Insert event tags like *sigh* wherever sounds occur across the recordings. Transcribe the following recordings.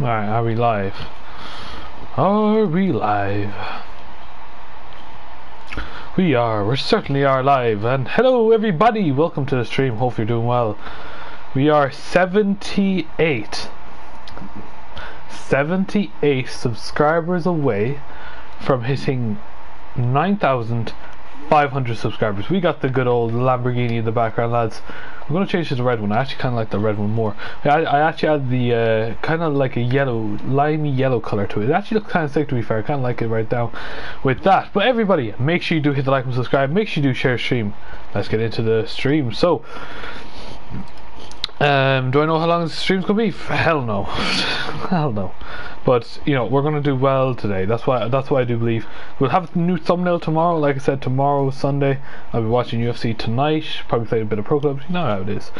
Alright, are we live? Are we live? We are, we certainly are live. And hello everybody, welcome to the stream. Hope you're doing well. We are 78. 78 subscribers away from hitting 9,500 subscribers. We got the good old Lamborghini in the background, lads. I'm to change to the red one. I actually kind of like the red one more. I, I actually add the uh, kind of like a yellow, limey yellow color to it. It actually looks kind of sick to be fair. I kind of like it right now with that. But everybody, make sure you do hit the like and subscribe. Make sure you do share stream. Let's get into the stream. So, um, do I know how long the stream's gonna be? Hell no, *laughs* hell no. But you know we're gonna do well today. That's why that's why I do believe we'll have a new thumbnail tomorrow. Like I said, tomorrow Sunday I'll be watching UFC tonight. Probably playing a bit of pro clubs. You know how it is.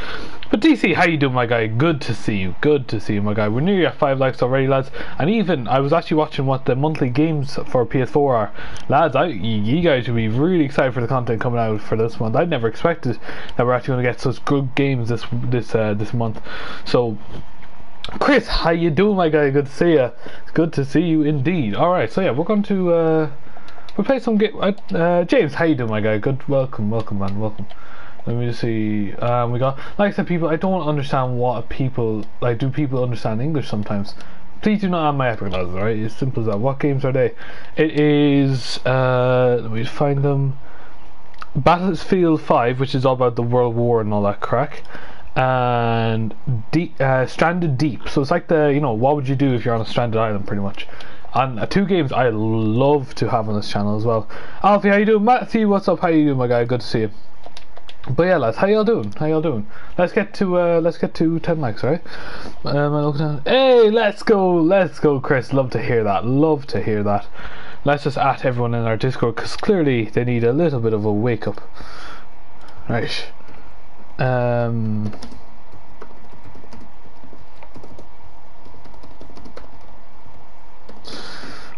But DC, how you doing, my guy? Good to see you. Good to see you, my guy. We're nearly at five likes already, lads. And even I was actually watching what the monthly games for PS4 are, lads. I you guys should be really excited for the content coming out for this month. I never expected that we're actually going to get such good games this this uh, this month. So Chris, how you doing, my guy? Good to see you. It's good to see you indeed. All right, so yeah, we're going to uh, we play some game. Uh, uh, James, how you doing, my guy? Good, welcome, welcome, man, welcome. Let me see. Um, we got like I said, people. I don't understand what people like. Do people understand English sometimes? Please do not have my epic lads. Right, it's simple as that. What games are they? It is. Uh, let me find them. Battlefield 5, which is all about the World War and all that crack and uh, stranded deep. So it's like the you know what would you do if you're on a stranded island, pretty much. And uh, two games I love to have on this channel as well. Alfie, how you doing? Matthew, what's up? How you doing, my guy? Good to see you. But yeah, lads, how y'all doing? How y'all doing? Let's get to uh, let's get to ten likes, right? Um, hey, let's go, let's go, Chris. Love to hear that. Love to hear that. Let's just at everyone in our Discord because clearly they need a little bit of a wake up. Right. Um,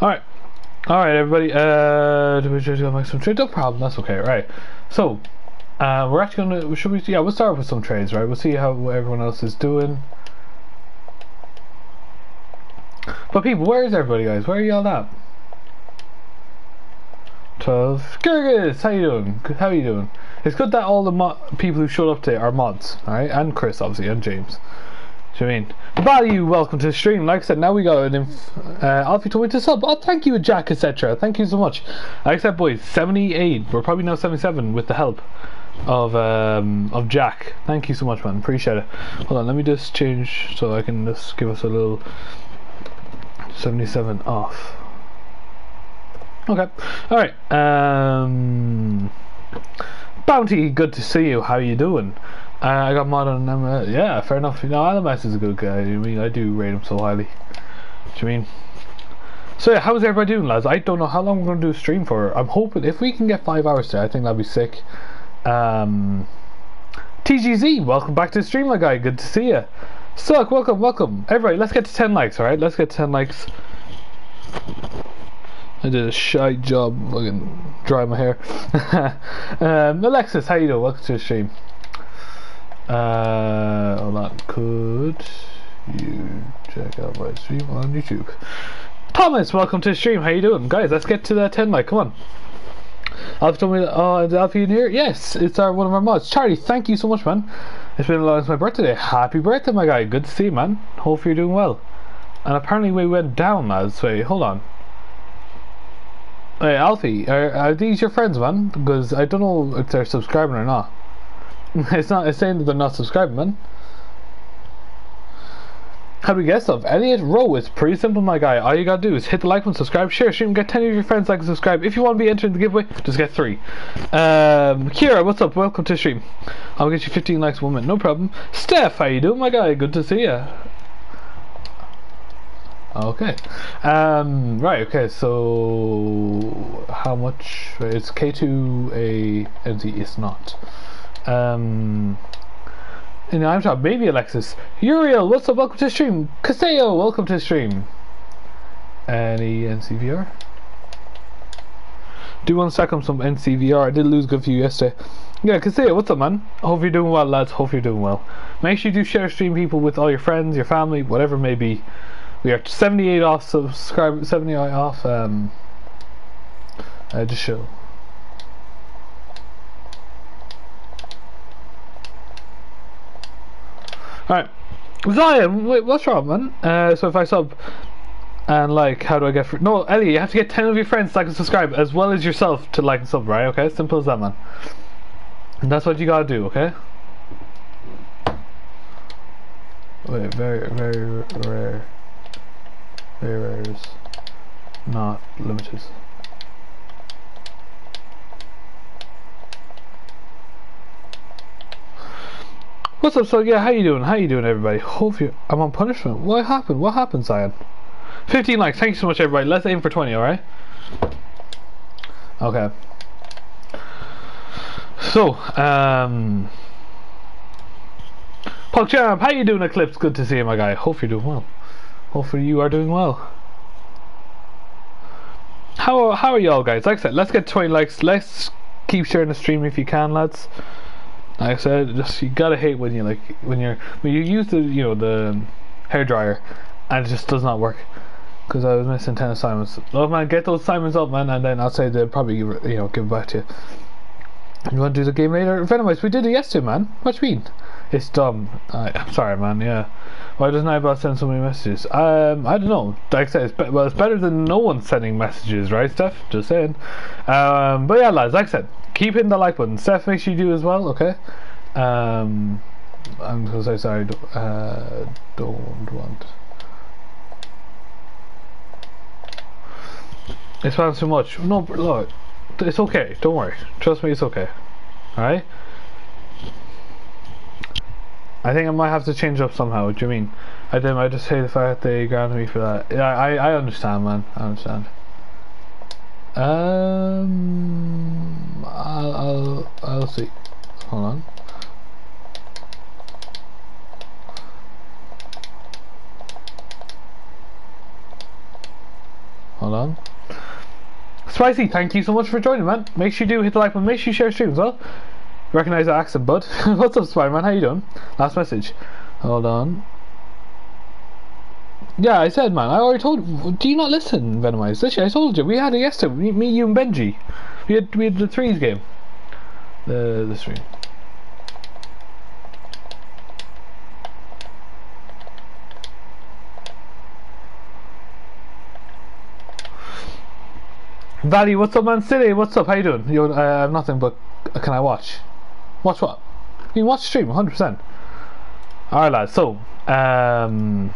all right, all right, everybody. Uh, do we just make some trades? No problem. That's okay. Right. So, uh, we're actually gonna. Should we? Yeah, we'll start with some trades. Right. We'll see how everyone else is doing. But people, where is everybody, guys? Where are y'all at? 12. Gurgis, how you doing? How are you doing? It's good that all the people who showed up today are mods, alright? And Chris, obviously, and James. Do you I mean? Value, welcome to the stream. Like I said, now we got an inf- uh, Alfie told me to sub. Oh, thank you, Jack, etc. Thank you so much. Like I said, boys, 78. We're probably now 77 with the help of um, of Jack. Thank you so much, man. Appreciate it. Hold on, let me just change so I can just give us a little 77 off. Okay. All right. Um, Bounty, good to see you. How you doing? Uh, I got mod on them. yeah, fair enough. You know, LMS is a good guy. I mean, I do rate him so highly. Do you mean? So yeah, how's everybody doing, lads? I don't know how long we're gonna do a stream for. I'm hoping if we can get five hours today, I think that'd be sick. Um, TGZ, welcome back to the stream, my guy. Good to see you. Suck, welcome, welcome. Everybody, let's get to 10 likes, alright? Let's get 10 likes. I did a shy job fucking dry my hair. *laughs* um, Alexis, how you doing? Welcome to the stream. Uh, on. Could you check out my stream on YouTube? Thomas, welcome to the stream. How you doing? Guys, let's get to that 10 like. Come on. Alfie told me that, oh, is Alfie in here? Yes, it's our one of our mods. Charlie, thank you so much, man. It's been a long since my birthday. Happy birthday, my guy. Good to see you, man. Hope you're doing well. And apparently we went down, lads. Wait, hold on. Hey, Alfie, are, are these your friends, man? Because I don't know if they're subscribing or not. *laughs* it's not. It's saying that they're not subscribing, man. How do we get stuff? Elliot Rowe, it's pretty simple, my guy. All you gotta do is hit the like button, subscribe, share, stream, get 10 of your friends like and subscribe. If you want to be entered in the giveaway, just get 3. Um, Kira, what's up? Welcome to stream. I'll get you 15 likes minute, no problem. Steph, how you doing, my guy? Good to see you. Okay. Um, right, okay, so how much it's K2 a NZ is not. Um and I'm talking maybe Alexis. Uriel, what's up? Welcome to the stream. Caseo, welcome to the stream. Any NCVR? Do you to stack up some NCVR? I did lose a good few yesterday. Yeah, Caseo, what's up, man? Hope you're doing well, lads. Hope you're doing well. Make sure you do share stream people with all your friends, your family, whatever it may be We are 78 off subscribe 78 off um uh, the show. Alright. Zion, wait, what's wrong, man? Uh, so if I sub and like, how do I get? Fr no, Ellie, you have to get ten of your friends to like and subscribe, as well as yourself to like and sub, right? Okay, simple as that, man. And that's what you gotta do, okay? Wait, very, very rare. Very rare is not limited. What's up, so yeah, how you doing? How you doing, everybody? Hope you. I'm on punishment. What happened? What happened, Zion? 15 likes. Thank you so much, everybody. Let's aim for 20, alright? Okay. So, um... PogChamp, how you doing, Eclipse? Good to see you, my guy. Hope you're doing well. Hopefully you are doing well. How, how are y'all, guys? Like I said, let's get 20 likes. Let's keep sharing the stream if you can, lads. Like I said, just you gotta hate when you like when you're when you use the you know the hair dryer and it just does not work because I was missing 10 assignments. Love man, get those assignments up man and then I'll say they'll probably you know give back to you. You want to do the game later? Venomize, we did it yesterday man. What do you mean? It's dumb. I, am sorry man, yeah. Why doesn't iBot send so many messages? Um, I don't know. Like I said, it's well, it's better than no one sending messages, right, Steph? Just saying. Um, but yeah, lads, like I said, keep hitting the like button. Seth, make sure you do as well, okay? Um, I'm gonna say sorry. Uh, don't want. It's sounds too much. No, look, it's okay. Don't worry. Trust me, it's okay. All right. I think I might have to change up somehow. What do you mean? I did. I just hate the fact that they granted me for that. Yeah, I I understand, man. I understand. Um, I'll I'll I'll see. Hold on. Hold on. Spicy, thank you so much for joining, man. Make sure you do hit the like button. Make sure you share stream as well. Recognize the accent, bud. *laughs* What's up, Spider-Man? How you doing? Last message. Hold on. Yeah, I said, man. I already told. Do you not listen, Venomize? Literally, I told you. We had it yesterday. Me, you, and Benji. We had we had the threes game. The the stream. Valley, what's up, man? City, what's up? How you doing? You, uh, nothing, but can I watch? Watch what? You can watch stream, 100%. Alright, lads, so, um,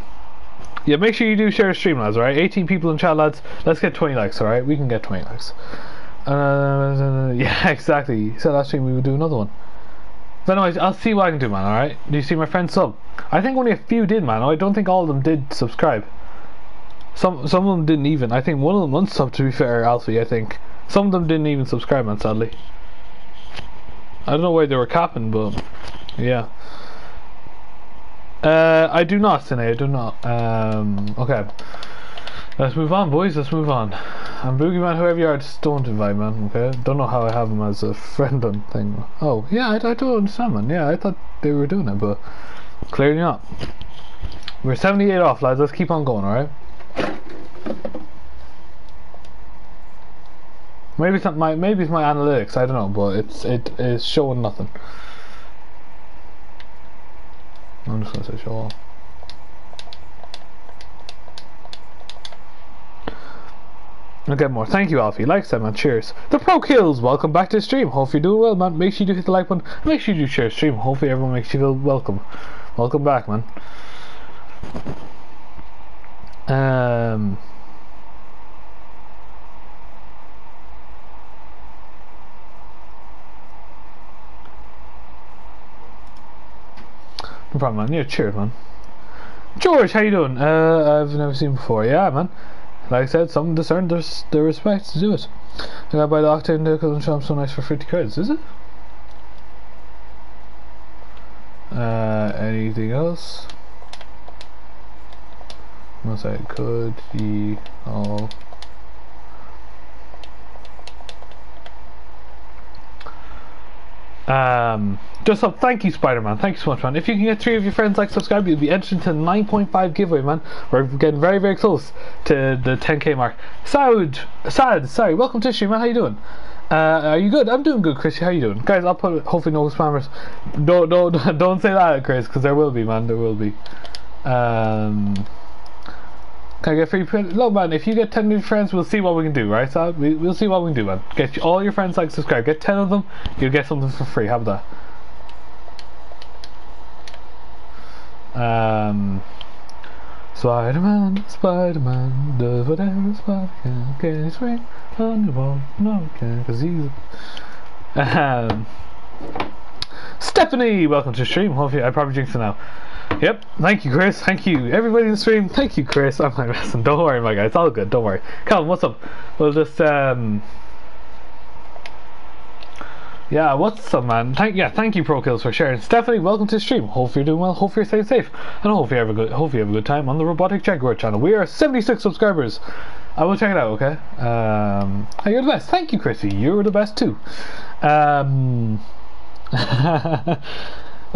yeah, make sure you do share the stream, lads, alright? 18 people in chat, lads. Let's get 20 likes, alright? We can get 20 likes. Uh, *laughs* yeah, exactly. So last stream we would do another one. But anyways, I'll see what I can do, man, alright? Do you see my friend sub? I think only a few did, man. I don't think all of them did subscribe. Some some of them didn't even. I think one of them unsubbed, to be fair, Alfie, I think. Some of them didn't even subscribe, man, sadly. I don't know why they were capping, but yeah. Uh, I do not, Sine, I do not. Um, okay. Let's move on, boys, let's move on. And Boogeyman, whoever you are, just don't invite, man, okay? Don't know how I have him as a friend on thing. Oh, yeah, I, I don't understand, man. Yeah, I thought they were doing it, but clearly not. We're 78 off, lads. Let's keep on going, alright? Maybe it's my maybe it's my analytics. I don't know, but it's it is showing nothing. I'm just gonna say show all. I'll get more. Thank you, Alfie. Like that, man. Cheers. The Pro Kills, welcome back to the stream. Hope you're doing well, man. Make sure you do hit the like button. Make sure you do share the stream. Hopefully, everyone makes you feel welcome. Welcome back, man. Um. Problem, man. Cheers, man. George, how you doing? Uh, I've never seen before. Yeah, man. Like I said, some discern their, their respect to do it. I by the Octane because I'm shop so nice for 50 credits, is it? Uh, anything else? Once I could ye all Um, just up, thank you, Spider Man. Thank you so much, man. If you can get three of your friends like subscribe, you'll be entered into the 9.5 giveaway, man. We're getting very, very close to the 10k mark. Saud, Sad, sorry, welcome to stream, man. How you doing? Uh, are you good? I'm doing good, Chris. How you doing, guys? I'll put hopefully no spammers. Don't don't *laughs* don't say that, Chris, because there will be, man. There will be. Um, can I get free print? Look, man, if you get 10 new friends, we'll see what we can do, right? So we, we'll see what we can do, man. Get all your friends like subscribe. Get 10 of them, you'll get something for free. About that? Um, Spider-Man, Spider-Man does whatever Spider can. Can he swing on the ball? No, he can't, because he's... *laughs* Um, Stephanie, welcome to the stream. Hopefully, I probably jinxed it now. Yep, thank you, Chris. Thank you, everybody in the stream. Thank you, Chris. I'm not messing. Don't worry, my guy. It's all good. Don't worry. Calvin, what's up? We'll just um. Yeah, what's up, man? Thank yeah, thank you, Pro Kills, for sharing. Stephanie, welcome to the stream. Hope you're doing well. Hope you're staying safe, and hope you have a good. Hope you have a good time on the Robotic Jaguar channel. We are 76 subscribers. I will check it out. Okay. Um, you're the best. Thank you, Chrissy. You're the best too. Um. *laughs*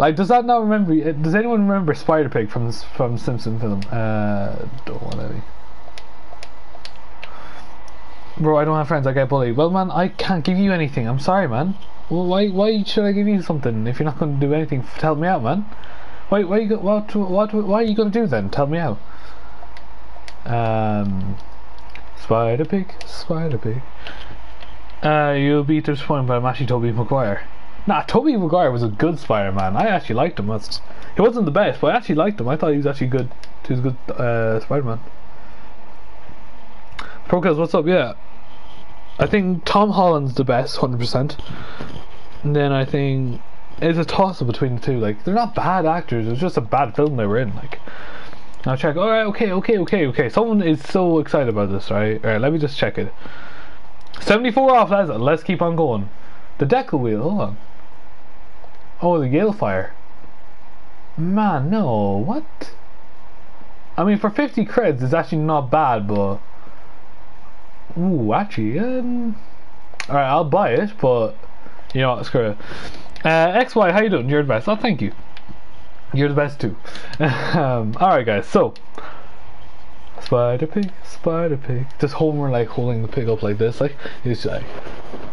Like, does that not remember? Does anyone remember Spider Pig from from Simpson film? Uh, don't want any. Bro, I don't have friends. I get bullied. Well, man, I can't give you anything. I'm sorry, man. Well, why why should I give you something if you're not going to do anything? Help me out, man. Why why you go, what what what are you going to do then? Tell me out. Um, Spider Pig, Spider Pig. Uh, you'll be disappointed by Matty Tobey Maguire. Nah, Tobey Maguire was a good Spider-Man. I actually liked him. He wasn't the best, but I actually liked him. I thought he was actually good. He was a good uh, Spider-Man. Procas, what's up? Yeah, I think Tom Holland's the best, hundred percent. And then I think it's a toss-up between the two. Like they're not bad actors. It was just a bad film they were in. Like I'll check. All right, okay, okay, okay, okay. Someone is so excited about this, right? All right, let me just check it. Seventy-four off. Let's keep on going. The decal wheel. Hold on. Oh, the Gale Fire. Man, no. What? I mean, for 50 creds, it's actually not bad, but... Ooh, actually, um... Alright, I'll buy it, but... You know what, screw it. Uh, XY, how you doing? You're the best. Oh, thank you. You're the best, too. um, Alright, guys, so... Spider Pig, Spider Pig. Just Homer, like, holding the pig up like this, like... He's like...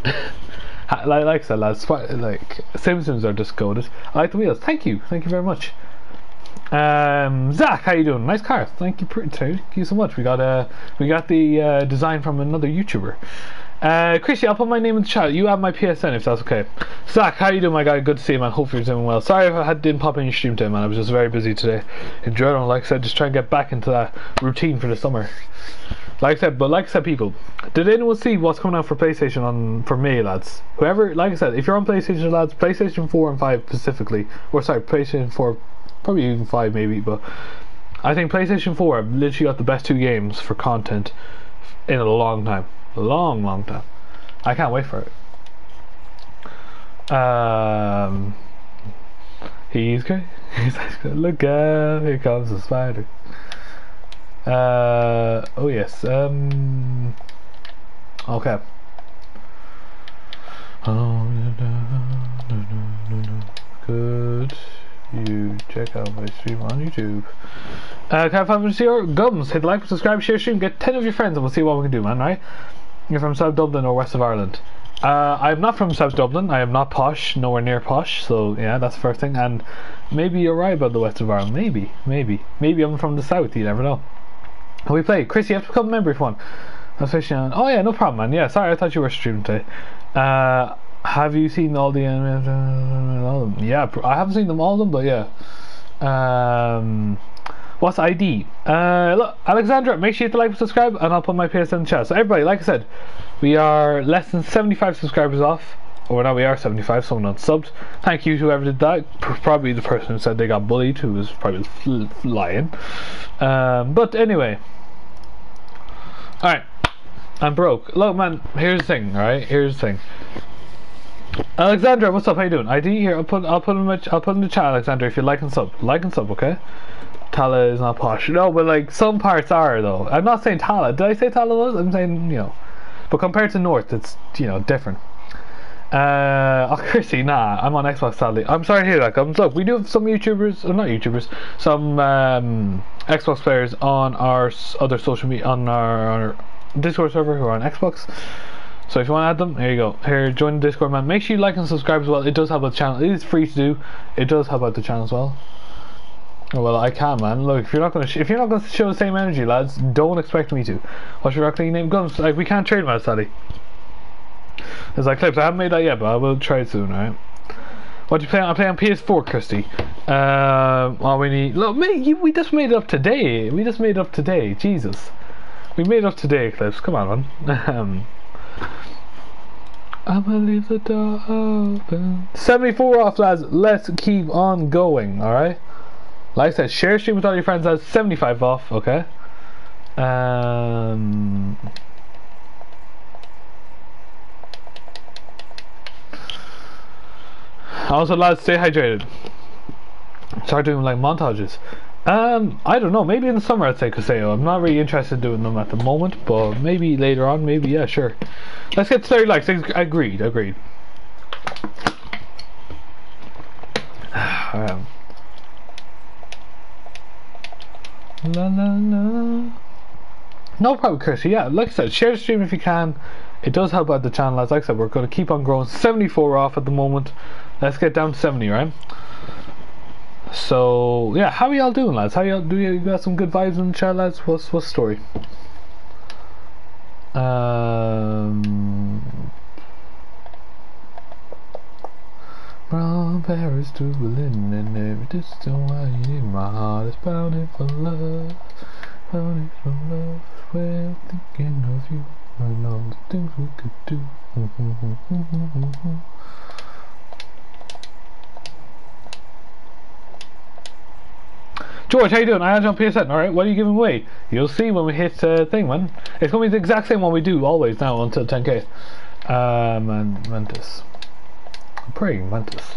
*laughs* like, like I said, lads, like Simpsons are just goaded. I like the wheels. Thank you, thank you very much. Um, Zach, how you doing? Nice car. Thank you, thank you so much. We got uh, we got the uh, design from another YouTuber. Uh, Chrissy, I'll put my name in the chat. You have my PSN if that's okay. Zach, how you doing, my guy? Good to see you, man. Hope you're doing well. Sorry if I had, didn't pop in your stream today, man. I was just very busy today. In general, like I said, just trying to get back into that routine for the summer. Like I said, but like I said, people, did anyone see what's coming out for PlayStation on for May, lads? Whoever, like I said, if you're on PlayStation, lads, PlayStation 4 and 5 specifically, or sorry, PlayStation 4, probably even 5 maybe, but I think PlayStation 4 have literally got the best two games for content in a long time. A long, long time. I can't wait for it. Um, he's great. *laughs* He's like, look out, here comes the spider. Uh, oh yes. Um, okay. Could you check out my stream on YouTube? Uh, can I find your gums? Hit like, subscribe, share stream, get 10 of your friends and we'll see what we can do, man, right? You're from South Dublin or west of Ireland? Uh, I'm not from South Dublin. I am not posh, nowhere near posh. So yeah, that's the first thing. And maybe you're right about the west of Ireland. Maybe, maybe, maybe I'm from the south. You never know. We play. Chris, you have to become a member if want. Officially on. Oh yeah, no problem, man. Yeah, sorry, I thought you were streaming today. Uh, have you seen all the all of them? Yeah, I haven't seen them all of them, but yeah. Um, what's ID? Uh, look, Alexandra, make sure you hit the like and subscribe, and I'll put my PSN in the chat. So everybody, like I said, we are less than 75 subscribers off. Or now we are 75, someone unsubbed. Thank you to whoever did that. Probably the person who said they got bullied, who was probably lying. Um, but anyway. Alright. I'm broke. Look, man, here's the thing, alright? Here's the thing. Alexandra, what's up? How you doing? ID here. I'll put I'll put in my, I'll put in the chat, Alexandra. If you like and sub, like and sub, okay? Tala is not posh. No, but like some parts are though. I'm not saying Tala. Did I say Tala was? I'm saying you know, but compared to North, it's you know different. Uh, oh, Chrissy, nah, I'm on Xbox sadly. I'm sorry to hear that. Look, we do have some YouTubers, uh, not YouTubers, some um, Xbox players on our other social media, on our, our Discord server who are on Xbox. So if you want to add them, here you go. Here, join the Discord, man. Make sure you like and subscribe as well. It does help out the channel. It is free to do. It does help out the channel as well. Oh, well, I can, man. Look, if you're not gonna if you're not gonna show the same energy, lads, don't expect me to. What's your name? Guns. Like we can't trade them, sadly. There's like clips. I haven't made that yet, but I will try it soon, right? What you play? I play on PS4, Christy. Uh, well, we need. Look, mate, you, we just made up today. We just made up today. Jesus, we made up today, clips. Come on, man. I'm gonna leave the door open. 74 off, lads. Let's keep on going. All right. Like I said, share stream with all your friends. That's 75 off. Okay. Um. Also, lads, stay hydrated. Start doing like montages. Um, I don't know. Maybe in the summer I'd say Kaseo. I'm not really interested in doing them at the moment, but maybe later on. Maybe yeah, sure. Let's get 30 likes. Agreed. Agreed. *sighs* um. La la la. No problem, Chris. Yeah, like I said, share the stream if you can. It does help out the channel. As I said, we're going to keep on growing. 74 off at the moment. Let's get down to 70, right? So yeah, how are y'all doing, lads? How y'all do? You got some good vibes in the chat, lads? What's what's the story? Um. From Paris to Berlin and every distance why in my heart is pounding for love, pounding for love. Well, thinking of you and all the things we could do. *laughs* George, how you doing? I am on PSN. Alright, what are you giving away? You'll see when we hit uh, thing, man. It's going to be the exact same one we do always now until 10k. Um, and Mantis praying mantis.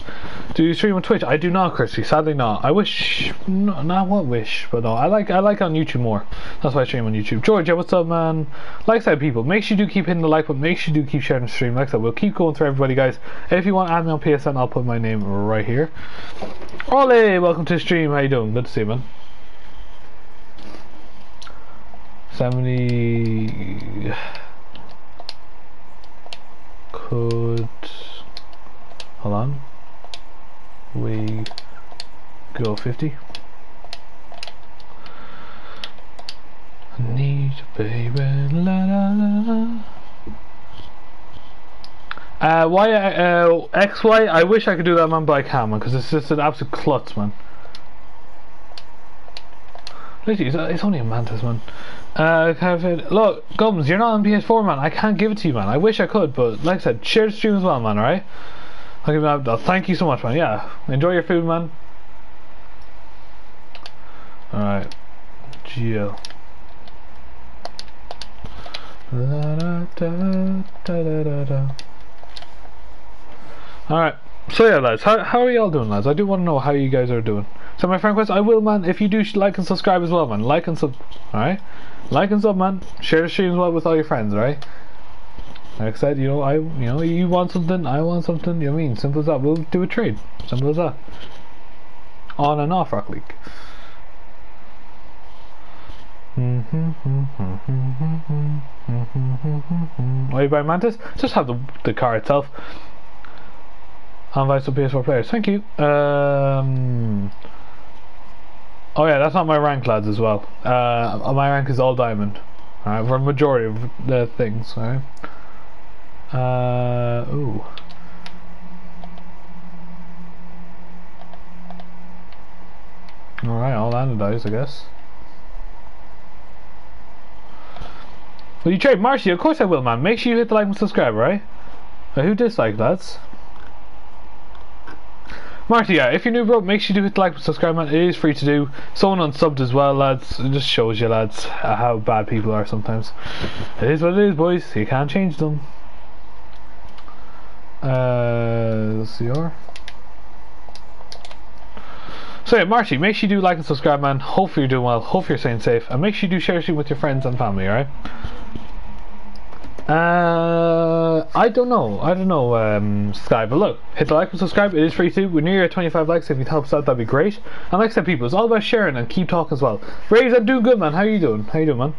Do you stream on Twitch? I do not, Christy. Sadly not. I wish, no, not what wish, but no. I like I like on YouTube more. That's why I stream on YouTube. Georgia, what's up, man? Like said, people, make sure you do keep hitting the like button. Make sure you do keep sharing the stream. Like said, we'll keep going through everybody, guys. If you want to add me on PSN, I'll put my name right here. Ole, welcome to the stream. How you doing? Good to see you, man. 70 *sighs* could hold on we go 50 I need you baby la la la uh, why, uh, XY, I wish I could do that man, but I because it's just an absolute klutz man. Literally, it's only a mantis man. Uh, Kevin, look, Gums, you're not on PS4 man, I can't give it to you man, I wish I could, but like I said, share the stream as well man, alright? Okay, uh, uh, thank you so much, man. Yeah, enjoy your food, man. Alright, Geo. Alright, so yeah, lads, how, how are y'all doing, lads? I do want to know how you guys are doing. So, my friend Quest, I will, man, if you do like and subscribe as well, man. Like and sub, alright? Like and sub, man. Share the stream as well with all your friends, alright? Like I said, you know, I, you know, you want something, I want something. You know what I mean? Simple as that. We'll do a trade. Simple as that. On and off Rocket League. Why you buy Mantis? Just have the the car itself. Invite some PS4 players. Thank you. Um, oh yeah, that's not my rank, lads. As well. Uh, my rank is all diamond. Alright, for a majority of the things. Alright. Uh, ooh. Alright, I'll anodize, I guess. Will you trade Marcy? Of course I will, man. Make sure you hit the like and subscribe, right? Uh, who disliked lads? Marty, yeah, if you're new, bro, make sure you do hit the like and subscribe, man. It is free to do. Someone unsubbed as well, lads. It just shows you, lads, how bad people are sometimes. It is what it is, boys. You can't change them. Uh, CR. So yeah, Marty, make sure you do like and subscribe, man. Hopefully you're doing well. Hopefully you're staying safe. And make sure you do share it with your friends and family, alright? Uh, I don't know. I don't know, um, Sky. But look, hit the like and subscribe. It is free too. We're near 25 likes. If you help us out, that'd be great. And like I said, people, it's all about sharing and keep talking as well. Raves, I'm doing good, man. How you doing? How you doing, man?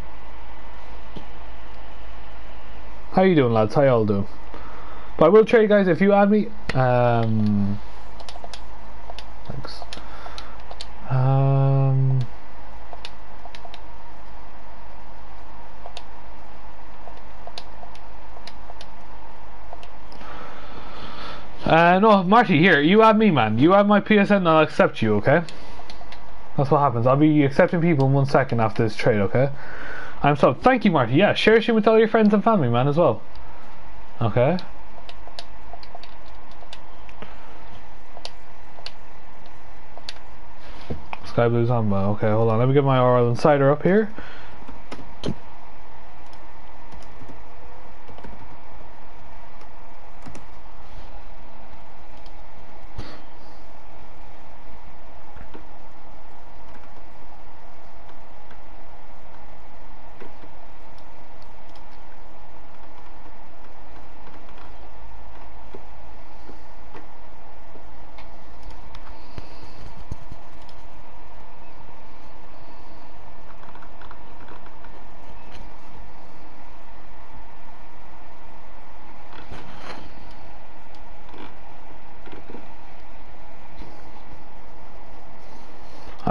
How you doing, lads? How y'all doing? But I will trade, guys. If you add me, um, thanks. Um. Uh, no, Marty, here, you add me, man. You add my PSN and I'll accept you, okay? That's what happens. I'll be accepting people in one second after this trade, okay? I'm so thank you, Marty. Yeah, share it with all your friends and family, man, as well. Okay. Sky Blue Zomba. Okay, hold on. Let me get my RL Insider up here.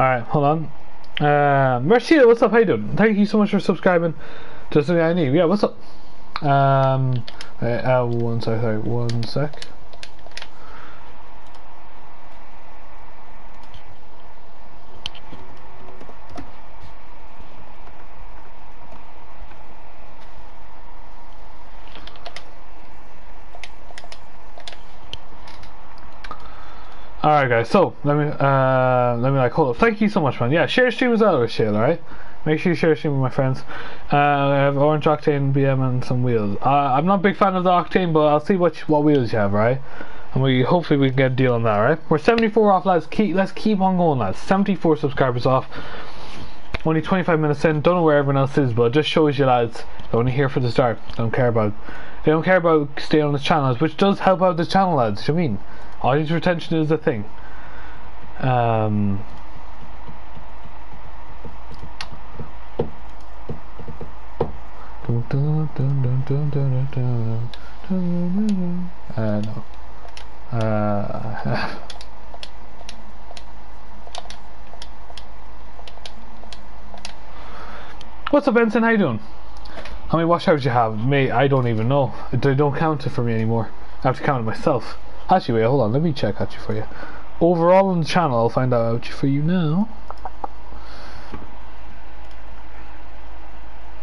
Alright, hold on. Uh, what's up? How you doing? Thank you so much for subscribing to something I need. Yeah, what's up? Um, uh, one sec, sorry, one sec. Alright guys, so let me uh let me like hold up. Thank you so much man. Yeah, share stream as well with Shale, alright? Make sure you share stream with my friends. Uh, I have orange octane BM and some wheels. Uh, I'm not a big fan of the octane, but I'll see what what wheels you have, right? And we hopefully we can get a deal on that, right? We're 74 off, lads. Keep let's keep on going, lads. 74 subscribers off. Only 25 minutes in. Don't know where everyone else is, but it just shows you, lads. They're only here for the start. Don't care about. They don't care about staying on the channel, which does help out the channel, lads. You know I mean? Audience retention is a thing. Um, uh, no. *laughs* Uh, What's up, Benson? How you doing? How many watch hours you have? Me, I don't even know. They don't count it for me anymore. I have to count it myself. Actually, wait, hold on. Let me check actually for you. Overall on the channel, I'll find out for you now.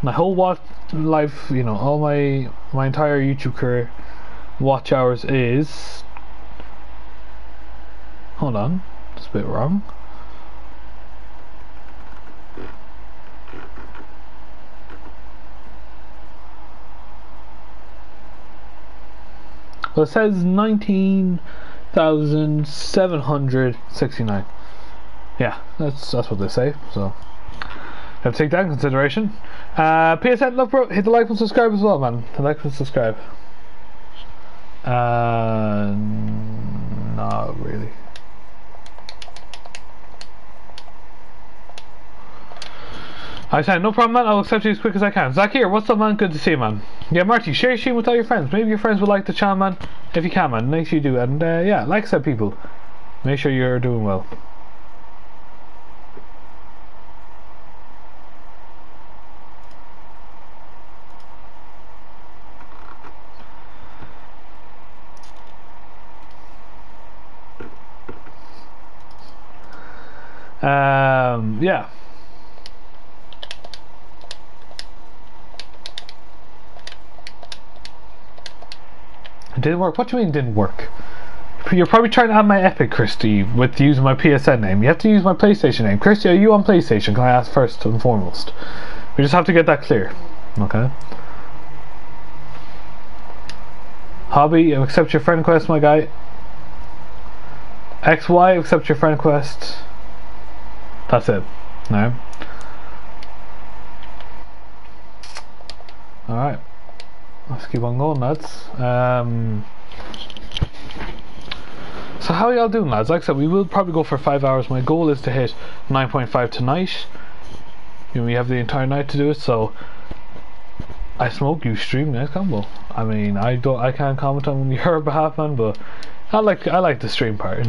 My whole watch life, you know, all my my entire YouTube career, watch hours is. Hold on, it's a bit wrong. Well, it says 19,769. Yeah, that's that's what they say. So, have to take that in consideration. Uh, PSN, love bro, hit the like and subscribe as well, man. The like and subscribe. Uh, not really. I said, no problem, man. I'll accept you as quick as I can. Zach here, what's up, man? Good to see you, man. Yeah, Marty, share your stream with all your friends. Maybe your friends would like the channel, man. If you can, man, make sure you do. And uh, yeah, like I said, people, make sure you're doing well. Um, yeah. It didn't work. What do you mean didn't work? You're probably trying to have my Epic, Christy, with using my PSN name. You have to use my PlayStation name. Christy, are you on PlayStation? Can I ask first and foremost? We just have to get that clear. Okay. Hobby, accept your friend quest, my guy. XY, accept your friend quest. That's it. No. Alright. Let's keep on going, lads. Um, so how y'all doing, lads? Like I said, we will probably go for five hours. My goal is to hit 9.5 tonight. You know, we have the entire night to do it, so I smoke, you stream, nice combo. I mean, I don't, I can't comment on *laughs* your behalf, man, but I like, I like the stream part. *laughs*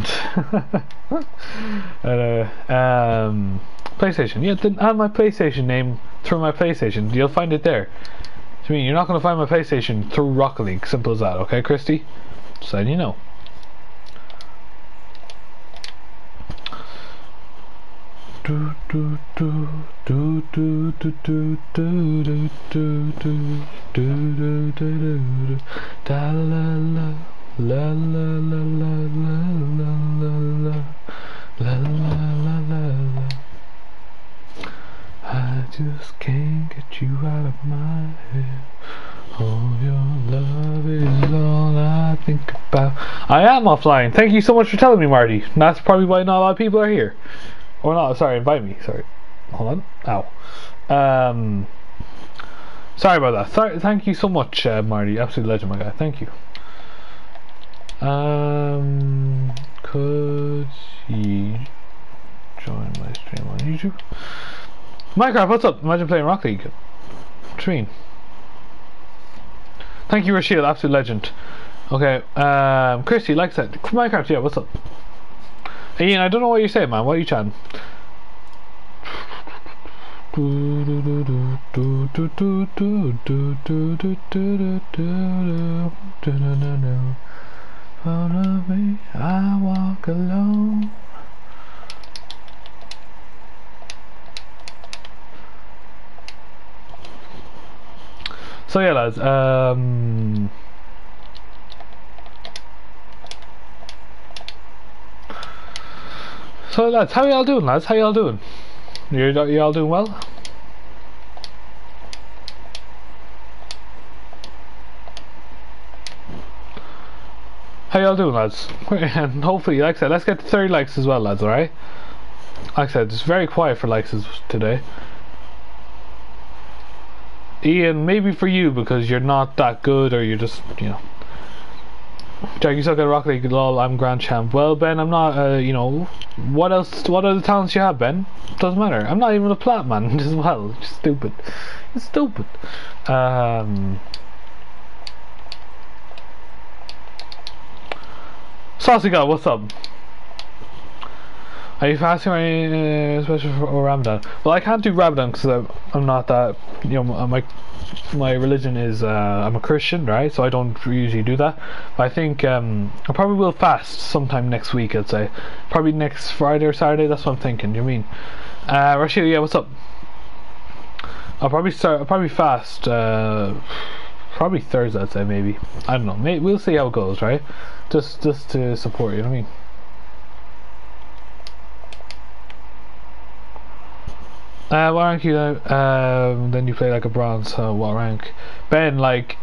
and, uh, um, PlayStation, yeah, then add my PlayStation name through my PlayStation. You'll find it there. I mean, you're not going to find my PlayStation through Rocket League. Simple as that, okay, Christy? Just letting you know. la la la la la la la la la la la la la just can't get you out of my head Oh, your love is all I think about. I am offline. Thank you so much for telling me, Marty. That's probably why not a lot of people are here. Or not, sorry, invite me, sorry. Hold on. Ow. Um, sorry about that. Sorry, thank you so much, uh, Marty. Absolute legend, my guy. Thank you. Um, could you join my stream on YouTube? Minecraft, what's up? Imagine playing Rocket League. Treen. Thank you, Rashid. Absolute legend. Okay, um, Christy, like I said, Minecraft, yeah, what's up? Ian, I don't know what you're saying, man. What are you chatting? *laughs* I walk alone. So yeah, lads. Um, So lads, how y'all doing lads? How y'all doing? You y'all doing well? How y'all doing lads? *laughs* and hopefully, like I said, let's get to 30 likes as well lads, alright? Like I said, it's very quiet for likes today. Ian, maybe for you because you're not that good or you're just, you know, Jack, you suck at Rocket League. Lol, I'm Grand Champ. Well, Ben, I'm not. Uh, you know, what else? What other talents you have, Ben? Doesn't matter. I'm not even a plat man *laughs* as well. Just stupid. It's stupid. Um. Saucy God, what's up? Are you fasting or uh, especially for Ramadan? Well, I can't do Ramadan because I'm not that. You know, my my religion is uh, I'm a Christian, right? So I don't usually do that. But I think um, I probably will fast sometime next week. I'd say probably next Friday or Saturday. That's what I'm thinking. You mean? Uh, Rashid, yeah, what's up? I'll probably start. I'll probably fast. Uh, probably Thursday. I'd say maybe. I don't know. We'll see how it goes, right? Just just to support you. Know what I mean? Uh, what rank you? Um, then you play like a bronze. So what rank? Ben, like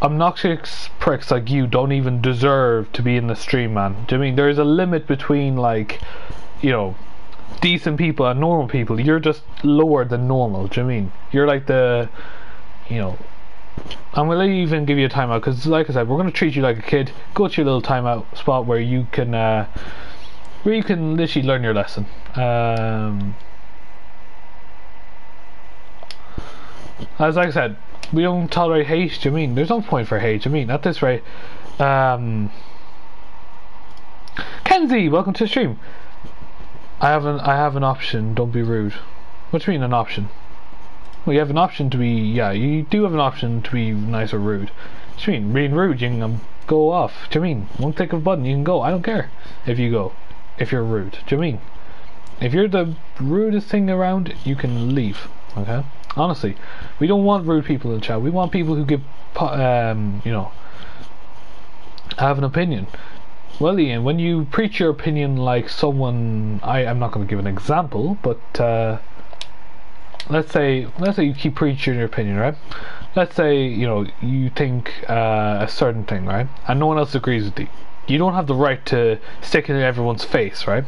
obnoxious pricks like you don't even deserve to be in the stream, man. Do you mean there's a limit between like, you know, decent people and normal people? You're just lower than normal. Do you mean you're like the, you know. I'm gonna even give you a timeout because, like I said, we're gonna treat you like a kid. Go to your little timeout spot where you can, uh, where you can literally learn your lesson. Um, as I said, we don't tolerate hate. Do you mean there's no point for hate? Do you mean at this rate? Um, Kenzie, welcome to the stream. I have an I have an option. Don't be rude. What do you mean an option? Well, you have an option to be yeah. You do have an option to be nice or rude. What do you mean being rude? You can um, go off. Do you mean one click of a button you can go? I don't care if you go. If you're rude. Do you mean? If you're the rudest thing around, you can leave. Okay. Honestly, we don't want rude people in the chat. We want people who give, um, you know, have an opinion. Well, Ian, when you preach your opinion like someone, I, I'm not going to give an example, but uh, let's say let's say you keep preaching your opinion, right? Let's say you know you think uh, a certain thing, right, and no one else agrees with you. You don't have the right to stick it in everyone's face, right?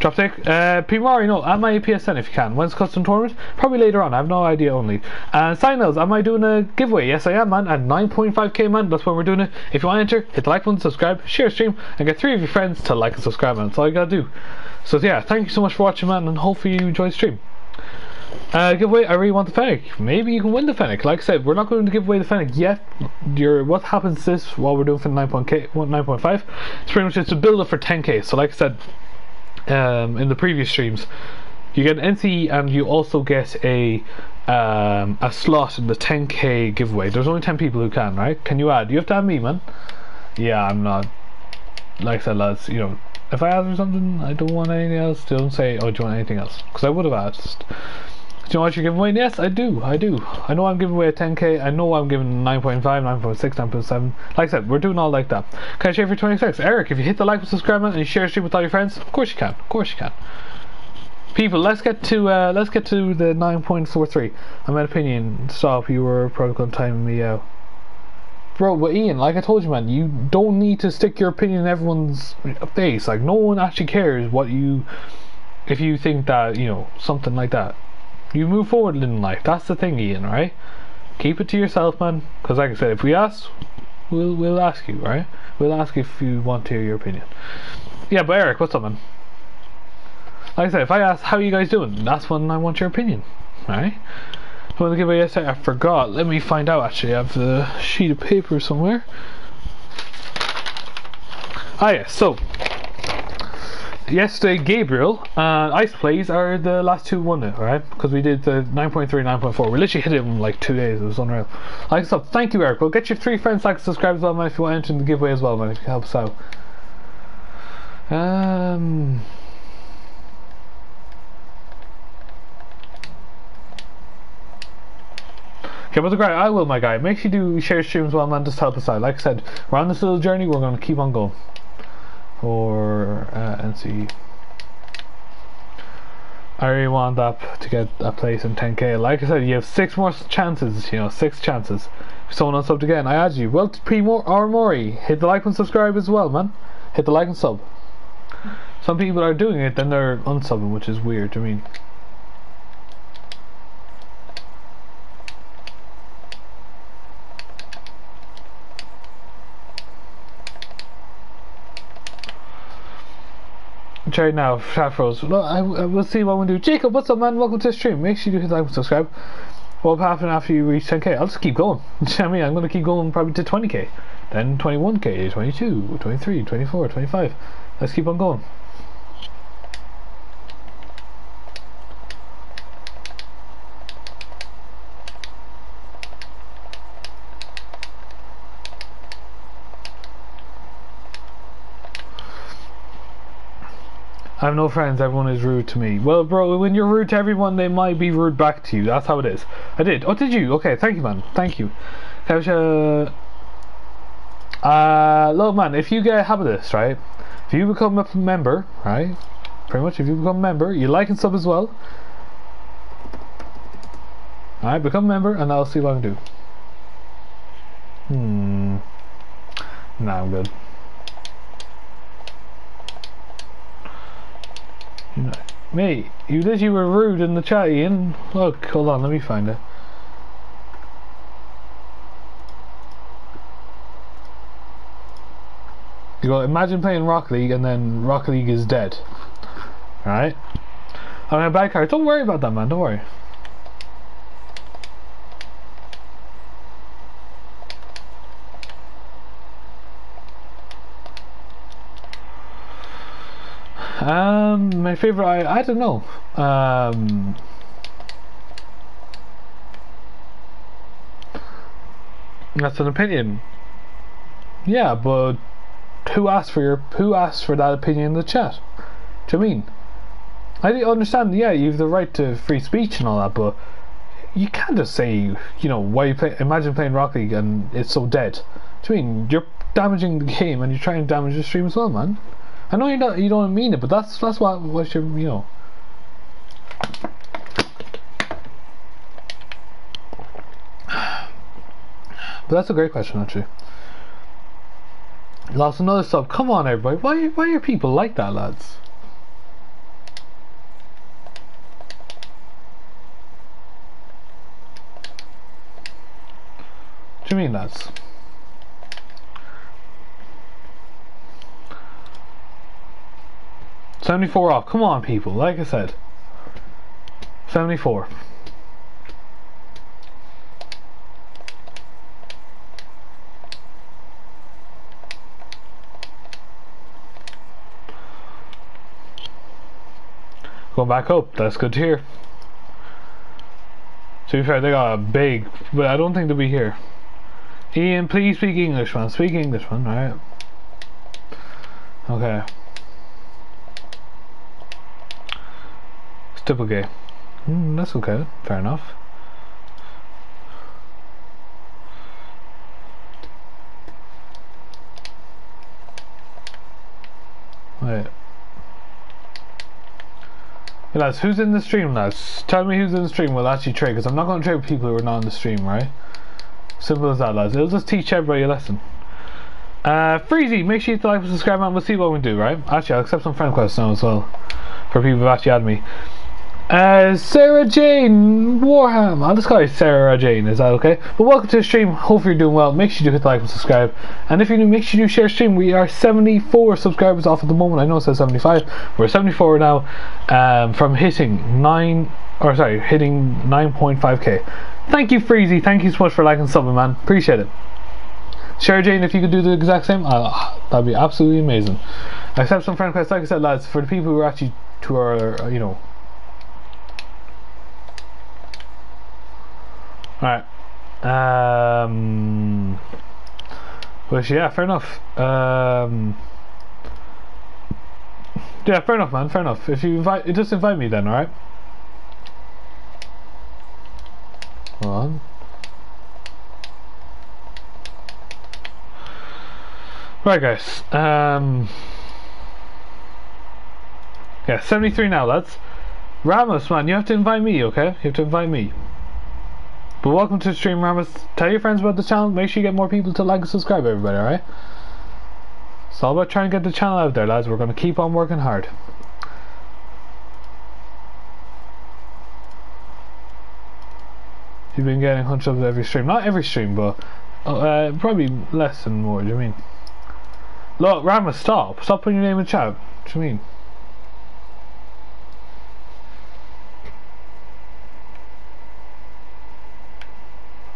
Drop stick. Uh, Primari, no, at my PSN if you can. When's custom tournament? Probably later on. I have no idea only. And uh, signals, am I doing a giveaway? Yes, I am, man. At 9.5k, man. That's when we're doing it. If you want to enter, hit the like button, subscribe, share stream, and get three of your friends to like and subscribe, man. That's all you gotta do. So yeah, thank you so much for watching, man, and hopefully you enjoy the stream. Uh, giveaway, I really want the Fennec. Maybe you can win the Fennec. Like I said, we're not going to give away the Fennec yet. Your What happens this while we're doing for 9.5? It's pretty much just a build it for 10k. So like I said um, in the previous streams, you get an NCE and you also get a um, a slot in the 10k giveaway. There's only 10 people who can, right? Can you add? You have to add me, man. Yeah, I'm not. Like I said, lads, you know, if I ask for something, I don't want anything else. Don't say, oh, do you want anything else? Because I would have asked. Do you what you're giving away? Yes, I do. I do. I know I'm giving away a 10k. I know I'm giving 9.5, 9.6, 9.7. Like I said, we're doing all like that. Can I share for 26? Eric, if you hit the like and subscribe button and share the stream with all your friends, of course you can. Of course you can. People, let's get to uh, let's get to the 9.43. I'm opinion. Stop. You were protocol timing me out. Bro, but Ian, like I told you, man, you don't need to stick your opinion in everyone's face. Like, no one actually cares what you. If you think that, you know, something like that. You move forward in life. That's the thing, Ian, right? Keep it to yourself, man. Because, like I said, if we ask, we'll, we'll ask you, right? We'll ask if you want to hear your opinion. Yeah, but Eric, what's up, man? Like I said, if I ask, how you guys doing? That's when I want your opinion, right? I Want to give a yes? I forgot. Let me find out. Actually, I have the sheet of paper somewhere. Ah, yes. So yesterday Gabriel and Ice Plays are the last two won it, right? Because we did the 9.3, 9.4. We literally hit it in like two days. It was unreal. Like so, thank you, Eric. We'll get your three friends, like, subscribe as well, man. If you want to enter in the giveaway as well, man. If you help us out. Um. Okay, but the I will, my guy. Make sure you do share streams well, man. Just help us out. Like I said, we're on this little journey. We're going to keep on going. For uh, NC. I really want that to get a place in 10k. Like I said, you have six more chances. You know, six chances. If someone unsubbed again, I add you. Well, P or Mori, hit the like and subscribe as well, man. Hit the like and sub. Some people are doing it, then they're unsubbing, which is weird. I mean. Right now, chat froze. Look, I, I, we'll see what we do. Jacob, what's up, man? Welcome to the stream. Make sure you hit like and subscribe. What will happen after you reach 10k? I'll just keep going. *laughs* I mean, I'm going to keep going probably to 20k, then 21k, 22, 23, 24, 25. Let's keep on going. I have no friends, everyone is rude to me. Well, bro, when you're rude to everyone, they might be rude back to you. That's how it is. I did. Oh, did you? Okay, thank you, man. Thank you. Uh, uh, look, man, if you get a habit of this, right? If you become a member, right? Pretty much, if you become a member, you like and sub as well. Alright, become a member, and I'll see what I can do. Hmm. Nah, I'm good. Mate, you were rude in the chat, Ian. Look, hold on, let me find it. You go, imagine playing Rocket League and then Rocket League is dead. Alright? I'm a bad card. Don't worry about that, man. Don't worry. Um, my favorite, I, I don't know. Um, that's an opinion. Yeah, but who asked for your who asked for that opinion in the chat? Do you mean? I understand. Yeah, you have the right to free speech and all that, but you can't just say, you know, why you play. Imagine playing Rocket League and it's so dead. Do you mean you're damaging the game and you're trying to damage the stream as well, man? I know you don't you don't mean it, but that's that's what what you you know. But that's a great question, actually. Lost another sub. Come on, everybody. Why, why are people like that, lads? What do you mean, lads? Seventy-four off. Come on, people. Like I said, seventy-four. Going back up. That's good to hear. To be fair, they got a big, but I don't think they'll be here. Ian, please speak English, man. Speak English, man. Alright. Okay. Stipple gay. Mm, that's okay. Fair enough. Wait. Lads, who's in the stream, lads? Tell me who's in the stream. We'll actually trade, because I'm not going to trade with people who are not in the stream, right? Simple as that, lads. It'll just teach everybody a lesson. Uh, Freezy, make sure you like and subscribe, and we'll see what we do, right? Actually, I'll accept some friend requests now as well. For people who've actually added me. Uh, Sarah Jane Warham. I'll just call you Sarah Jane, is that okay? But welcome to the stream. Hopefully you're doing well. Make sure you do hit like and subscribe. And if you're new, make sure you share stream. We are 74 subscribers off at the moment. I know it says 75. We're 74 now um, from hitting 9, or sorry, hitting 9.5k. Thank you, Freezy. Thank you so much for liking and subbing, man. Appreciate it. Sarah Jane, if you could do the exact same, uh, that'd be absolutely amazing. I accept some friend requests. Like I said, lads, for the people who are actually, to are, uh, you know, Alright. Um, but yeah, fair enough. Um, yeah, fair enough, man. Fair enough. If you invite, just invite me then, alright? Hold on. Right, guys. Um, yeah, 73 now, lads. Ramos, man, you have to invite me, okay? You have to invite me. But welcome to the stream, Ramos. Tell your friends about the channel. Make sure you get more people to like and subscribe, everybody, alright? It's all about trying to get the channel out there, lads. We're going to keep on working hard. You've been getting hunch of every stream. Not every stream, but uh, probably less than more. Do you mean? Look, Ramos, stop. Stop putting your name in chat. What do you mean?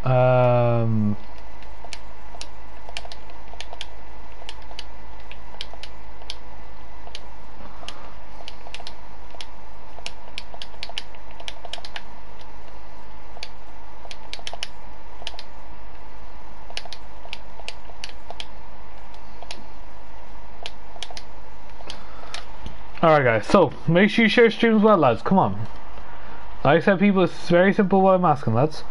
Um, Alright guys, so make sure you share streams well lads, come on. Like I said people, it's very simple what I'm asking lads.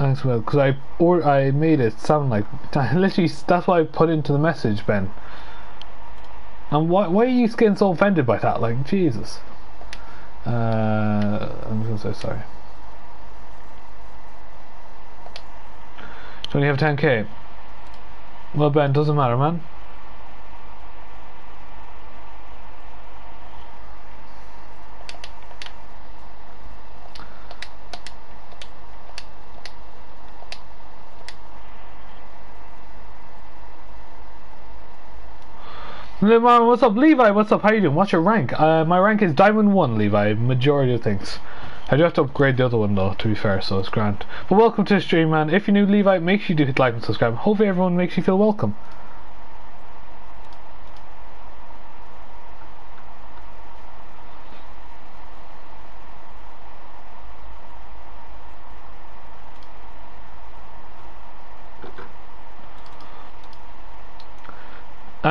Thanks, well, because I or I made it sound like *laughs* literally that's why I put into the message, Ben. And why why are you getting so offended by that? Like Jesus. Uh, I'm gonna say sorry. Do you have 10k? Well, Ben, doesn't matter, man. What's up, Levi? What's up? How you doing? What's your rank? Uh, my rank is Diamond One, Levi. Majority of things. I do have to upgrade the other one though, to be fair, so it's grand. But welcome to the stream, man. If you're new, Levi, make sure you do hit like and subscribe. Hopefully, everyone makes you feel welcome.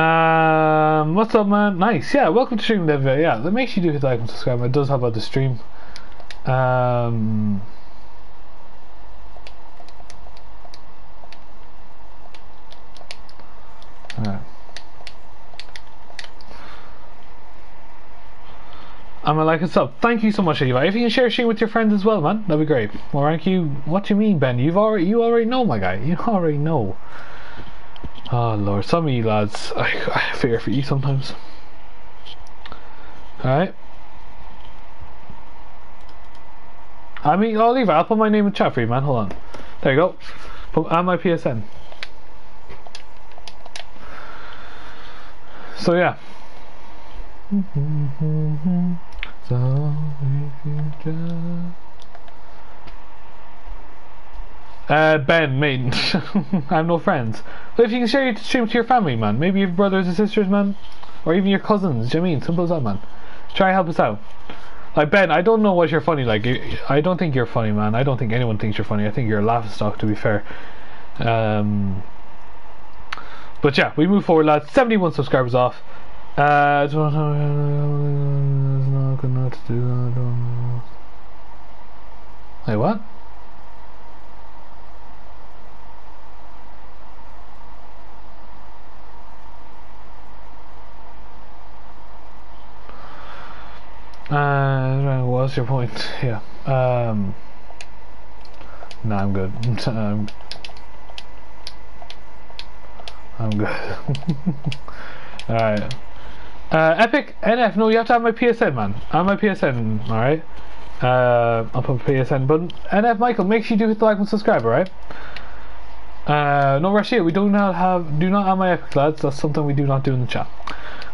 Um, what's up, man? Nice. Yeah, welcome to Stream Dev. Yeah, that makes you do hit like and subscribe. It does help out the stream. Um, Alright. I'm gonna like and sub. Thank you so much, Levi. If you can share stream with your friends as well, man, that'd be great. Well, rank you. What do you mean, Ben? You've already, you already know, my guy. You already know. Oh lord, some of you lads, I, I fear for you sometimes. Alright. I mean, I'll leave it. I'll put my name in chat for you, man. Hold on. There you go. Put, and my PSN. So yeah. *laughs* so uh, Ben, mate, *laughs* I have no friends. But if you can share your stream to your family, man, maybe your brothers and sisters, man, or even your cousins, do you know I mean? Simple as that, man. Try and help us out. Like, Ben, I don't know what you're funny, like, I don't think you're funny, man. I don't think anyone thinks you're funny. I think you're a laughing stock, to be fair. Um, but yeah, we move forward, lads. 71 subscribers off. Uh, not to do Wait, what? Uh, what's your point? Yeah. Um, no, I'm good. *laughs* um, I'm good. *laughs* alright. Uh, Epic NF, no, you have to have my PSN, man. I have my PSN, alright? Uh, I'll put PSN, but NF Michael, make sure you do hit the like and subscribe, alright? Uh, no here. We do not have, do not have my Epic lads. That's something we do not do in the chat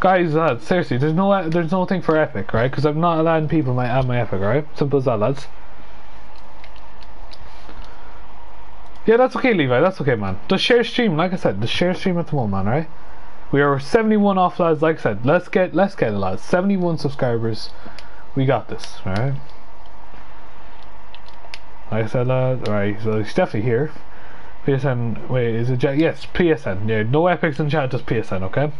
guys, lads, seriously, there's no there's no thing for epic, right? Because I'm not allowing people to add my epic, right? Simple as that, lads. Yeah, that's okay, Levi. That's okay, man. The share stream, like I said, the share stream at the moment, man, right? We are 71 off, lads. Like I said, let's get let's get it, lads. 71 subscribers. We got this, alright? Like I said, lads. Alright, so he's definitely here. PSN. Wait, is it? Yes, PSN. Yeah, no epics in chat, just PSN. Okay.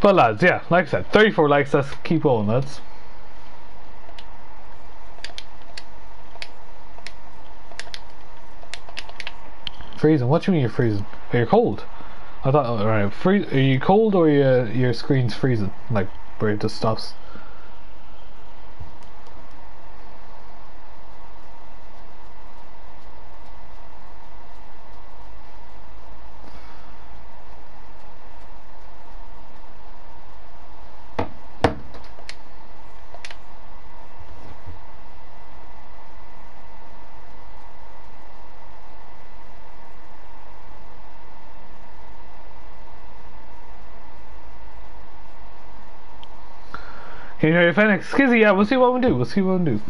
But lads, yeah, like I said, 34 likes, let's keep going, lads. Freezing? What do you mean you're freezing? Are you cold? I thought, alright, are you cold or your, your screen's freezing? Like, where it just stops? You hear your Phoenix? Skizzy, yeah, we'll see what we do. We'll see what we do.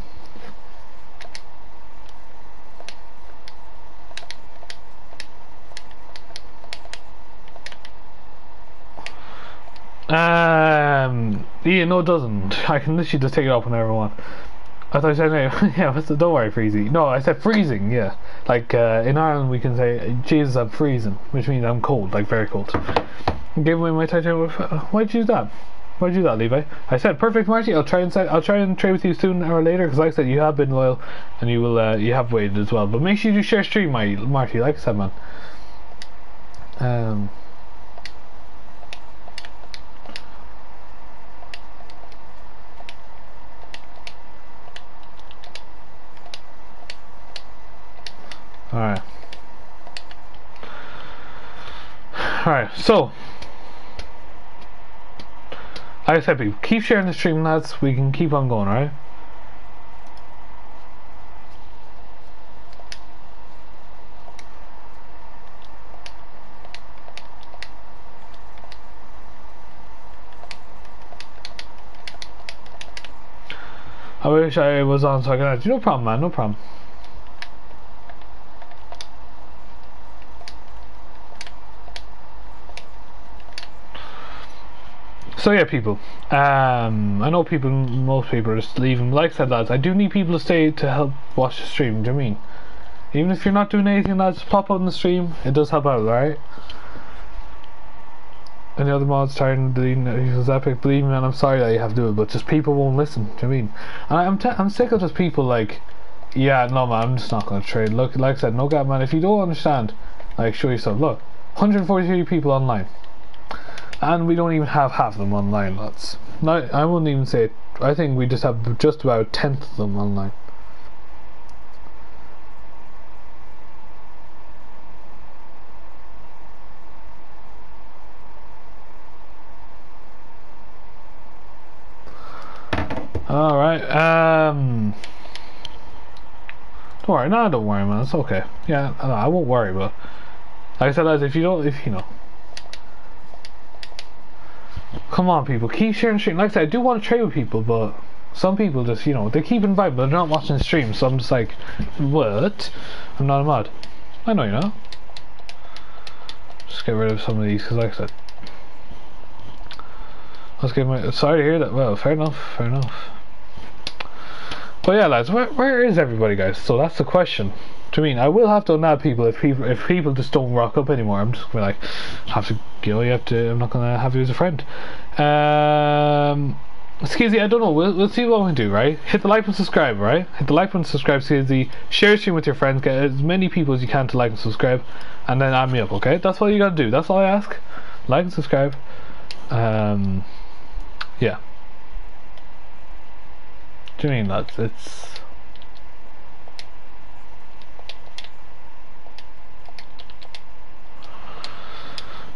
Um, yeah, no, it doesn't. I can literally just take it off whenever I want. I thought I said, *laughs* yeah, don't worry, freezy. No, I said freezing, yeah. Like, uh, in Ireland we can say, Jesus, I'm freezing, which means I'm cold, like very cold. Gave away my title. Uh, why'd you use that? Why'd you do that, Levi? I said perfect, Marty. I'll try and I'll try and trade with you sooner or later because, like I said, you have been loyal and you will uh, you have waited as well. But make sure you do share stream, my Marty. Like I said, man. Um. Alright. Alright, so I said, people, keep sharing the stream, lads. We can keep on going, right? I wish I was on so I could add. No problem, man. No problem. So yeah, people. Um, I know people, most people are just leaving. Like I said, lads, I do need people to stay to help watch the stream. Do you I mean? Even if you're not doing anything, lads, pop in the stream. It does help out, right? Any other mods trying to use Epic? Believe me, man, I'm sorry that you have to do it, but just people won't listen. Do you I mean? And I'm t I'm sick of just people like, yeah, no man, I'm just not gonna trade. Look, like I said, no gap, man. If you don't understand, like, show yourself. Look, 143 people online and we don't even have half of them online lots not, I wouldn't even say I think we just have just about a tenth of them online All right. Um. Don't worry. No, don't worry, man. It's okay. Yeah, I won't worry. But like I said, lads, if you don't, if you know, Come on, people, keep sharing stream. Like I said, I do want to trade with people, but... Some people just, you know, they keep inviting, but they're not watching the stream, so I'm just like, what? I'm not a mod. I know you know. Just get rid of some of these, because like I said... Let's get my... Sorry to hear that. Well, fair enough, fair enough. But yeah, lads, where, where is everybody, guys? So that's the question. You mean I will have to unmad people if people if people just don't rock up anymore? I'm just gonna like have to go. you have to. I'm not gonna have you as a friend. Um, Skizzy, I don't know. We'll, we'll see what we can do, right? Hit the like and subscribe, right? Hit the like and subscribe, Skizzy. Share stream with your friends. Get as many people as you can to like and subscribe, and then add me up. Okay, that's all you gotta do. That's all I ask. Like and subscribe. Um, yeah. Do you mean that it's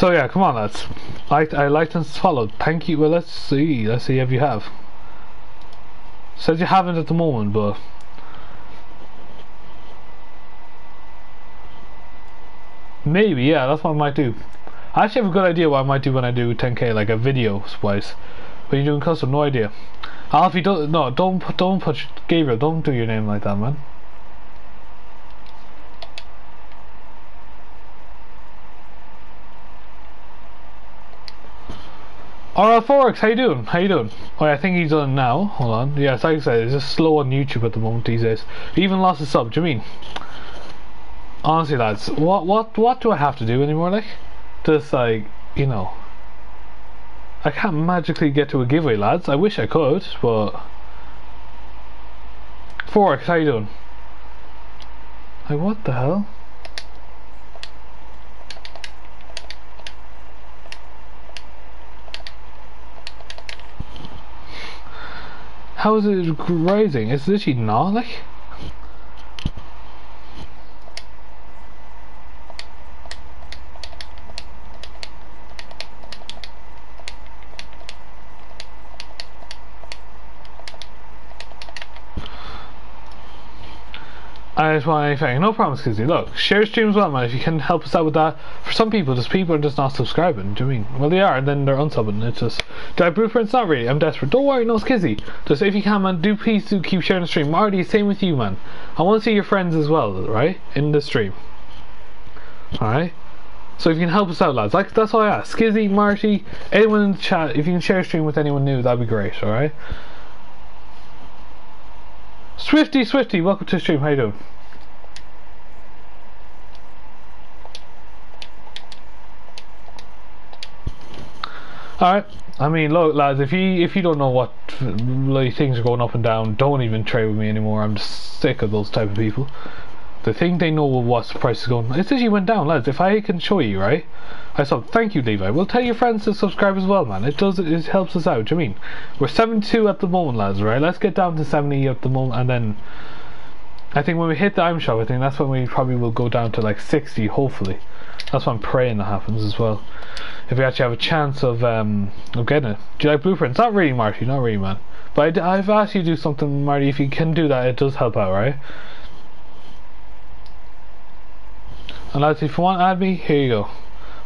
So yeah, come on lads. I I liked and followed. Thank you. Well, let's see. Let's see if you have. Says you haven't at the moment, but Maybe, yeah, that's what I might do. I actually have a good idea what I might do when I do 10k, like a video wise. When you're doing custom, no idea. Alfie, don't, no, don't, don't put, Gabriel, don't do your name like that, man. RL Forex, how you doing? How you doing? Oh, I think he's done now. Hold on. Yeah, like I said, it's just slow on YouTube at the moment these days. He even lost a sub. Do you mean? honestly lads what what what do I have to do anymore like just like you know I can't magically get to a giveaway lads I wish I could but Forex how you doing like what the hell How is it rising? Is this literally not I just want anything. No problem, Skizzy. Look, share streams well, man. If you can help us out with that. For some people, just people are just not subscribing. Do you mean? Well, they are, and then they're unsubbing. It's just. Do I blueprints? Not really. I'm desperate. Don't worry, no Skizzy. Just if you can, man, do please do keep sharing the stream. Marty, same with you, man. I want to see your friends as well, right? In the stream. Alright? So if you can help us out, lads, like that's all I ask. Skizzy, Marty, anyone in the chat, if you can share a stream with anyone new, that'd be great, alright? Swifty, Swifty, welcome to the stream. How you doing? Alright. I mean, look, lads, if you if you don't know what like, things are going up and down, don't even trade with me anymore. I'm sick of those type of people. The thing they know what the price is going. It actually went down, lads. If I can show you, right? I said, thank you, Levi. Well, tell your friends to subscribe as well, man. It does, it helps us out. You mean? We're 72 at the moment, lads, right? Let's get down to 70 at the moment, and then I think when we hit the item shop, I think that's when we probably will go down to like 60, hopefully. That's what I'm praying that happens as well. If we actually have a chance of um, of getting it. Do you like blueprints? Not really, Marty. Not really, man. But I, have asked you to do something, Marty. If you can do that, it does help out, right? And lads, if you want to add me, here you go.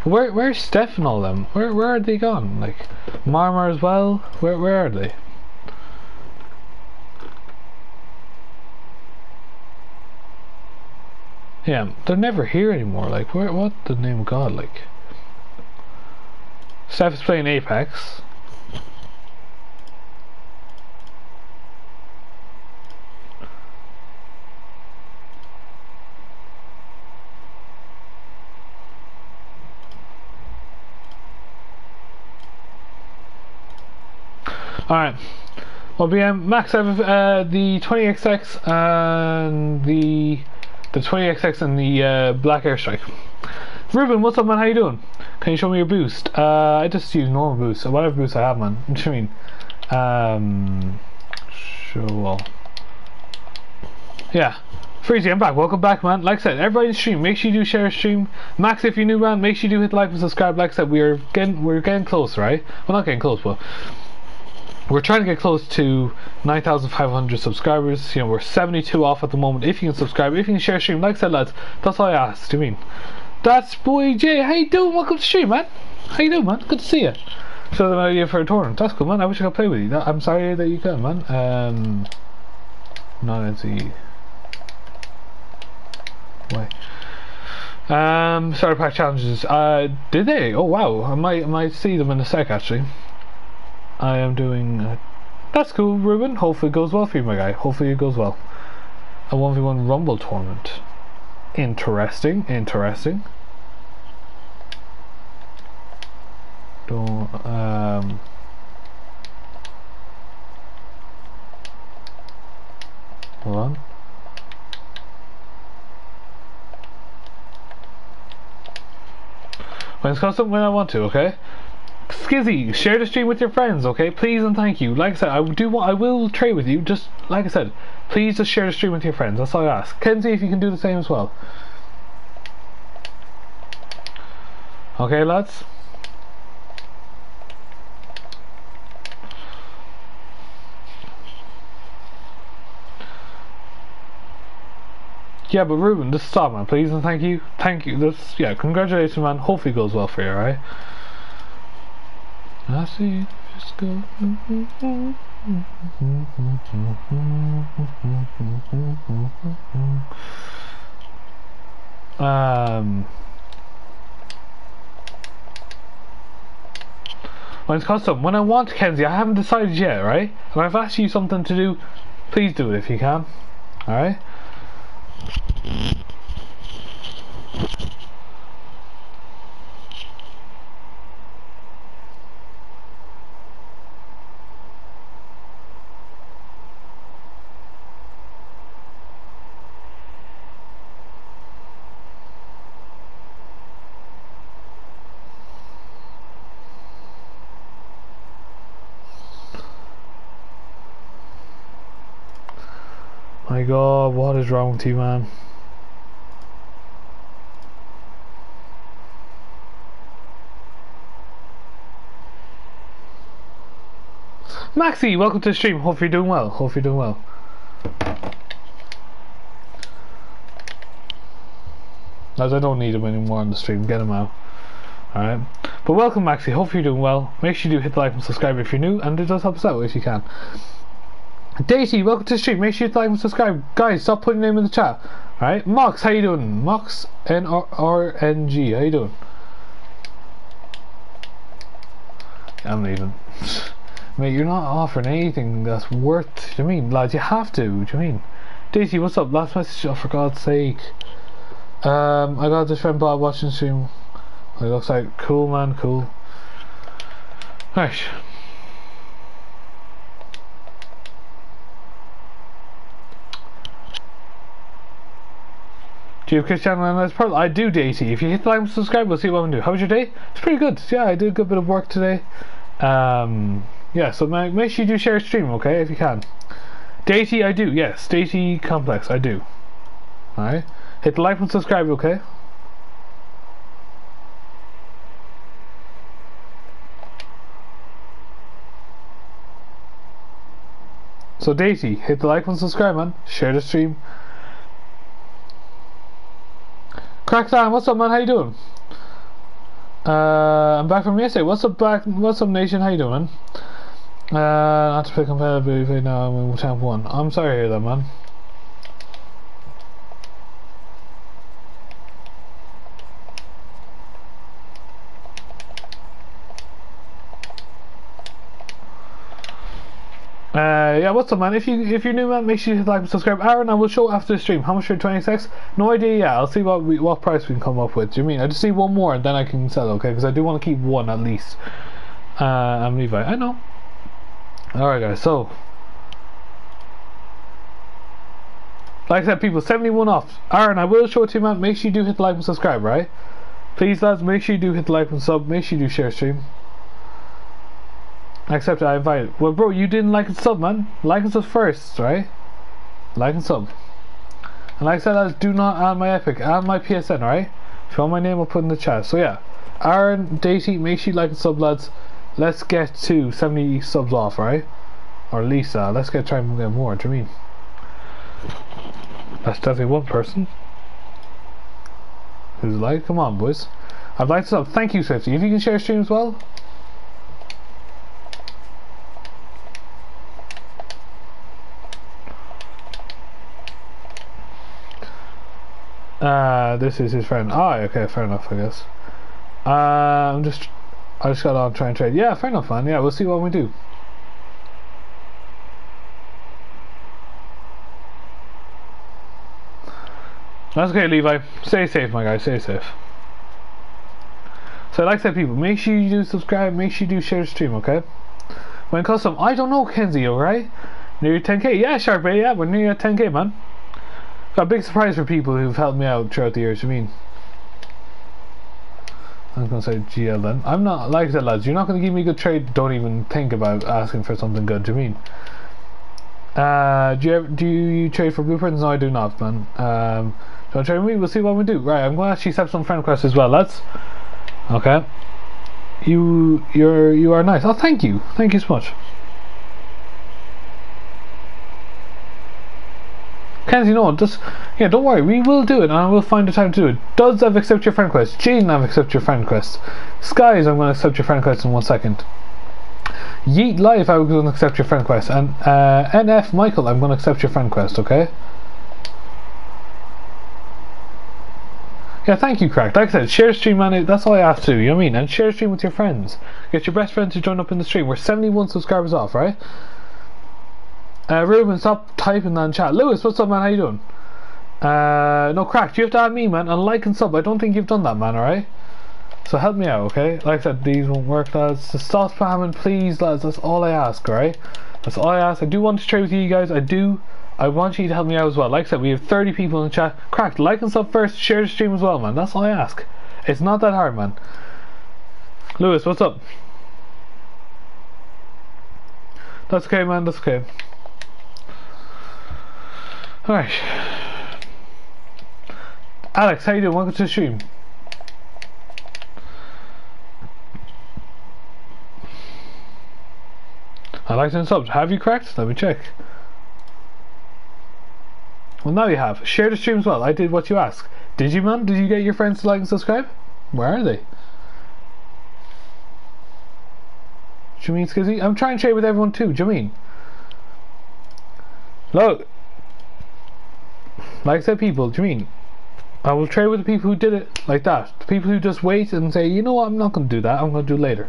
Where where's Steph and all them? Where where are they gone? Like Marmar as well? Where where are they? Yeah, they're never here anymore. Like where what the name of God like? Steph is playing Apex. Alright. Well, BM, Max, have uh, the 20XX and the the 20XX and the uh, Black Airstrike. Ruben, what's up, man? How you doing? Can you show me your boost? Uh, I just use normal boost, whatever boost I have, man. What do you mean? Um, show all. Yeah. Freezy, I'm back. Welcome back, man. Like I said, everybody in stream, make sure you do share stream. Max, if you're new, man, make sure you do hit like and subscribe. Like I said, we're getting we're getting close, right? Well, not getting close, but we're trying to get close to 9,500 subscribers. You know, we're 72 off at the moment. If you can subscribe, if you can share stream, like I said, lads, that's all I asked. You mean? That's Boy J. How you doing? Welcome to the stream, man. How you doing, man? Good to see you. So an idea for a tournament. That's cool, man. I wish I could play with you. I'm sorry that you can't, man. Um, not NC. Why? Um, starter pack challenges. Uh, did they? Oh wow! I might, I might see them in a sec. Actually, I am doing. Uh, that's cool, Ruben. Hopefully it goes well for you, my guy. Hopefully it goes well. A one v one Rumble tournament. Interesting. Interesting. Don't. Um. Hold on. When it's custom when I want to, okay? Skizzy, share the stream with your friends, okay? Please and thank you. Like I said, I do want, I will trade with you. Just like I said, please just share the stream with your friends. That's all I ask. Kenzie, if you can do the same as well. Okay, lads. Yeah, but Ruben, just stop, man, please, and thank you. Thank you. This, yeah, congratulations, man. Hopefully it goes well for you, alright? I see just go. Um. When it's custom, when I want Kenzie, I haven't decided yet, right? And I've asked you something to do. Please do it if you can. Alright? My god, what is wrong with you, man? Maxi, welcome to the stream. Hope you're doing well. Hope you're doing well. As I don't need him anymore on the stream, get him out. Alright. But welcome Maxi, hope you're doing well. Make sure you do hit the like and subscribe if you're new, and it does help us out if you can. Daisy, welcome to the stream. Make sure you like and subscribe. Guys, stop putting your name in the chat. Alright, Mox, how you doing? Mox N R N G, how you doing? I'm leaving. *laughs* Mate, you're not offering anything that's worth. Do you mean, lads? You have to. Do you mean? Daisy, what's up? Last message. Oh, for God's sake. Um, I got this friend Bob watching stream. It looks like cool, man. Cool. Right. Do you have Cristiano Ronaldo's pearl? I do, Daisy. If you hit the like and subscribe, we'll see what I can do. How was your day? It's pretty good. Yeah, I did a good bit of work today. Um, yeah, so make sure you do share stream, okay, if you can. Daisy, I do, yes. Daisy Complex, I do. Alright. Hit the like and subscribe, okay? So Daisy, hit the like and subscribe, man. Share the stream. Crackdown, what's up, man? How you doing? Uh, I'm back from yesterday. What's up, back? What's up, nation? How you doing, man? Uh, not to play competitive now. I'm in champ one. I'm sorry to hear that, man. Uh, yeah, what's up, man? If you if you're new, man, make sure you hit like and subscribe. Aaron, I will show after the stream. How much for 26? No idea. Yeah, I'll see what we, what price we can come up with. Do you mean I just need one more and then I can sell? Okay, because I do want to keep one at least. Uh, I'm Levi. I know. Alright guys, so like I said people 71 off. Aaron I will show it to you man, make sure you do hit like and subscribe, right? Please lads, make sure you do hit like and sub, make sure you do share stream. Except I invite Well bro you didn't like and sub man. Like and sub first, right? Like and sub. And like I said lads, do not add my epic, add my PSN, right? If you want my name I'll put in the chat. So yeah. Aaron, Daisy, make sure you like and sub lads. Let's get to 70 subs off, right? Or Lisa, uh, let's get try and get more, do you mean? That's definitely one person. Who's like, come on boys. I'd like to sub, thank you Swifty. If you can share stream as well. Uh, this is his friend. Ah, okay, fair enough, I guess. Uh, I'm just I just gotta try and trade. Yeah, fair enough, man. Yeah, we'll see what we do. That's okay, Levi. Stay safe, my guy. Stay safe. So, like I said, people, make sure you do subscribe. Make sure you do share the stream, okay? When custom, I don't know, Kenzie, alright? Near 10k. Yeah, Sharp, yeah, we're near 10k, man. A big surprise for people who've helped me out throughout the years, I mean. I'm gonna say GL then. I'm not like that, lads. You're not gonna give me a good trade. Don't even think about asking for something good. Do you mean? Uh, do you ever, do you trade for blueprints? No, I do not, man. Um, do you trade with me? We'll see what we do. Right, I'm gonna actually accept some friend requests as well, lads. Okay. You you're you are nice. Oh, thank you. Thank you so much. Kenzie, no, just yeah, don't worry, we will do it, and I will find the time to do it. Does I've accepted your friend request? Jaden, I've accepted your friend request. Skies, I'm going to accept your friend request in one second. Yeet Life, I'm going to accept your friend request, and uh, NF Michael, I'm going to accept your friend request. Okay. Yeah, thank you, Crack. Like I said, share stream, man. That's all I ask to. You know what I mean? And share stream with your friends. Get your best friend to join up in the stream. We're 71 subscribers off, right? Uh, Ruben, stop typing that in chat. Lewis, what's up, man? How you doing? Uh, no, crack. You have to add me, man, and like and sub. I don't think you've done that, man. All right. So help me out, okay? Like I said, these won't work, lads. So stop spamming, please, lads. That's all I ask, right? That's all I ask. I do want to trade with you guys. I do. I want you to help me out as well. Like I said, we have 30 people in the chat. Crack, like and sub first. Share the stream as well, man. That's all I ask. It's not that hard, man. Lewis, what's up? That's okay, man. That's okay. Alright. Alex, how you doing? Welcome to the stream. I like to subs. Have you cracked? Let me check. Well, now you have. Share the stream as well. I did what you asked. Did you, man? Did you get your friends to like and subscribe? Where are they? Do you mean Skizzy? I'm trying to share with everyone too. Do you mean? Look, like I said, people, do you mean? I will trade with the people who did it like that. The people who just wait and say, you know what, I'm not going to do that, I'm going to do later.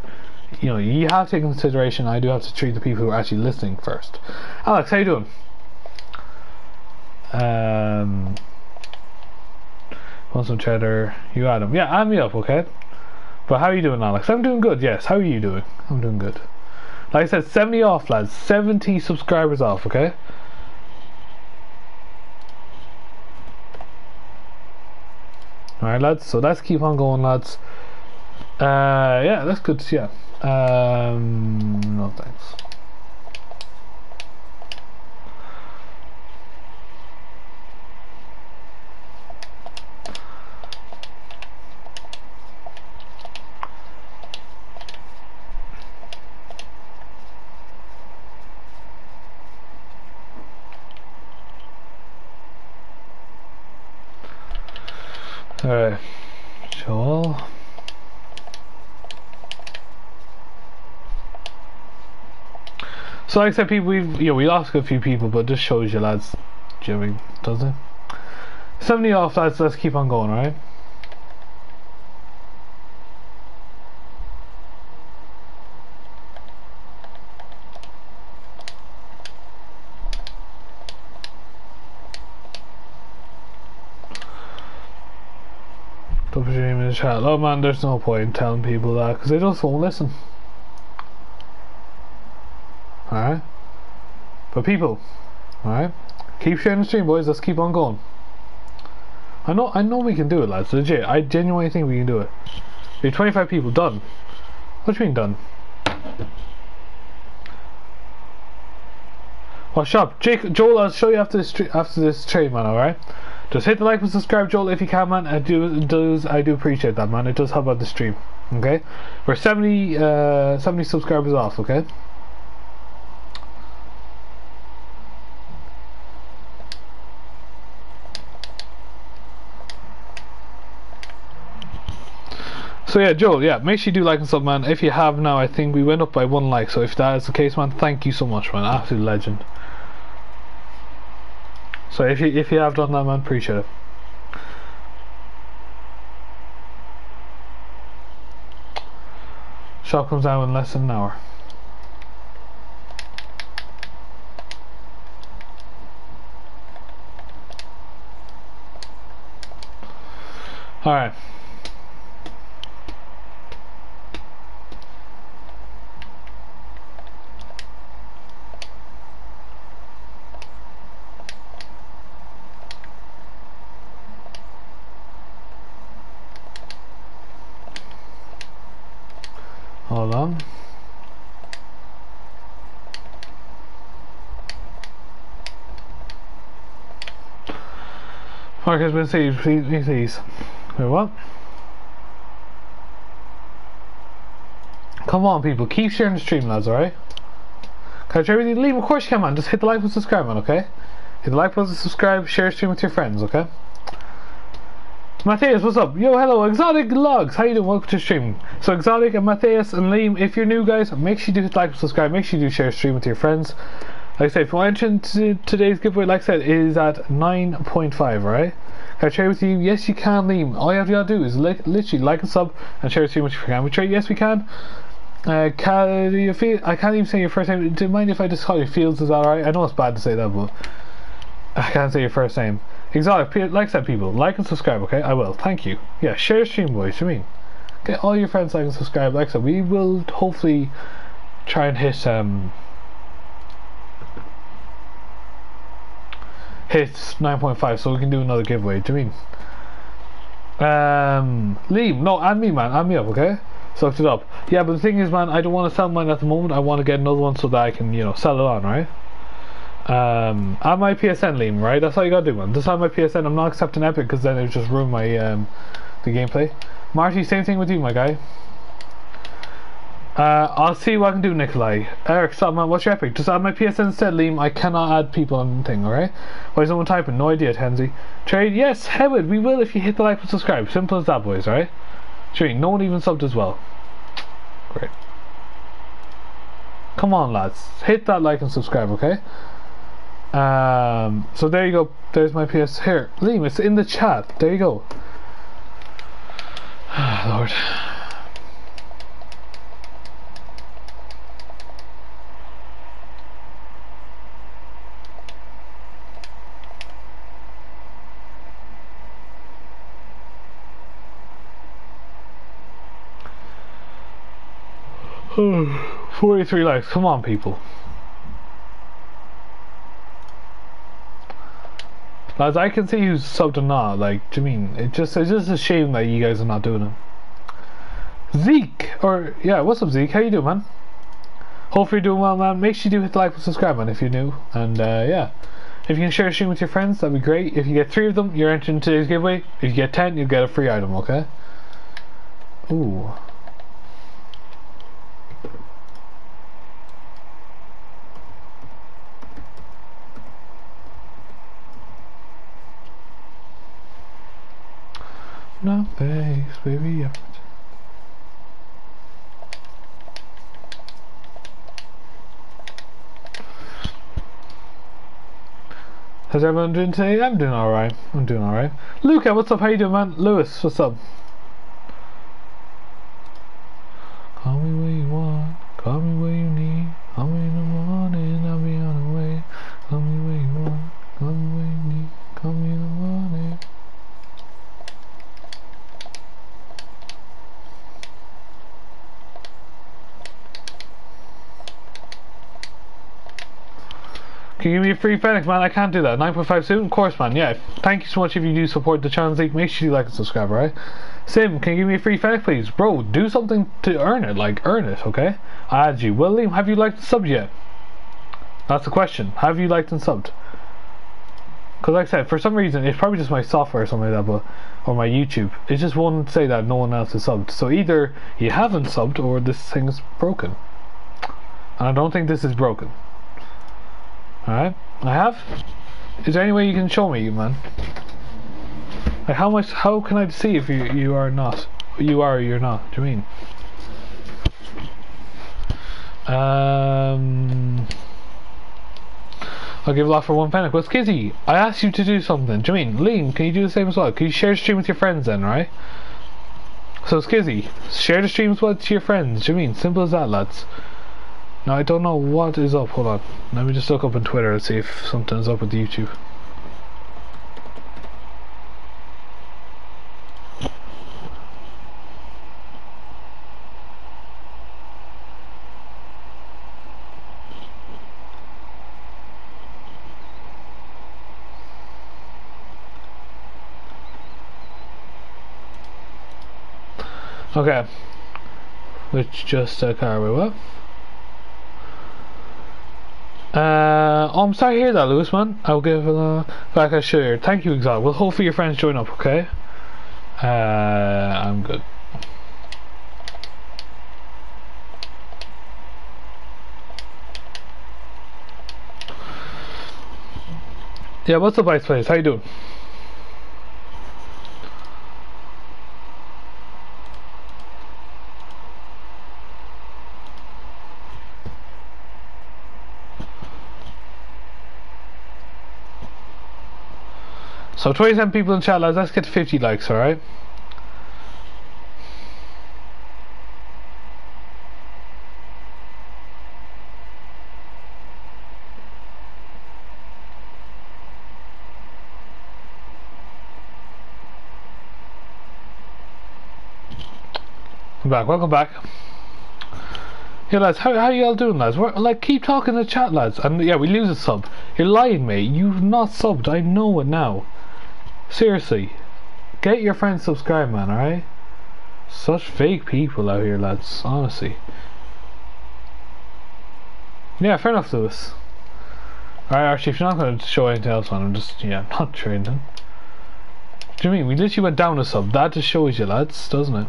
You know, you have to take consideration, I do have to treat the people who are actually listening first. Alex, how you doing? Um, want some cheddar? You Adam? Yeah, add me up, okay? But how are you doing, Alex? I'm doing good, yes. How are you doing? I'm doing good. Like I said, 70 off, lads. 70 subscribers off, okay? Alright lads, so let's keep on going lads. Uh, yeah, that's good, yeah. Um, no thanks. Alright. Joel. So like I said, people, we've, know, we lost a few people, but just shows you lads, Jimmy, does it? 70 off lads, let's keep on going, right? Dream in the chat. Oh man, there's no point in telling people that because they just won't listen. Alright? But people, alright? Keep sharing the stream, boys. Let's keep on going. I know, I know we can do it, lads. Legit. I genuinely think we can do it. You're 25 people. Done. What do you mean done? Oh, shop. Jake, Joel, I'll show you after this after this trade, man. All right. Just hit the like and subscribe, Joel, if you can, man. I do does I do appreciate that, man. It does help out the stream. Okay. We're 70 uh 70 subscribers off. Okay. So yeah, Joel, yeah, make sure you do like and sub, man. If you have now, I think we went up by one like. So if that is the case, man, thank you so much, man. Absolute legend. So if you if you have done that, man, appreciate it. Shop comes down in less than an hour. All right. On. Mark has been saved, please, please. Wait, what? Come on, people, keep sharing the stream, lads, alright? Can I try with you? Leave, of course you can, man. Just hit the like button, subscribe, man, okay? Hit the like button, subscribe, share the stream with your friends, okay? Matthias, what's up? Yo, hello, Exotic Logs. How you doing? Welcome to stream. So, Exotic and Matthias and Liam, if you're new, guys, make sure you do like and subscribe. Make sure you do share stream with your friends. Like I said, if you want to enter today's giveaway, like I said, is at 9.5, right? Can I share with you? Yes, you can, Liam. All you have to do is li literally like and sub and share stream with your friends. We trade? Yes, we can. Uh, can you feel? I can't even say your first name. Do you mind if I just call you Fields? Is that alright? I know it's bad to say that, but I can't say your first name. Exotic, like said, people, like and subscribe, okay? I will. Thank you. Yeah, share stream, boys. You mean? Get all your friends like and subscribe. Like said, we will hopefully try and hit um hit 9.5 so we can do another giveaway. Do you mean? Um, Liam, no, and me, man, and me up, okay? Sucked it up. Yeah, but the thing is, man, I don't want to sell mine at the moment. I want to get another one so that I can, you know, sell it on, right? Um, add my PSN, Liam, right? That's all you gotta do, man. Just add my PSN. I'm not accepting Epic because then it would just ruin my um, the gameplay. Marty, same thing with you, my guy. Uh, I'll see what I can do, Nikolai. Eric, stop, man. What's your Epic? Just add my PSN instead, Liam. I cannot add people on thing, alright? Why is someone typing? No idea, Tenzi. Trade? Yes, Howard, we will if you hit the like and subscribe. Simple as that, boys, alright? Trade, no one even subbed as well. Great. Come on, lads. Hit that like and subscribe, okay? Um, so there you go. There's my PS. Here, Liam, it's in the chat. There you go. *sighs* Lord. *sighs* *sighs* Forty-three likes. Come on, people. Lads, I can see who's subbed or not. Like, do you mean? It just it's just a shame that you guys are not doing it. Zeke, or yeah, what's up, Zeke? How you doing, man? Hopefully you're doing well, man. Make sure you do hit like and subscribe, man, if you're new. And uh, yeah, if you can share a stream with your friends, that'd be great. If you get three of them, you're entering today's giveaway. If you get ten, you'll get a free item. Okay. Ooh. No face, baby. How's everyone doing today? I'm doing alright. I'm doing alright. Luca, what's up? How you doing, man? Lewis, what's up? Call me where you want, call me where you need. Call me in the morning, I'll be on the way. Call me where you want, call me where you need. Call me in the morning. Can you give me a free Fennec, man? I can't do that. 9.5 soon? Of course, man. Yeah. Thank you so much if you do support the channel. Make sure you like and subscribe, right? Sim, can you give me a free Fennec, please? Bro, do something to earn it. Like, earn it, okay? I add you. William, have you liked and subbed yet? That's the question. Have you liked and subbed? Because like I said, for some reason, it's probably just my software or something like that, but or my YouTube. It just won't say that no one else has subbed. So either you haven't subbed or this thing's broken. And I don't think this is broken. Alright? I have? Is there any way you can show me, you man? Like how much how can I see if you you are not? You are or you're not, do you mean? Um I'll give a lot for one panic. Well, Skizzy, I asked you to do something. Do you mean, Liam, can you do the same as well? Can you share the stream with your friends then, right? So, Skizzy, share the stream with your friends. Do you mean? Simple as that, lads. Now, I don't know what is up. Hold on. Let me just look up on Twitter and see if something's up with YouTube. Okay. Which just uh, car we what? Uh, oh, I'm sorry to hear that, Lewis, man. I'll give uh, back a share. Thank you, Exile. Well, hopefully your friends join up, okay? Uh, I'm good. Yeah, what's up, Ice Place? How you doing? So 27 people in chat, lads. Let's get to 50 likes, alright? Back, welcome back. Yeah, lads, how, how y'all doing, lads? We're, like, keep talking in the chat, lads. And yeah, we lose a sub. You're lying, mate. You've not subbed. I know it now. Seriously, get your friends subscribed, man, alright? Such fake people out here, lads, honestly. Yeah, fair enough, Lewis. Alright, actually, if you're not going to show anything else on, I'm just, yeah, *laughs* not training. Do you mean? We literally went down a sub. That just shows you, lads, doesn't it?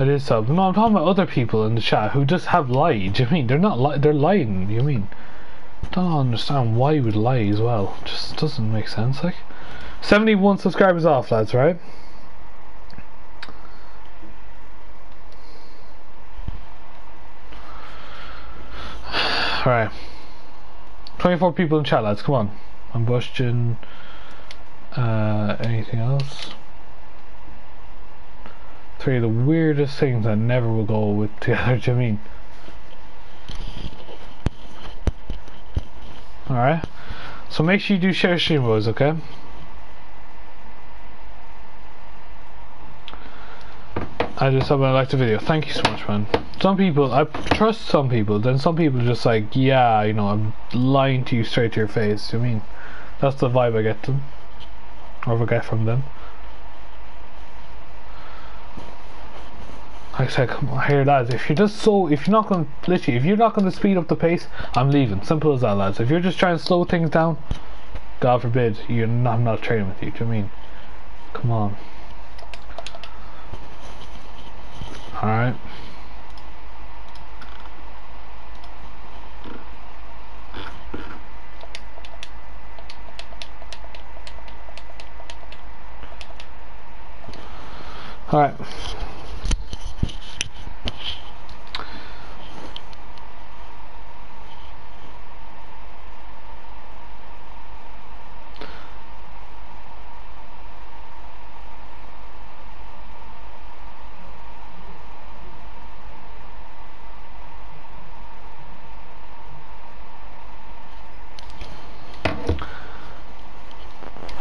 It is sub. No, I'm talking about other people in the chat who just have lied. You mean they're not? Li they're lying. You mean? Don't understand why you would lie as well. Just doesn't make sense. Like, 71 subscribers off, lads. Right? *sighs* All right. 24 people in chat, lads. Come on. Combustion. Uh, anything else? Three of the weirdest things that never will go with together, *laughs* do you mean? Alright? So make sure you do share stream boys, okay? I just hope I liked the video. Thank you so much, man. Some people, I trust some people, then some people just like, yeah, you know, I'm lying to you straight to your face. You mean? That's the vibe I get them. Or I get from them. Like I said, come on, here lads, if you're just so, if you're not going to, literally, if you're not going to speed up the pace, I'm leaving. Simple as that, lads. If you're just trying to slow things down, God forbid, you're not, I'm not training with you. Do you I mean? Come on. Alright. Alright.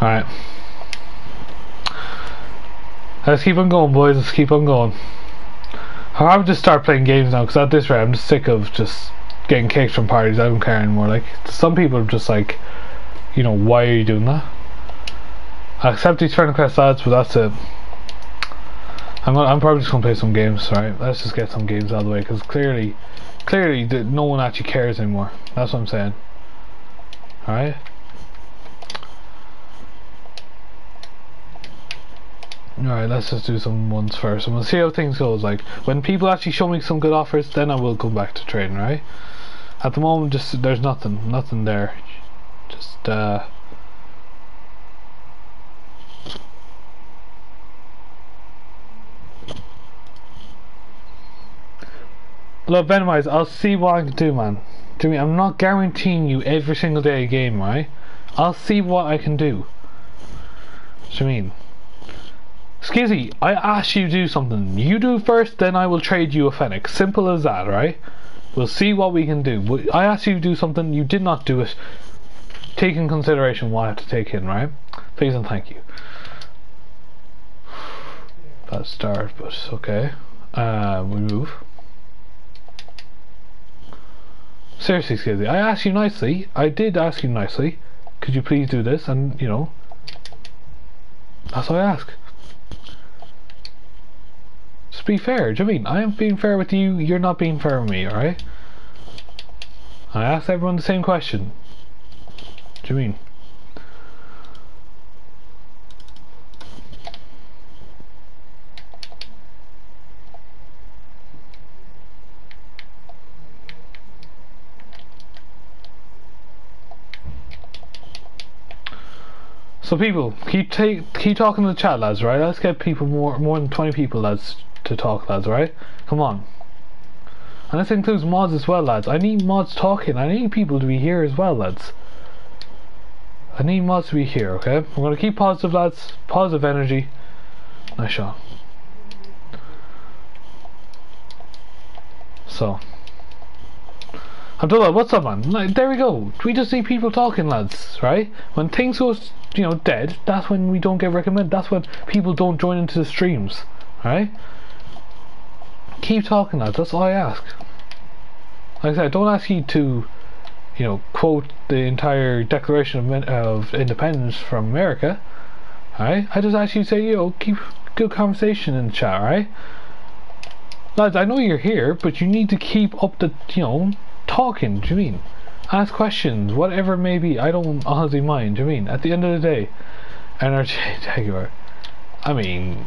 Alright. Let's keep on going, boys. Let's keep on going. I would just start playing games now because at this rate I'm just sick of just getting kicked from parties. I don't care anymore. Like some people are just like, you know, why are you doing that? I accept these friend request ads, but that's it. I'm gonna, I'm probably just gonna play some games. Right, let's just get some games out of the way because clearly, clearly, no one actually cares anymore. That's what I'm saying. All Alright, let's just do some ones first and we'll see how things goes. Like, when people actually show me some good offers, then I will come back to trading, right? At the moment, just there's nothing, nothing there. Just, uh... Look, Venomize, I'll see what I can do, man. Jimmy, I'm not guaranteeing you every single day a game, right? I'll see what I can do. What do you mean? Skizzy, I asked you to do something. You do first, then I will trade you a Fennec. Simple as that, right? We'll see what we can do. I asked you to do something, you did not do it. Take in consideration what I have to take in, right? Please and thank you. Bad start, but okay. Uh, we move. Seriously, Skizzy, I asked you nicely. I did ask you nicely. Could you please do this? And, you know, that's all I ask. Just be fair. Do you mean I am being fair with you? You're not being fair with me, alright? I asked everyone the same question. Do you mean? So people, keep take keep talking to the chat, lads. Right? Let's get people more more than twenty people, lads, to talk, lads. Right? Come on. And this includes mods as well, lads. I need mods talking. I need people to be here as well, lads. I need mods to be here. Okay? We're gonna keep positive, lads. Positive energy. Nice shot. So. Abdullah, what's up, man? There we go. We just need people talking, lads, right? When things go, you know, dead, that's when we don't get recommended. That's when people don't join into the streams, right? Keep talking, lads. That's all I ask. Like I said, I don't ask you to, you know, quote the entire Declaration of, of Independence from America, right? I just ask you to say, you know, keep good conversation in the chat, right? Lads, I know you're here, but you need to keep up the, you know, talking, do you mean? Ask questions, whatever it may be, I don't honestly mind, do you mean? At the end of the day, energy *laughs* Jaguar. I mean,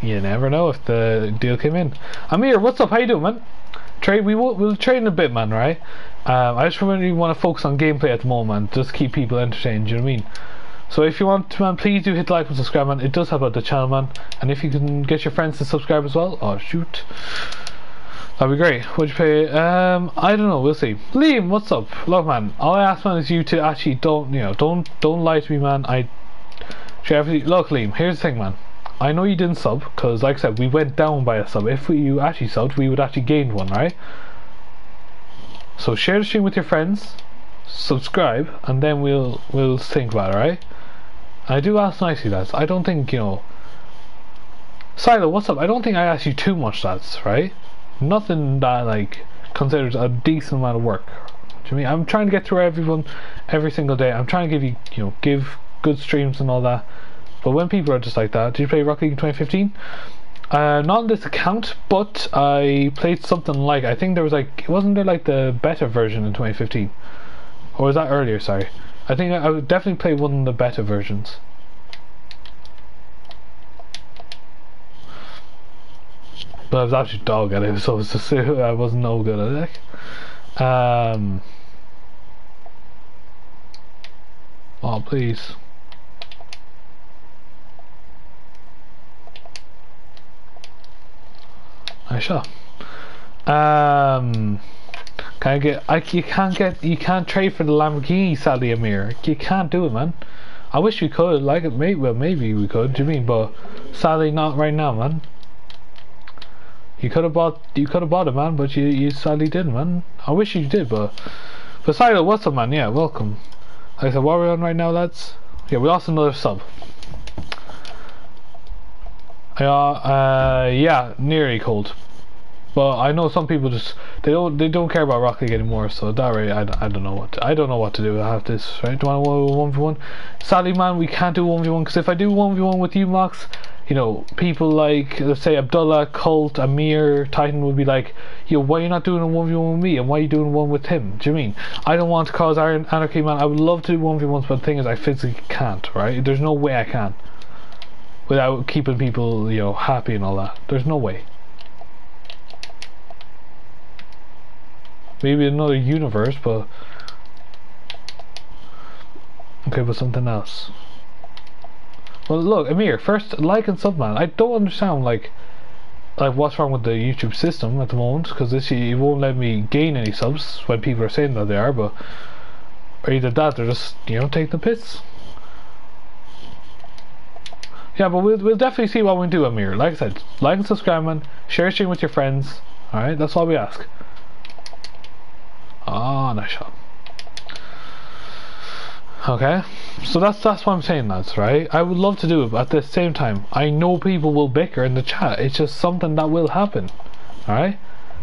you never know if the deal came in. Amir, what's up? How you doing, man? Trade, we will we'll trade in a bit, man. Right? Um, I just really want to focus on gameplay at the moment, just keep people entertained. Do you know what I mean? So if you want to, man, please do hit like and subscribe, man. It does help out the channel, man. And if you can get your friends to subscribe as well, oh shoot. That'd be great. Would you pay? Um, I don't know. We'll see. Liam, what's up? love man. All I ask, man, is you to actually don't, you know, don't, don't lie to me, man. I, look, Liam. Here's the thing, man. I know you didn't sub because, like I said, we went down by a sub. If we, you actually subbed, we would actually gain one, right? So share the stream with your friends, subscribe, and then we'll we'll think about it, right? I do ask nicely, lads. I don't think you know. Silo, what's up? I don't think I asked you too much, lads. Right? Nothing that like considers a decent amount of work. To me, I'm trying to get through everyone every single day. I'm trying to give you, you know, give good streams and all that. But when people are just like that, did you play Rocket League 2015? Uh, not on this account, but I played something like I think there was like wasn't there like the better version in 2015, or was that earlier? Sorry, I think I, I would definitely play one of the better versions. But I was actually dog at it, so I was just, *laughs* I was no good at it. Um, oh, please. I shall. Um, can I get? I you can't get. You can't trade for the Lamborghini, sadly, Amir. You can't do it, man. I wish we could. Like maybe. Well, maybe we could. Do you mean? But sadly, not right now, man. You could have bought you could have bought it man, but you you sadly didn't man. I wish you did, but but Cyril, what's up man? Yeah, welcome. Like I said, what are we on right now, lads? Yeah, we lost another sub. Yeah, uh, yeah, nearly cold. But I know some people just they don't they don't care about Rocket League anymore. So that way, I, I don't know what to, I don't know what to do. I have this right. Do I want one v one? Sadly, man, we can't do one v one because if I do one v one with you, Max, you know, people like let's say Abdullah, Colt, Amir, Titan would be like, yo, why are you not doing a one v one with me, and why are you doing one with him? Do you mean I don't want to cause anarchy, man? I would love to do one v ones, but the thing is, I physically can't. Right? There's no way I can without keeping people, you know, happy and all that. There's no way. Maybe another universe, but... Okay, but something else. Well, look, Amir, first, like and sub, man. I don't understand, like, like what's wrong with the YouTube system at the moment, because this it won't let me gain any subs when people are saying that they are, but... Either that, they're just, you know, taking the piss. Yeah, but we'll, we'll definitely see what we do, Amir. Like I said, like and subscribe, man. Share stream with your friends. Alright, that's all we ask. Ah, nice shot. Okay, so that's that's what I'm saying, lads. Right? I would love to do it, but at the same time, I know people will bicker in the chat. It's just something that will happen. All right.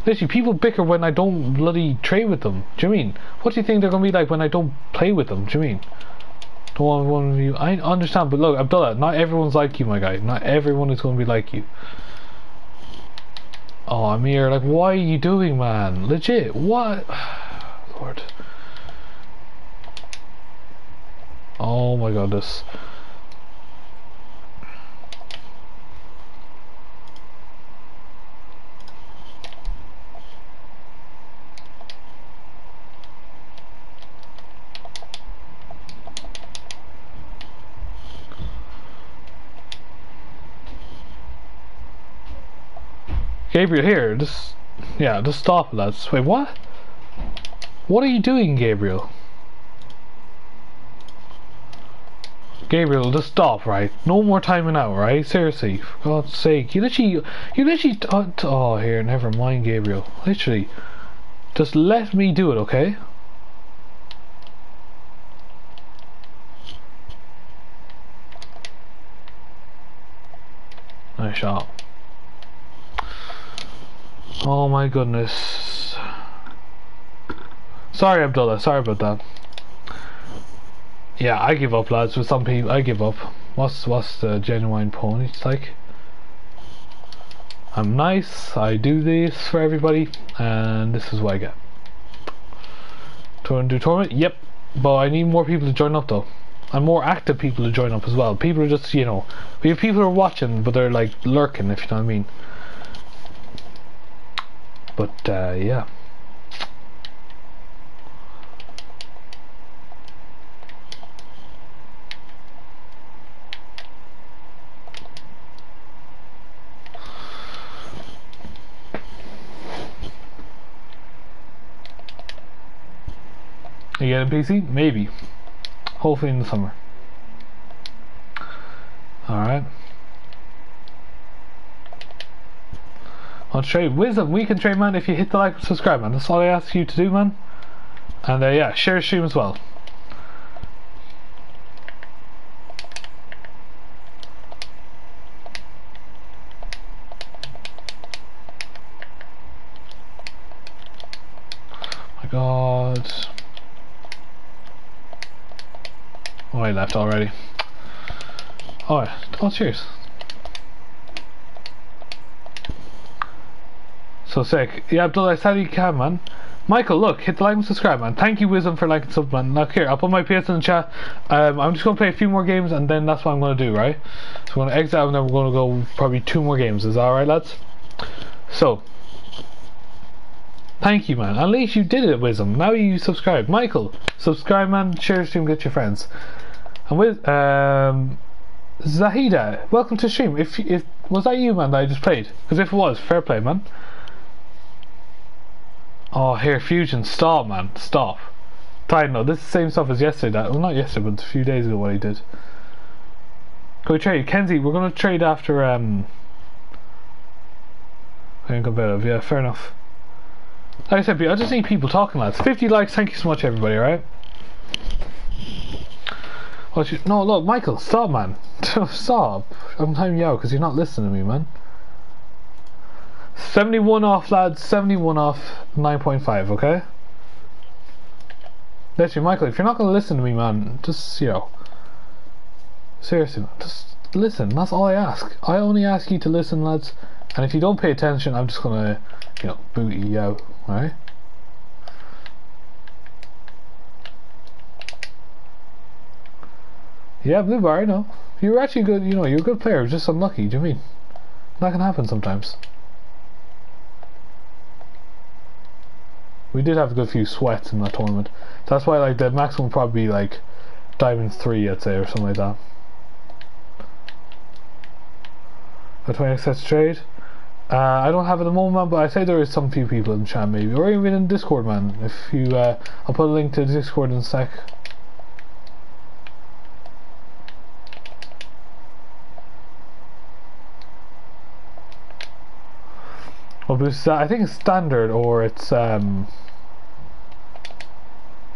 Literally, people bicker when I don't bloody trade with them. Do you mean? What do you think they're gonna be like when I don't play with them? Do you mean? Don't want one of you. I understand, but look, Abdullah, not everyone's like you, my guy. Not everyone is gonna be like you. Oh, Amir, like, why are you doing, man? Legit, what? *sighs* Lord. Oh my god, this. Gabriel, here, just, yeah, just stop that. Wait, what? What are you doing, Gabriel? Gabriel, just stop, right? No more timing out, right? Seriously, for God's sake. You literally, you literally, oh, oh here, never mind, Gabriel. Literally, just let me do it, okay? Nice shot. Oh my goodness. Sorry, Abdullah. Sorry about that. Yeah, I give up, lads. With some people, I give up. What's what's the genuine point? It's like I'm nice. I do this for everybody, and this is what I get. To do tournament? Yep. But I need more people to join up though. And more active people to join up as well. People are just, you know, we have people who are watching, but they're like lurking, if you know what I mean. But uh, yeah. You get a PC? Maybe. Hopefully in the summer. Alright. On trade wisdom, we can trade man if you hit the like and subscribe man. That's all I ask you to do man. And uh, yeah, share stream as well. my god. Oh, I left already. Oh, oh cheers. So sick. Yeah, Abdullah, I said you can, man. Michael, look, hit the like and subscribe, man. Thank you, Wisdom, for liking sub, man. Now, here, I'll put my PS in the chat. Um, I'm just going to play a few more games, and then that's what I'm going to do, right? So we're going to exit and then we're going to go probably two more games. Is that alright, lads? So, thank you, man. At least you did it, Wisdom. Now you subscribe. Michael, subscribe, man. Share stream, get your friends. And with, um, Zahida, welcome to stream. If, if, was that you, man, that I just played? Because if it was, fair play, man. Oh, here, Fusion, stop, man, stop. Titan, no, this is the same stuff as yesterday. Well, not yesterday, but a few days ago what he did. Go trade. Kenzie, we're going to trade after, um... competitive, yeah, fair enough. Like I said, I just need people talking, lads. 50 likes, thank you so much, everybody, alright? What you, no, look, Michael, stop, man. *laughs* stop. I'm timing you out because you're not listening to me, man. 71 off, lads. 71 off 9.5, okay? Literally, Michael, if you're not going to listen to me, man, just, you know. Seriously, just listen. That's all I ask. I only ask you to listen, lads. And if you don't pay attention, I'm just going to, you know, boot you out, alright? Yeah, blue bar, I know. You were actually good, you know, you're a good player, just unlucky, do you mean? That can happen sometimes. We did have a good few sweats in that tournament. That's why, like, the maximum probably be, like, Diamond 3, I'd say, or something like that. A 20 sets trade? Uh, I don't have it at the moment, but I say there is some few people in chat, maybe. Or even in Discord, man. If you, uh, I'll put a link to Discord in a sec. What boost that? I think it's standard or it's um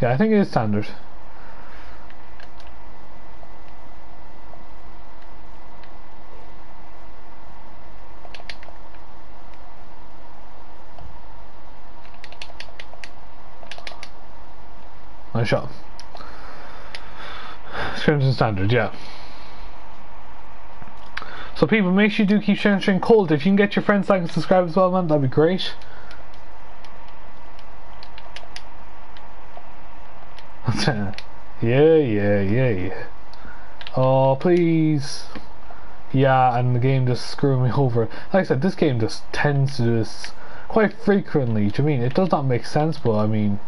Yeah, I think it is standard. Nice shot. Crimson standard, yeah. So people, make sure you do keep sharing stream cold. If you can get your friends like and subscribe as well, man, that'd be great. *laughs* yeah, yeah, yeah, yeah. Oh, please. Yeah, and the game just screwing me *laughs* over. Like I said, this game just tends to do this quite frequently. Do you mean? It does not make sense, but I mean...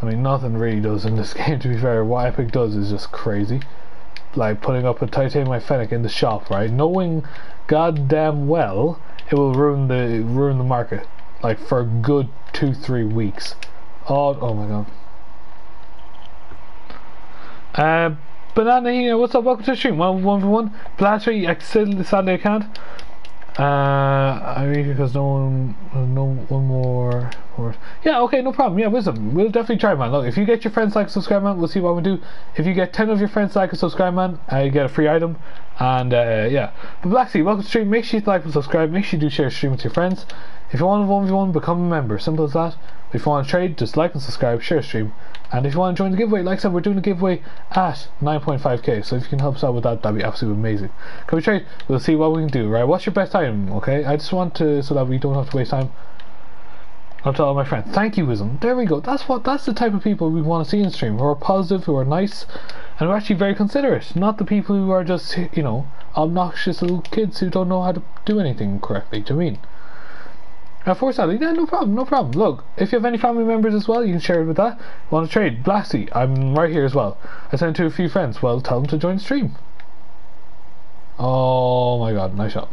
I mean, nothing really does in this *laughs* game, to be fair. What Epic does is just crazy like putting up a titanium fennec in the shop, right? Knowing goddamn well it will ruin the ruin the market, like for a good two three weeks. Oh, oh my god. Uh, Banana here, what's up? Welcome to the stream. One one for one. Blattery, sadly I can't. Uh, I mean, because no one, no one more, more. Yeah, okay, no problem. Yeah, wisdom. We'll definitely try, man. Look, if you get your friends like subscribe, man, we'll see what we do. If you get ten of your friends like and subscribe, man, uh, you get a free item. And uh, yeah, but Black Sea, welcome to stream. Make sure you like and subscribe. Make sure you do share stream with your friends. If you want a one v one, become a member. Simple as that. If you want to trade, just like and subscribe, share stream. And if you want to join the giveaway, like I said, we're doing a giveaway at 9.5k. So if you can help us out with that, that'd be absolutely amazing. Can we trade? We'll see what we can do, right? What's your best item, okay? I just want to, so that we don't have to waste time. I'll tell all my friends. Thank you, Wisdom. There we go. That's what. That's the type of people we want to see in stream. Who are positive, who are nice, and who are actually very considerate. Not the people who are just, you know, obnoxious little kids who don't know how to do anything correctly. Do you mean? For Sally, yeah, no problem, no problem. Look, if you have any family members as well, you can share it with that. Want to trade? Blasty, I'm right here as well. I sent to a few friends. Well, tell them to join stream. Oh my god, nice shot.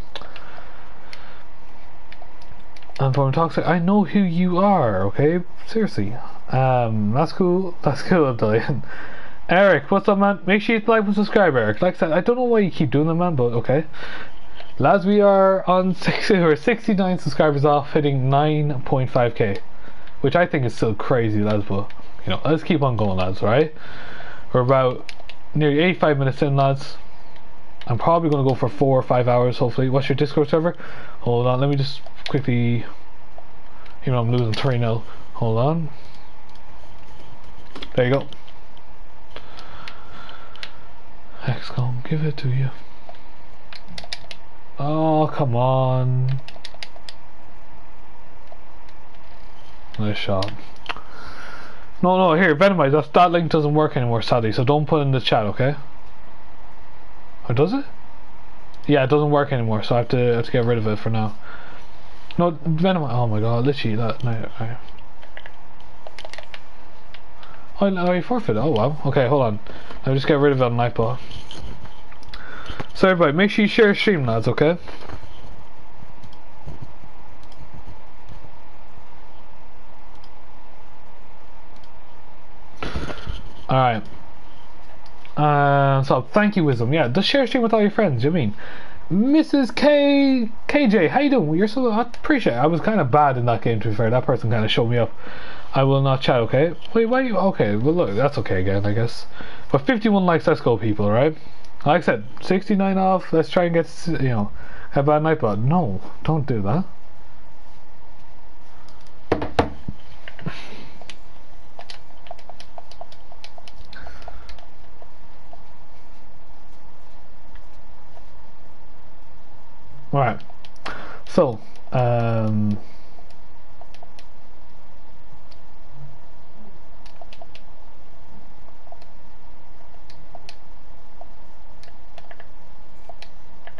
And from Toxic, I know who you are, okay? Seriously. Um, that's cool. *laughs* That's cool, Abdullian. Eric, what's up, man? Make sure you like and subscribe, Eric. Like I said, I don't know why you keep doing that, man, but okay. Lads, we are on *laughs* 60, or 69 subscribers off, hitting 9.5k, which I think is still crazy, lads. But you know, let's keep on going, lads. Right? We're about nearly 85 minutes in, lads. I'm probably going to go for four or five hours, hopefully. What's your Discord server? Hold on, let me just quickly. Even though I'm losing 3 0. Hold on. There you go. XCOM, give it to you. Oh, come on. Nice shot. No, no, here, Venomize, that, that link doesn't work anymore, sadly, so don't put in the chat, okay? Or does it? Yeah, it doesn't work anymore, so I have to, have to get rid of it for now. No, Venomize, oh my god, literally, that, no, I, Oh, forfeit. Oh, wow. Okay, hold on. I'll just get rid of it on. So everybody, make sure you share stream, lads, okay? Alright. Uh, so, thank you, Wisdom. Yeah, just share stream with all your friends, you mean? Mrs. K... KJ, how you doing? You're so... I appreciate it. I was kind of bad in that game, to be fair. That person kind of showed me up. I will not chat, okay? Wait, why you... Okay, well, look, that's okay again, I guess. But 51 likes, let's go, people, right? Like I said, 69 off. Let's try and get, you know, have a bad night, but no, don't do that. Alright, so, um,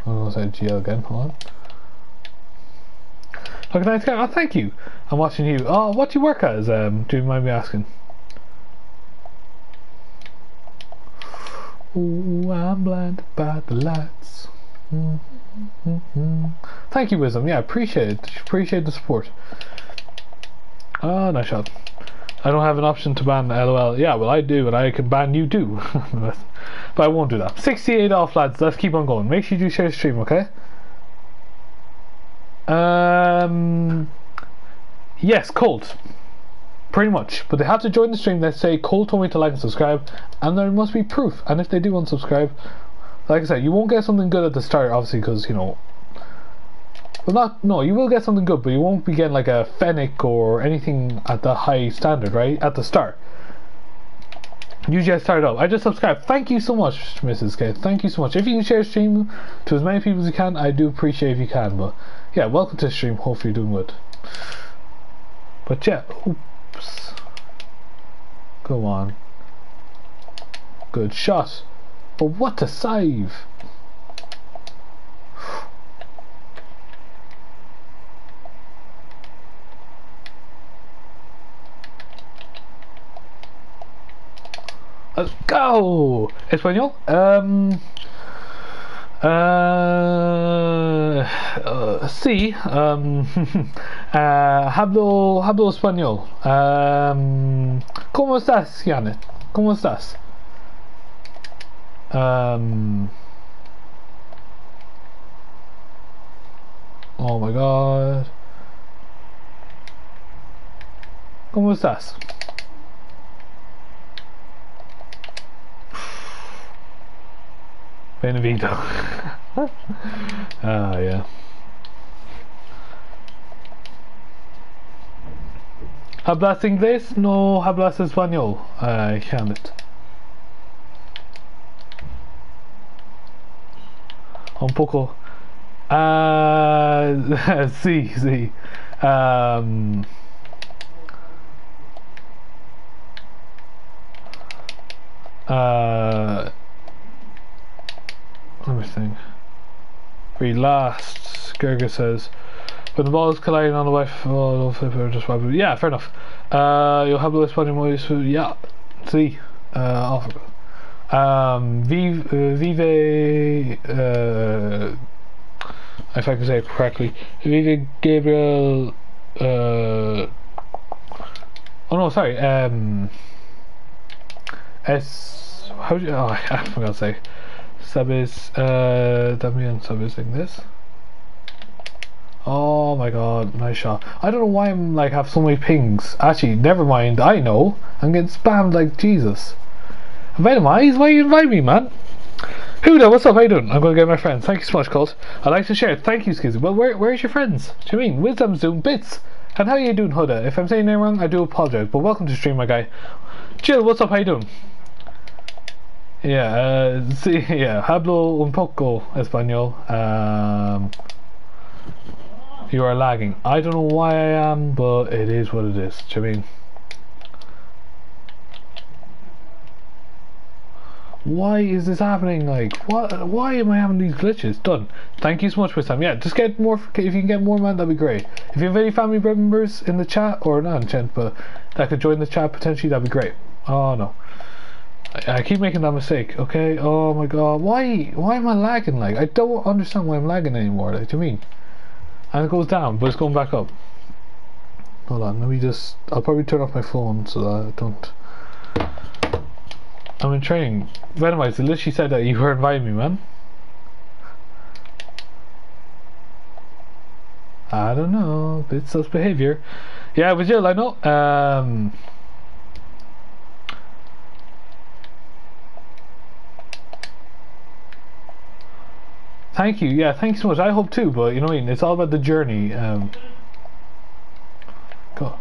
I said Geo again, hold on. Look at that guy, oh thank you. I'm watching you. Oh, what do you work as? Um, do you mind me asking? Ooh, I'm blinded by the lights. Mm -hmm. Thank you, Wisdom. Yeah, appreciate it. Appreciate the support. Oh, nice shot. I don't have an option to ban LOL. Yeah, well, I do, and I can ban you too. *laughs* but I won't do that. 68 off, lads. Let's keep on going. Make sure you do share the stream, okay? Um, yes, Colt. Pretty much. But they have to join the stream. They say Colt told me to like and subscribe, and there must be proof. And if they do unsubscribe, like I said, you won't get something good at the start, obviously, because you know. Well, not no. You will get something good, but you won't be getting like a Fennec or anything at the high standard, right? At the start. Usually I start up. I just subscribe. Thank you so much, Mrs. K. Thank you so much. If you can share the stream to as many people as you can, I do appreciate if you can. But yeah, welcome to the stream. Hopefully you're doing good. But yeah, oops. Go on. Good shot. But what a save! Let's go! Español. Um, uh, uh, sí. Um, *laughs* hablo, hablo español. Um, ¿Cómo estás, Janet? ¿Cómo estás? Oh my god. ¿Cómo estás? Benevito. *laughs* ah, yeah. ¿Hablas inglés? No hablas español, uh, Hamlet. Un poco. Ah, *laughs* sí, sí. Um, uh, let me think. We last, Gerga says, when the ball is colliding on the way, oh, flipper just yeah, fair enough. Uh, you'll have the spotting movies, yeah, see, uh, off. Um, Vive, uh, Vive, uh, if I can say it correctly, Vive Gabriel, uh, oh no, sorry, um, S, how do you, oh, I forgot to say. Sabes, uh, Damian Sabesing this. Oh my god, nice shot. I don't know why I'm like have so many pings. Actually, never mind, I know. I'm getting spammed like Jesus. Vitamize, why you invite me, man? Huda, what's up? How you doing? I'm gonna get my friends. Thank you so much, Colt. I'd like to share. Thank you, Skizzy. Well, where, where's your friends? Do you mean? Wisdom's doing bits. And how are you doing, Huda? If I'm saying anything wrong, I do apologize. But welcome to stream, my guy. Jill, what's up? How you doing? Yeah, uh, sí, yeah, hablo un poco español. Um, you are lagging. I don't know why I am, but it is what it is. Do you mean? Why is this happening? Like, what? Why am I having these glitches? Done. Thank you so much for time. Yeah, just get more. If you can get more, man, that'd be great. If you have any family members in the chat, or not in chat, but that could join the chat potentially, that'd be great. Oh no. I, keep making that mistake, okay? Oh my god, why why am I lagging like? I don't understand why I'm lagging anymore, like, do you mean? And it goes down, but it's going back up. Hold on, let me just, I'll probably turn off my phone so that I don't... I'm in training. Venomize, it literally said that you were inviting me, man. I don't know, bit of behavior. Yeah, but Jill, I know. Um, Thank you. Yeah, thanks so much. I hope too, but you know what I mean. It's all about the journey. Um, go.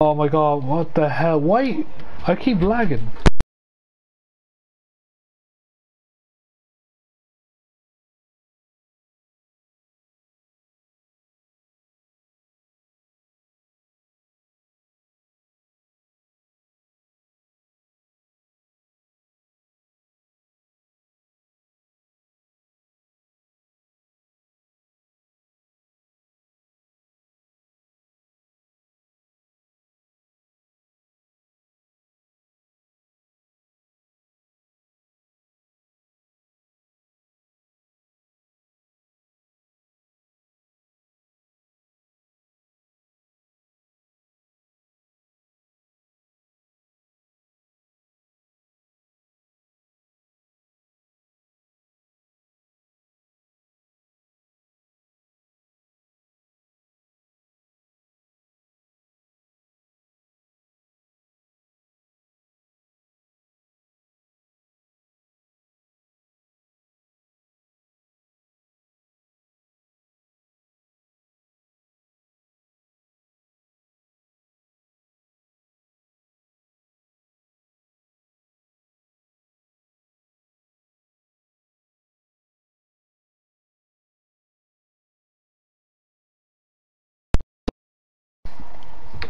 Oh my god, what the hell? Why? I keep lagging.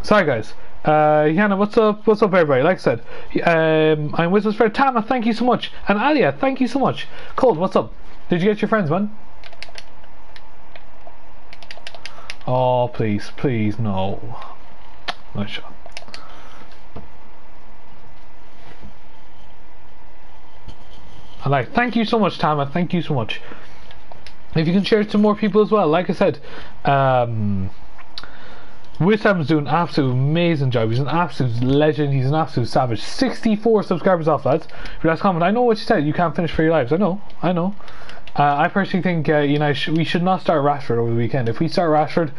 Sorry, guys. Uh, Yana, what's up? What's up, everybody? Like I said, um, I'm with friend Tama. Thank you so much, and Alia, thank you so much. Cold, what's up? Did you get your friends, man? Oh, please, please, no. Nice shot. I like. Thank you so much, Tama. Thank you so much. If you can share it to more people as well, like I said, um, Wissam's doing an absolute amazing job. He's an absolute legend. He's an absolute savage. 64 subscribers off, lads. Your last comment. I know what you said. You can't finish for your lives. I know. I know. Uh, I personally think uh, you know sh we should not start Rashford over the weekend. If we start Rashford,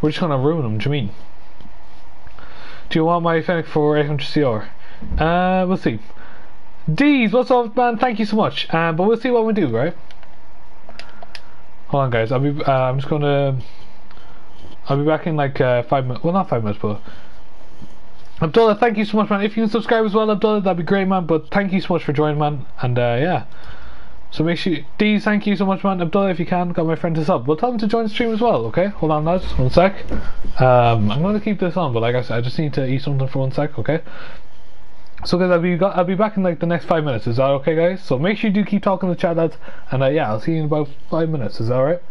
we're just going to ruin him. Do you mean? Do you want my Fennec for 800 CR? Uh, we'll see. D's, what's up, man? Thank you so much. Uh, but we'll see what we do, right? Hold on, guys. I'll be. Uh, I'm just gonna. I'll be back in like uh, five minutes. Well, not five minutes, but. Abdullah, thank you so much, man. If you can subscribe as well, Abdullah, that'd be great, man. But thank you so much for joining, man. And uh, yeah. So make sure. You... D, thank you so much, man. Abdullah, if you can, got my friend to sub. Well, tell him to join the stream as well, okay? Hold on, lads. One sec. Um, I'm going to keep this on, but like I said, I just need to eat something for one sec, okay? So guys, I'll be I'll be back in like the next five minutes. Is that okay, guys? So make sure you do keep talking to the chat, lads. And uh, yeah, I'll see you in about five minutes. Is that alright?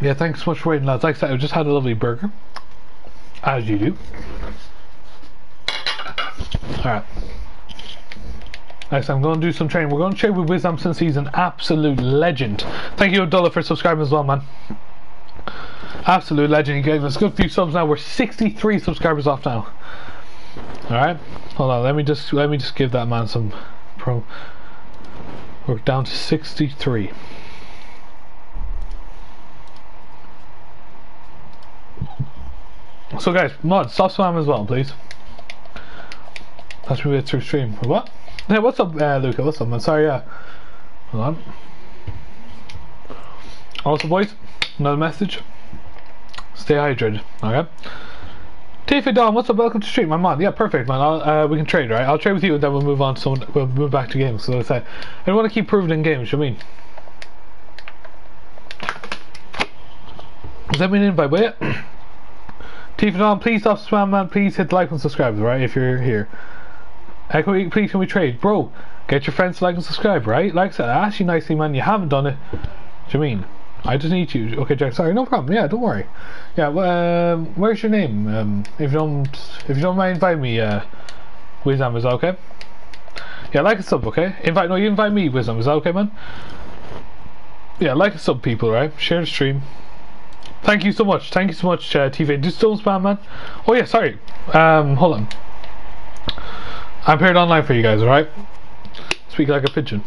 Yeah, thanks so much for waiting, lads. Like I said, I just had a lovely burger. As you do. Alright. Next, I'm going to do some training. We're going to train with Wisdom since he's an absolute legend. Thank you, Abdullah, for subscribing as well, man. Absolute legend. He gave us a good few subs now. We're 63 subscribers off now. Alright. Hold on, let me just let me just give that man some pro we're down to 63. So guys, mod, stop spam as well, please. That's me through stream. What? Hey, what's up, uh, Luca? What's up, man? Sorry, yeah. Hold on. Also, boys, another message. Stay hydrated, okay? Tifa Don, what's up? Welcome to stream. I'm. Yeah, perfect, man. Uh, we can trade, right? I'll trade with you, and then we'll move on. So we'll move back to games. So I said, I want to keep proving in games. You I mean? Does that mean invite? Wait. *clears throat* Tifa Don, please stop spam, man. Please hit like and subscribe, right? If you're here. We, please, can we trade, bro? Get your friends to like and subscribe, right? Like I said, I asked you nicely, man. You haven't done it. Do you mean? I just need you. Okay, Jack. Sorry, no problem. Yeah, don't worry. Yeah. Well, um, where's your name? Um, if you don't, if you don't mind, invite me. Uh, Wisdom, is that okay? Yeah, like a sub, okay? Invite. No, you invite me, Wisdom. Is that okay, man? Yeah, like a sub, people. Right? Share the stream. Thank you so much. Thank you so much, uh, TV. Just don't spam, man. Oh yeah, sorry. Um, hold on. I'm paired online for you guys. All right? Speak like a pigeon.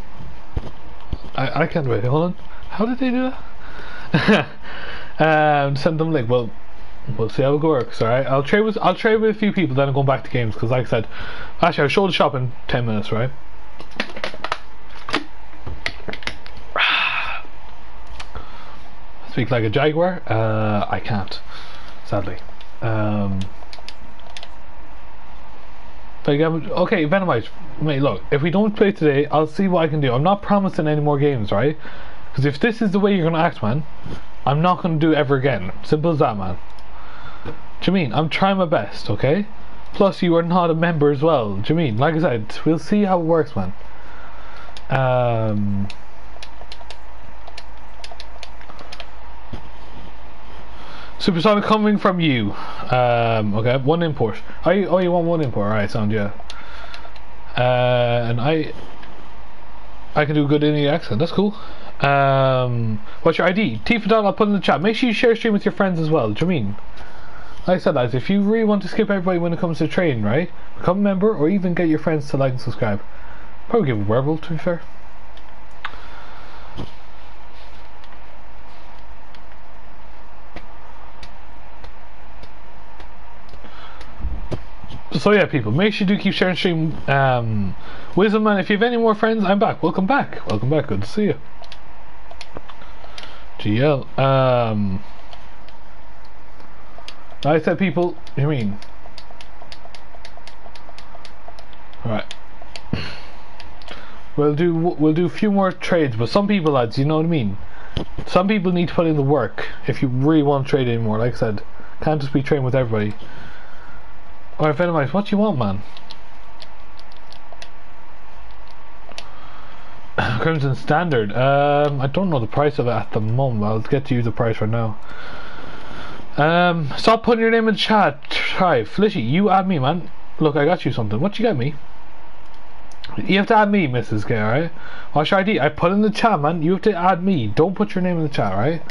I I can't wait. Hold on. How did they do that? *laughs* um, send them link. Well, we'll see how it works. All right. I'll trade with I'll trade with a few people. Then I'm going back to games because, like I said, actually I'll show the shop in ten minutes. Right. Speak like a jaguar. Uh, I can't, sadly. Um, but again, okay, Venomite. Mate, look, if we don't play today, I'll see what I can do. I'm not promising any more games, right? Because if this is the way you're going to act, man, I'm not going to do ever again. Simple as that, man. Do you mean? I'm trying my best, okay? Plus, you are not a member as well. Do you mean? Like I said, we'll see how it works, man. Um... Supersonic coming from you. Um, okay, one import. Oh you, oh, you want one import? Alright, sound, yeah. Uh, and I... I can do good Indian accent, that's cool. Um, what's your ID? Tifa I'll put in the chat. Make sure you share stream with your friends as well. Mean? Like I said, guys, if you really want to skip everybody when it comes to training, right? Become a member or even get your friends to like and subscribe. Probably give a werewolf to be fair. So yeah, people, make sure you do keep sharing stream. Um, Wisdom man, if you have any more friends, I'm back. Welcome back. Welcome back. Good to see you. GL. Um, I said people, you mean? Alright. *coughs* We'll do we'll do a few more trades, but some people lads, you know what I mean? Some people need to put in the work if you really want to trade anymore, like I said. Can't just be trading with everybody. Alright, Venomites, what do you want, man? *coughs* Crimson Standard. Um, I don't know the price of it at the moment. I'll get to you the price right now. Um, stop putting your name in chat. Try, Flishy, you add me, man. Look, I got you something. What you got me? You have to add me, Mrs. K, alright? What's your ID? I put in the chat, man. You have to add me. Don't put your name in the chat, right?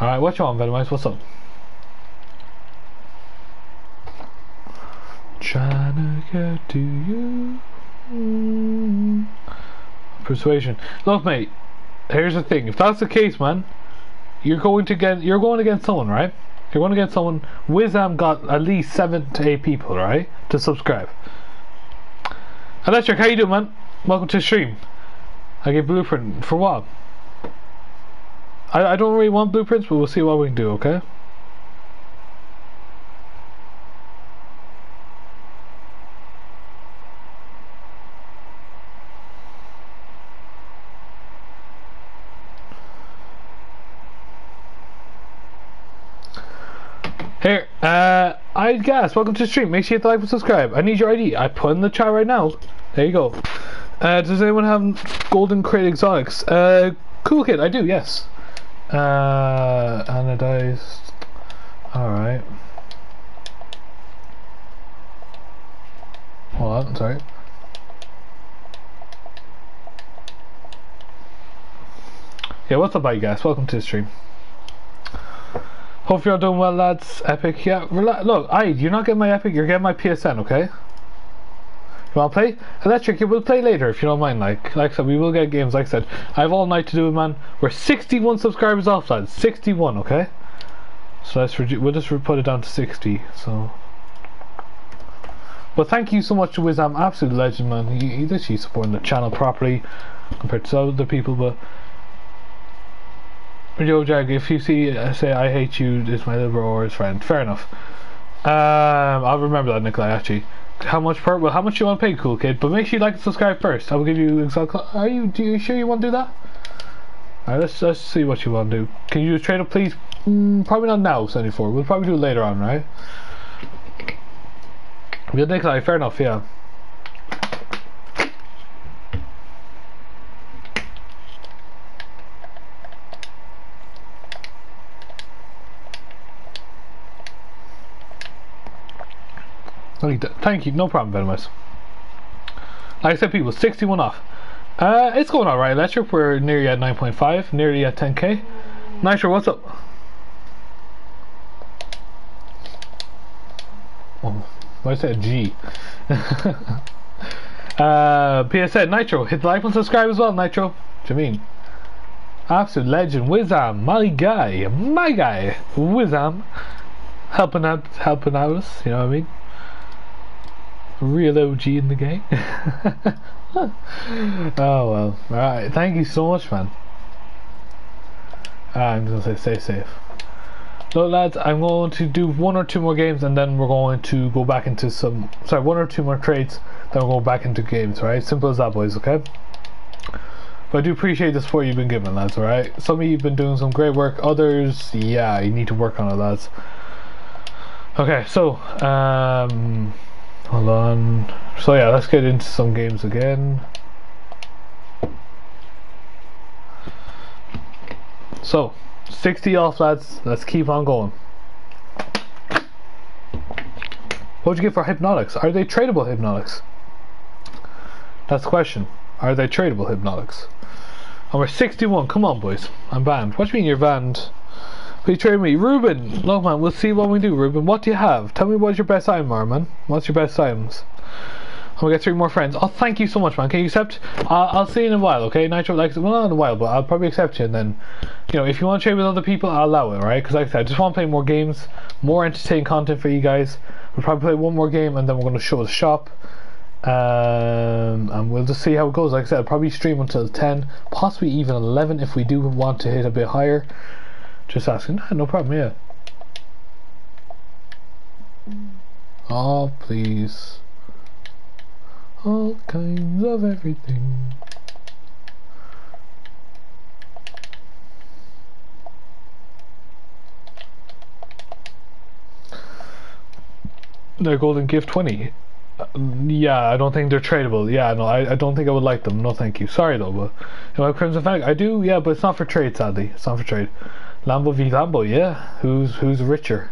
Alright, what you want, Venomites? What's up? Trying to get to you. Persuasion. Look, mate. Here's the thing. If that's the case, man, you're going to get. You're going against someone, right? You're going against someone. Wizam got at least seven to eight people, right, to subscribe. Electric, how you doing, man? Welcome to the stream. I get blueprint for what? I I don't really want blueprints, but we'll see what we can do. Okay. Here, uh, I guess. Welcome to the stream. Make sure you hit the like and subscribe. I need your ID. I put in the chat right now. There you go. Uh, does anyone have golden crate exotics? Uh, cool kid. I do. Yes. Uh, anodized. Alright. Hold on, sorry. Yeah, what's up, bye guys? Welcome to the stream. Hope you're all doing well, lads. Epic, yeah. Look, I, you're not getting my Epic, you're getting my PSN, okay? You wanna play? Electric, will play later if you don't mind. Like, like I said, we will get games. Like I said, I have all night to do it, man. We're 61 subscribers off, lads. 61, okay? So let's we'll just put it down to 60. So, but thank you so much to Wiz. I'm absolute legend, man. He, he literally supporting the channel properly compared to other people, but. Joe Jag, if you see uh, say I hate you, is my little or his friend. Fair enough. Um, I'll remember that, Nikolai. Actually, how much per? Well, how much you want to pay, cool kid? But make sure you like and subscribe first. I will give you exactly. Are you? Do you sure you want to do that? Alright, let's let's see what you want to do. Can you do a trade up, please? Mm, probably not now, 74. We'll probably do it later on, right? Yeah, Nikolai. Fair enough. Yeah. Thank you, no problem, Venomous. Like I said, people, 61 off. Uh, it's going alright, Electric. We're nearly at 9.5, nearly at 10k. Nitro, what's up? Oh, why did I say G? *laughs* uh, PSN, Nitro, hit the like and subscribe as well, Nitro. What you mean? Absolute legend, Wizam, my guy, my guy, Wizam. Helping out, helping out us, you know what I mean? Real OG in the game. *laughs* oh well. Alright, thank you so much, man. Ah, I'm gonna say stay safe. So lads, I'm going to do one or two more games and then we're going to go back into some sorry, one or two more trades, then we'll go back into games, right? Simple as that boys, okay? But I do appreciate the support you've been giving, lads, alright? Some of you've been doing some great work, others, yeah, you need to work on it, lads. Okay, so, um, Hold on. So yeah, let's get into some games again. So, 60 off lads, let's keep on going. What'd you get for hypnotics? Are they tradable hypnotics? That's the question. Are they tradable hypnotics? And we're 61, come on boys. I'm banned. What do you mean you're banned? Betray me. Ruben! Look man, we'll see what we do, Ruben. What do you have? Tell me what's your best item are, man. What's your best items? I'll get three more friends. Oh, thank you so much, man. Can you accept? Uh, I'll see you in a while, okay? Nitro, like, well, not in a while, but I'll probably accept you. And then, you know, if you want to trade with other people, I'll allow it, right? Because, like I said, I just want to play more games, more entertaining content for you guys. We'll probably play one more game, and then we're going to show the shop. Um, and we'll just see how it goes. Like I said, I'll probably stream until 10, possibly even 11 if we do want to hit a bit higher. Just asking. No problem, yeah. Oh, please. All kinds of everything. They're golden gift 20. Uh, yeah, I don't think they're tradable. Yeah, no, I, I don't think I would like them. No, thank you. Sorry though, but you know, Crimson Fang, I do. Yeah, but it's not for trade. Sadly, it's not for trade. Lambo v Lambo, yeah. Who's who's richer?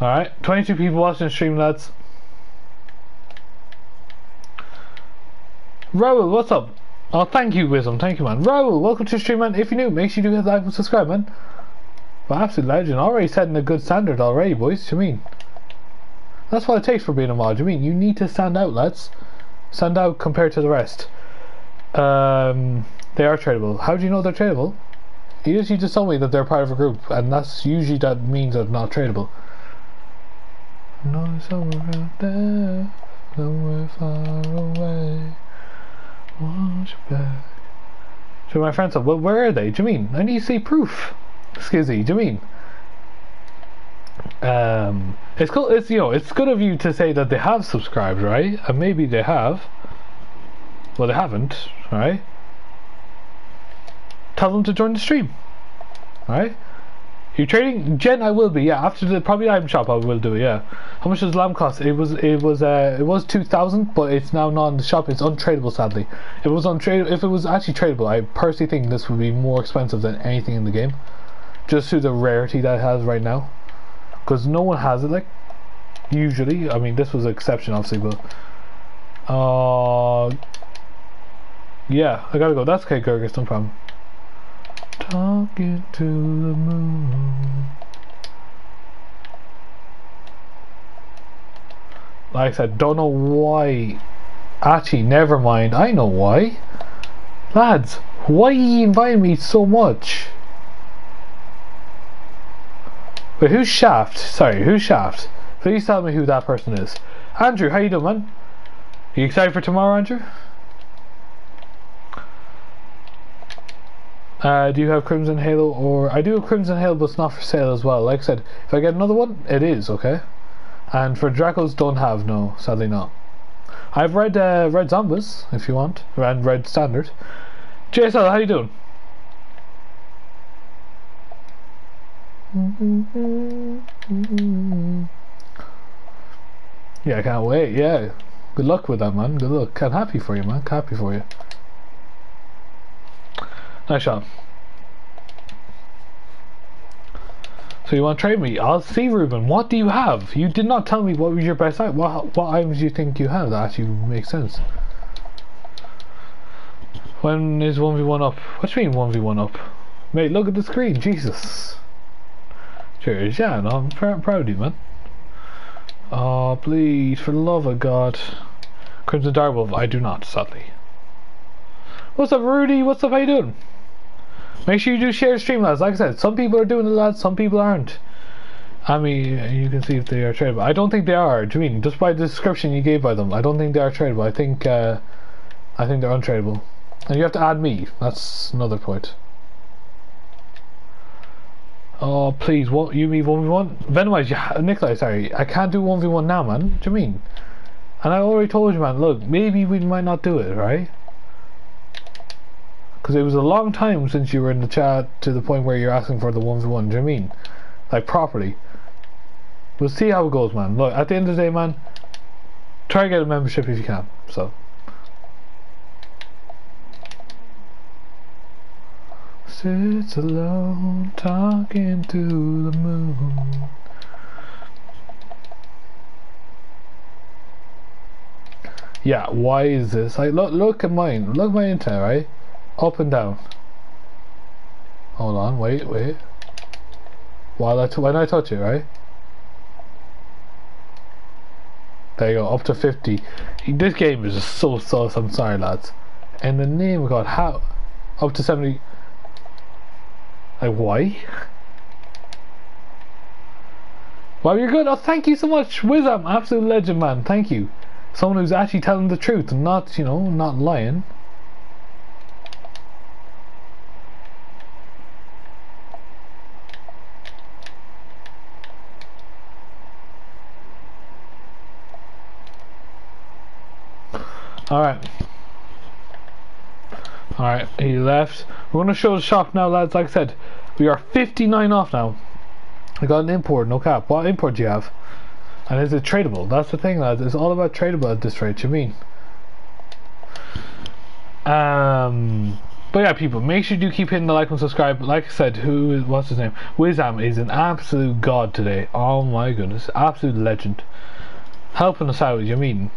Alright, 22 people watching the stream, lads. Raul, what's up? Oh, thank you, Wisdom. Thank you, man. Raul, welcome to the stream, man. If you're new, make sure you do hit like and subscribe, man. But absolute legend. Already setting a good standard already, boys. What you mean? That's what it takes for being a mod. You mean you need to stand out, lads stand out compared to the rest. Um, they are tradable. How do you know they're tradable? You just, told me that they're part of a group, and that's usually that means they're not tradable. No, somewhere out there, somewhere far away. Watch back. So my friend said, well, where are they? Do you mean? I need to see proof. Skizzy, do you mean? Um, it's cool. It's you know, it's good of you to say that they have subscribed, right? And maybe they have. Well, they haven't, right? Tell them to join the stream, right? You trading Jen? I will be. Yeah, after the probably item shop, I will do. it, Yeah. How much does lamb cost? It was it was uh it was two thousand, but it's now not in the shop. It's untradeable, sadly. It was untrade, if it was actually tradable, I personally think this would be more expensive than anything in the game, just through the rarity that it has right now, because no one has it like usually. I mean, this was an exception, obviously, but uh, yeah, I gotta go. That's okay, Gurgus, no problem. Talking to the moon. Like I said, don't know why. Actually, never mind. I know why. Lads, why you invite me so much? Wait, who's Shaft? Sorry, who's Shaft? Please tell me who that person is. Andrew, how you doing, man? Are you excited for tomorrow, Andrew? Uh, do you have Crimson Halo or I do have Crimson Halo but it's not for sale as well. Like I said, if I get another one, it is, okay? And for Dracos don't have, no, sadly not. I've read uh, Red Zombies, if you want, and Red Standard. JSL, how you doing? Yeah, I can't wait, yeah. Good luck with that, man. Good luck. I'm happy for you, man. Happy for you. Nice shot. So you want to trade me? I'll see, Ruben. What do you have? You did not tell me what was your best item. What, what items do you think you have that actually makes sense? When is 1v1 up? What do you mean 1v1 up? Mate, look at the screen. Jesus. Cheers. Yeah, no, I'm pr proud of you, man. Oh, please, for the love of God. Crimson Direwolf, I do not, sadly. What's up, Rudy? What's up? How you doing? Make sure you do share stream, lads. Like I said, some people are doing it, lads. Some people aren't. I mean, you can see if they are tradable. I don't think they are. Do you mean just by the description you gave by them? I don't think they are tradable. I think, uh, I think they're untradeable. And you have to add me. That's another point. Oh, please, what you mean 1v1? Venomize, Nikolai, sorry. I can't do 1v1 now, man. What do you mean? And I already told you, man, look, maybe we might not do it, right? Because it was a long time since you were in the chat to the point where you're asking for the 1v1, do you mean? Like, properly. We'll see how it goes, man. Look, at the end of the day, man, try to get a membership if you can, so. Sits alone, talking to the moon. Yeah, why is this? Like, look, look at mine. Look at my internet, right? Up and down. Hold on, wait, wait. While I t when I touch it, right? There you go, up to 50. This game is just so sus, I'm sorry lads. In the name of God, how? Up to 70. Like, why? Well, you're good. Oh, thank you so much. Wizam, absolute legend, man. Thank you. Someone who's actually telling the truth and not, you know, not lying. Alright. Alright, he left. We're going to show the shop now, lads. Like I said, we are 59 off now. I got an import, no cap. What import do you have? And is it tradable? That's the thing, lads. It's all about tradable at this rate, you mean? Um, but yeah, people, make sure you do keep hitting the like and subscribe. Like I said, who is, what's his name? Wizam is an absolute god today. Oh my goodness. Absolute legend. Helping us out, you mean?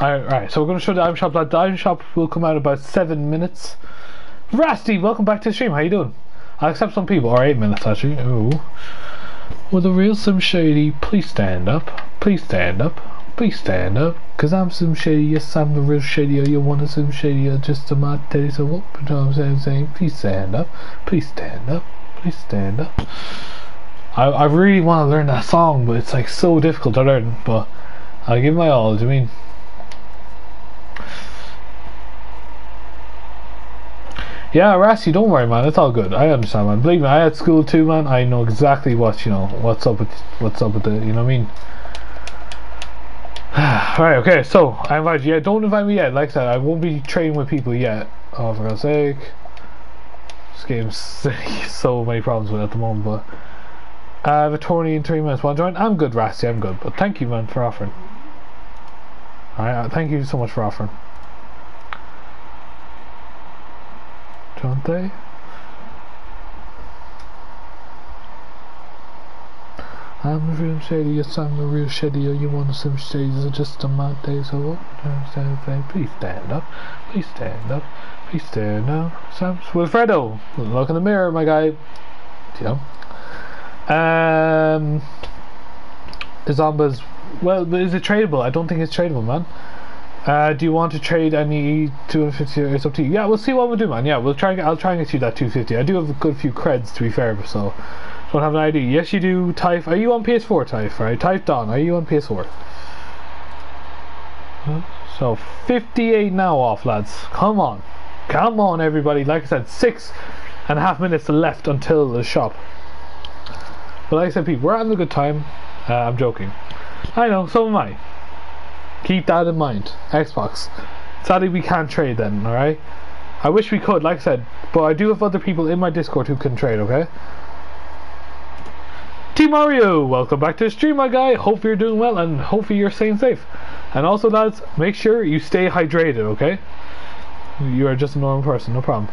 Alright, so we're going to show the item shop. That item shop will come out in about seven minutes. Rasty, welcome back to the stream. How you doing? I'll accept some people. Or eight minutes, actually. Ooh. With a real Slim Shady, please stand up. Please stand up. Please stand up. Because I'm Slim Shady. Yes, I'm the real Shady. You want a Slim Shady just to my daddy. So what? You know what I'm saying? Please stand up. Please stand up. Please stand up. I, I really want to learn that song, but it's like so difficult to learn. But I'll give my all. Do you mean? Yeah, Rassi, don't worry, man. It's all good. I understand, man. Believe me, I had school too, man. I know exactly what you know. What's up with what's up with the. You know what I mean? *sighs* Alright, okay. So I invite you. Yeah, don't invite me yet. Like I said, I won't be trading with people yet Oh, for God's sake. This game's *laughs* so many problems with it at the moment, but... I have a tourney in three minutes. To join? I'm good, Rasty, I'm good. But thank you, man, for offering. Alright, uh, thank you so much for offering. Don't they? I'm real shady, yes I'm a real shady, Are you want some shades just a my days so what? Please stand up, please stand up, please stand up. Sam Wilfredo, look in the mirror, my guy. Yeah. Um, Zomba's, well, is it tradable? I don't think it's tradable, man. Uh, do you want to trade any 250? It's up to you. Yeah, we'll see what we'll do, man. Yeah, we'll try. I'll try and get you that 250. I do have a good few creds, to be fair, so don't have an ID. Yes, you do. Type. Are you on PS4, Type? Right. Type Don. Are you on PS4? So 58 now off, lads. Come on, come on, everybody. Like I said, six and a half minutes left until the shop. But like I said, people, we're having a good time. Uh, I'm joking. I know, so am I. Keep that in mind. Xbox. Sadly, we can't trade then, alright? I wish we could, like I said, but I do have other people in my Discord who can trade, okay? Team Mario, welcome back to the stream, my guy. Hope you're doing well and hopefully you're staying safe. And also, lads, make sure you stay hydrated, okay? You are just a normal person, no problem.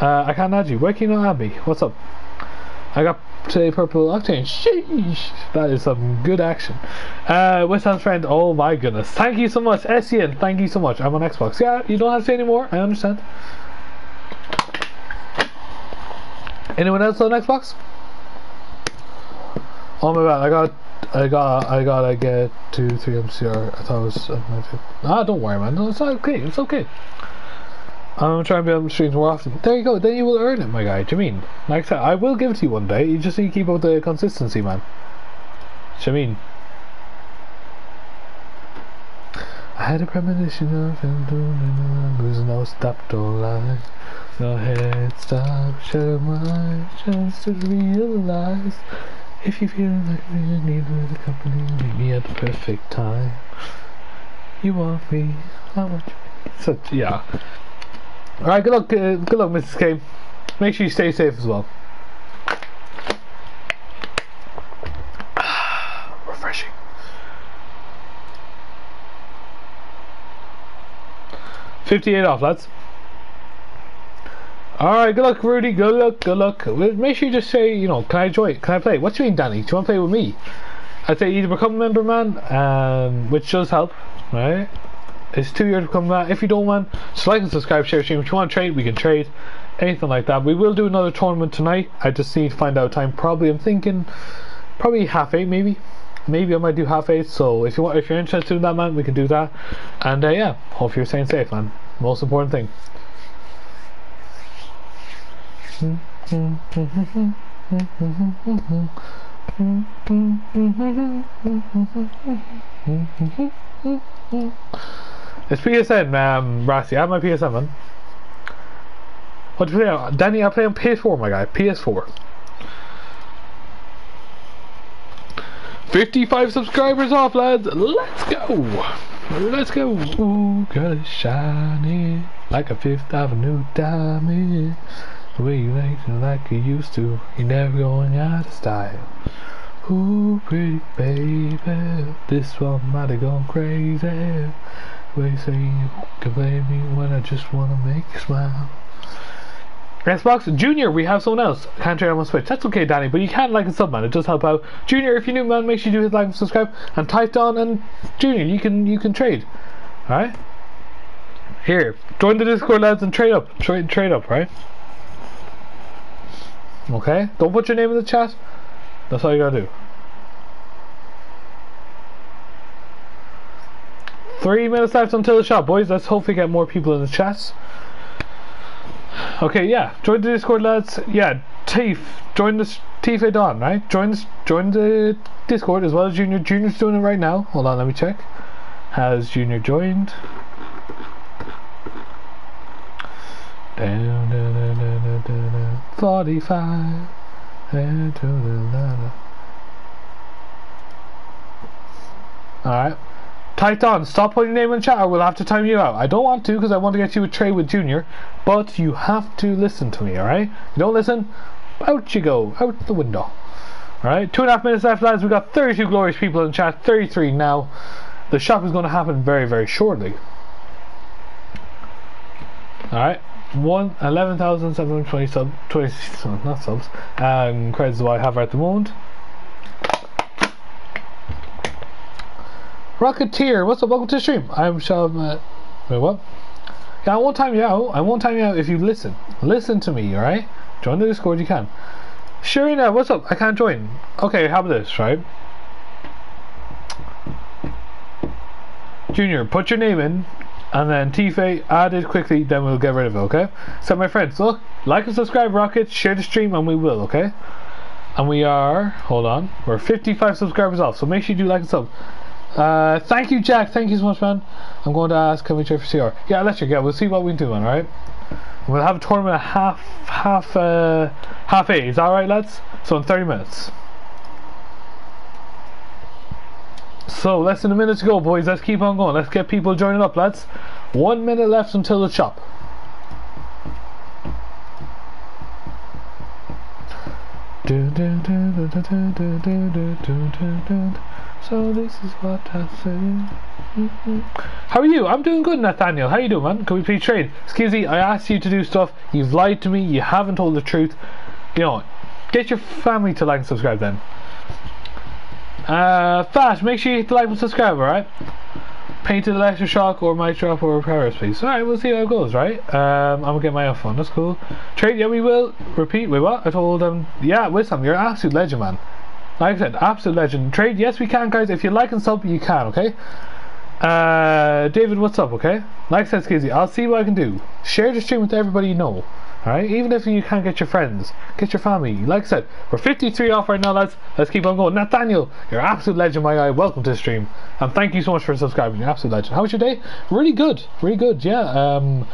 Uh, I can't add you. Why can you not add me? What's up? I got today purple octane. Sheesh, that is some good action. Uh, West Ham's friend. Oh my goodness. Thank you so much, Essien. Thank you so much. I'm on Xbox. Yeah, you don't have to say anymore. I understand. Anyone else on Xbox? Oh my god, I got. I got. I gotta get two, three MCR. I thought it was. Uh, ah, don't worry, man. No, it's okay. It's okay. I'm trying to be on the streams more often. There you go. Then you will earn it, my guy. Do you mean? Like I will give it to you one day. You just need to keep up the consistency, man. Do you mean? I had a premonition of There's no stop, don't lie. No head stop, shut my chance to realize. If you feel like you need the company, meet me at the perfect time. You want me, I want you. So, yeah. Alright, good luck, uh, good luck, Mrs. K. Make sure you stay safe as well. *sighs* Refreshing. Fifty-eight off, lads. Alright, good luck, Rudy. Good luck, good luck. Make sure you just say, you know, can I join? Can I play? What do you mean, Danny? Do you want to play with me? I'd say either become a member, man, um, which does help, right? It's two years to come back. If you don't want, just like and subscribe, share, stream. If you want to trade, we can trade. Anything like that. We will do another tournament tonight. I just need to find out time. Probably, I'm thinking, probably half eight, maybe. Maybe I might do half eight. So if you want, if you're interested in that, man, we can do that. And uh, yeah, hope you're staying safe, man. Most important thing. *laughs* It's PSN, um, Rassi. I have my PSN, man. What do you play Danny, I play on PS4, my guy. PS4. 55 subscribers off, lads. Let's go. Let's go. Ooh, girl is shining like a Fifth Avenue diamond. The way you it like you used to. You're never going out of style. Ooh, pretty baby. This one might have gone crazy. Way say you me when I just want to make you smile. Xbox Junior, we have someone else. Can't trade on Switch. That's okay, Danny, but you can like and sub, man. It does help out. Junior, if you're new, man, make sure you do hit like and subscribe. And type down and Junior, you can you can trade. Alright? Here, join the Discord, lads, and trade up. Trade trade up, right? Okay? Don't put your name in the chat. That's all you gotta do. Three minutes left until the shop, boys. Let's hopefully get more people in the chats. Okay, yeah. Join the Discord, lads. Yeah, Tief. Join the Tief Dawn, right? Join the, join the Discord as well as Junior. Junior's doing it right now. Hold on, let me check. Has Junior joined? Down, down, down, down, down, down, 45. Into the ladder. Alright. Tight on, stop putting your name in the chat or we'll have to time you out. I don't want to because I want to get you a trade with Junior, but you have to listen to me, alright? You don't listen, out you go, out the window. Alright, two and a half minutes left, lads. We've got 32 glorious people in chat, 33 now. The shop is going to happen very, very shortly. Alright, one eleven thousand seven hundred twenty sub twenty *laughs* not subs um credits do I have at the moment. Rocketeer, what's up? Welcome to the stream. I'm Shab. Uh, wait, what? Yeah, I won't time you out. I won't time you out if you listen. Listen to me, alright? Join the Discord, you can. Sharina, what's up? I can't join. Okay, how about this, right? Junior, put your name in, and then Tifa, add it quickly, then we'll get rid of it, okay? So, my friends, look, like and subscribe, Rocket, share the stream, and we will, okay? And we are, hold on, we're 55 subscribers off, so make sure you do like and sub. Uh, thank you, Jack. Thank you so much, man. I'm going to ask, can we trade for CR? Yeah, let's check. Yeah, we'll see what we can do, man. All right. We'll have a tournament at half, half, uh, half eight. Is that right, lads? So in 30 minutes. So less than a minute to go, boys. Let's keep on going. Let's get people joining up, lads. One minute left until the chop. So this is what I say. How are you? I'm doing good, Nathaniel. How you doing, man? Can we please trade? Skizzy, I asked you to do stuff. You've lied to me. You haven't told the truth. You know, get your family to like and subscribe then. Uh, Fast, make sure you hit the like and subscribe, alright? Painted Electroshock or my drop or Paris, please. Alright, we'll see how it goes, right? Um, I'm gonna get my own phone. That's cool. Trade, yeah, we will. Repeat, wait, what? I told them. Yeah, Wisdom, you're an absolute legend, man. Like I said, absolute legend. Trade, yes, we can, guys. If you like and sub, you can, okay? Uh, David, what's up, okay? Like I said, Skizzy, I'll see what I can do. Share the stream with everybody you know. Alright, even if you can't get your friends, get your family. Like I said, we're 53 off right now, lads. Let's keep on going. Nathaniel, you're absolute legend, my guy. Welcome to the stream. And thank you so much for subscribing. You're absolute legend. How was your day? Really good. Really good, yeah. Um,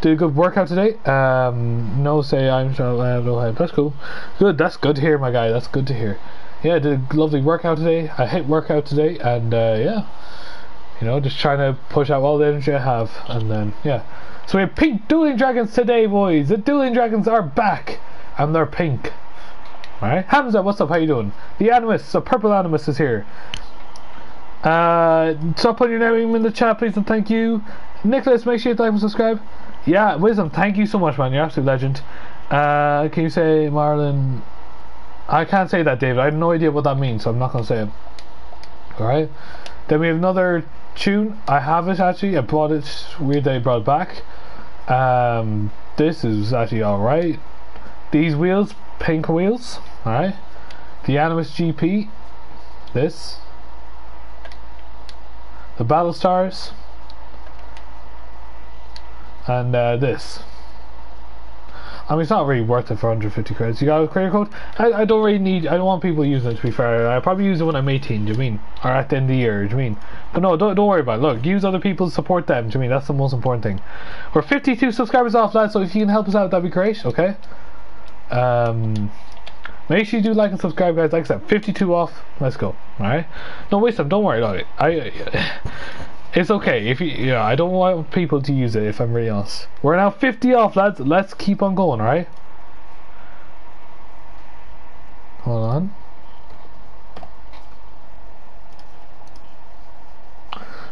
did a good workout today. Um, no say I'm have no. That's cool. Good, that's good to hear, my guy. That's good to hear. Yeah, did a lovely workout today. I hit workout today, and uh, yeah, you know, just trying to push out all the energy I have, and then yeah. So we have pink dueling dragons today, boys. The dueling dragons are back, and they're pink. Alright, Hamza, what's up? How you doing? The Animus, the purple Animus is here. Uh, stop putting your name in the chat, please, and thank you. Nicholas, make sure you like and subscribe. Yeah, Wisdom, thank you so much, man. You're absolute legend. Uh, can you say Marlon? I can't say that, David. I have no idea what that means, so I'm not going to say it. Alright. Then we have another tune. I have it actually. I brought it. Weird that I brought it back. Um, this is actually alright. These wheels, pink wheels. Alright. The Animus GP. This. The Battle Stars. And uh, this. I mean, it's not really worth it for 150 credits. You got a credit code? I, I don't really need, I don't want people using it to be fair. I probably use it when I'm 18, do you mean? Or at the end of the year, do you mean? But no, don't, don't worry about it. Look, use other people, to support them, do you mean? That's the most important thing. We're 52 subscribers off, so if you can help us out, that'd be great, okay? Um, make sure you do like and subscribe, guys. Like I said, 52 off. Let's go, alright? No, waste time, don't worry about it. I... *laughs* It's okay if you, yeah. I don't want people to use it. If I'm really honest, we're now 50 off, lads. Let's keep on going, right? Hold on.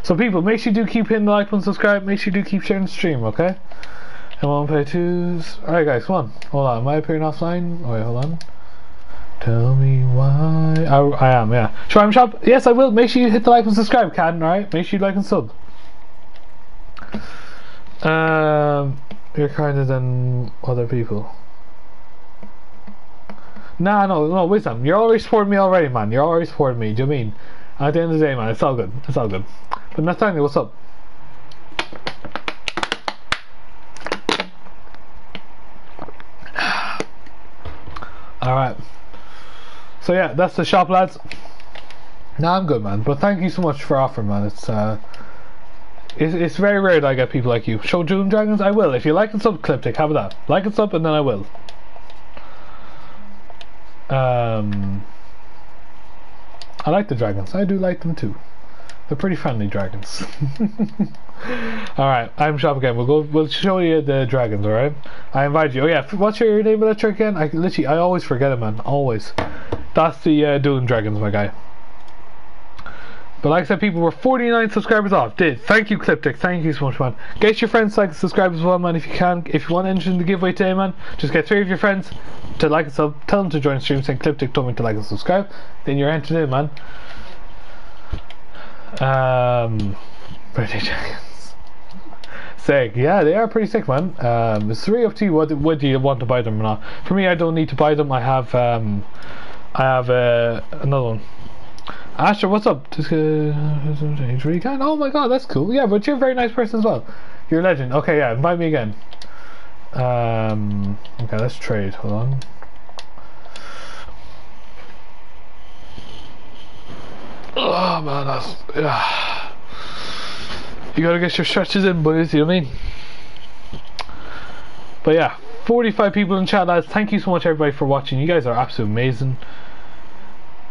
So people, make sure you do keep hitting the like button, subscribe. Make sure you do keep sharing the stream, okay? And one play twos. All right, guys, come on. Hold on. Am I appearing offline? Wait, hold on. Tell me why. I, I am, yeah. Shrine Shop? Yes, I will. Make sure you hit the like and subscribe, Can, alright? Make sure you like and sub. Um, you're kinder than other people. Nah, no, no, wisdom. You're always supporting me already, man. You're always supporting me. Do you mean? At the end of the day, man, it's all good. It's all good. But Nathaniel, what's up? *sighs* Alright. So yeah, that's the shop, lads. Nah, I'm good, man. But thank you so much for offering, man. It's uh, it's, it's very rare that I get people like you. Show Doom Dragons? I will. If you like and sub, Cliptic, about that? Like and sub, and then I will. Um, I like the dragons. I do like them too. They're pretty friendly dragons. *laughs* alright, I'm shop again. We'll go we'll show you the dragons, alright? I invite you. Oh yeah, what's your name of that trick again? I literally I always forget it man. Always. That's the uh, Dueling Dragons, my guy. But like I said, people were 49 subscribers off. Did. Thank you, Cliptic. Thank you so much, man. Get your friends like and subscribe as well, man, if you can. If you want to enter in the giveaway today, man, just get three of your friends to like and sub. Tell them to join the stream, saying Cliptic told me to like and subscribe. Then you're entered in, man. Um, pretty Dragons. Sick. Yeah, they are pretty sick, man. Um, it's up to you what, whether you want to buy them or not. For me, I don't need to buy them. I have, um, I have uh, another one. Asher, what's up? Just, uh. Oh my god, that's cool. Yeah, but you're a very nice person as well. You're a legend. Okay, yeah, invite me again. Um, okay, let's trade. Hold on. Oh man, that's yeah. You gotta get your stretches in, boys. You know what I mean? But yeah, 45 people in chat, lads. Thank you so much, everybody, for watching. You guys are absolutely amazing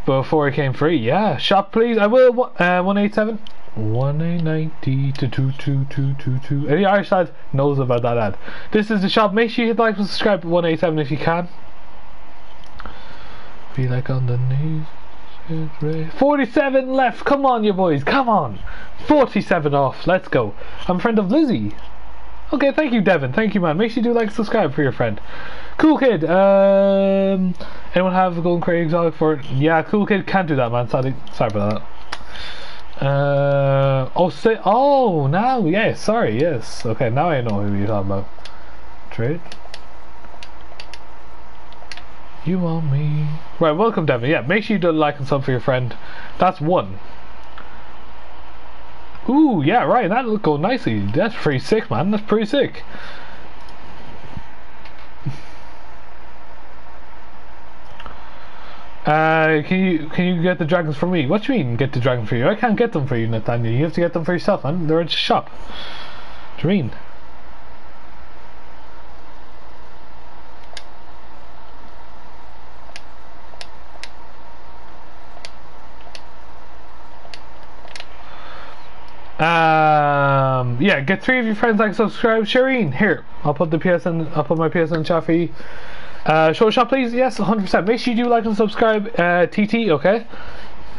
before it came free. Yeah, shop please. I will. Uh, one eight seven. One eight ninety to. Any Irish lad knows about that ad. This is the shop. Make sure you hit like and subscribe to one eight seven if you can. Be like on the knees. 47 left. Come on, you boys. Come on. 47 off. Let's go. I'm friend of Lizzie. Okay, thank you, Devin. Thank you, man. Make sure you do like subscribe for your friend. Cool kid. Um, anyone have a golden crate exotic for it? Yeah, cool kid can't do that, man. Sorry, sorry about that. Uh, oh, say, oh, now, yeah, sorry, yes. Okay, now I know who you're talking about. Trade. You want me? Right, welcome, Devin. Yeah, make sure you do like and sub for your friend. That's one. Ooh, yeah, right. That look go nicely. That's pretty sick, man. That's pretty sick. Uh, can you can you get the dragons for me? What do you mean get the dragon for you? I can't get them for you, Nathaniel. You have to get them for yourself, man. They're at the shop. What do you mean? Um, yeah, get three of your friends like subscribe. Shireen, here, I'll put the PSN, I'll put my PSN chat for you. Uh, show shop, please. Yes, 100%. Make sure you do like and subscribe. Uh, TT, okay?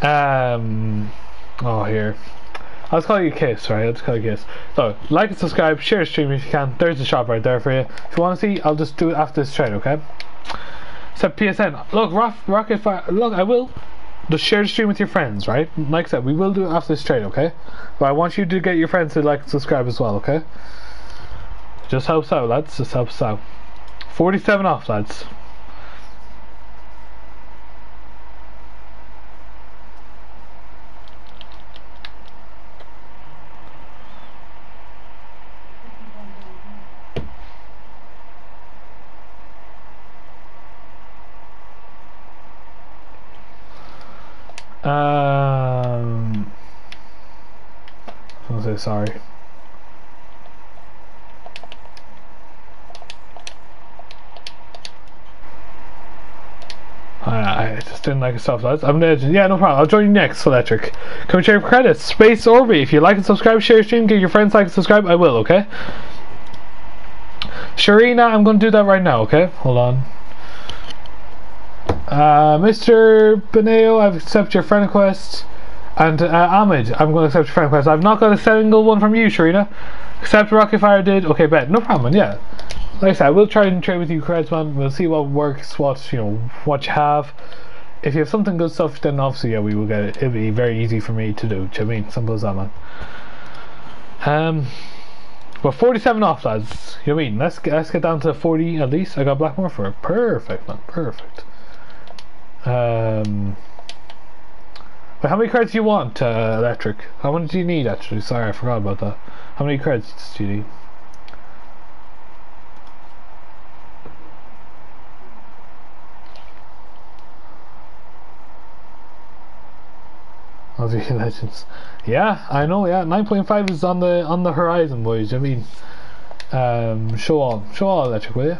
Um, oh, here. I'll just call you Kiss, right? I'll just call you Kiss. So, like and subscribe, share stream if you can. There's the shop right there for you. If you want to see, I'll just do it after this trade, okay? Except PSN. Look, Rock, Rocket Fire. Look, I will. Just share the stream with your friends, right? Like I said, we will do it after this trade, okay? But I want you to get your friends to like and subscribe as well, okay? Just helps out, lads. Just helps out. 47 off, lads. Um, I'll say sorry. I, just didn't like it stuff. I'm legend. Yeah, no problem. I'll join you next, Electric. Come share credits. Space Orby. If you like and subscribe, share stream, get your friends like and subscribe. I will, okay? Sharina, I'm going to do that right now, okay? Hold on. Uh, Mr. Beneo, I've accepted your friend request. And uh, Ahmed, I'm going to accept your friend request. I've not got a single one from you, Sharina. Except Rocket Fire did. Okay, bet. No problem, yeah. Like I said, we'll try and trade with you, creds, man. We'll see what works, what, you know, what you have. If you have something good stuff, then obviously, yeah, we will get it. It'll be very easy for me to do. Do you know I mean? Simple as that, man. Um, but 47 off, lads. You know what I mean? Let's let's get down to 40 at least. I got Blackmore for it. Perfect, man. Perfect. Um, but how many credits do you want, uh, Electric? How many do you need, actually? Sorry, I forgot about that. How many credits do you need? *laughs* Legends. Yeah, I know. Yeah, nine point five is on the on the horizon, boys. I mean, um, show on, show on, electric, will you?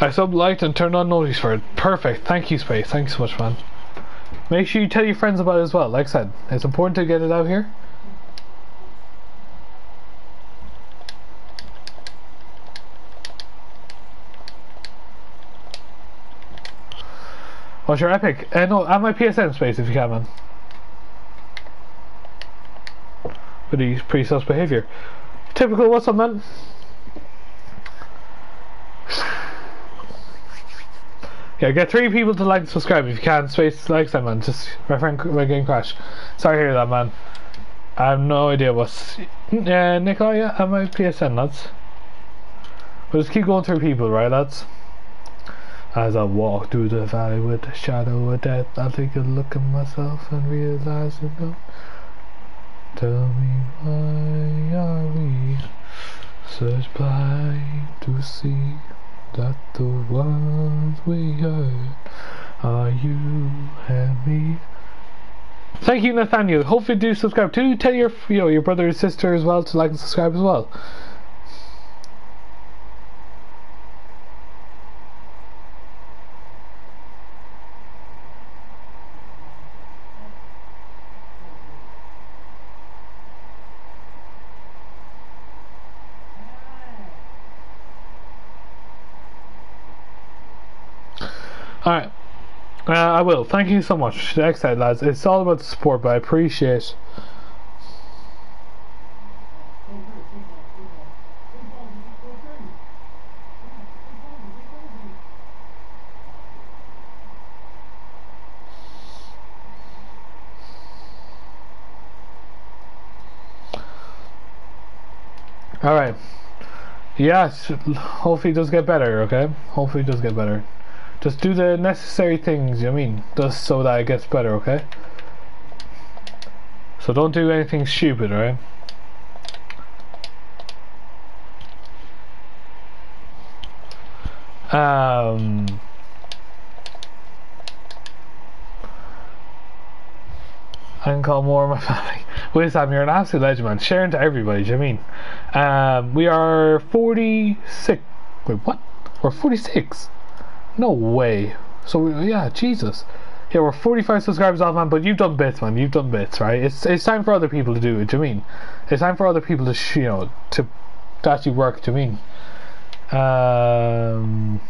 I sub liked and turned on notice for it. Perfect. Thank you, Space. Thanks so much, man. Make sure you tell your friends about it as well. Like I said, it's important to get it out here. What's your epic? Uh, no, add my PSN space if you can, man. He's pretty sus behaviour. Typical, what's up, man? Yeah, get three people to like and subscribe if you can. Space likes that man. Just my friend my game crash. Sorry to hear that man. I have no idea what's uh Nicola, yeah, I'm my PSN lads. But just keep going through people, right lads? As I walk through the valley with the shadow of death, I take a look at myself and realize you know. Tell me why are we such blind to see that the ones we heard are you and me. Thank you, Nathaniel. Hopefully, do subscribe. Do tell your you know your brother and sister as well to like and subscribe as well. Alright. Uh, I will. Thank you so much. Next time, lads. It's all about the support, but I appreciate. Alright. Yes, hopefully it does get better, okay? Hopefully it does get better. Just do the necessary things, you know I mean? Just so that it gets better, okay? So don't do anything stupid, right? Um... I can call more of my *laughs* family. Wait, Sam, you're an absolute legend, man. Sharing to everybody, do you know I mean? Um, we are 46. Wait, what? We're 46. No way. So yeah, Jesus. Yeah, we're 45 subscribers off, man. But you've done bits, man. You've done bits, right? It's it's time for other people to do it. Do you mean? It's time for other people to you know to, to actually work. Do you mean? Um.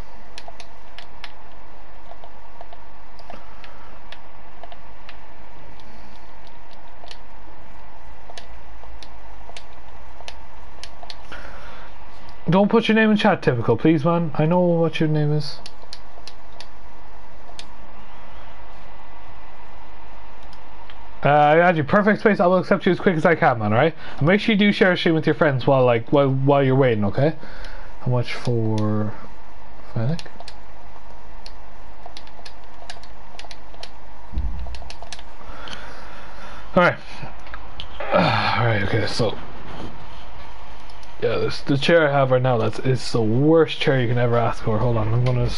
Don't put your name in chat, typical, please, man. I know what your name is. Uh, you perfect space. I will accept you as quick as I can, man. Alright. Make sure you do share a stream with your friends while like while while you're waiting. Okay. How much for Fennec? Alright. *sighs* Alright. Okay. So. Yeah, this the chair I have right now. That's is the worst chair you can ever ask for. Hold on. I'm gonna.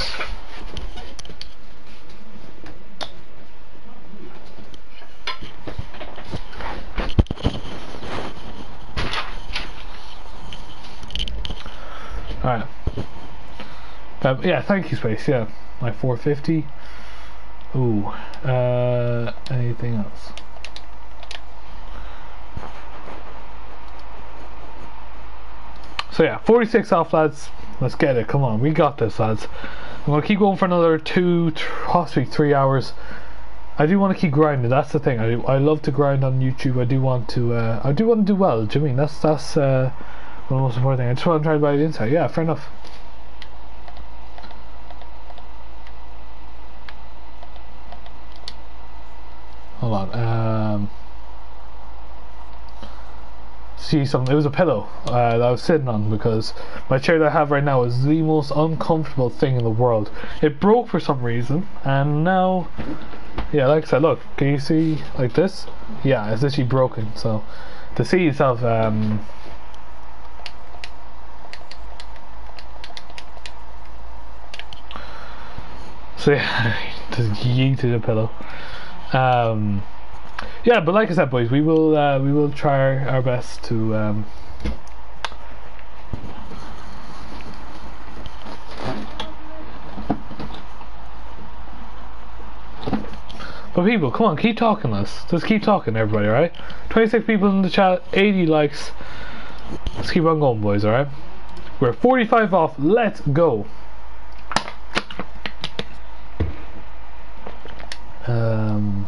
Alright. Um, yeah, thank you, Space. Yeah, my 450. Ooh. Uh, anything else? So yeah, 46 off, lads. Let's get it. Come on, we got this, lads. I'm gonna keep going for another two, possibly three hours. I do want to keep grinding. That's the thing. I I love to grind on YouTube. I do want to. Uh, I do want to do well. Do you mean that's that's. Uh, the most important thing. I just want to try to buy the inside. Yeah, fair enough. Hold on. Um, see something. It was a pillow uh, that I was sitting on because my chair that I have right now is the most uncomfortable thing in the world. It broke for some reason, and now, yeah, like I said, look, can you see like this? Yeah, it's literally broken. So the seat itself. Um, So yeah, *laughs* just yeeted a pillow. Um, yeah, but like I said, boys, we will uh, we will try our best to. Um, But people, come on, keep talking, us. Just keep talking, everybody, alright? 26 people in the chat, 80 likes. Let's keep on going, boys, alright? We're 45 off. Let's go. Um...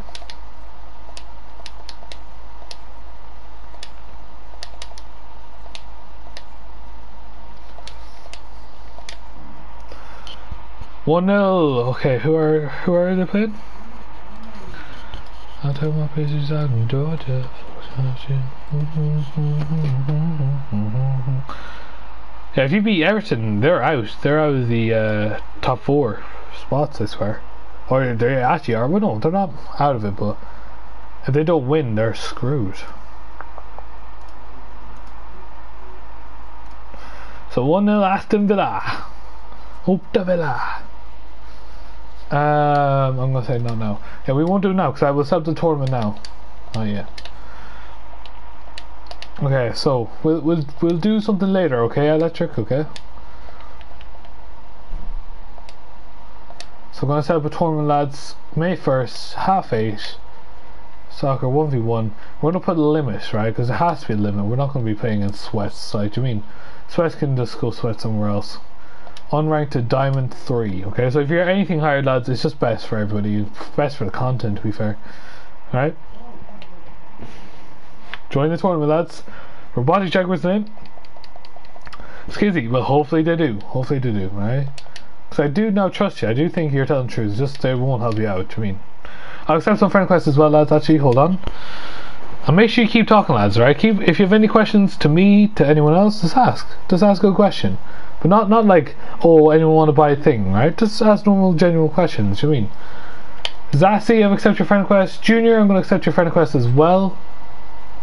One 0 Okay, who are who are they playing? I tell my pieces out in Georgia. Yeah, if you beat Everton, they're out. They're out of the uh, top four spots, I swear. Or they actually are. Well, no, they're not out of it, but if they don't win, they're screwed. So 1 0 Aston Villa. Up the Villa. Um, I'm gonna say no now. Yeah, we won't do now because I will set the tournament now. Oh yeah. Okay, so we'll we'll we'll do something later. Okay, electric. Okay. So I'm gonna set up a tournament, lads. May first, half eight. Soccer one v one. We're gonna put a limit, right? Because it has to be a limit. We're not gonna be playing in sweats. Like, do you mean sweats can just go sweat somewhere else? unranked to diamond 3 okay so if you're anything higher lads it's just best for everybody best for the content to be fair All right? join the tournament lads robotic jaguars name Skizzy, well hopefully they do hopefully they do right because I do now trust you I do think you're telling the truth just they won't help you out I mean I'll accept some friend requests as well lads actually hold on and make sure you keep talking lads right keep if you have any questions to me to anyone else just ask just ask a question but not not like, oh, anyone want to buy a thing, right? Just ask normal, genuine questions. You mean? Zassy, I've accepted your friend request. Junior, I'm going to accept your friend request as well.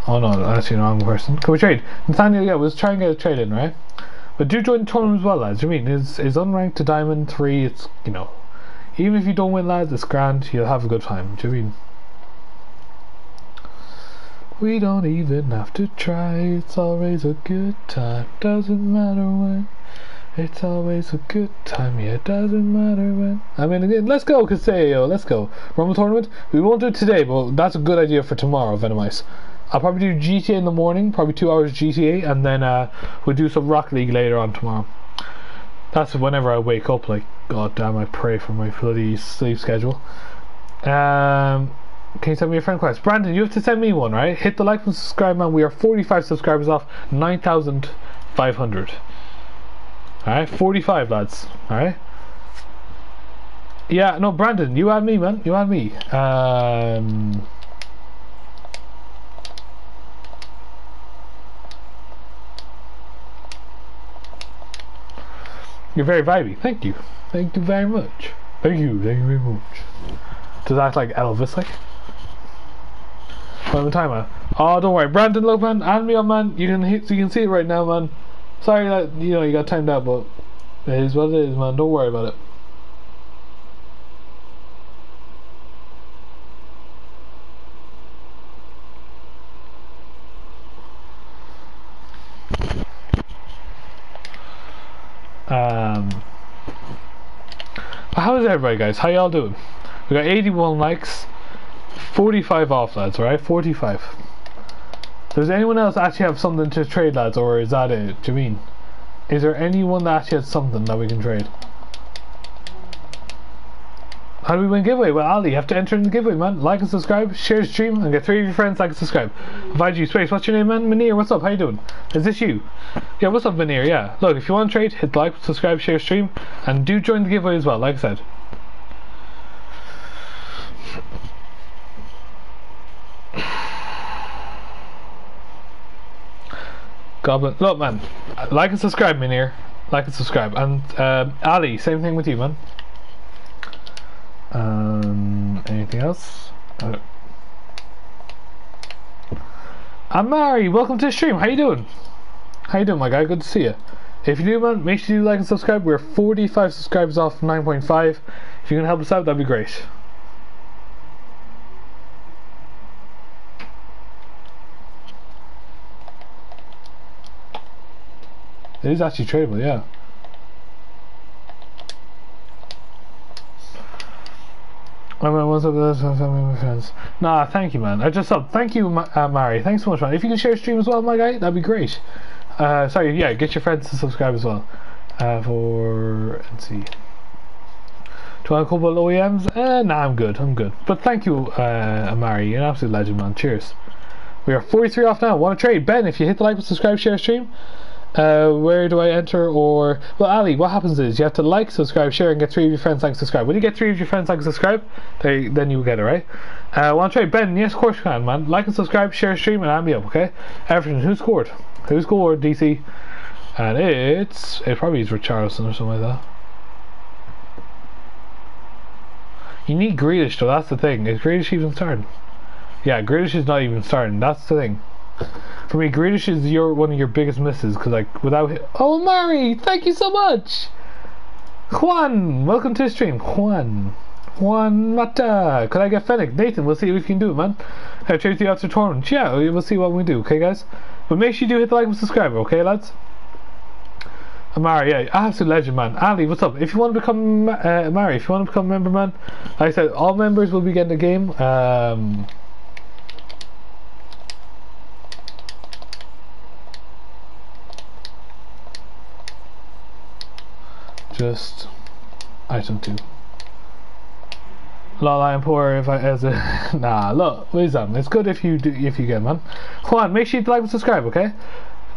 Oh no, that's the wrong person. Can we trade? Nathaniel, yeah, let's try and get a trade in, right? But do join the tournament as well, lads. You mean is is unranked to diamond three? It's you know, even if you don't win, lads, it's grand. You'll have a good time. Do you mean? We don't even have to try. It's always a good time. Doesn't matter when. It's always a good time, yeah, it doesn't matter when. I mean, again, let's go, Kaseo, let's go. Rumble tournament, we won't do it today, but that's a good idea for tomorrow, Venomice. I'll probably do GTA in the morning, probably two hours GTA, and then uh, we'll do some Rock League later on tomorrow. That's whenever I wake up, like, god damn, I pray for my bloody sleep schedule. Um, can you send me a friend request? Brandon, you have to send me one, right? Hit the like and subscribe, man. We are 45 subscribers off 9,500. Alright, 45 lads. Alright. Yeah, no, Brandon, you and me, man. You and me. Um... You're very vibey. Thank you. Thank you very much. Thank you. Thank you very much. Does that like Elvis like? Wait, timer. Oh, don't worry, Brandon. Look, man, and me on, man. You can hit, you can see it right now, man. Sorry that you know you got timed out, but it is what it is, man. Don't worry about it. Um, how is everybody, guys? How y'all doing? We got 81 likes, 45 off, lads. Right, 45. Does anyone else actually have something to trade, lads, or is that it? Do you mean? Is there anyone that actually has something that we can trade? How do we win giveaway? Well, Ali, you have to enter in the giveaway, man. Like and subscribe, share the stream, and get three of your friends like and subscribe. Invite you space. What's your name, man? Manir, what's up? How you doing? Is this you? Yeah, what's up, Manir? Yeah. Look, if you want to trade, hit like, subscribe, share stream, and do join the giveaway as well, like I said. Goblin. Look, man. Like and subscribe, Minir. Like and subscribe. And um, Ali, same thing with you, man. Um, anything else? Uh, Amari, welcome to the stream. How you doing? How you doing, my guy? Good to see you. If you do, man, make sure you like and subscribe. We're 45 subscribers off 9.5. If you can help us out, that'd be great. It is actually tradable, yeah. I mean, what's up with this? my friends? Nah, thank you, man. I just up. Thank you, uh, Mari. Thanks so much, man. If you can share stream as well, my guy, that'd be great. Uh, sorry, yeah, get your friends to subscribe as well. Uh, for let's see. Do I couple OEMs? Uh, nah, I'm good. I'm good. But thank you, uh, Amari. You're an absolute legend, man. Cheers. We are 43 off now. Want to trade? Ben, if you hit the like subscribe, share stream. Uh, where do I enter? Or well, Ali, what happens is you have to like, subscribe, share, and get three of your friends like subscribe. When you get three of your friends like subscribe, they then you get it right. Uh, want to trade? Ben? Yes, of course you can, man. Like and subscribe, share stream, and me up. Okay. Everton, who scored? Who scored? DC. And it's it probably is Richarlison or something like that. You need Grealish though, that's the thing. Is Grealish even starting? Yeah, Grealish is not even starting. That's the thing. For me, Grealish is your one of your biggest misses because like without him, oh Mari, thank you so much. Juan, welcome to the stream. Juan, Juan Mata. Could I get Fennec? Nathan, we'll see if we can do it, man. Chase the after tournament. Yeah, we'll see what we do. Okay, guys. But make sure you do hit the like and subscribe. Okay, lads. Amari, yeah, absolute legend, man. Ali, what's up? If you want to become uh, Amari, if you want to become a member, man, like I said, all members will be getting a game. Um, just item two. Lol, I poor if I as a *laughs* nah. Look, wisdom. It's good if you do if you get man. Juan, make sure you like and subscribe, okay?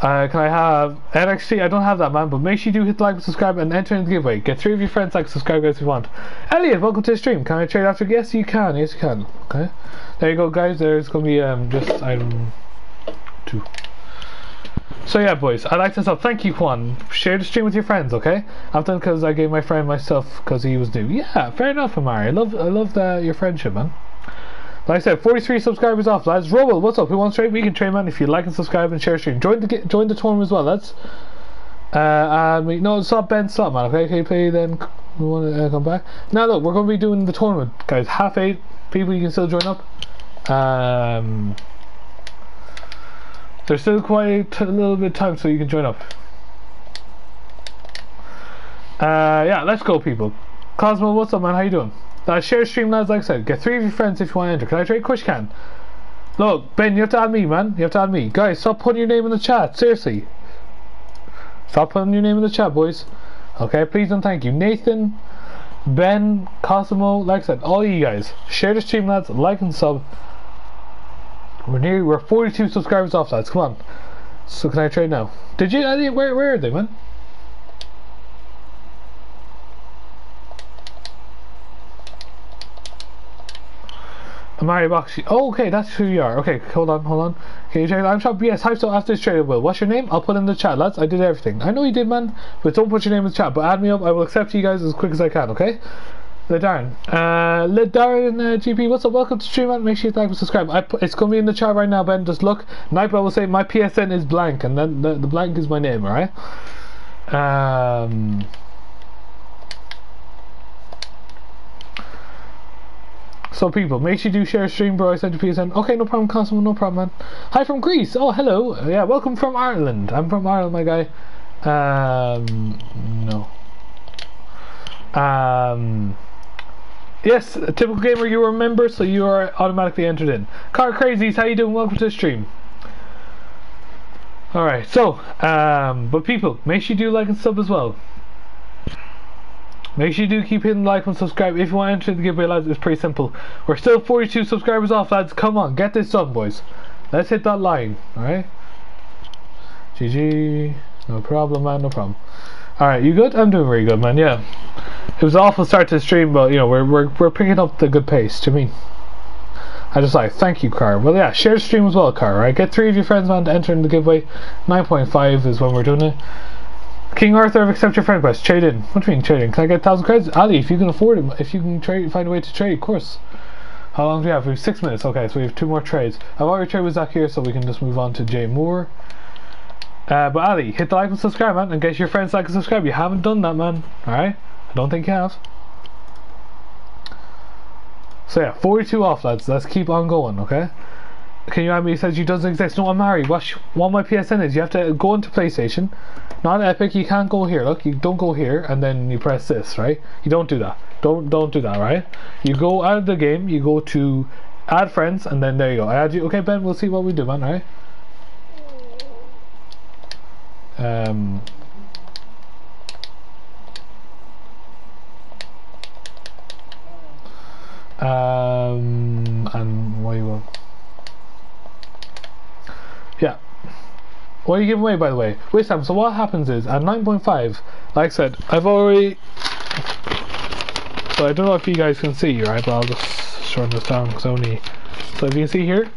Uh, can I have NXT? I don't have that, man, but make sure you do hit like and subscribe and enter in the giveaway. Get three of your friends like subscribe guys if you want. Elliot, welcome to the stream. Can I trade after? Yes, you can. Yes, you can. Okay. There you go, guys. There's gonna be um just item two. So yeah, boys, I like this up. Thank you, Juan. Share the stream with your friends, okay? I've done because I gave my friend myself because he was new. Yeah, fair enough, Amari. I love, I love your friendship, man. Like I said, 43 subscribers off, lads. Robel, what's up? Who wants to trade? We can trade, man. If you like and subscribe and share stream, join the join the tournament as well, lads. Uh, we no, stop Ben, stop, man. Okay, okay, play then. We want to uh, come back. Now look, we're going to be doing the tournament, guys. Half eight. People, you can still join up. Um, there's still quite a little bit of time, so you can join up. Uh, yeah, let's go, people. Cosmo, what's up, man? How you doing? Uh, share stream, lads, like I said. Get three of your friends if you want to enter. Can I trade Kush Can? Look, Ben, you have to add me, man. You have to add me. Guys, stop putting your name in the chat. Seriously. Stop putting your name in the chat, boys. Okay, please and thank you. Nathan, Ben, Cosmo, like I said, all you guys. Share the stream, lads. Like and sub. We're near, we're 42 subscribers off, lads. Come on. So can I trade now? Did you, where, where are they, man? Mario Boxy. Oh, okay, that's who you are. Okay, hold on, hold on. Okay, check I'm shop. Yes, hype so after this trade will. What's your name? I'll put in the chat, lads. I did everything. I know you did, man. But don't put your name in the chat. But add me up. I will accept you guys as quick as I can. Okay. Ledarn. Uh, uh, GP, what's up? Welcome to stream, man. Make sure you like and subscribe. I put, it's be in the chat right now, Ben. Just look. Nightbell will say my PSN is blank, and then the, the blank is my name, alright? Um. So people, make sure you do share stream, bro. I said to PSN. Okay, no problem, Constable, no problem, man. Hi from Greece. Oh, hello. Yeah, welcome from Ireland. I'm from Ireland, my guy. Um, no. Um, yes, a typical gamer. You are a member, so you are automatically entered in. Car Crazies, how you doing? Welcome to the stream. All right, so, um, but people, make sure you do like and sub as well. Make sure you do keep hitting like and subscribe. If you want to enter the giveaway, lads, it's pretty simple. We're still 42 subscribers off, lads. Come on, get this done, boys. Let's hit that line, alright? GG. No problem, man, no problem. Alright, you good? I'm doing very good, man, yeah. It was an awful start to the stream, but, you know, we're, we're, we're picking up the good pace, to me. I just like, thank you, Car. Well, yeah, share the stream as well, Car, right? Get three of your friends, man, to enter in the giveaway. 9.5 is when we're doing it. King Arthur, accept your friend request. Trade in. What do you mean trade in? Can I get a thousand credits? Ali, if you can afford it, if you can trade, find a way to trade, of course. How long do we have? We have six minutes. Okay, so we have two more trades. I've already traded with Zach here, so we can just move on to Jay Moore. Uh, but Ali, hit the like and subscribe, man, and get your friends like and subscribe. You haven't done that, man. Alright? I don't think you have. So yeah, 42 off, lads. Let's keep on going, okay? Can you add me? He says you doesn't exist. No, I'm married. What, what my PSN is, you have to go into PlayStation. Not Epic, you can't go here. Look, you don't go here and then you press this, right? You don't do that. Don't don't do that, right? You go out of the game, you go to add friends, and then there you go. I add you. Okay, Ben, we'll see what we do, man. Right. Um. Um, and what you? Yeah. What are you giving away, by the way? Wait, Sam. So what happens is at 9.5, like I said, I've already. So I don't know if you guys can see, right? But I'll just shorten this down because only. So if you can see here.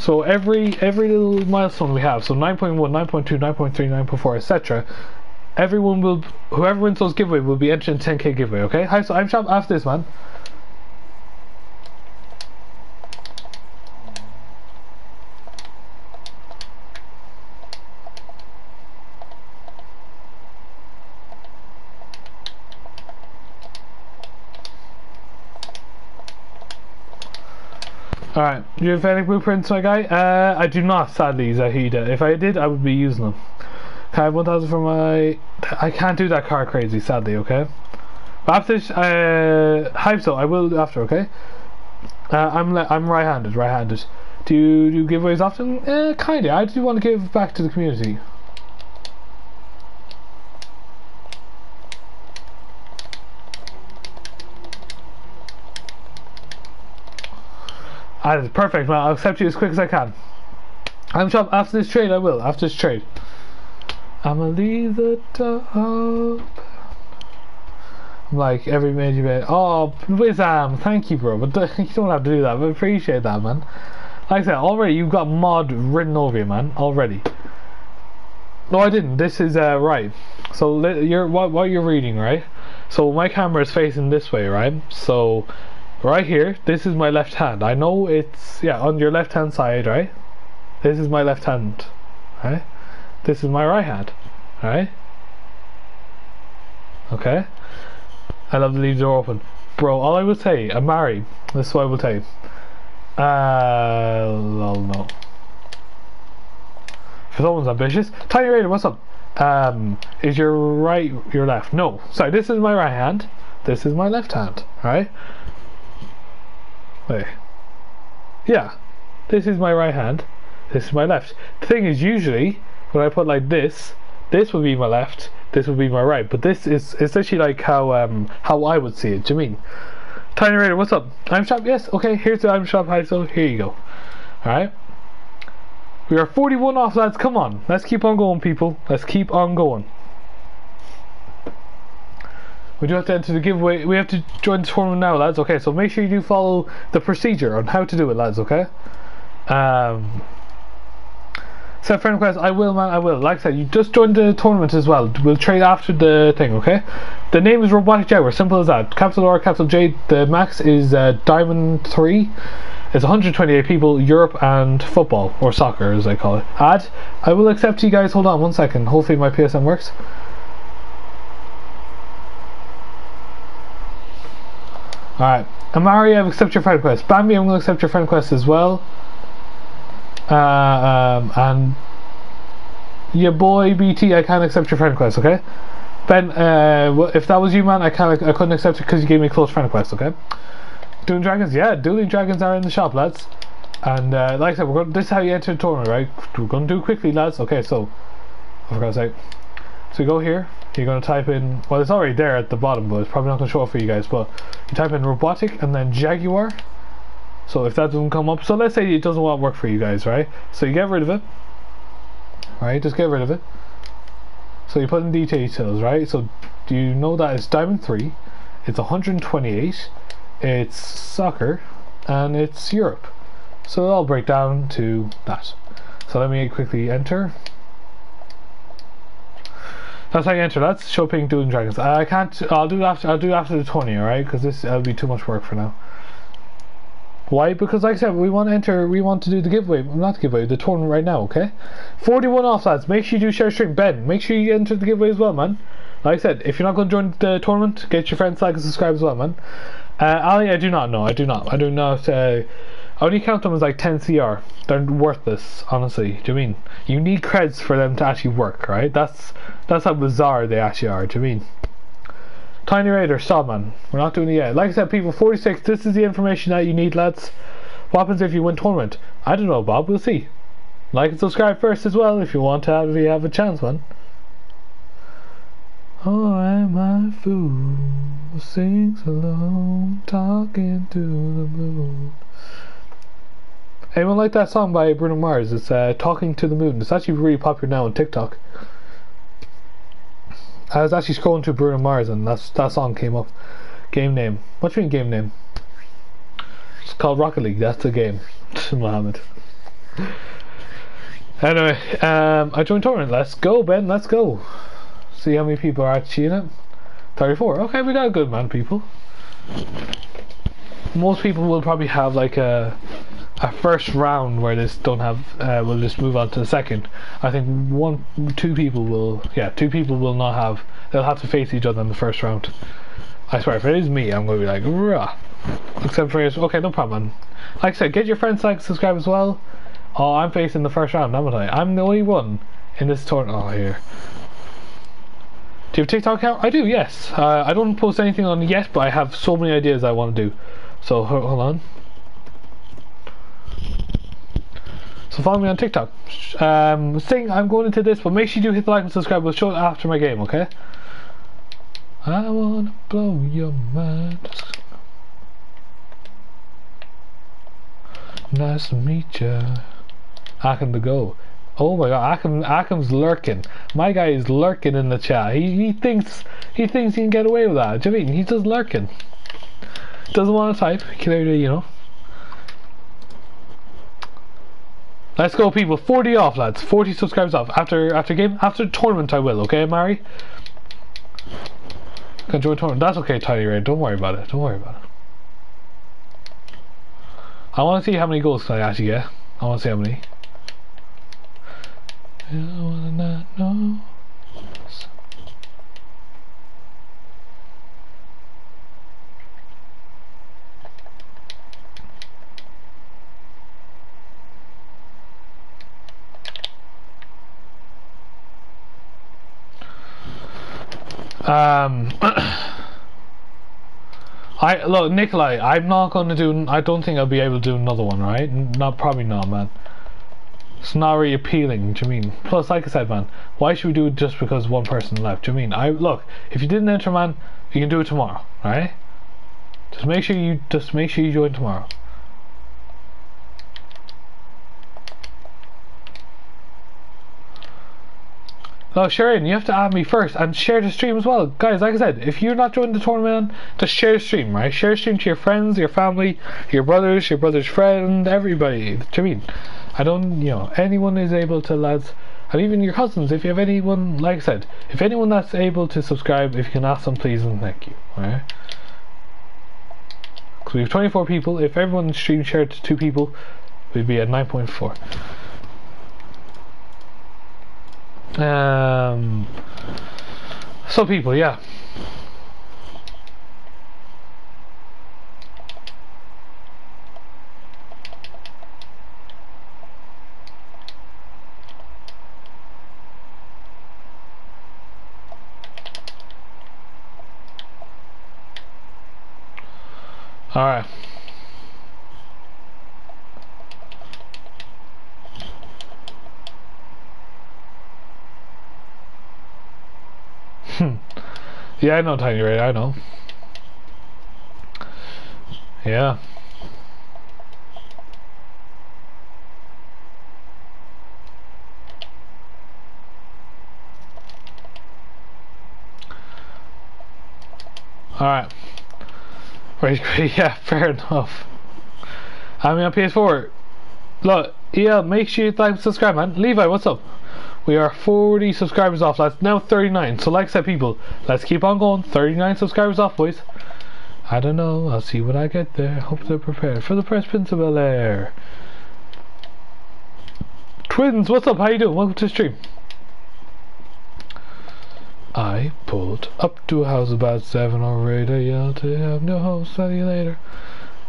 So every every little milestone we have, so 9.1, 9.2, 9.3, 9.4, etc. Everyone will, whoever wins those giveaway will be entered in 10k giveaway. Okay. Hi. So I'm shop after this, man. Alright, do you have any blueprints, my guy? Uh, I do not, sadly, Zahida. If I did, I would be using them. Can I have 1000 for my... I can't do that car crazy, sadly, okay? After this, uh, hype so I will after, okay? Uh, I'm I'm right-handed, right-handed. Do you do giveaways often? Uh, kinda. I do want to give back to the community. Ah, perfect, man. I'll accept you as quick as I can. I'm sure after this trade, I will. After this trade. I'ma leave the top. Like every major bit. Oh, Wizam, thank you, bro. But *laughs* you don't have to do that. But appreciate that, man. Like I said, already you've got mod written over you, man. Already. No, I didn't. This is uh, right. So you're what what you're reading, right? So my camera is facing this way, right? So right here this is my left hand. I know it's yeah on your left hand side right? This is my left hand right? This is my right hand right? Okay. I love to leave the door open. Bro all I will say I'm married. This is what I will tell you uh lol no. For someone's ambitious Tiny Raider what's up? Um is your right your left? No. Sorry this is my right hand. This is my left hand right Wait. Yeah. This is my right hand. This is my left. The thing is, usually, when I put like this, this would be my left, this would be my right. But this is essentially like how um how I would see it. Do you mean? Tiny Raider, what's up? I'm shop. Yes. Okay. Here's the I'm shop high. So here you go. All right. We are 41 off, lads. Come on. Let's keep on going, people. Let's keep on going. We do have to enter the giveaway. We have to join the tournament now, lads. Okay, so make sure you do follow the procedure on how to do it, lads. Okay. Um. Set friend request. I will, man. I will. Like I said, you just joined the tournament as well. We'll trade after the thing. Okay. The name is Robotic Jaguar. Simple as that. Capital R, capital J. The max is uh, Diamond Three. It's 128 people, Europe and football or soccer as I call it. Add. I will accept you guys. Hold on one second. Hopefully my PSN works. Alright. Amari, I've accepted your friend request. Bambi, I'm going to accept your friend request as well. Uh, um, and your boy BT, I can't accept your friend request, okay? Ben, uh, if that was you, man, I can't, I couldn't accept it because you gave me a close friend request, okay? Dueling Dragons, yeah, Dueling Dragons are in the shop, lads. And uh, like I said, we're going, this is how you enter the tournament, right? We're going to do it quickly, lads. Okay, so, I forgot to say. So you go here, you're going to type in, well it's already there at the bottom but it's probably not going to show up for you guys but you type in robotic and then Jaguar so if that doesn't come up, so let's say it doesn't want to work for you guys, right? So you get rid of it, right? Just get rid of it. So you put in details, right? So do you know that it's Diamond 3, it's 128, it's soccer, and it's Europe. So it'll all break down to that. So let me quickly enter. That's how you enter. That's shopping Dueling Dragons. I can't. I'll do after. I'll do after the twenty. All right, because this will be too much work for now. Why? Because like I said, we want to enter. We want to do the giveaway. Not the giveaway. The tournament right now. Okay. Forty-one off, lads. Make sure you do share stream. Ben, make sure you enter the giveaway as well, man. Like I said, if you're not going to join the tournament, get your friends like and subscribe as well, man. Uh, Ali, I do not know. I do not. I do not. Uh, I only count them as like 10 CR. They're worthless, honestly. Do you mean? You need creds for them to actually work, right? That's that's how bizarre they actually are. Do you mean? Tiny Raider, stop man. We're not doing it yet. Like I said, people, 46, this is the information that you need, lads. What happens if you win tournament? I don't know, Bob. We'll see. Like and subscribe first as well if you want to have, if you have a chance, man. Oh, am I fool? Sings alone, talking to the moon. Anyone like that song by Bruno Mars? It's uh, Talking to the Moon. It's actually really popular now on TikTok. I was actually scrolling through Bruno Mars and that's, that song came up. Game name. What do you mean game name? It's called Rocket League. That's the game. *laughs* Mohammed. Anyway, um, I joined tournament. Let's go, Ben. Let's go. See how many people are actually in it. 34. Okay, we got a good amount of people. Most people will probably have like a a first round where they don't have uh, will just move on to the second. I think one, two people will, yeah, two people will not have. They'll have to face each other in the first round. I swear, if it is me, I'm going to be like, rah. Except for okay, no problem. Like I said, get your friends like subscribe as well. Oh, I'm facing the first round, haven't I? I'm the only one in this tournament. Oh, here. Do you have TikTok account? I do, yes. Uh, I don't post anything on it yet, but I have so many ideas I want to do. So hold on. So follow me on TikTok. Um, saying I'm going into this, but make sure you do hit the like and subscribe. We'll show it after my game, okay? I wanna blow your mind. Nice to meet ya. Akim to go. Oh my god, Akim, Akim's lurking. My guy is lurking in the chat. He, he thinks he thinks he can get away with that. Do you mean he's just lurking? Doesn't want to type. Clearly, you know. Let's go, people. 40 off, lads. 40 subscribers off. After after game, after tournament, I will. Okay, Mary. Can join tournament. That's okay, Tiny Ray. Don't worry about it. Don't worry about it. I want to see how many goals can I actually get. I want to see how many. I wanna not know. Um, *coughs* I look, Nikolai. I'm not going to do. I don't think I'll be able to do another one, right? Not probably not, man. It's not really appealing. Do you mean? Plus, like I said, man, why should we do it just because one person left? Do you mean? I look. If you didn't enter, man, you can do it tomorrow, right? Just make sure you just make sure you join tomorrow. Oh, Sharon, you have to add me first and share the stream as well. Guys, like I said, if you're not joining the tournament, just share stream, right? Share stream to your friends, your family, your brothers, your brother's friend, everybody. Do you mean? I don't, you know, anyone is able to, lads, and even your cousins, if you have anyone, like I said, if anyone that's able to subscribe, if you can ask them, please and thank you, alright? Because we have 24 people, if everyone stream shared to two people, we'd be at 9.4. Um, some people, yeah. All right. *laughs* yeah, I know Tiny Ray, I know. Yeah. Alright. Right, *laughs* yeah, fair enough. I'm on PS4. Look, yeah, make sure you like and subscribe, man. Levi, what's up? We are 40 subscribers off. That's now 39. So like I said, people, let's keep on going. 39 subscribers off, boys. I don't know. I'll see when I get there. Hope they're prepared for the Fresh Prince of Bel-Air. Twins, what's up? How you doing? Welcome to the stream. I pulled up to a house about seven already. I yelled to have no home. See you later.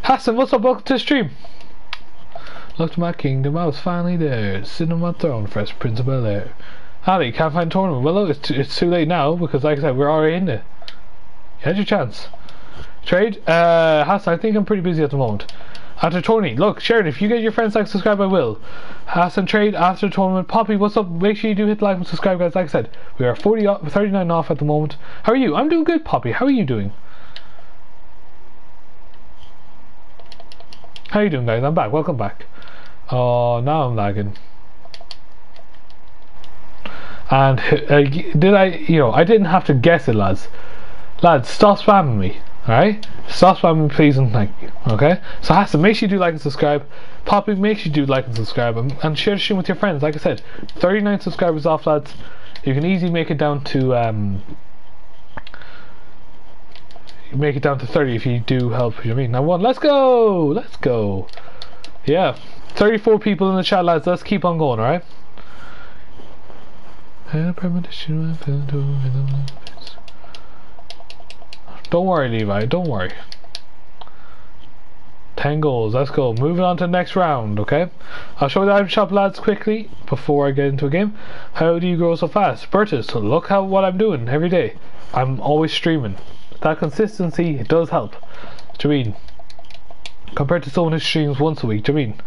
Hassan, what's up? Welcome to the stream. Look to my kingdom, I was finally there, sitting on my throne, Fresh Prince of Bel-Air. Can't find tournament. Well, look, it's, it's too late now, because like I said, we're already in there. You had your chance. Trade? Uh, Hassan, I think I'm pretty busy at the moment. After Tony, look, Sharon, if you get your friends like subscribe, I will. Hassan trade after tournament. Poppy, what's up? Make sure you do hit like and subscribe, guys. Like I said, we are 40 off, 39 off at the moment. How are you? I'm doing good, Poppy. How are you doing? How you doing, guys? I'm back. Welcome back. Oh, now I'm lagging. And uh, did I, you know, I didn't have to guess it, lads. Lads, stop spamming me. Alright? Stop spamming me, please, and thank you. Okay? So, Hassan, make sure you do like and subscribe. Poppy, make sure you do like and subscribe. And, and share the stream with your friends. Like I said, 39 subscribers off, lads. You can easily make it down to, um, make it down to 30 if you do help. You know I mean? Now, one, let's go! Let's go. Yeah. 34 people in the chat, lads. Let's keep on going, alright? Don't worry, Levi. Don't worry. 10 goals. Let's go. Moving on to the next round, okay? I'll show you the item shop, lads, quickly before I get into a game. How do you grow so fast? Bertus, look how what I'm doing every day. I'm always streaming. That consistency it does help. Do you mean? Compared to someone who streams once a week, do you mean?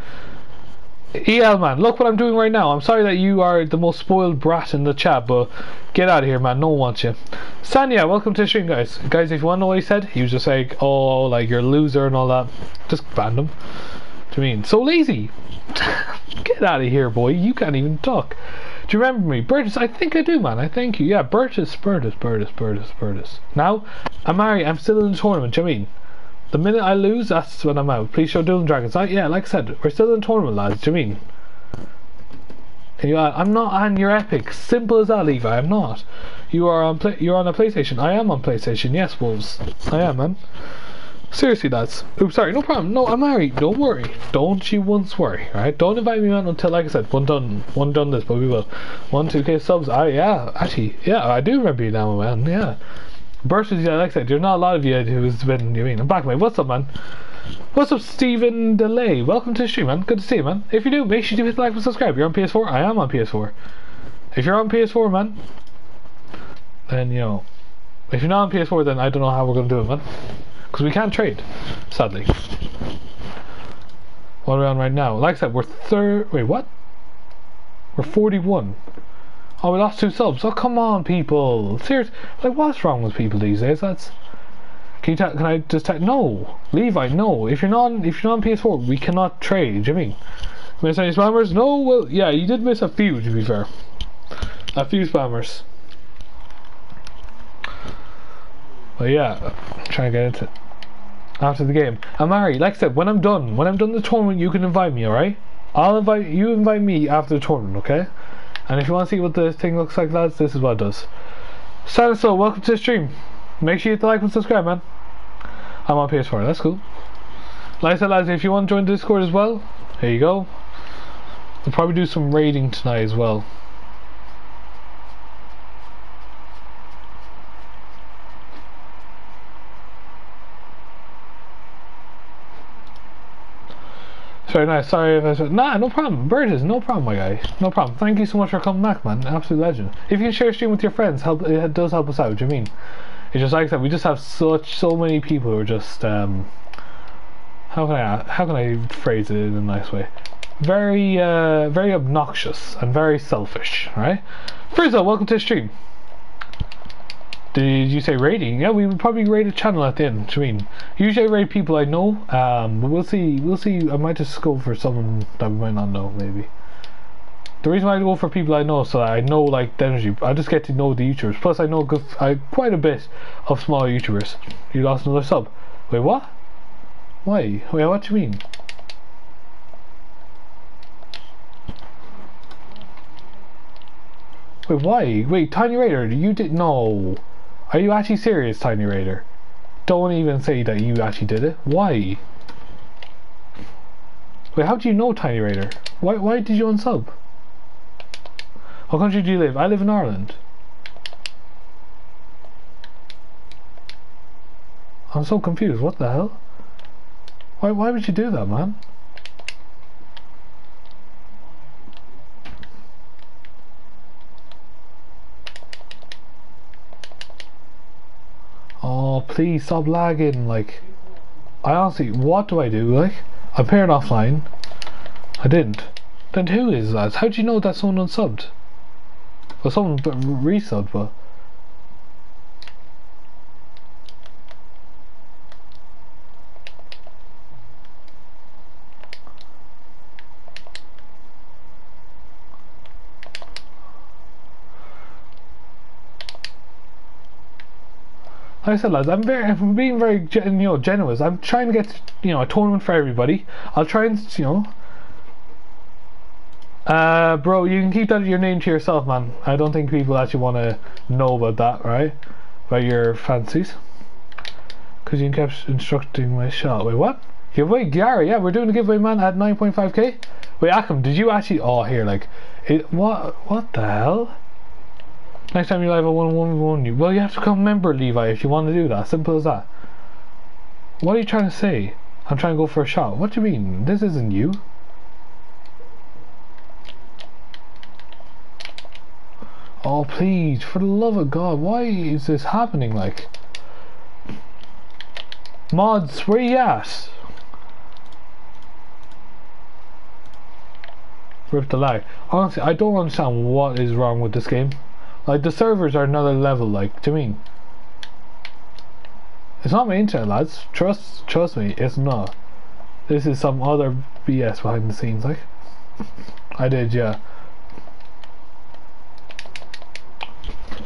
EL man, look what I'm doing right now. I'm sorry that you are the most spoiled brat in the chat, but get out of here, man. No one wants you. Sanya, welcome to the stream, guys. Guys, if you want to know what he said, he was just like, oh, like you're a loser and all that. Just banned him. Do you mean so lazy? *laughs* get out of here, boy. You can't even talk. Do you remember me? Burtis, I think I do, man. I thank you. Yeah, Burtis, Burtis, Burtis, Burtis, Burtis. Now, Amari, I'm still in the tournament. Do you mean? The minute I lose, that's when I'm out. Please show Doom Dragons. I, yeah, like I said, we're still in tournament, lads. Do you mean? You? Uh, I'm not on your Epic. Simple as that, Levi. I'm not. You are on. Play, you're on a PlayStation. I am on PlayStation. Yes, wolves. I am, man. Seriously, lads. Oops, sorry. No problem. No, I'm married. Don't worry. Don't you once worry. Right? Don't invite me on until, like I said, one done. One done this, but we will. One, two K subs. I yeah. Actually, yeah. I do remember you now, man. Yeah. Versus, yeah, like I said, there's not a lot of you who's been, you mean, I'm back, mate. What's up, man? What's up, Stephen Delay? Welcome to the stream, man. Good to see you, man. If you do, make sure you hit like and subscribe. You're on PS4? I am on PS4. If you're on PS4, man, then, you know, if you're not on PS4, then I don't know how we're going to do it, man. Because we can't trade, sadly. What are we on right now? Like I said, we're third. Wait, what? We're 41. Oh, we lost two subs. Oh, come on, people. Serious. Like, what's wrong with people these days? That's. Can you tell? Can I just tell? No, Levi. No. If you're not, if you're not on PS4, we cannot trade. Do you mean? Miss any spammers? No. Well, yeah, you did miss a few. To be fair, a few spammers. But yeah, trying to get into it after the game. Amari, like I said, when I'm done, when I'm done the tournament, you can invite me. All right? I'll invite you. Invite me after the tournament. Okay? And if you want to see what the thing looks like, lads, this is what it does. So, welcome to the stream. Make sure you hit the like and subscribe, man. I'm on PS4, that's cool. Like I said, lads, if you want to join the Discord as well, here you go. We'll probably do some raiding tonight as well. Very nice. Sorry if I said. Nah, no problem. Burgess, no problem, my guy. No problem. Thank you so much for coming back, man. Absolute legend. If you can share a stream with your friends, help it does help us out. Do you mean? It's just like I said, we just have such so many people who are just um. How can I how can I phrase it in a nice way? Very uh, very obnoxious and very selfish, right? Frizzle, welcome to the stream. Did you say rating? Yeah, we would probably rate a channel at the end. I mean, usually I rate people I know, um, but we'll see. We'll see. I might just go for someone that we might not know, maybe. The reason why I go for people I know, so I know like the energy. I just get to know the YouTubers. Plus, I know good, I, quite a bit of smaller YouTubers. You lost another sub. Wait, what? Why? Wait, what do you mean? Wait, why? Wait, Tiny Raider, you did no. Are you actually serious, Tiny Raider? Don't even say that you actually did it. Why? Wait, how do you know Tiny Raider? Why, why did you unsub? What country do you live? I live in Ireland. I'm so confused. What the hell? Why, why would you do that, man? Oh, please stop lagging. Like, I honestly, what do I do? Like, I paired offline. I didn't. Then who is that? How do you know that someone unsubbed? Well, someone resubbed, but. Like I said, lads, I'm very, I'm being very, you know, generous. I'm trying to get, you know, a tournament for everybody. I'll try and, you know, uh, bro, you can keep that your name to yourself, man. I don't think people actually want to know about that, right? About your fancies. Because you kept instructing my shot. Wait, what? Giveaway? Gary, yeah, we're doing a giveaway, man, at 9.5k. Wait, Akam, did you actually... Oh, here, like... It, what, what the hell? Next time you're live, I want one one you. Well, you have to become a member, Levi, if you want to do that. Simple as that. What are you trying to say? I'm trying to go for a shot. What do you mean? This isn't you. Oh, please, for the love of God, why is this happening, like? Mods, where you at? Rip the lag. Honestly, I don't understand what is wrong with this game. Like the servers are another level. Like to me, it's not my internet, lads. Trust, trust me, it's not. This is some other BS behind the scenes. Like *laughs* I did, yeah.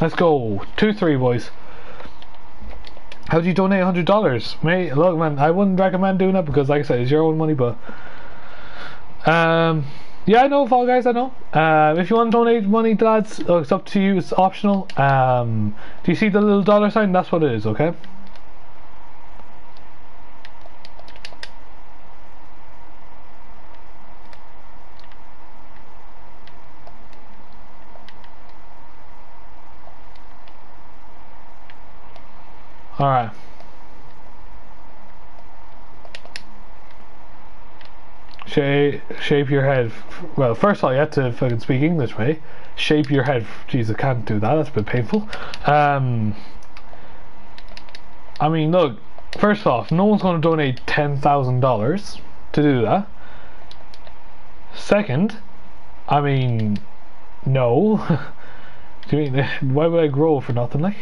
Let's go. Two, three, boys. How do you donate hundred dollars, mate? Look, man, I wouldn't recommend doing it because, like I said, it's your own money. But um. Yeah, I know Fall Guys, I know. Uh, if you want to donate money, lads, uh, it's up to you. It's optional. Um, do you see the little dollar sign? That's what it is, okay? Alright. Shape, shape your head. Well, first of all, you have to fucking speak English, mate. Shape your head. Jesus, I can't do that. That's a bit painful. Um, I mean, look. First off, no one's going to donate ten thousand dollars to do that. Second, I mean, no. *laughs* do you mean *laughs* why would I grow for nothing, like?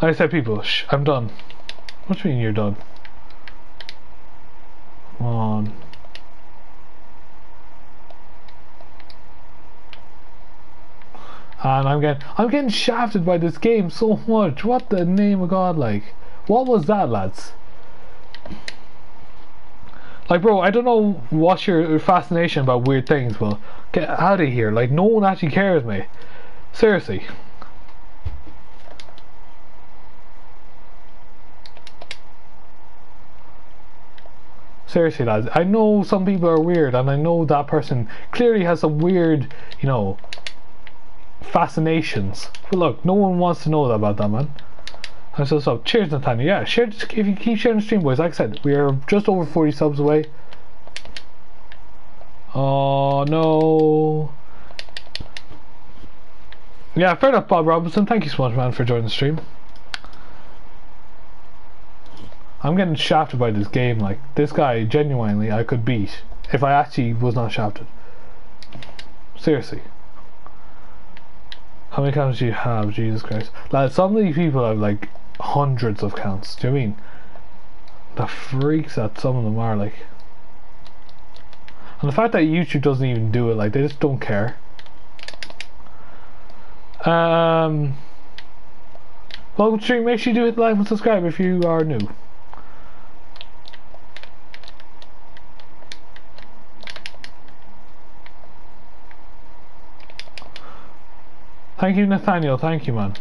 I said people, shh, I'm done. What do you mean you're done? Come on. And I'm getting I'm getting shafted by this game so much. What the name of God like? What was that lads? Like bro, I don't know what's your fascination about weird things, but get out of here. Like no one actually cares, mate. Seriously. Seriously, lads, I know some people are weird, and I know that person clearly has some weird, you know, fascinations. But look, no one wants to know about that, man. And so, so cheers, Nathaniel. Yeah, share. If you keep sharing the stream, boys. Like I said, we are just over 40 subs away. Oh no. Yeah, fair enough, Bob Robinson. Thank you so much, man, for joining the stream. I'm getting shafted by this game. Like this guy, genuinely, I could beat if I actually was not shafted. Seriously. How many accounts do you have? Jesus Christ. Like some of these people have like hundreds of counts. Do you mean? The freaks that some of them are like. And the fact that YouTube doesn't even do it, like they just don't care. Um. Stream. Make sure you do hit like and subscribe if you are new. Thank you, Nathaniel. Thank you, man.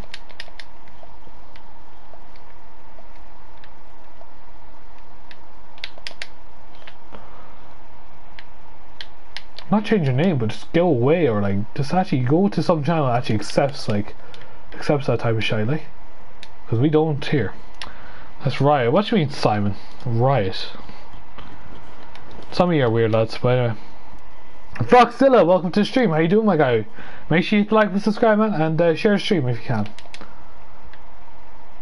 Not change your name, but just go away or like just actually go to some channel that actually accepts like accepts that type of shit, like because we don't here. That's Riot. What do you mean, Simon? Riot. Some of you are weird lads, but anyway. Foxzilla, welcome to the stream. How you doing, my guy? Make sure you like and subscribe, man, and uh, share the stream if you can.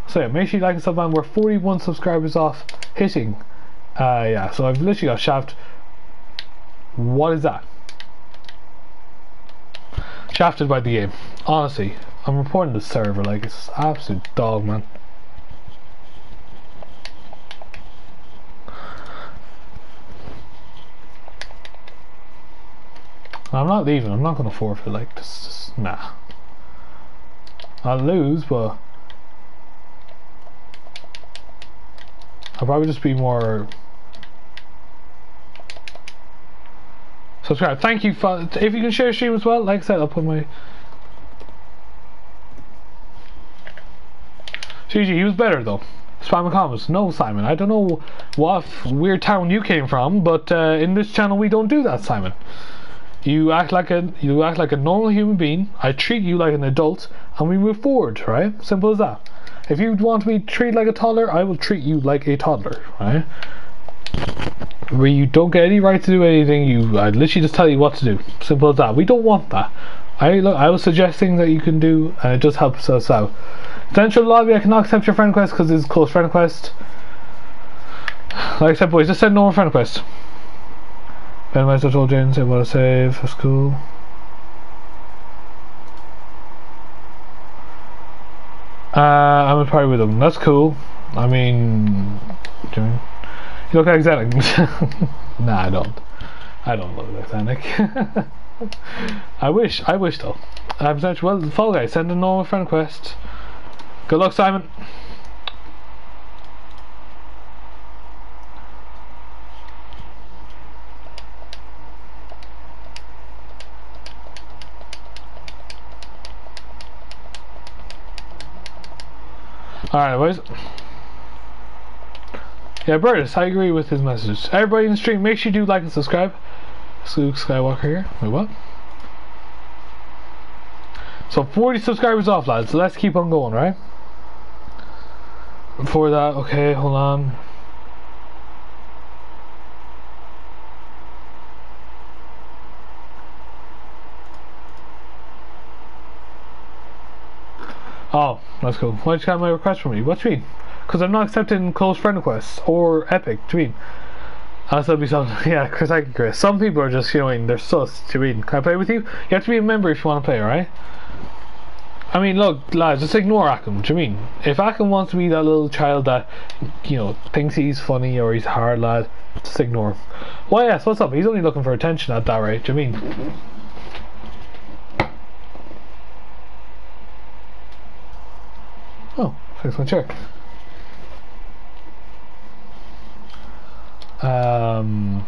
So yeah, make sure you like and subscribe, man. We're 41 subscribers off hitting. Uh, yeah, so I've literally got shaft. What is that? Shafted by the game. Honestly, I'm reporting the server like it's absolute dog, man. I'm not leaving. I'm not going to forfeit like this. Nah. I'll lose, but I'll probably just be more subscribe. Thank you for if you can share stream as well. Like I said, I'll put my GG, he was better though. Spam comments. No, Simon. I don't know what weird town you came from, but uh, in this channel we don't do that, Simon. You act like a you act like a normal human being. I treat you like an adult, and we move forward. Right? Simple as that. If you want to be treated like a toddler, I will treat you like a toddler. Right? Where you don't get any right to do anything. You I literally just tell you what to do. Simple as that. We don't want that. I look. I was suggesting that you can do, and it just helps us out. Central lobby. I cannot accept your friend request because it's close friend request. Like I said, boys, just send normal friend request. I told James I want to save. That's cool. Uh, I'm a party with him. That's cool. I mean, you look like Xenic. *laughs* nah, I don't. I don't look like Xenic. *laughs* I wish. I wish though. I'm such well. Fall guy, send a normal friend quest. Good luck, Simon. Alright, boys. Yeah, Burtis, I agree with his message. Everybody in the stream, make sure you do like and subscribe. It's Luke Skywalker here. Wait, what? So 40 subscribers off, lads. So let's keep on going, right? Before that, okay, hold on. Oh, that's cool. Why did you got my request from me? What do you mean? Because I'm not accepting close friend requests or Epic. Do you mean? Uh, that's will be something. *laughs* Yeah, Chris, I Chris. Some people are just, you know, they're sus. Do you mean? Can I play with you? You have to be a member if you want to play, alright? I mean, look, lads, just ignore Akim. Do you mean? If Akim wants to be that little child that, you know, thinks he's funny or he's hard lad, just ignore him. Why, yes, what's up? He's only looking for attention at that rate. Do you mean? Oh, fix my chair. Um...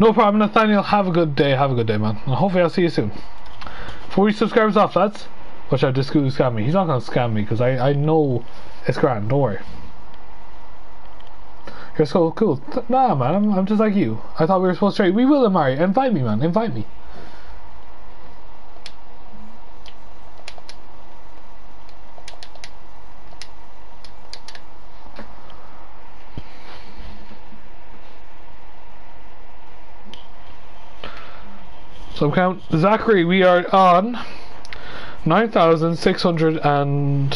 No problem, Nathaniel. Have a good day. Have a good day, man. And hopefully I'll see you soon. 40 subscribers off, lads. Watch out, this gonna scam me. He's not gonna scam me because I, I know it's grand. Don't worry. You're so cool. Nah, man. I'm, I'm just like you. I thought we were supposed to trade. We will marry. Invite me, man. Invite me. So count Zachary, we are on nine thousand six hundred and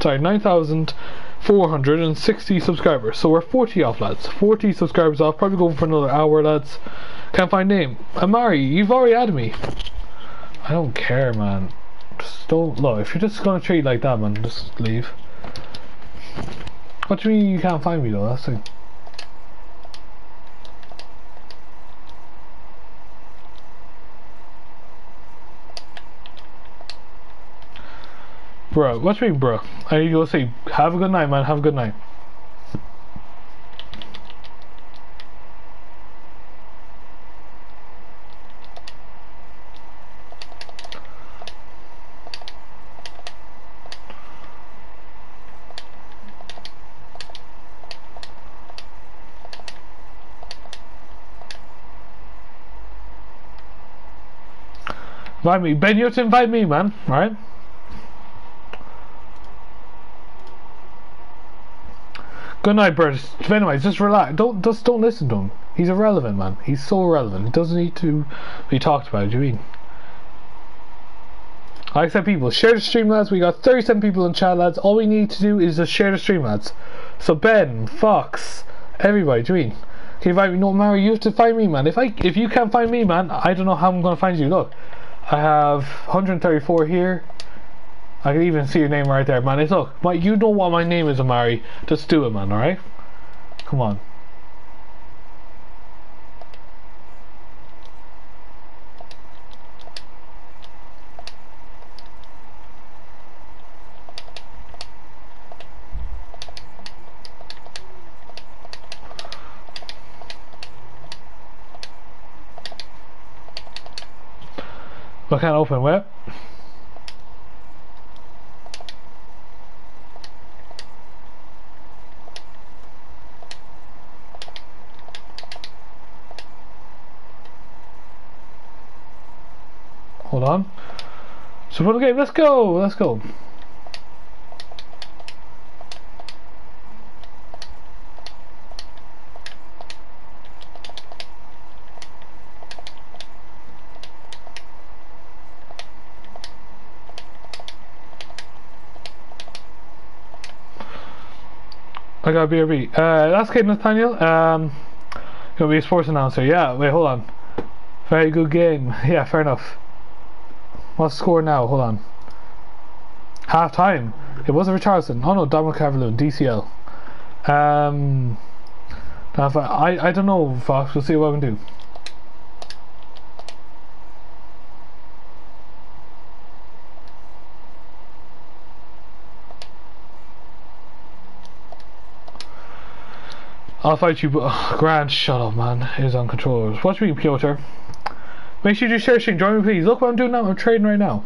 sorry, nine thousand four hundred and sixty subscribers. So we're forty off lads. Forty subscribers off, probably going for another hour lads. Can't find name. Amari, you've already added me. I don't care man. Just don't look, if you're just gonna treat like that man, just leave. What do you mean you can't find me though? That's the Bro, watch me, bro? I need to go sleep. Have a good night, man. Have a good night. Invite me. Ben, you have to invite me, man. Right. Good night, Bert. Anyway, just relax. Don't just don't listen to him. He's irrelevant, man. He's so irrelevant. He doesn't need to be talked about. Do you mean? Like I said, people, share the stream, lads. We got 37 people in chat, lads. All we need to do is just share the stream, lads. So Ben, Fox, everybody, do you mean? Invite me? No, Mary, you have to find me, man. If I if you can't find me, man, I don't know how I'm gonna find you. Look, I have 134 here. I can even see your name right there, man. It's look, my, you don't know what my name is, Amari. Just do it, man. All right? Come on. I can't open web. Hold on. So for the game, let's go, let's go. I got BRB. Uh, that's Kate Nathaniel. Um, gonna be a sports announcer. Yeah, wait, hold on. Very good game. *laughs* Yeah, fair enough. What's the score now? Hold on. Half time. It wasn't Richardson. Oh no, Dominic Calvert-Lewin, DCL. Um, I, I don't know, Fox. We'll see what we can do. I'll fight you, but oh, Grant, shut up, man. Is on controllers. Watch me, Piotr. Make sure you do share stream. Join me, please. Look what I'm doing now. I'm trading right now.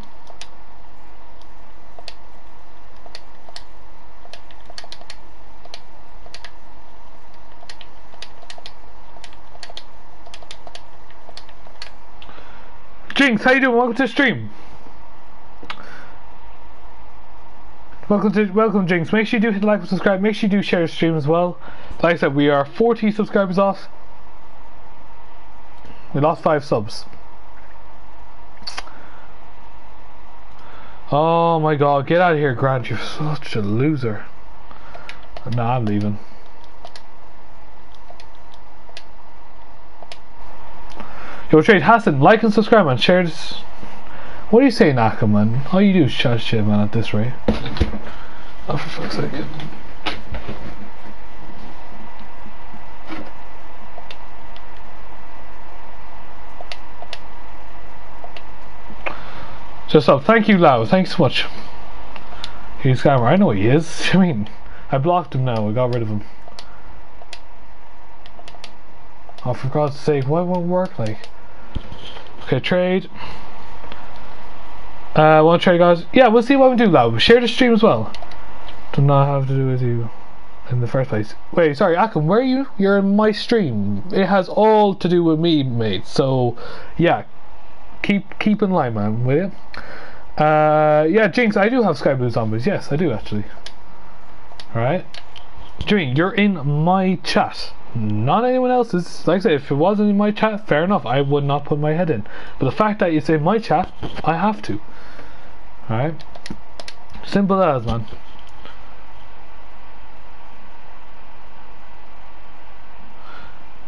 Jinx, how you doing? Welcome to the stream. Welcome to welcome Jinx. Make sure you do hit like and subscribe. Make sure you do share the stream as well. Like I said, we are 40 subscribers off. We lost five subs. Oh my god, get out of here, Grant. You're such a loser. Nah, I'm leaving. Yo, Trade Hassan, like and subscribe, man. Share this. What are you saying, Naka, man? All you do is chat shit, man, at this rate. Oh, for fuck's sake. Just up. Thank you, Lau. Thanks so much. He's scammer. I know he is. *laughs* I mean, I blocked him now. I got rid of him. Oh, for God's sake, why won't work? Like, okay, trade. Uh, want to trade, guys? Yeah, we'll see what we do, Lau. Share the stream as well. Do not have to do with you in the first place. Wait, sorry, Akim, where are you? You're in my stream. It has all to do with me, mate. So, yeah, keep keep in line, man, will you? Uh, yeah, Jinx, I do have Sky Blue Zombas. Yes, I do actually. Alright. Jimmy, you're in my chat. Not anyone else's. Like I said, if it wasn't in my chat, fair enough. I would not put my head in. But the fact that it's in my chat, I have to. Alright? Simple as, man.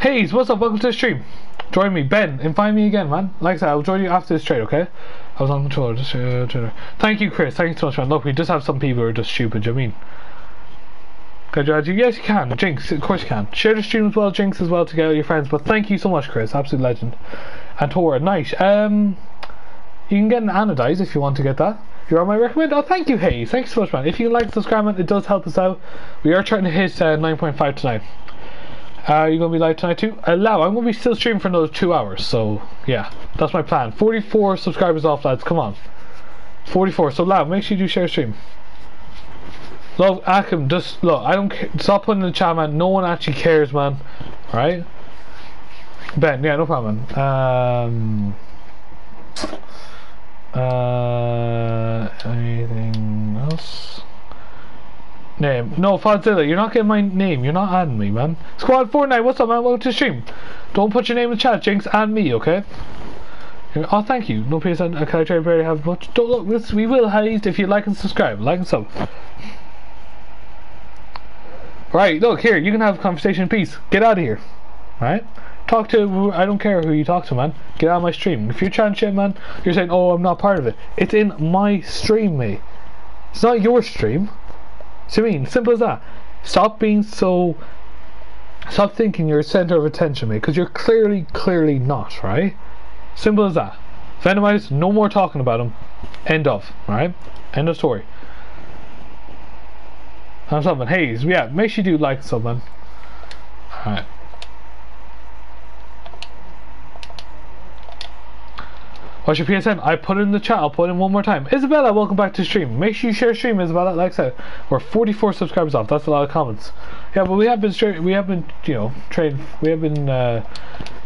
Hey, what's up? Welcome to the stream. Join me, Ben. and find me again, man. Like I said, I'll join you after this trade, okay? I was on controller. Just, uh, Thank you, Chris. Thank you so much, man. Look, we just have some people who are just stupid. Do you mean? Can I you? Yes, you can. Jinx, of course you can. Share the stream as well, Jinx as well, to get all your friends. But thank you so much, Chris. Absolute legend. And Tora, nice. Um, you can get an anodize if you want to get that. You're on my recommend. Oh, thank you, Hayes. Thanks so much, man. If you like, subscribe, man. It does help us out. We are trying to hit uh, 9.5 tonight. Are uh, you gonna be live tonight too? Allow, I'm gonna be still streaming for another two hours, so yeah, that's my plan. 44 subscribers off, lads, come on. 44, so Lav, make sure you do share stream. Love, Akim, just look, I don't care. Stop putting in the chat, man. No one actually cares, man. Alright? Ben, yeah, no problem. Um, Uh, anything else? Name. No, Foxzilla, you're not getting my name. You're not adding me, man. Squad Fortnite, what's up, man? Welcome to stream. Don't put your name in the chat, Jinx. Add me, okay? Oh, thank you. No PSN. Uh, can I to have much? Don't look. This we will haze if you like and subscribe. Like and sub. Right, look here. You can have a conversation peace. Get out of here. Right? Talk to. I don't care who you talk to, man. Get out of my stream. If you're chatting shit, man, you're saying, "Oh, I'm not part of it." It's in my stream, mate. It's not your stream. Mean, simple as that. Stop being so. Stop thinking you're a center of attention, mate, because you're clearly, clearly not, right? Simple as that. Venomize, no more talking about him. End of. Alright? End of story. Something. Hey, yeah, make sure you do like something. Alright. What's your PSN? I put it in the chat. I'll put it in one more time. Isabella, welcome back to stream. Make sure you share stream, Isabella. Like I said, we're 44 subscribers off. That's a lot of comments. Yeah, but we have been straight. We have been, you know, trade. We have been uh,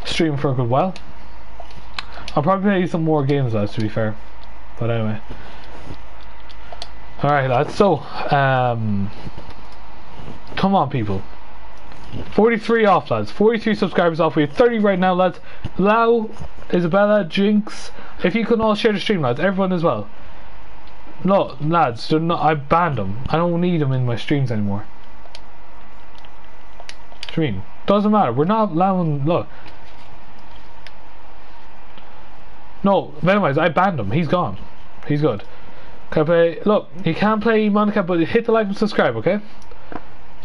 streaming for a good while. I'll probably play some more games though, to be fair. But anyway. Alright lads, so um come on people. 43 off lads, 43 subscribers off. We have 30 right now lads. Lau, Isabella, Jinx, if you can all share the stream lads, everyone as well. No, lads, not, I banned them. I don't need them in my streams anymore. Mean? Doesn't matter. We're not allowing. Look, No, Venomize, I banned him. He's gone. He's good. Can I play? Look, you can't play Monica, but hit the like and subscribe, okay?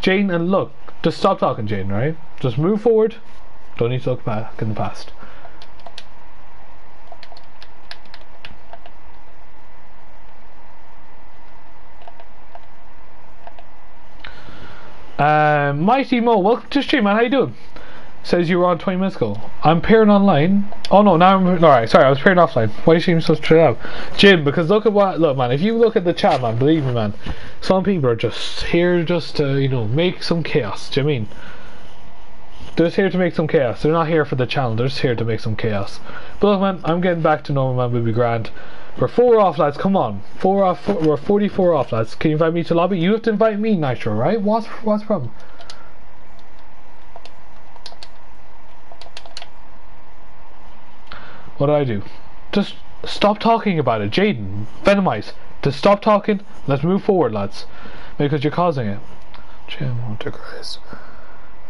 Jane, and look, just stop talking, Jane, right? Just move forward. Don't need to look back in the past. Uh, Mighty Mo, welcome to stream, man. How you doing? Says you were on 20 minutes ago. I'm pairing online. Oh no, now I'm alright. Sorry, I was pairing offline. Why do you seem so straight up, Jim? Because look at what look, man. If you look at the chat, man, believe me, man. Some people are just here just to you know make some chaos. Do you mean? They're just here to make some chaos. They're not here for the channel. They're just here to make some chaos. But look, man, I'm getting back to normal, man. We'll be grand. We're four off, lads. Come on, four off. we we're 44 off, lads. Can you invite me to lobby? You have to invite me, Nitro, right? What's what's the problem? What do I do? Just stop talking about it. Jaden, Venomize, just stop talking. Let's move forward, lads. Because you're causing it. Jim Hunter Grace.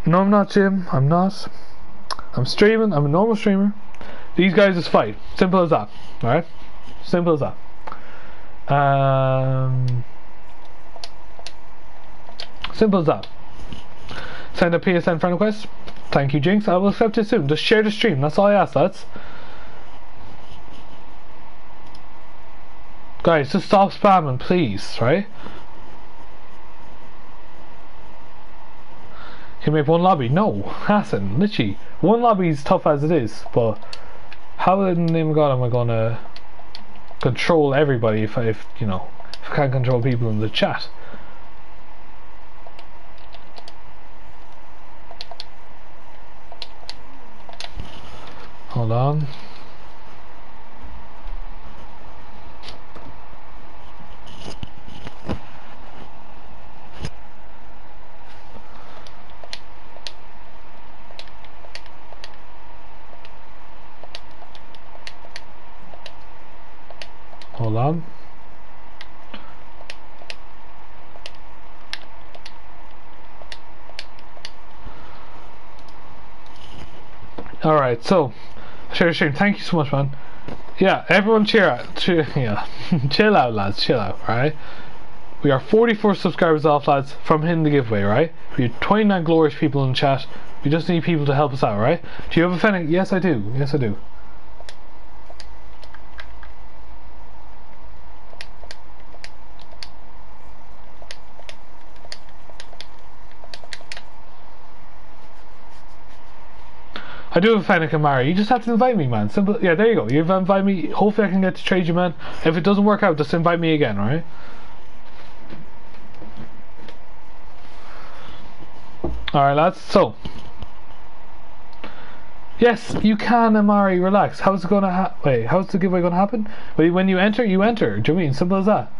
No, I'm not Jim. I'm not. I'm streaming. I'm a normal streamer. These guys just fight. Simple as that. Alright? Simple as that. Um, simple as that. Send a PSN friend request. Thank you, Jinx. I will accept it soon. Just share the stream. That's all I ask, lads. Guys, just stop spamming, please, right? Can we have one lobby? No, *laughs* Hassan, literally. One lobby is tough as it is, but how in the name of God am I gonna control everybody if I, if, you know, if I can't control people in the chat? Hold on. On. Alright, so, share stream, thank you so much, man. Yeah, everyone cheer out. Cheer, *laughs* yeah. chill out, lads, chill out, right? We are 44 subscribers off, lads, from hitting the giveaway, right? We have 29 glorious people in chat. We just need people to help us out, right? Do you have a fan? Yes, I do. Yes, I do. I do have a Fennec and Mari. You just have to invite me, man. Simple. Yeah, there you go. You've invited me. Hopefully, I can get to trade you, man. If it doesn't work out, just invite me again, alright? Alright, lads. So. Yes, you can, uh, Amari. Relax. How's it gonna ha- wait? How's the giveaway gonna happen? Wait, when you enter, you enter. Do you mean simple as that?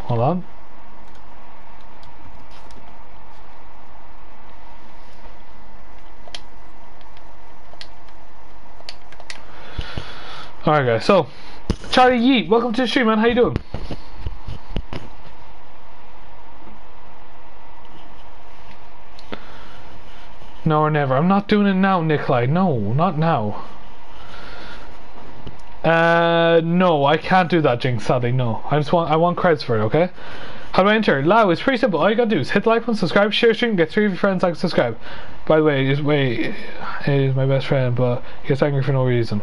Hold on. Alright guys, so Charlie Yeet, welcome to the stream man, how you doing? No or never. I'm not doing it now, Nikolai. No, not now. Uh, no, I can't do that, Jinx, sadly, no. I just want, I want creds for it, okay? How do I enter? Lao, it's pretty simple. All you gotta do is hit the like button, subscribe, share stream, get three of your friends like subscribe. By the way, is wait, is my best friend, but he gets angry for no reason.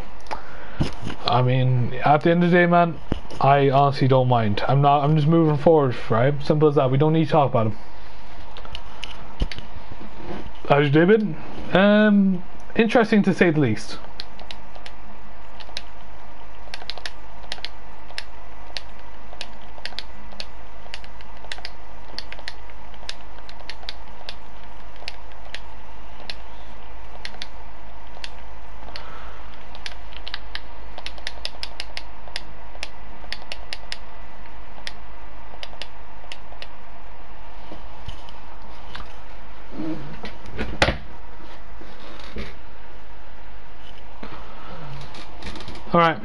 I mean, at the end of the day, man, I honestly don't mind. I'm not. I'm just moving forward, right? Simple as that. We don't need to talk about him. How's David? Um, interesting to say the least. Alright.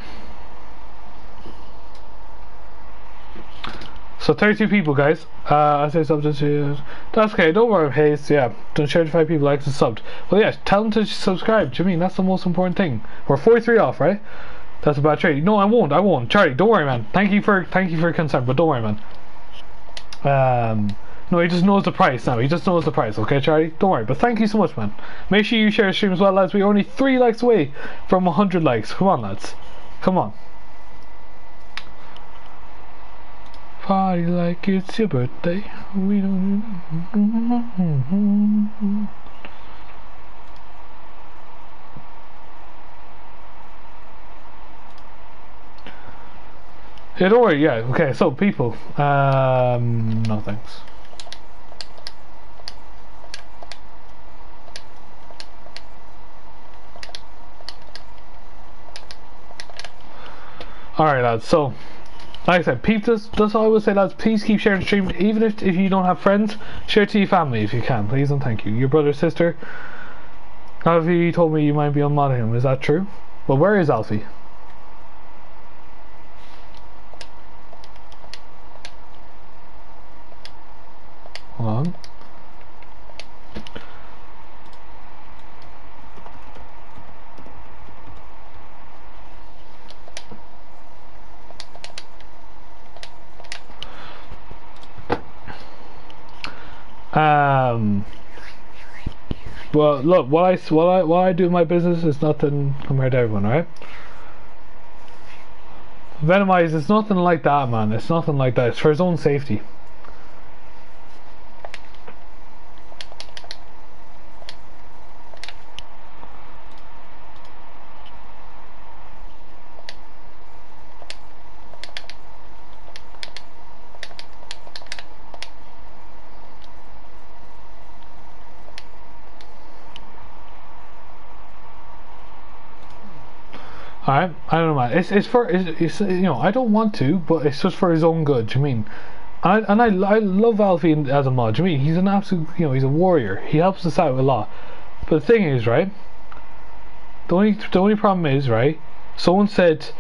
So 32 people, guys. Uh, I say subject to... That's okay, don't worry, Hayes. Yeah, don't share to five people likes and subbed. Well, yeah, tell them to subscribe. Mean that's the most important thing? We're 43 off, right? That's a bad trade. No, I won't. I won't. Charlie, don't worry, man. Thank you for thank you for your concern, but don't worry, man. Um, no, he just knows the price now. He just knows the price, okay, Charlie? Don't worry. But thank you so much, man. Make sure you share the stream as well, lads. We're only three likes away from 100 likes. Come on, lads. Come on. Party like it's your birthday. We don't. Yeah, don't yeah, okay, so people. Um, no thanks. Alright lads, so like I said, peep that's all I would say lads, please keep sharing the stream even if if you don't have friends, share it to your family if you can, please and thank you. Your brother, sister. Alfie told me you might be on him, is that true? Well where is Alfie? Hold on. Um. Well, look, what I what I what I do my business is nothing compared to everyone, right? Venomize, it's nothing like that, man. It's nothing like that. It's for his own safety. Alright, It's it's for it's, it's, you know I don't want to, but it's just for his own good. Do you mean? And I, and I, I love Alfie as a mod. Do you mean he's an absolute you know he's a warrior. He helps us out a lot. But the thing is, right? The only the only problem is, right? Someone said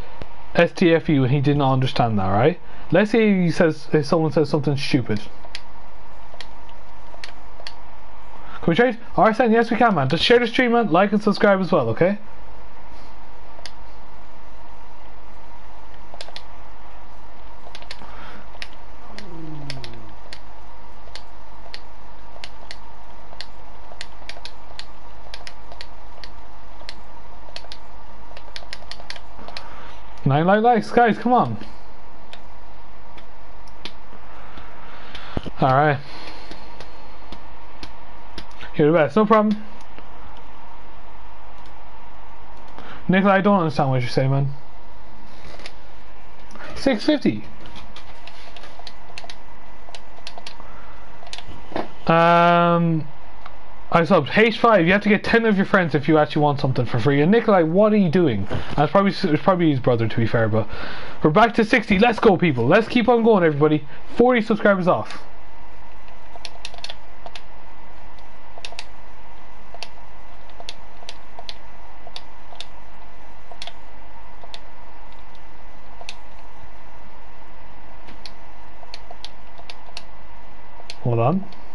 STFU and he did not understand that, right? Let's say he says if someone says something stupid. Can we trade? Alright, then yes we can, man. Just share the stream, man. Like and subscribe as well, okay? Nine like likes, guys, come on. Alright. You're the best, no problem. Nicola, I don't understand what you're saying, man. 650. Um, I subbed H5. You have to get 10 of your friends if you actually want something for free. And Nikolai, what are you doing? It's probably it's probably his brother to be fair, but we're back to 60. Let's go, people. Let's keep on going, everybody. 40 subscribers off. Hold on.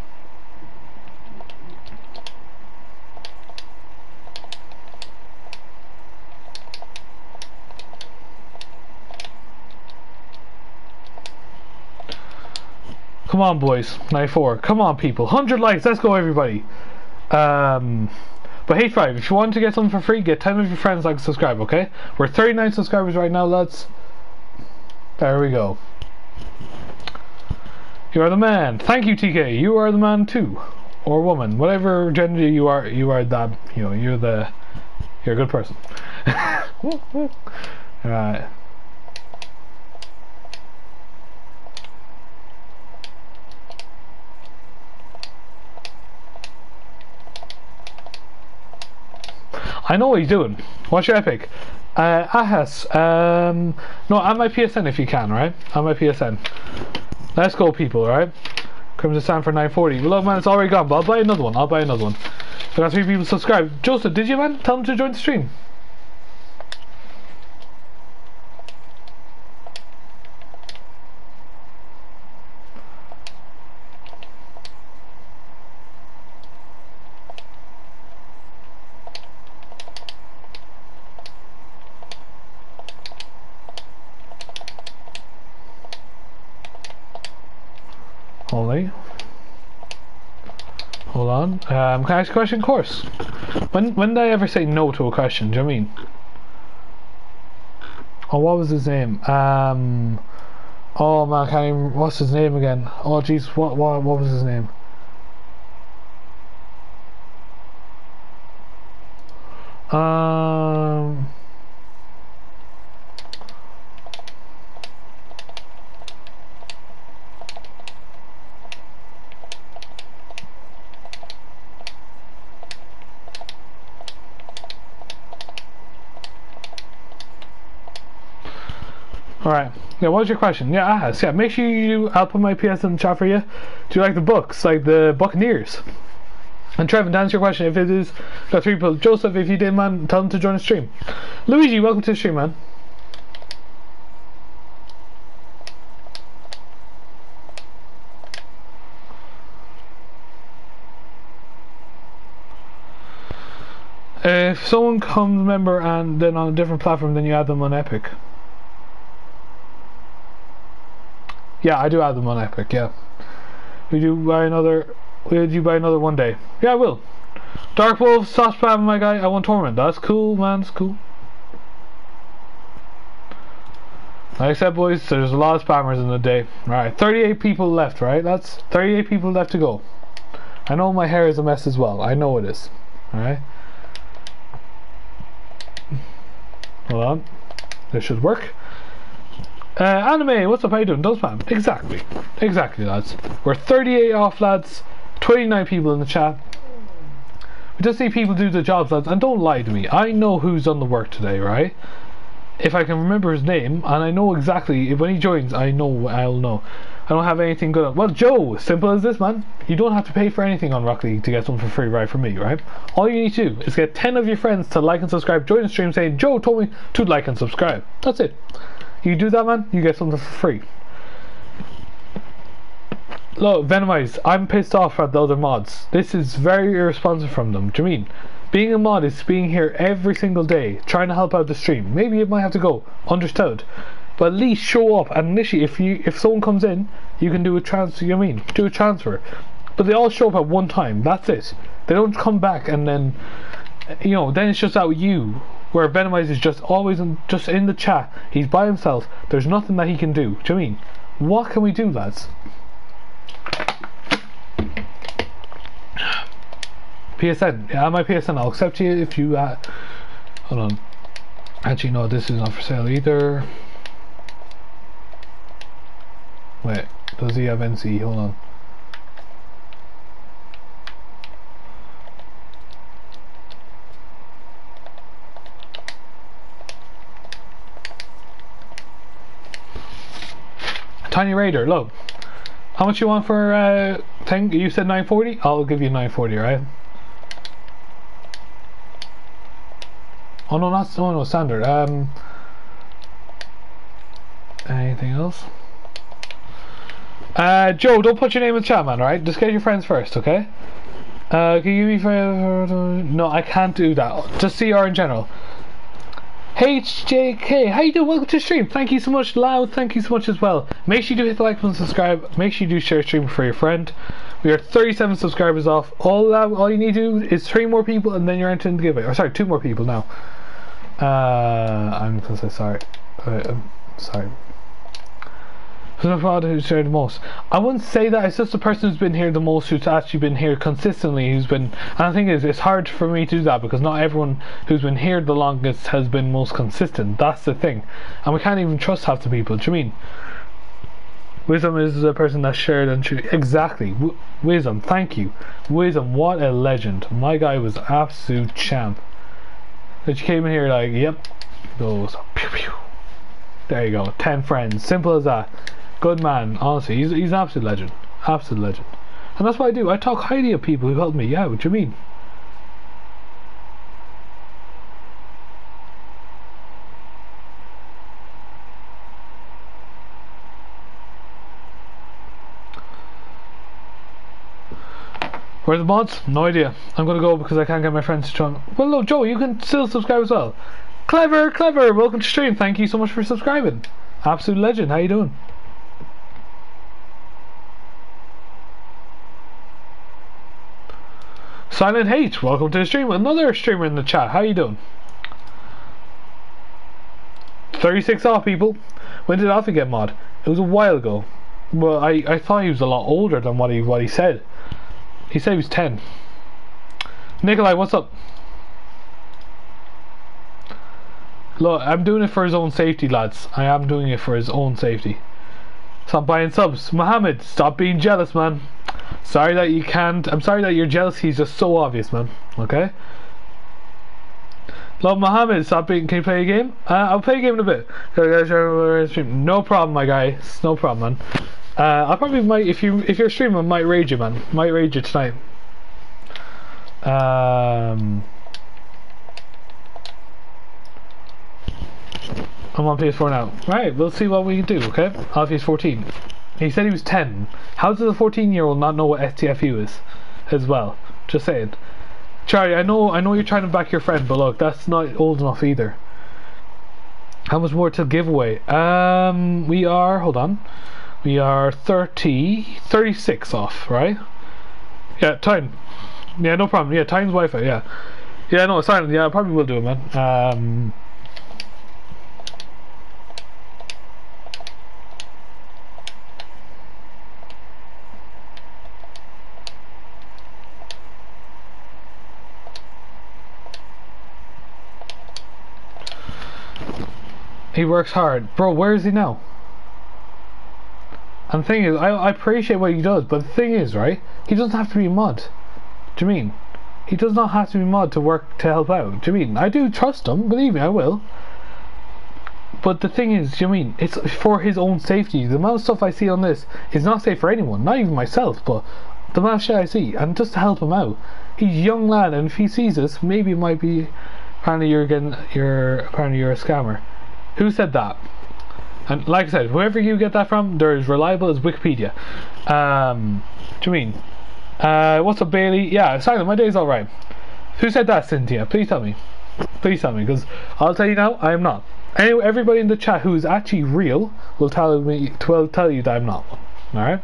Come on, boys. 94. Come on, people. 100 likes. Let's go, everybody. Um, but H5, if you want to get something for free, get 10 of your friends like subscribe, okay? We're 39 subscribers right now, lads. There we go. You are the man. Thank you, TK. You are the man too, or woman, whatever gender you are. You are that. You know, you're the. You're a good person. *laughs* right. I know what he's doing. What's your epic? Uh, Ahas. Um, no, on my PSN if you can, right? On my PSN. Let's go, people, right? Crimson to stand for 940. Well, look, man, it's already gone, but I'll buy another one. I'll buy another one. I got three people subscribed. Joseph, did you, man? Tell them to join the stream. Holy. Hold on. Um, can I ask a question? Of course. When when did I ever say no to a question? Do you know I mean? Oh, what was his name? Um. Oh man, I can't even. What's his name again? Oh jeez, what what what was his name? Um. Alright. Yeah, what was your question? Yeah, I Yeah, make sure you. I'll put my PS in the chat for you. Do you like the books? Like the Buccaneers? And Trevor, to answer your question, if it is got three people, Joseph, if you did, man, tell them to join the stream. Luigi, welcome to the stream, man. If someone comes member and then on a different platform, then you add them on Epic. Yeah, I do add them on Epic, yeah. We do buy another will you buy another one day? Yeah I will. Dark Wolf, stop spamming my guy, I want Torment. That's cool, man, that's cool. Like I said boys, there's a lot of spammers in the day. Alright, 38 people left, right? That's 38 people left to go. I know my hair is a mess as well. I know it is. Alright. Hold on. This should work. Uh, anime, what's up? How you doing? Does spam? Exactly. Exactly, lads. We're 38 off, lads. 29 people in the chat. We just see people do the jobs, lads. And don't lie to me. I know who's done the work today, right? If I can remember his name, and I know exactly, if when he joins, I know, I'll know. I don't have anything good. On. Well, Joe, simple as this, man. You don't have to pay for anything on Rocket League to get something for free, right, from me, right? All you need to do is get 10 of your friends to like and subscribe, join the stream saying, Joe told me to like and subscribe. That's it. You do that, man, you get something for free. Look, Venomize, I'm pissed off at the other mods. This is very irresponsible from them. Do you mean? Being a mod is being here every single day, trying to help out the stream. Maybe you might have to go, understood. But at least show up and initially if you if someone comes in, you can do a transfer you know I mean, do a transfer. But they all show up at one time, that's it. They don't come back and then you know, then it's just out you where Venomize is just always in, just in the chat. He's by himself. There's nothing that he can do. Do you mean? What can we do, lads? PSN. Yeah, my PSN. I'll accept you if you. Uh, hold on. Actually, no, this is not for sale either. Wait, does he have NC? Hold on. Tiny Raider, look. How much you want for uh thing? You said 940? I'll give you 940, right? Oh no, not oh no, standard. Um anything else? Uh Joe, don't put your name in the chat man, alright? Just get your friends first, okay? Uh can you give me for no I can't do that. Just CR in general. HJK, how you doing? Welcome to stream. Thank you so much, Loud. Thank you so much as well. Make sure you do hit the like button, subscribe. Make sure you do share stream for your friend. We are 37 subscribers off. All all you need to do is three more people, and then you're entering the giveaway. Or sorry, two more people now. Uh, I'm say sorry. Uh, I'm sorry. Who's the father who's here the most? I wouldn't say that. It's just the person who's been here the most, who's actually been here consistently, who's been. And the thing is, it's hard for me to do that because not everyone who's been here the longest has been most consistent. That's the thing, and we can't even trust half the people. Do you mean? Wisdom is the person that shared and shared. Exactly. W Wisdom, thank you. Wisdom, what a legend. My guy was absolute champ. That you came in here like, yep, goes. Pew, pew. There you go. Ten friends. Simple as that. Good man, honestly, he's he's an absolute legend, absolute legend, and that's what I do. I talk highly of people who help me. Yeah, what you mean? Where the mods? No idea. I'm gonna go because I can't get my friends to join. Well, no, Joe, you can still subscribe as well. Clever, clever. Welcome to stream. Thank you so much for subscribing. Absolute legend. How you doing? Silent H, welcome to the stream. Another streamer in the chat. How you doing? 36 off, people. When did Alfie get mod? It was a while ago. Well, I, I thought he was a lot older than what he what he said. He said he was 10. Nikolai, what's up? Look, I'm doing it for his own safety, lads. I am doing it for his own safety. Stop buying subs. Mohammed, stop being jealous, man. Sorry that you can't. I'm sorry that your jealousy is just so obvious, man. Okay? Love Mohammed, stop being. Can you play a game? Uh, I'll play a game in a bit. No problem, my guy. It's no problem, man. Uh, I probably might if you if you're streaming, I might rage you, man. Might rage you tonight. Um. I'm on PS4 now. Right, we'll see what we can do, okay? On PS14. He said he was 10. How does a 14 year old not know what STFU is? As well. Just saying. Charlie, I know I know you're trying to back your friend, but look, that's not old enough either. How much more to giveaway? Um, we are, hold on. We are 30, 36 off, right? Yeah, time. Yeah, no problem. Yeah, time's Wi-Fi, yeah. Yeah, no, silent. Yeah, I probably will do it, man. Um, He works hard. Bro, where is he now? And the thing is, I, I appreciate what he does, but the thing is, right, he doesn't have to be mod. Do you mean? He does not have to be mod to work to help out. Do you mean? I do trust him, believe me, I will. But the thing is, do you mean, it's for his own safety. The amount of stuff I see on this is not safe for anyone, not even myself, but the amount of shit I see, and just to help him out. He's a young lad, and if he sees this, maybe it might be, apparently you're getting, you're, apparently you're a scammer. Who said that? And like I said, whoever you get that from, they're as reliable as Wikipedia. Um, do you mean? Uh, what's up, Bailey? Yeah, silent. My day's all right. Who said that, Cynthia? Please tell me. Please tell me, because I'll tell you now, I am not. Anyway, everybody in the chat who is actually real will tell me will tell you that I'm not one. All right.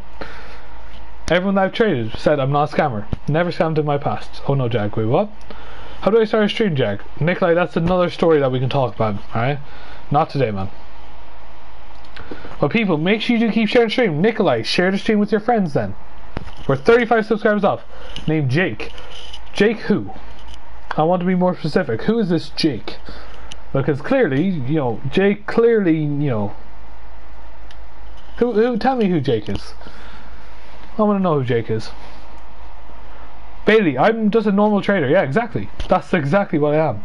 Everyone that I've traded said I'm not a scammer. Never scammed in my past. Oh no, Jack. Wait, what? How do I start a stream, Jack? Nikolai, that's another story that we can talk about. All right. Not today, man. But people, make sure you do keep sharing the stream. Nikolai, share the stream with your friends then. We're 35 subscribers off. Named Jake. Jake who? I want to be more specific. Who is this Jake? Because clearly, you know, Jake clearly, you know. Who, who tell me who Jake is. I want to know who Jake is. Bailey, I'm just a normal trader. Yeah, exactly. That's exactly what I am.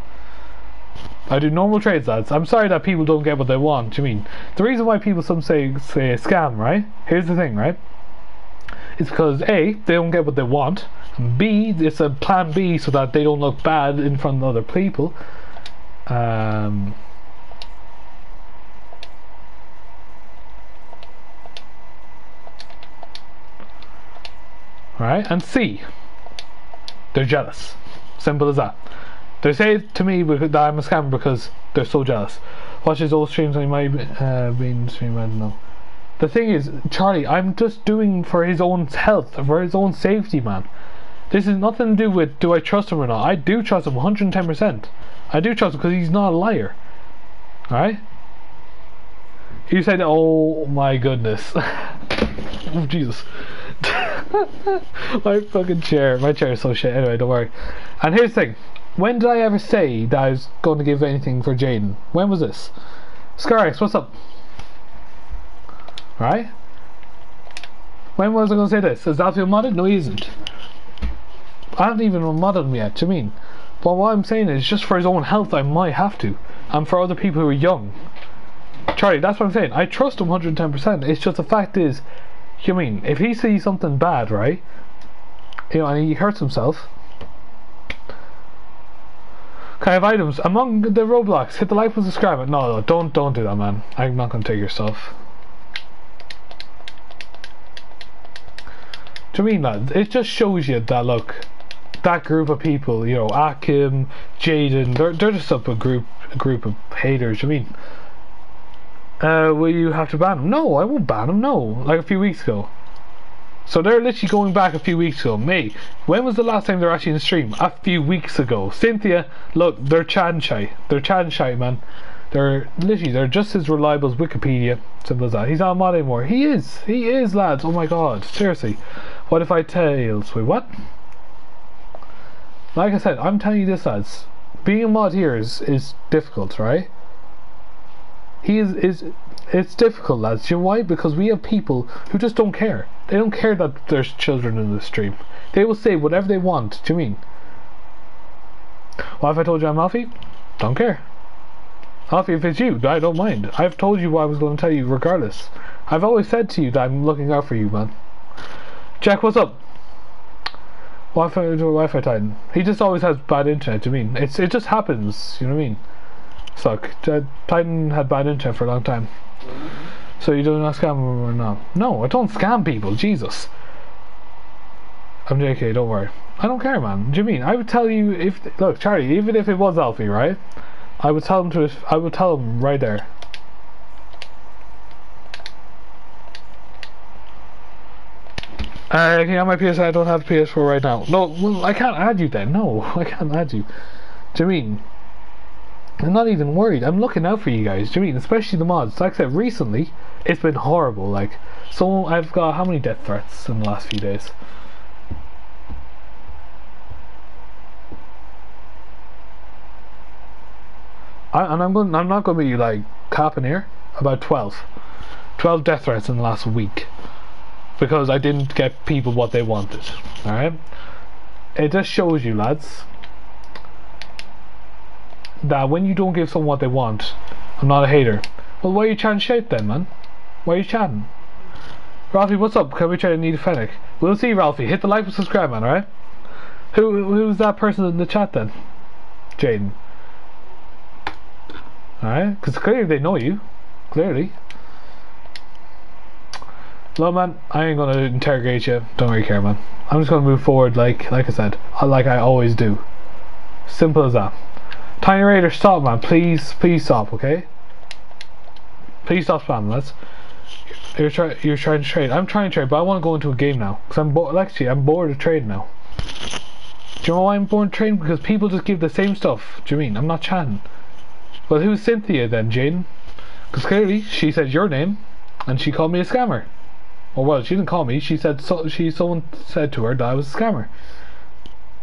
I do normal trades, lads. I'm sorry that people don't get what they want. You mean the reason why people some say say scam, right? Here's the thing, right? It's because a they don't get what they want. B it's a plan B so that they don't look bad in front of other people. Um, right? And C, they're jealous. Simple as that. They say to me that I'm a scammer because they're so jealous. Watches old streams he might uh, been streaming, I don't know. The thing is, Charlie, I'm just doing for his own health, for his own safety, man. This is nothing to do with do I trust him or not. I do trust him 110%. I do trust him because he's not a liar. Alright? You said, oh my goodness. *laughs* oh, Jesus. *laughs* my fucking chair. My chair is so shit. Anyway, don't worry. And here's the thing. When did I ever say that I was going to give anything for Jaden? When was this? Scarx, what's up? Right? When was I going to say this? Is Alfio modded? No, he isn't. I haven't even modded him yet, do you mean? But what I'm saying is, just for his own health, I might have to. And for other people who are young. Charlie, that's what I'm saying. I trust him 110%. It's just the fact is, you mean, if he sees something bad, right? You know, and he hurts himself. Can I have items among the Roblox? Hit the like and subscribe. No, no, don't, don't do that, man. I'm not gonna take your stuff. Do you mean that? It just shows you that look, that group of people, you know, Akim, Jaden, they're they're just up a group a group of haters. I mean, uh, will you have to ban them? No, I won't ban them. No, like a few weeks ago. So they're literally going back a few weeks ago. May, when was the last time they were actually in stream? A few weeks ago. Cynthia, look, they're chatting shy. They're chatting shy, man. They're literally, they're just as reliable as Wikipedia. Simple as that. He's not a mod anymore. He is. He is, lads. Oh my god. Seriously. What if I tails? Wait, what? Like I said, I'm telling you this, lads. Being a mod here is, is difficult, right? He is, is it's difficult, lads. You know why? Because we have people who just don't care. They don't care that there's children in the stream. They will say whatever they want. You mean? Well, if I told you I'm Alfie? Don't care. Alfie, if it's you, I don't mind. I've told you what I was going to tell you regardless. I've always said to you that I'm looking out for you, man. Jack, what's up? Wi-Fi, Wi-Fi Titan. He just always has bad internet. You mean? It's it just happens. You know what I mean? Suck. Titan had bad internet for a long time. So you do not scam or not? No, I don't scam people. Jesus. I'm JK. Don't worry. I don't care, man. Do you mean? I would tell you if look, Charlie. Even if it was Alfie, right? I would tell him to. I would tell him right there. Uh, can you have my PS? I don't have PS4 right now. No, well, I can't add you then. No, *laughs* I can't add you. Do you mean? I'm not even worried. I'm looking out for you guys. Do you mean? Especially the mods. Like I said, recently it's been horrible. Like, so I've got how many death threats in the last few days? I, and I'm going. I'm not going to be like capping here. About 12. 12 death threats in the last week because I didn't get people what they wanted. Alright? It just shows you, lads, that when you don't give someone what they want, I'm not a hater. Well, why are you chatting shit then, man? Why are you chatting? Ralphie, what's up? Can we try to need a fennec? We'll see, Ralphie. Hit the like and subscribe, man, alright? Who Who's that person in the chat then? Jaden. Alright? Because clearly they know you. Clearly. Hello, man. I ain't gonna interrogate you. Don't really care, man. I'm just gonna move forward, like like I said, uh, like I always do. Simple as that. Tiny Raider, stop, man. Please, please stop, okay? Please stop spamming, lads. You're trying. You're trying to trade. I'm trying to trade, but I want to go into a game now. Cause I'm bored. Actually, I'm bored of trading now. Do you know why I'm bored of trading? Because people just give the same stuff. Do you mean? I'm not chatting. Well, who's Cynthia then, Jane? Because clearly she said your name, and she called me a scammer. Or well, she didn't call me. She said so. She someone said to her that I was a scammer.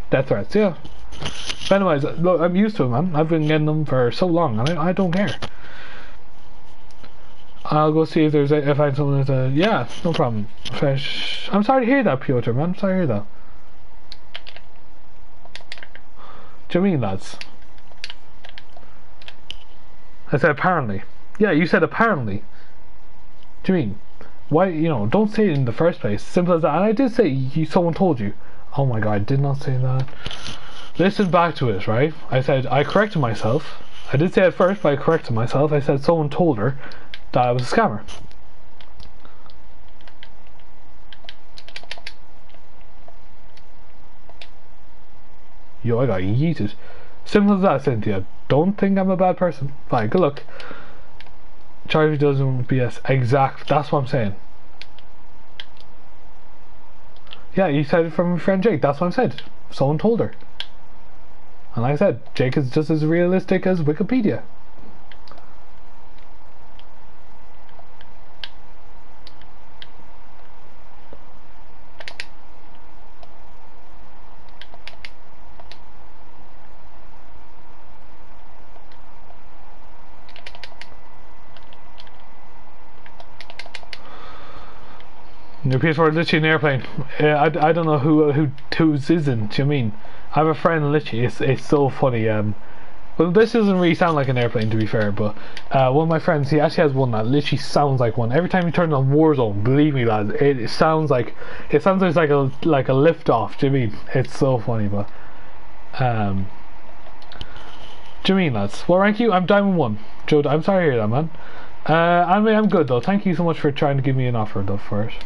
Death threats, yeah. But anyways, look, I'm used to them, man. I've been getting them for so long, and I, I don't care. I'll go see if there's a, if I find someone with a yeah, no problem. Fresh. I'm sorry to hear that, Piotr, man. I'm sorry to hear that. Do you mean lads? I said apparently. Yeah, you said apparently. Do you mean? Why, you know, don't say it in the first place. Simple as that. And I did say you, someone told you. Oh my god, I did not say that. Listen back to it, right? I said, I corrected myself. I did say it first, but I corrected myself. I said someone told her that I was a scammer. Yo, I got yeeted. Simple as that, Cynthia. Don't think I'm a bad person. Fine, good luck. Charlie doesn't BS. Exact. That's what I'm saying. Yeah, you said it from your friend Jake. That's what I said. Someone told her. And like I said, Jake is just as realistic as Wikipedia. Your PS4 literally an airplane. Uh, I, I don't know who who whose isn't. Do you mean? I have a friend literally. It's it's so funny. Um, well, this doesn't really sound like an airplane to be fair, but uh, one of my friends he actually has one that literally sounds like one. Every time you turn on Warzone, believe me, lads, it, it sounds like it sounds like like a like a lift off. Do you mean? It's so funny, but um. Do you mean, lads? What rank you? I'm diamond one. Joe, I'm sorry to hear that, man. Uh, I mean, I'm good though. Thank you so much for trying to give me an offer though first.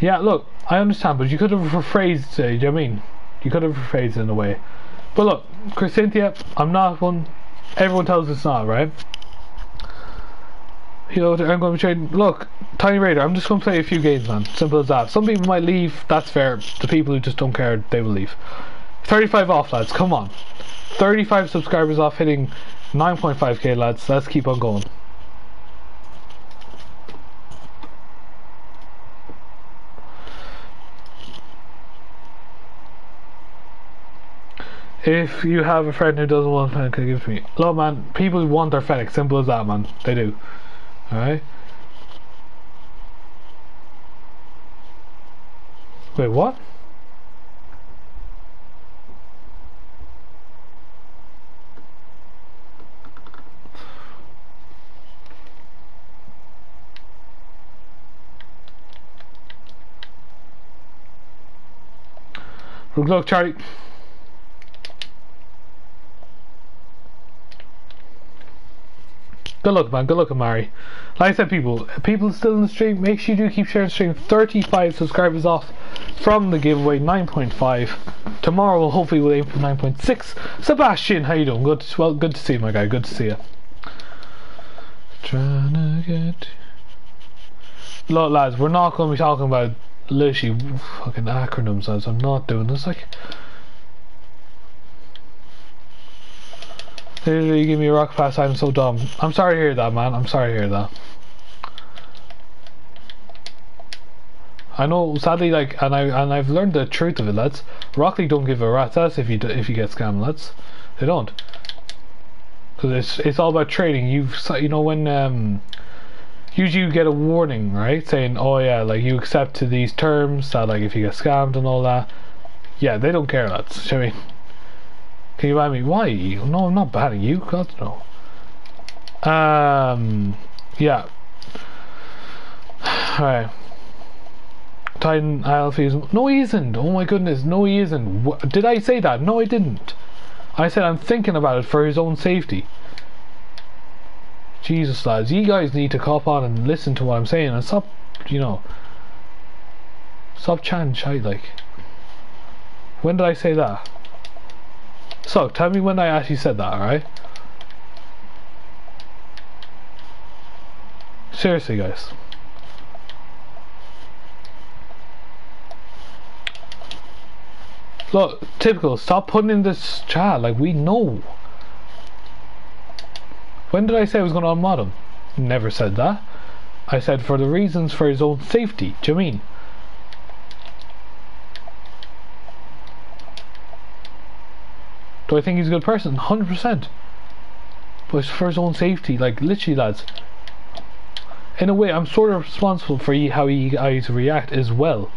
Yeah, look, I understand, but you could have rephrased it, do you know what I mean? You could have rephrased it in a way. But look, Chris Cynthia, I'm not one. Everyone tells us not, right? You know, I'm going to trading. Look, Tiny Raider, I'm just going to play a few games, man. Simple as that. Some people might leave, that's fair. The people who just don't care, they will leave. 35 off, lads, come on. 35 subscribers off hitting 9.5k, lads. Let's keep on going. If you have a friend who doesn't want can give it to me. Look, man, people want their FedEx. Simple as that, man. They do. Alright? Wait, what? Look, Charlie. Good luck, man. Good luck, Amari. Like I said, people, people still in the stream. Make sure you do keep sharing the stream. 35 subscribers off from the giveaway. 9.5. Tomorrow, we'll hopefully, we'll aim for 9.6. Sebastian, how you doing? Good. Well, good to see you, my guy. Good to see you. Trying to get. Look, lads, we're not going to be talking about literally fucking acronyms, lads. I'm not doing this. Like. Literally give me a rock pass, I'm so dumb. I'm sorry to hear that, man. I'm sorry to hear that. I know, sadly, like, and I and I've learned the truth of it, lads. Rocket League don't give a rat's ass if you if you get scammed, lads. They don't, because it's it's all about trading. You've you know when um, usually you get a warning, right, saying, oh yeah, like you accept to these terms that like if you get scammed and all that. Yeah, they don't care, lads. I mean. Can you buy me? Why? No, I'm not banning you. God, no. Um, yeah. *sighs* Alright. Titan Alfie is... No, he isn't. Oh my goodness. No, he isn't. What, did I say that? No, I didn't. I said I'm thinking about it for his own safety. Jesus, lads. You guys need to cop on and listen to what I'm saying and stop, you know... Stop chatting shite, like... When did I say that? So, tell me when I actually said that, alright? Seriously, guys. Look, typical, stop putting in this chat, like, we know. When did I say I was going to unmod him? Never said that. I said for the reasons for his own safety. Do you mean? Do I think he's a good person? 100%. But it's for his own safety, like literally lads. In a way, I'm sort of responsible for how he guys react as well.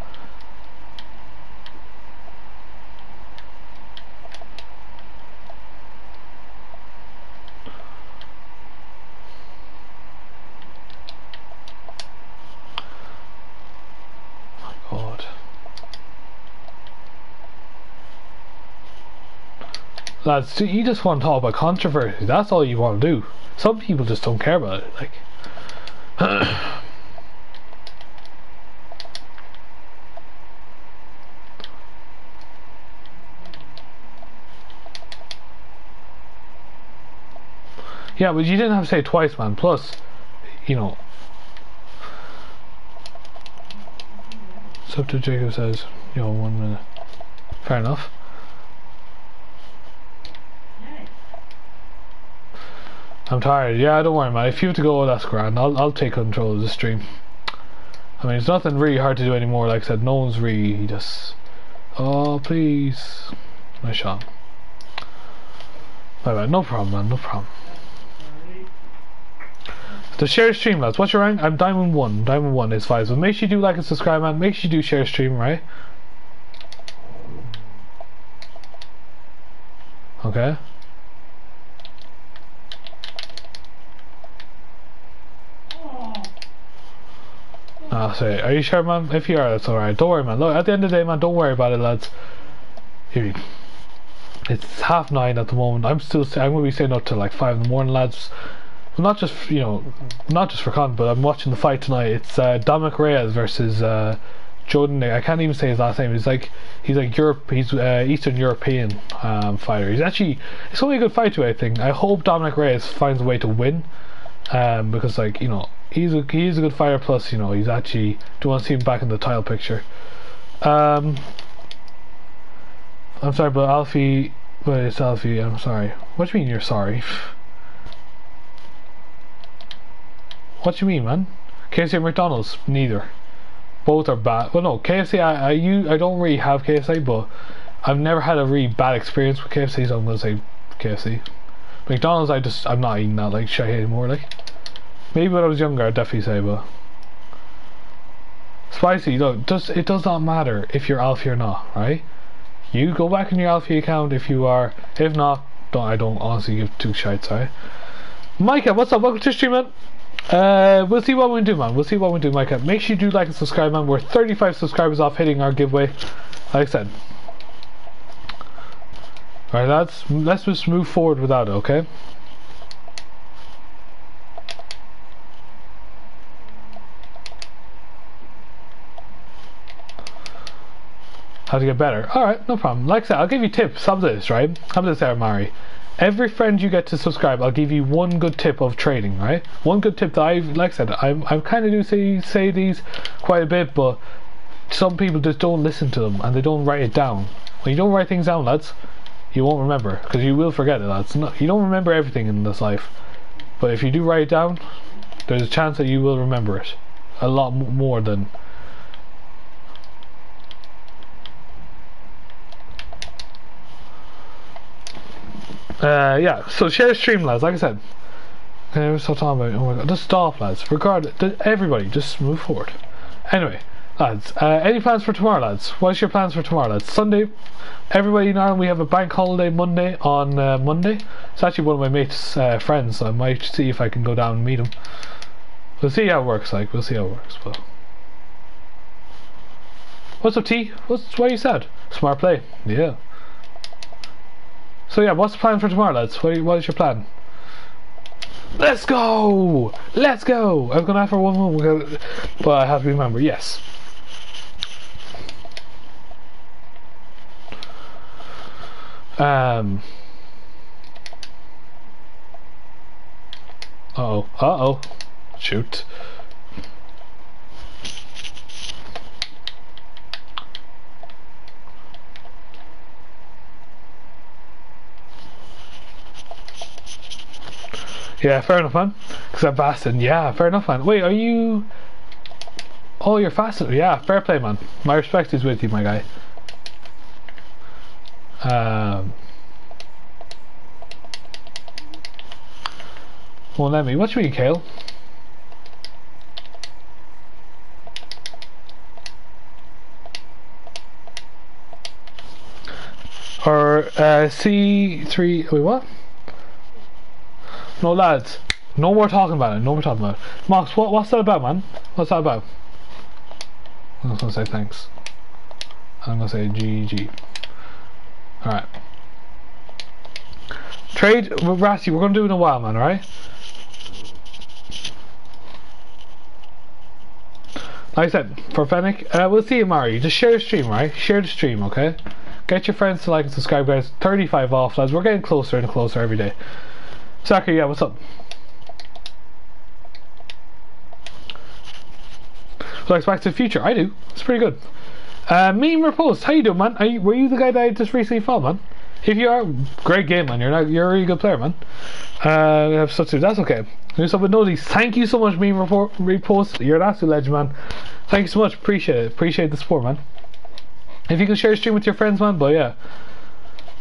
Lads, you just want to talk about controversy. That's all you want to do. Some people just don't care about it. Like, *clears throat* yeah, but you didn't have to say it twice, man. Plus, you know. Sub to Jacob says, you know, one minute. Fair enough. I'm tired. Yeah, don't worry, man. If you have to go, that's grand. I'll I'll take control of the stream. I mean, it's nothing really hard to do anymore. Like I said, no one's really just. Oh, please. Nice shot. Bye bye. No problem, man. No problem. The share stream, lads. What's your rank? I'm Diamond 1. Diamond 1 is 5. So make sure you do like and subscribe, man. Make sure you do share stream, right? Okay. Ah, say, are you sure, man? If you are, that's alright. Don't worry, man. Look, at the end of the day, man, don't worry about it, lads. Here, it's half nine at the moment. I'm still, I'm gonna be staying up till like five in the morning, lads. Not just, you know, not just for content, but I'm watching the fight tonight. It's uh, Dominick Reyes versus uh, Jordan. I can't even say his last name. He's like, he's like Europe. He's uh, Eastern European um, fighter. He's actually, it's gonna be a good fight too. I think. I hope Dominick Reyes finds a way to win, um, because like you know he's a he's a good fighter. Plus, you know, he's actually do you want to see him back in the title picture. Um, I'm sorry, but Alfie, but it's Alfie. I'm sorry. What do you mean you're sorry? *laughs* what do you mean, man? KFC McDonald's? Neither. Both are bad. Well, no, KFC. I I you I don't really have KFC, but I've never had a really bad experience with KFC, so I'm gonna say KFC. McDonald's, I just I'm not eating that like shit anymore. Like. Maybe when I was younger, I'd definitely say, but spicy. Look, does it does not matter if you're Alfie or not, right? You go back in your Alfie account if you are. If not, don't I don't honestly give two shites, right? Micah, what's up? Welcome to the stream, man. Uh, we'll see what we do, man. We'll see what we do, Micah. Make sure you do like and subscribe, man. We're 35 subscribers off hitting our giveaway. Like I said. Alright, let's, Let's just move forward without it, okay? How to get better. Alright, no problem. Like I said, I'll give you tips. How about this, right? How about this, Mari? Every friend you get to subscribe, I'll give you one good tip of trading, right? One good tip that I've, like I said, I'm, I kind of do say, say these quite a bit, but some people just don't listen to them and they don't write it down. When you don't write things down, lads, you won't remember because you will forget it, lads. Not, you don't remember everything in this life, but if you do write it down, there's a chance that you will remember it a lot more than Uh, yeah, so share stream, lads. Like I said, we're still talking about. Oh my god, just stop, lads. Regard everybody, just move forward. Anyway, lads, uh, any plans for tomorrow, lads? What's your plans for tomorrow, lads? Sunday. Everybody in Ireland, we have a bank holiday Monday on uh, Monday. It's actually one of my mates' uh, friends, so I might see if I can go down and meet him. We'll see how it works. Like, we'll see how it works. But what's up, T? What's what you said? Smart play. Yeah. So yeah, what's the plan for tomorrow, lads? What, what is your plan? Let's go! Let's go! I was gonna have for one more, but I have to remember. Yes. Um. Uh oh. Uh oh. Shoot. Yeah, fair enough, man. Because I'm fasting. Yeah, fair enough, man. Wait, are you... Oh, you're fasting. Yeah, fair play, man. My respect is with you, my guy. Um... Well, let me. What you mean, Kale? Or uh, C3. Wait, what? No, lads. No more talking about it. No more talking about it. Max, what, what's that about, man? What's that about? I'm just gonna say thanks. I'm gonna say GG. Alright. Trade, Rasty, we're gonna do it in a while, man, alright? Like I said, for Fennec, uh, we'll see you Mario. Just share the stream, right? Share the stream, okay? Get your friends to like and subscribe, guys. 35 off, lads. We're getting closer and closer every day. Soccer, yeah, what's up? Likes Back to the Future. I do. It's pretty good. Uh, meme repost. How you doing, man? You, were you the guy that I just recently found, man? If you are, great game, man. You're not, you're a really good player, man. Uh, we have such a, that's okay. Here's up with Nosies. Thank you so much, meme report, repost. You're an absolute legend, man. Thank you so much. Appreciate it. Appreciate the support, man. If you can share a stream with your friends, man. But yeah.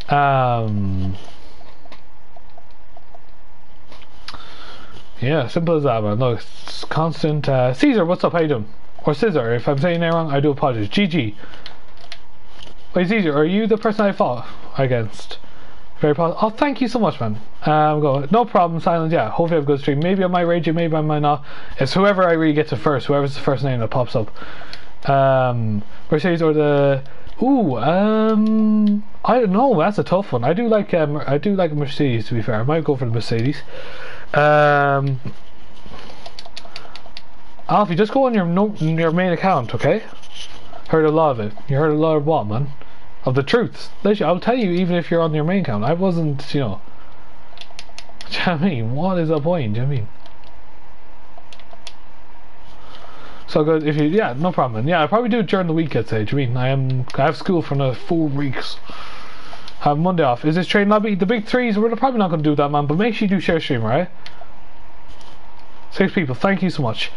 Um. Yeah, simple as that, man. Look, it's constant. Uh, Caesar, what's up? How you doing? Or Scissor, if I'm saying that wrong, I do apologize. GG. Wait, Caesar, are you the person I fought against? Very positive. Oh, thank you so much, man. Um, go. No problem, Silence. Yeah, hopefully I have a good stream. Maybe I might rage it, maybe I might not. It's whoever I really get to first. Whoever's the first name that pops up. Um, Mercedes or the. Ooh, um, I don't know. That's a tough one. I do like um, I do like Mercedes. To be fair, I might go for the Mercedes. Um, Alfie, just go on your no, your main account, okay? Heard a lot of it. You heard a lot of what, man? Of the truth. Literally, I'll tell you even if you're on your main account. I wasn't, you know. *laughs* Do you know what I mean? What is the point? Do you know I mean? So good. If you, yeah, no problem. Yeah, I probably do it during the week. I'd say. Do you mean I am? I have school for another four weeks. Have Monday off. Is this train lobby? The big threes. We're probably not going to do that, man. But make sure you do share stream, right? Six people. Thank you so much.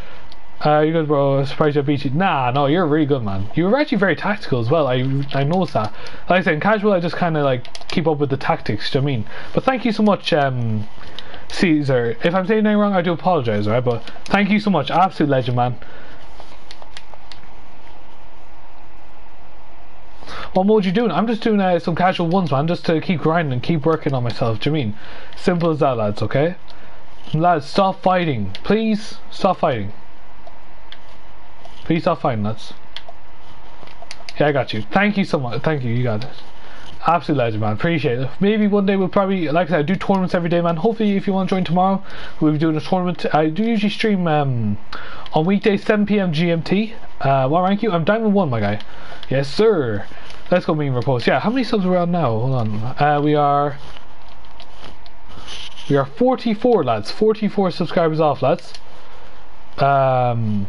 Uh, you good, bro? Surprised I beat you. Nah, no, you're really good, man. You were actually very tactical as well. I I noticed that. Like I said, in casual, I just kind of like keep up with the tactics. Do you know I mean? But thank you so much, um, Caesar. If I'm saying anything wrong, I do apologize, right? But thank you so much, absolute legend, man. What mode you doing? I'm just doing uh, some casual ones, man, just to keep grinding and keep working on myself. Do you mean? Simple as that, lads. Okay, lads, stop fighting, please. Stop fighting. Please stop fighting, lads. Yeah, I got you. Thank you so much. Thank you. You got it. Absolute legend, man. Appreciate it. Maybe one day we'll probably, like I said, do tournaments every day, man. Hopefully, if you want to join tomorrow, we'll be doing a tournament. I do usually stream um, on weekdays, 7 p.m. GMT. Uh, what rank you? I'm Diamond 1, my guy. Yes, sir. Let's go meme repost. Yeah, how many subs are we on now? Hold on. Uh, we are... We are 44, lads. 44 subscribers off, lads. Um...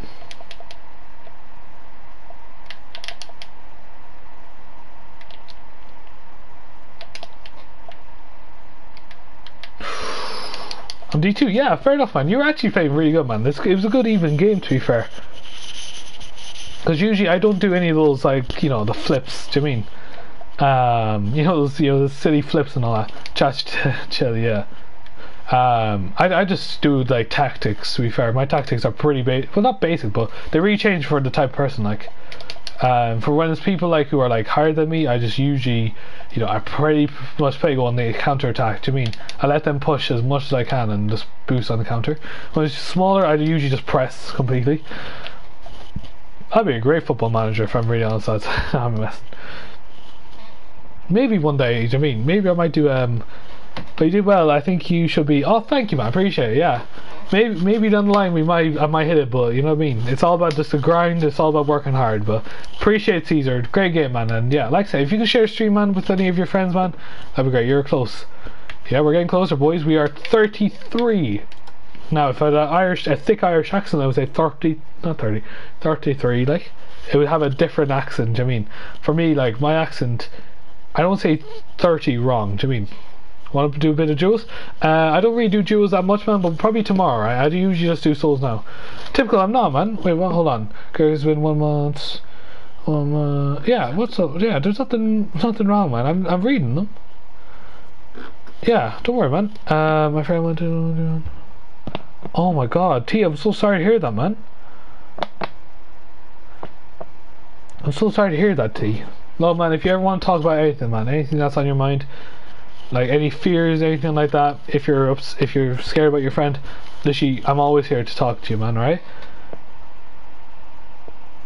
*sighs* On D2, yeah, fair enough, man. You were actually playing really good, man. This it was a good even game, to be fair. Because usually I don't do any of those, like, you know, the flips, do you mean? Um, *laughs* you know, those, you know, the silly flips and all that. Just *laughs* chill, yeah. Um, I, I just do, like, tactics, to be fair. My tactics are pretty basic. Well, not basic, but they really change for the type of person, like. Um, for when it's people like who are like higher than me, I just usually, you know, I pretty much play on the counter attack. Do you mean? I let them push as much as I can and just boost on the counter. When it's smaller, I usually just press completely. I'd be a great football manager if I'm really honest. I'm. *laughs* Maybe one day. You mean? Maybe I might do. Um, but you did well. I think you should be. Oh, thank you, man. Appreciate it. Yeah maybe maybe down the line we might I might hit it, but you know what I mean. It's all about just the grind. It's all about working hard. But appreciate Caesar, great game, man. And yeah, like I say, if you can share stream, man, with any of your friends, man, that'd be great. You're close. Yeah, we're getting closer, boys. We are 33. Now, if I had an Irish, a thick Irish accent, I would say 30, not 30, 33. Like, it would have a different accent. I mean, for me, like my accent, I don't say 30 wrong. Do you mean? Want to do a bit of duels? Uh, I don't really do duels that much, man, but probably tomorrow? I do usually just do souls now. Typical, I'm not, man. Wait, what? Hold on. Okay, it's been one month. Um, uh, yeah, what's up? Yeah, there's nothing, nothing wrong, man. I'm, I'm reading them. Yeah, don't worry, man. Uh, my friend went to. Oh my God, T, I'm so sorry to hear that, man. I'm so sorry to hear that, T. No, man, if you ever want to talk about anything, man, anything that's on your mind, like any fears, anything like that. If you're ups if you're scared about your friend, literally, I'm always here to talk to you, man. Right?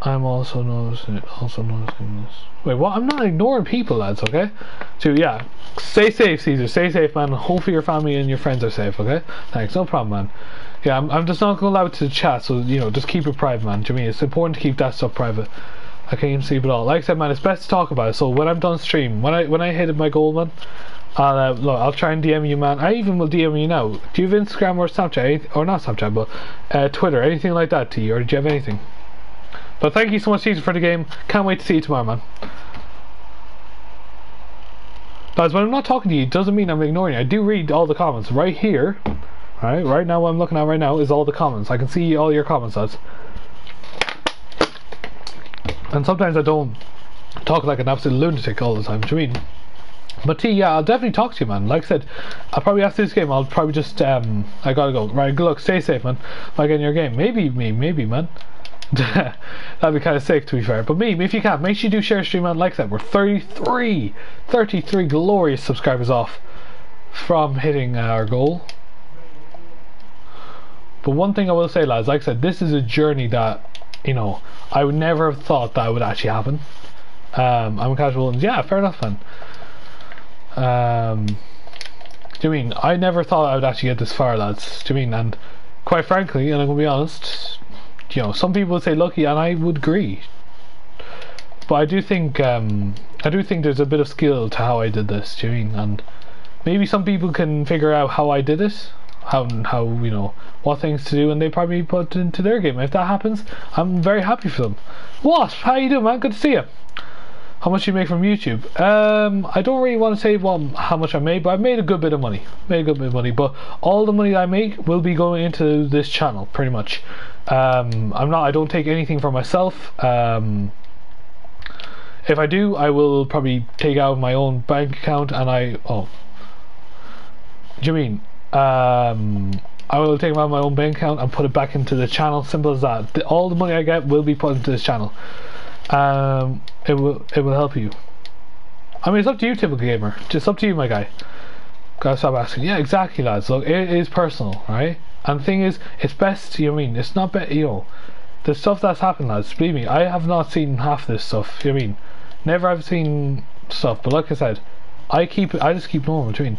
I'm also noticing also noticing this. Wait, what? I'm not ignoring people, lads. Okay. So yeah, stay safe, Caesar. Stay safe, man. Hopefully your family and your friends are safe. Okay. Thanks. No problem, man. Yeah, I'm, I'm just not gonna allow it to chat. So you know, just keep it private, man. Do you mean it's important to keep that stuff private? I can't even see it all. Like I said, man, it's best to talk about it. So when I'm done stream, when I when I hit my goal, man, I'll uh, look. I'll try and DM you, man. I even will DM you now. Do you have Instagram or Snapchat, or not Snapchat, but uh, Twitter, anything like that to you, or do you have anything? But thank you so much, Caesar, for the game. Can't wait to see you tomorrow, man. Guys, when I'm not talking to you, it doesn't mean I'm ignoring you. I do read all the comments. Right here, right, right now what I'm looking at right now is all the comments. I can see all your comments, lads. And sometimes I don't talk like an absolute lunatic all the time. Do you mean? But T, yeah, I'll definitely talk to you, man. Like I said, I'll probably after this game, I'll probably just, um, I gotta go. Right, good luck, stay safe, man. Like in your game. Maybe me, maybe, man. *laughs* That'd be kind of sick to be fair. But me, if you can, make sure you do share stream on like that. We're 33, 33 glorious subscribers off from hitting our goal. But one thing I will say, lads, like I said, this is a journey that, you know, I would never have thought that would actually happen. Um, I'm a casual, and yeah, fair enough, man. Um, do you mean I never thought I would actually get this far, lads? Do you mean? And quite frankly, and I'm gonna be honest, you know, some people would say lucky, and I would agree. But I do think um, I do think there's a bit of skill to how I did this. Do you mean? And maybe some people can figure out how I did it, how how you know what things to do, and they probably put into their game. If that happens, I'm very happy for them. What? How you doing, man? Good to see you. How much you make from YouTube? Um, I don't really want to say what how much I made, but I made a good bit of money. Made a good bit of money, but all the money I make will be going into this channel, pretty much. Um, I'm not. I don't take anything for myself. Um, if I do, I will probably take out my own bank account, and I oh. Do you mean? Um, I will take out my own bank account and put it back into the channel. Simple as that. The, all the money I get will be put into this channel. Um, it will it will help you. I mean, it's up to you, typical gamer. It's up to you, my guy. Gotta stop asking. Yeah, exactly, lads. Look, it is personal, right? And the thing is, it's best, you know I mean? It's not better, you know. The stuff that's happened, lads, believe me, I have not seen half this stuff, you know I mean? Never have seen stuff, but like I said, I keep it I just keep normal between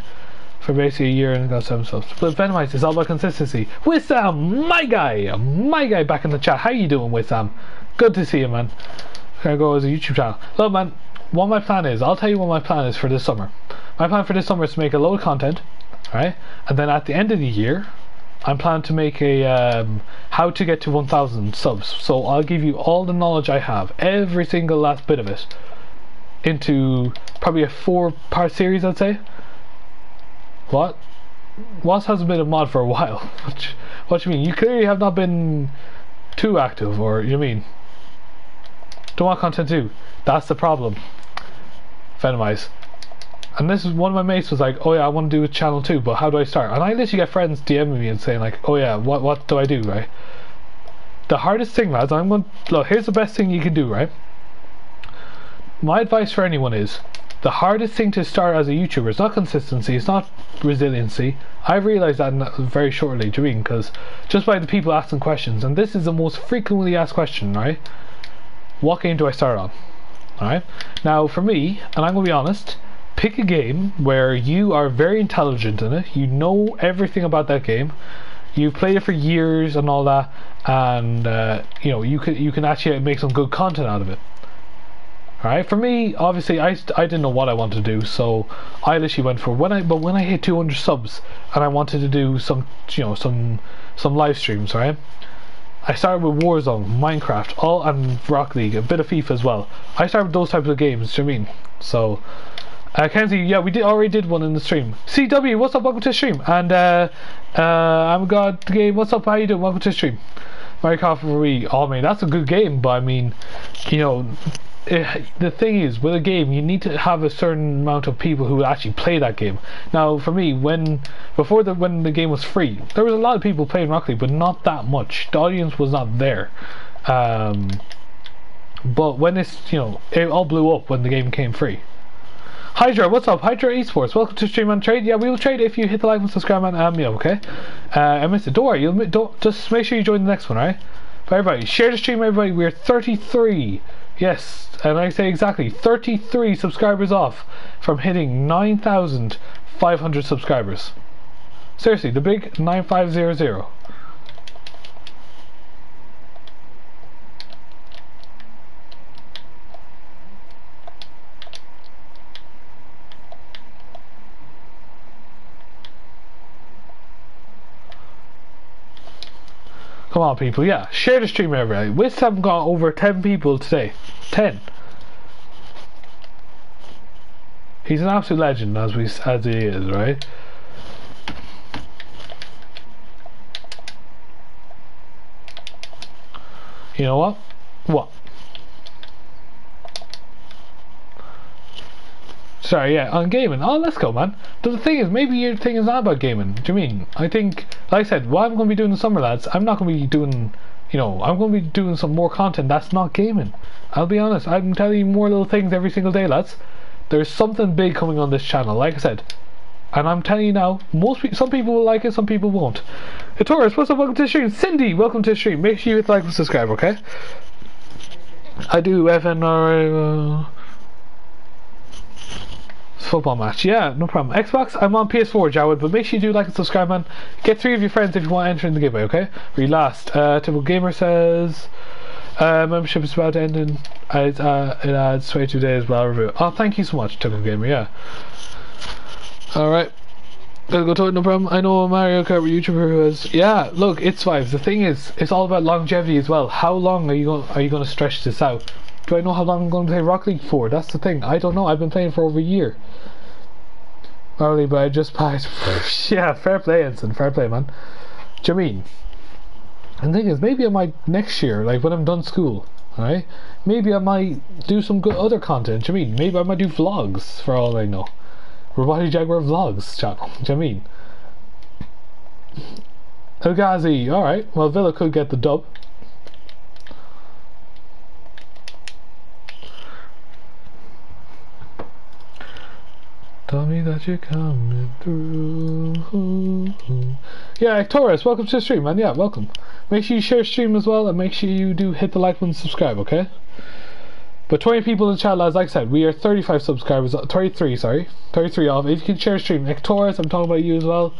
for basically a year and got some stuff. But Venomites is all about consistency. Wissam, my guy, my guy back in the chat. How you doing, Wissam? Good to see you, man. Gonna go as a YouTube channel. Look, man, what my plan is, I'll tell you what my plan is for this summer. My plan for this summer is to make a load of content, right? And then at the end of the year, I'm planning to make a um, how to get to 1,000 subs. So I'll give you all the knowledge I have, every single last bit of it, into probably a four-part series, I'd say. What? Was hasn't been a mod for a while. *laughs* what, what you mean? You clearly have not been too active, or you mean? Don't want content too. That's the problem. Venomize. And this is one of my mates was like, oh yeah, I want to do a channel too, but how do I start? And I literally get friends DMing me and saying like, oh yeah, what what do I do, right? The hardest thing, lads, I'm going to, look, here's the best thing you can do, right? My advice for anyone is, the hardest thing to start as a YouTuber is not consistency, it's not resiliency. I've realised that very shortly, do? Because just by the people asking questions, and this is the most frequently asked question, right? What game do I start on? Alright? Now, for me, and I'm going to be honest, pick a game where you are very intelligent in it, you know everything about that game, you've played it for years and all that, and uh, you know you can you can actually make some good content out of it. Alright, for me, obviously, I, I didn't know what I wanted to do, so I literally went for when I but when I hit 200 subs and I wanted to do some you know some some live streams, right? I started with Warzone, Minecraft, all and Rocket League, a bit of FIFA as well. I started with those types of games. Do you know I mean? So uh, Kenzie, yeah, we did already did one in the stream. CW, what's up? Welcome to the stream. And uh, uh, I'm God Game. What's up? How you doing? Welcome to the stream. Mario Kart Wii. Oh man, that's a good game. But I mean, you know, the thing is with a game, you need to have a certain amount of people who actually play that game. Now, for me, when before the when the game was free, there was a lot of people playing Rocket League, but not that much. The audience was not there. Um, but when it's you know, it all blew up when the game came free. Hydra, what's up? Hydra Esports, welcome to Stream and Trade. Yeah, we will trade if you hit the like and subscribe and um, yeah, okay. Uh, I missed it. Don't worry, you'll don't just make sure you join the next one, right? Everybody, share the stream, everybody. We're 33. Yes, and I say exactly 33 subscribers off from hitting 9,500 subscribers. Seriously, the big 9500. Come on, people. Yeah, share the stream, everybody. We have got over 10 people today. 10. He's an absolute legend, as we as he is, right? You know what? What? Sorry, yeah, on gaming. Oh, let's go, man. But the thing is, maybe your thing is not about gaming. Do you mean? I think, like I said, what I'm going to be doing in the summer, lads, I'm not going to be doing, you know, I'm going to be doing some more content that's not gaming. I'll be honest, I'm telling you more little things every single day, lads. There's something big coming on this channel, like I said. And I'm telling you now, most people, some people will like it, some people won't. Hey, Taurus, what's up? Welcome to the stream. Cindy, welcome to the stream. Make sure you hit like and subscribe, okay? I do FNR. Uh, football match. Yeah, no problem. Xbox, I'm on PS4, Jawed, but make sure you do like and subscribe, man. Get three of your friends if you want to enter in the giveaway, okay? We last. Uh, Typical Gamer says. Uh, membership is about to end in uh, it adds 22 days while review. Oh, thank you so much, Typical Gamer, yeah. Alright. Gotta go to it, no problem. I know a Mario Kart YouTuber who has. Yeah, look, it's vibes. The thing is, it's all about longevity as well. How long are you going? Are you going to stretch this out? Do I know how long I'm going to play Rocket League for? That's the thing. I don't know. I've been playing for over a year. Early, but I just passed. *laughs* yeah, fair play, Ensign. Fair play, man. Do you mean? And the thing is, maybe I might next year, like when I'm done school, right? Maybe I might do some good other content. Do you mean? Maybe I might do vlogs for all I know. Robotic Jaguar Vlogs channel. Do you mean? El Ghazi, alright. Well, Villa could get the dub. Tell me that you're coming through. Yeah, Taurus, welcome to the stream, man. Yeah, welcome. Make sure you share stream as well, and make sure you do hit the like button and subscribe, okay? But 20 people in the chat, lads, like I said, we are 35 subscribers, 33, sorry. 33 off. If you can share stream, like Taurus, I'm talking about you as well.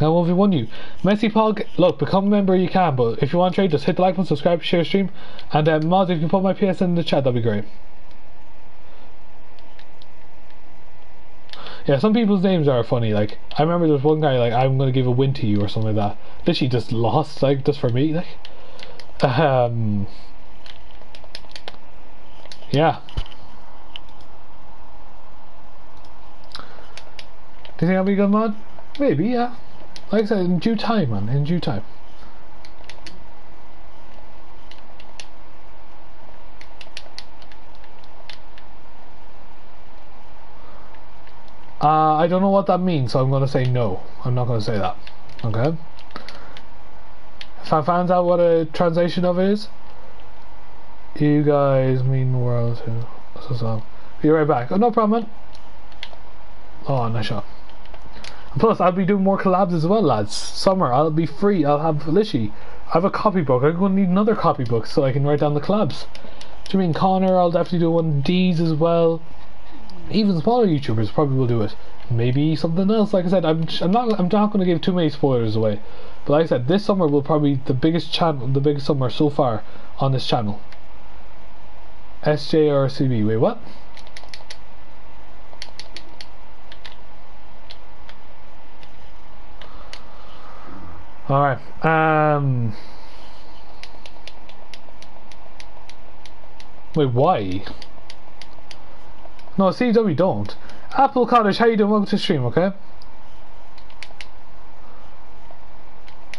Now, what have we won you? Messi Pog, look, become a member you can, but if you want to trade, just hit the like button, subscribe, share stream. And uh, Mods, if you can put my PS in the chat, that'd be great. Yeah, some people's names are funny. Like I remember there was one guy like I'm gonna give a win to you or something like that. Literally just lost like just for me. Like, um, yeah. Do you think I'll be good, man? Maybe, yeah. Like I said, in due time, man. In due time. Uh, I don't know what that means, so I'm going to say no. I'm not going to say that. Okay? If I find out what a translation of it is, you guys mean the world to. So, so. Be right back. Oh, no problem, man. Oh, nice shot. plus, I'll be doing more collabs as well, lads. Summer, I'll be free. I'll have literally. I have a copybook. I'm going to need another copybook so I can write down the collabs. Do you mean Connor? I'll definitely do one. D's as well even smaller YouTubers probably will do it. Maybe something else. Like I said, I'm I'm not I'm not going to give too many spoilers away. But like I said, this summer will probably the biggest channel, the biggest summer so far on this channel. SJRCB. Wait, what? All right. Um. Wait, why? No, CW don't. Apple Cottage, how you doing? Welcome to the stream, okay?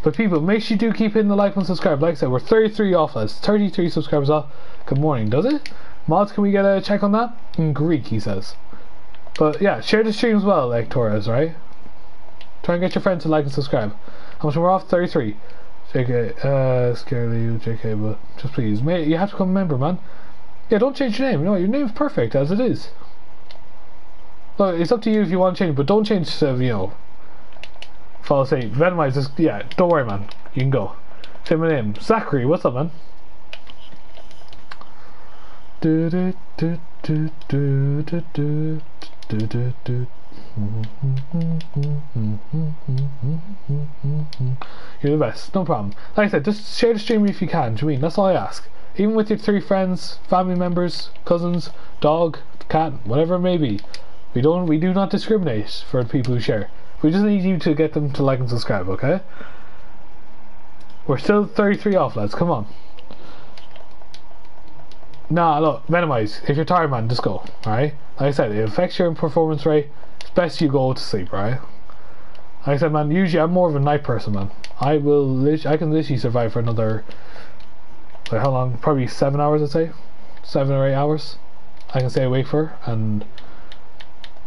But people, make sure you do keep hitting the like and subscribe. Like I said, we're 33 off us. 33 subscribers off. Good morning, does it? Mods, can we get a check on that? In Greek, he says. But yeah, share the stream as well, like Torres, right? Try and get your friends to like and subscribe. How much we're off? 33. JK, uh, scarily, you, JK, but just please. Mate, you have to become a member, man. Yeah, don't change your name. No, your name's perfect as it is. Look, it's up to you if you want to change, but don't change to, you know, follow say, Venomize, just, yeah, don't worry, man. You can go. Say my name. Zachary, what's up, man? Do do do do do do do do do. You're the best, no problem. Like I said, just share the stream if you can. Do you mean? That's all I ask. Even with your three friends, family members, cousins, dog, cat, whatever it may be. We don't we do not discriminate for people who share. We just need you to get them to like and subscribe, okay? We're still 33 off, lads. Come on. Nah, look, minimize. If you're tired, man, just go. Alright? Like I said, it affects your performance rate. It's best you go to sleep, right? Like I said, man, usually I'm more of a night person, man. I will, I can literally survive for another, like how long? Probably seven hours, I'd say. Seven or eight hours. I can stay awake for, and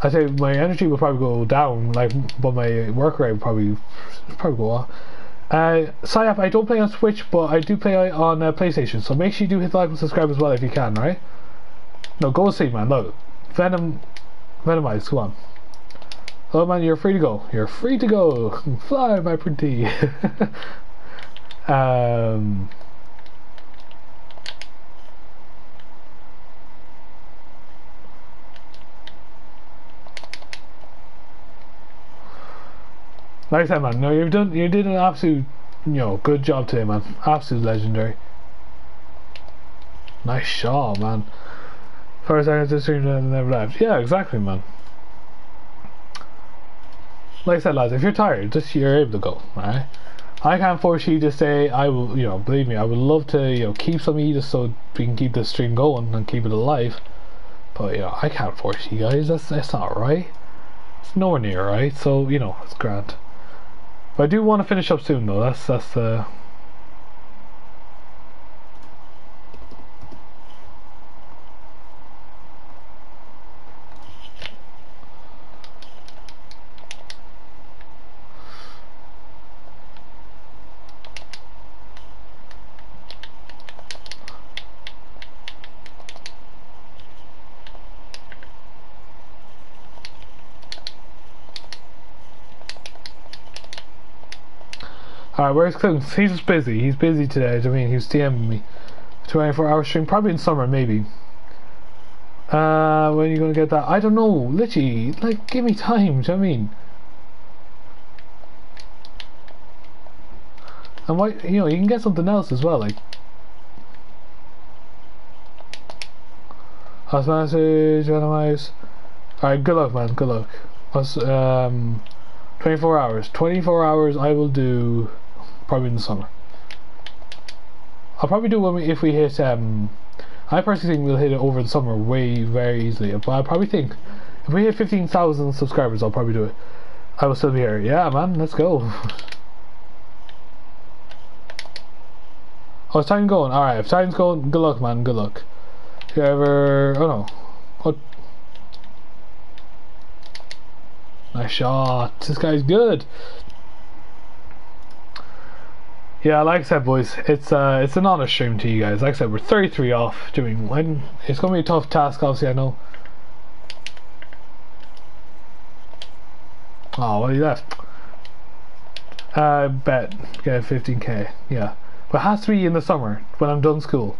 I say my energy will probably go down, like, but my work rate will probably probably go up. Uh, Psyop, I don't play on Switch, but I do play on uh, PlayStation, so make sure you do hit like and subscribe as well if you can, right? No, go see, man. Look, Venom, Venomize, come on. Oh man, you're free to go. You're free to go. *laughs* Fly, my pretty. *laughs* um. Like I said, man, no, you've done, you did an absolute, you know, good job today, man. Absolute legendary. Nice shot, man. First I to stream and never left. Yeah, exactly, man. Like I said, lads, if you're tired, just you're able to go, alright? I can't force you to say I will, you know, believe me, I would love to, you know, keep some of you just so we can keep the stream going and keep it alive. But, you know, I can't force you guys, that's, that's not right. It's nowhere near right, so, you know, it's grand. But I do want to finish up soon though. That's that's uh Alright, where's Clinton? He's just busy. He's busy today. I mean, he's DMing me. 24 hour stream. Probably in summer, maybe. Uh, when are you gonna get that? I don't know. Literally, like, give me time. Do you know I mean? And why, you know, you can get something else as well, like. House message, randomize. Alright, good luck, man. Good luck. Plus, um, 24 hours. 24 hours I will do probably in the summer. I'll probably do when we, if we hit. Um, I personally think we'll hit it over the summer way very easily. But I probably think if we hit fifteen thousand subscribers, I'll probably do it. I will still be here. Yeah, man, let's go. *laughs* oh, is time going? All right, if time's going, good luck, man. Good luck. If you ever, oh no, what? Nice shot. This guy's good. Yeah, like I said, boys, it's uh, it's an honest stream to you guys. Like I said, we're 33 off doing when it's gonna be a tough task. Obviously, I know. Oh, what well, he left. Uh, bet get 15k. Yeah, but it has to be in the summer when I'm done school.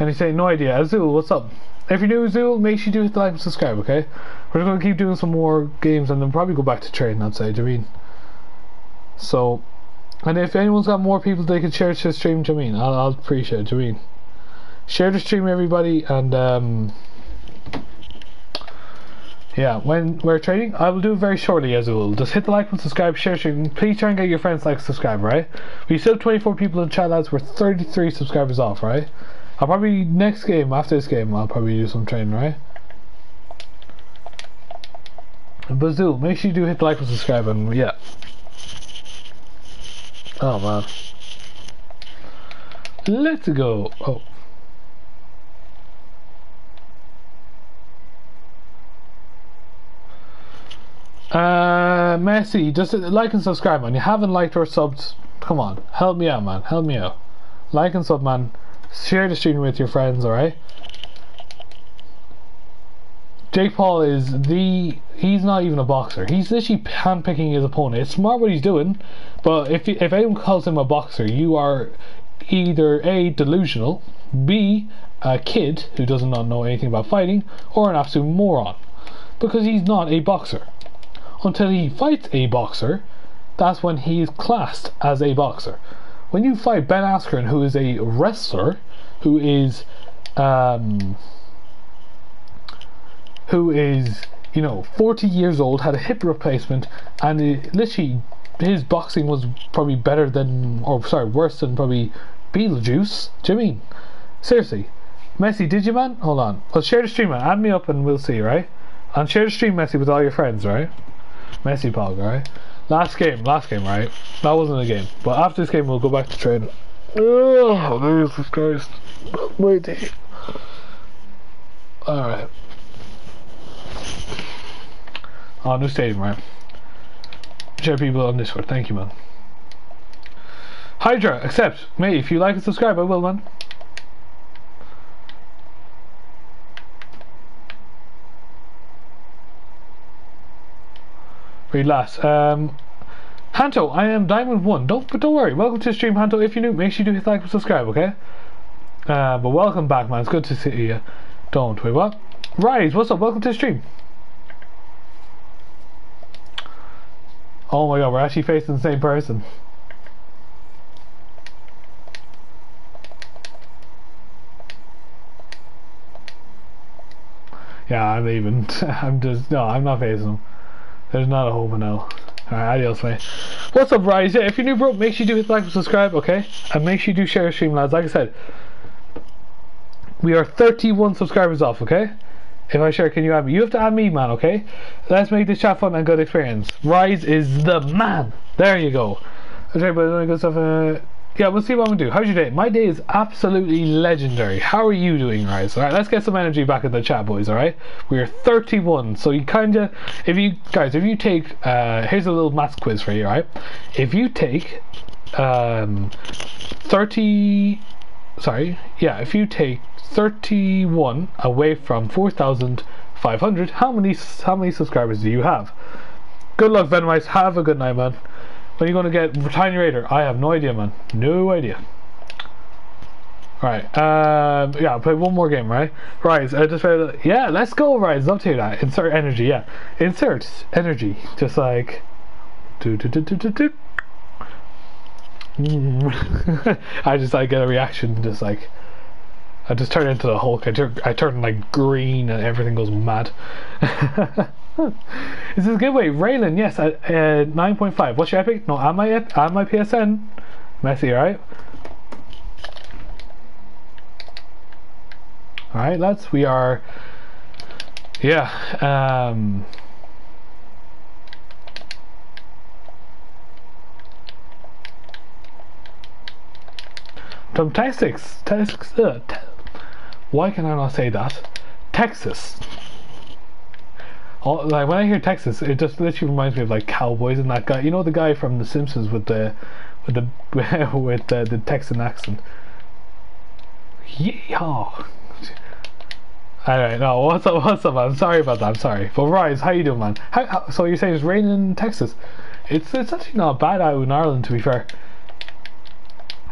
And he's say, no idea. Azul, what's up? If you're new Azul, make sure you do hit the like and subscribe. Okay, we're gonna keep doing some more games and then probably go back to training. Outside. I'd say. Do you mean? So and if anyone's got more people they can share the stream, to me, I'll, I'll appreciate it. To me, share the stream, everybody, and um, yeah, when we're trading, I will do it very shortly as well. Just hit the like and subscribe, share stream. Please try and get your friends like subscribe, right? We still have 24 people in chat, lads. We're 33 subscribers off, right? I'll probably next game after this game, I'll probably do some training, right? Bazoo, make sure you do hit the like and subscribe, and yeah. Oh man. Let's go. Oh. Uh, Messi, just like and subscribe, man. You haven't liked or subbed. Come on, help me out, man. Help me out. Like and sub, man. Share the stream with your friends, alright? Jake Paul is the. He's not even a boxer. He's literally handpicking his opponent. It's smart what he's doing, but if if anyone calls him a boxer, you are either a delusional, b a kid who does not know anything about fighting, or an absolute moron, because he's not a boxer. Until he fights a boxer, that's when he is classed as a boxer. When you fight Ben Askren, who is a wrestler, who is um, who is you know 40 years old, had a hip replacement, and it, literally his boxing was probably better than, or sorry, worse than probably Beetlejuice. Do you mean? Seriously, Messi, did you man? Hold on. Well, share the stream, man. Add me up and we'll see, right? And share the stream, Messi, with all your friends, right? Messi Pog, right? Last game, last game, right? That wasn't a game. But after this game, we'll go back to training. Oh, Jesus Christ. Wait. Alright. Oh, new stadium, right? Share people on Discord. Thank you, man. Hydra, accept. Mate, if you like and subscribe, I will, man. Read last. Um, Hanto, I am Diamond One. Don't, but don't worry. Welcome to the stream, Hanto. If you're new, make sure you do hit like and subscribe, okay? Uh, but welcome back, man. It's good to see you. Don't wait. What? Rise, what's up? Welcome to the stream. Oh my god, we're actually facing the same person. Yeah, I'm even. *laughs* I'm just no, I'm not facing him. There's not a hope in hell. Alright, adios, mate. What's up, Rise? Yeah, if you're new, bro, make sure you do hit like and subscribe, okay? And make sure you do share the stream, lads. Like I said, we are 31 subscribers off, okay? If I share, can you add me? You have to add me, man, okay? Let's make this chat fun and good experience. Rise is the man. There you go. Okay, but good stuff. Uh, yeah, we'll see what we do. How's your day? My day is absolutely legendary. How are you doing, Rise? Alright, let's get some energy back in the chat, boys, alright? We're 31, so you kinda, if you, guys, if you take, uh, here's a little maths quiz for you, alright? If you take, um, 30, sorry, yeah, if you take 31 away from 4,500, how many, how many subscribers do you have? Good luck, Venwise. Have a good night, man. When are you going to get Tiny Raider? I have no idea, man. No idea. Alright, um, yeah, play one more game, right? Rise, I just read, yeah, let's go, Rise, love to hear that. Insert energy, yeah. Insert energy, just like, do do do do do do. *laughs* I just like get a reaction, just like, I just turn into the Hulk. I turn, I turn like green and everything goes mad. *laughs* this is a good way. Raylan, yes, at uh, 9.5. What's your epic? No, am I am my PSN? Messy, right? Alright, lads, we are. Yeah, um. From Texas, Texas, uh, te why can I not say that? Texas. All, like when I hear Texas, it just literally reminds me of like cowboys and that guy. You know the guy from The Simpsons with the with the *laughs* with the, the Texan accent. Yeah. Alright, no, what's up, what's up, man? I'm sorry about that, I'm sorry. But Rise, how you doing, man? How, how, so you're saying it's raining in Texas? It's it's actually not bad out in Ireland, to be fair.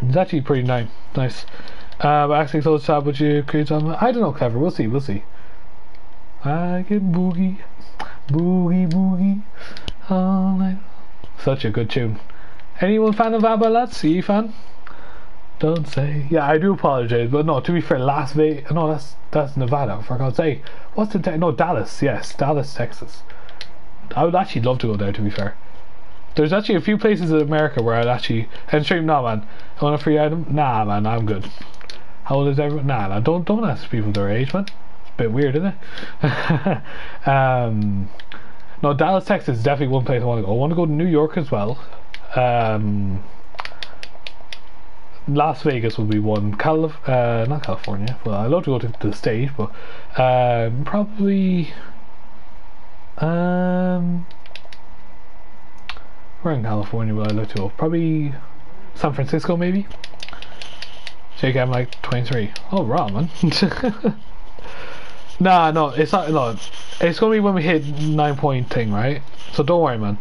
It's actually pretty nice. Nice. Uh, actually, close chat would you create on? I don't know, clever. We'll see. We'll see. I can boogie, boogie, boogie all night. Such a good tune. Anyone fan of ABBA, lads? See you fan? Don't say. Yeah, I do apologize, but no. To be fair, Las Vegas. No, that's that's Nevada. For God's sake, what's the te- no Dallas? Yes, Dallas, Texas. I would actually love to go there. To be fair. There's actually a few places in America where I'd actually and stream. Nah, man. I want a free item? Nah, man. I'm good. How old is everyone? Nah, nah. Don't don't ask people their age, man. It's a bit weird, isn't it? *laughs* um, no, Dallas, Texas is definitely one place I want to go. I want to go to New York as well. Um, Las Vegas will be one. Calif- uh, not California. Well, I'd love to go to the state, but um, probably. Um, where in California will I look to? Probably San Francisco, maybe. Jake, I'm like 23. Oh, wrong, man. *laughs* nah, no, it's not. No, It's gonna be when we hit nine point thing, right? So don't worry, man.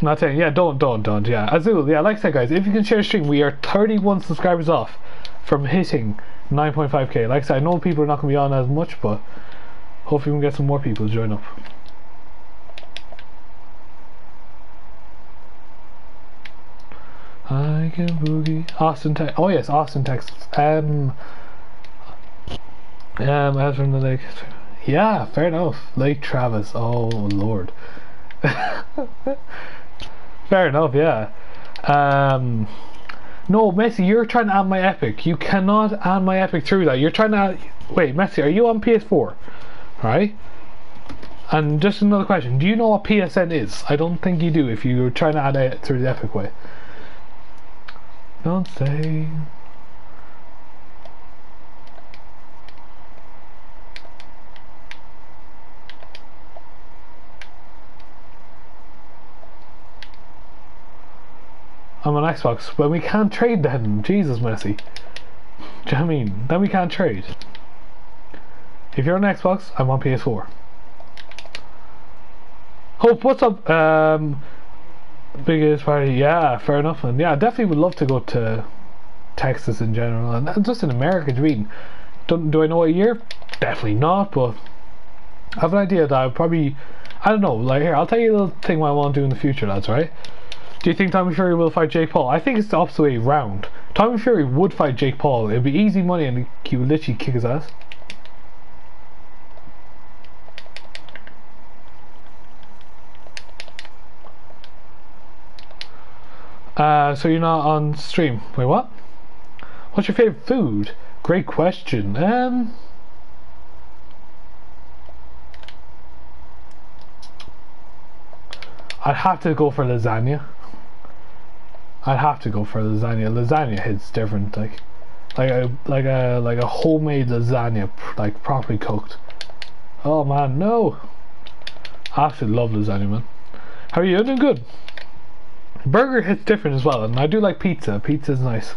Not saying, yeah, don't, don't, don't, yeah. Azul, yeah, like I said, guys, if you can share a stream, we are 31 subscribers off from hitting 9.5k. Like I said, I know people are not going to be on as much, but hopefully we can get some more people to join up. I can boogie. Austin, Texas. Oh yes, Austin, Texas. Um, um, as from the lake. Yeah, fair enough. Lake Travis. Oh lord. *laughs* fair enough. Yeah. Um. No, Messi, you're trying to add my Epic. You cannot add my Epic through that. You're trying to add... Wait, Messi, are you on PS4? Right? And just another question. Do you know what PSN is? I don't think you do if you're trying to add it through the Epic way. Don't say... I'm on Xbox, but we can't trade then. Jesus, Messi. Do you know I mean? Then we can't trade. If you're on Xbox, I'm on PS4. Hope, what's up? Um, biggest party, yeah, fair enough. And yeah, definitely would love to go to Texas in general, and just in America. You mean? Do, do I know what year? Definitely not, but I have an idea that I would probably, I don't know. Like here, I'll tell you a little thing I want to do in the future, lads. Right? Do you think Tommy Fury will fight Jake Paul? I think it's the opposite way round. Tommy Fury would fight Jake Paul. It'd be easy money and he would literally kick his ass. Uh, so you're not on stream. Wait, what? What's your favorite food? Great question. Um... I'd have to go for lasagna. I'd have to go for lasagna. Lasagna hits different, like, like a like a like a homemade lasagna, like properly cooked. Oh man, no! I absolutely love lasagna, man. How are you? doing good. Burger hits different as well, and I do like pizza. Pizza is nice.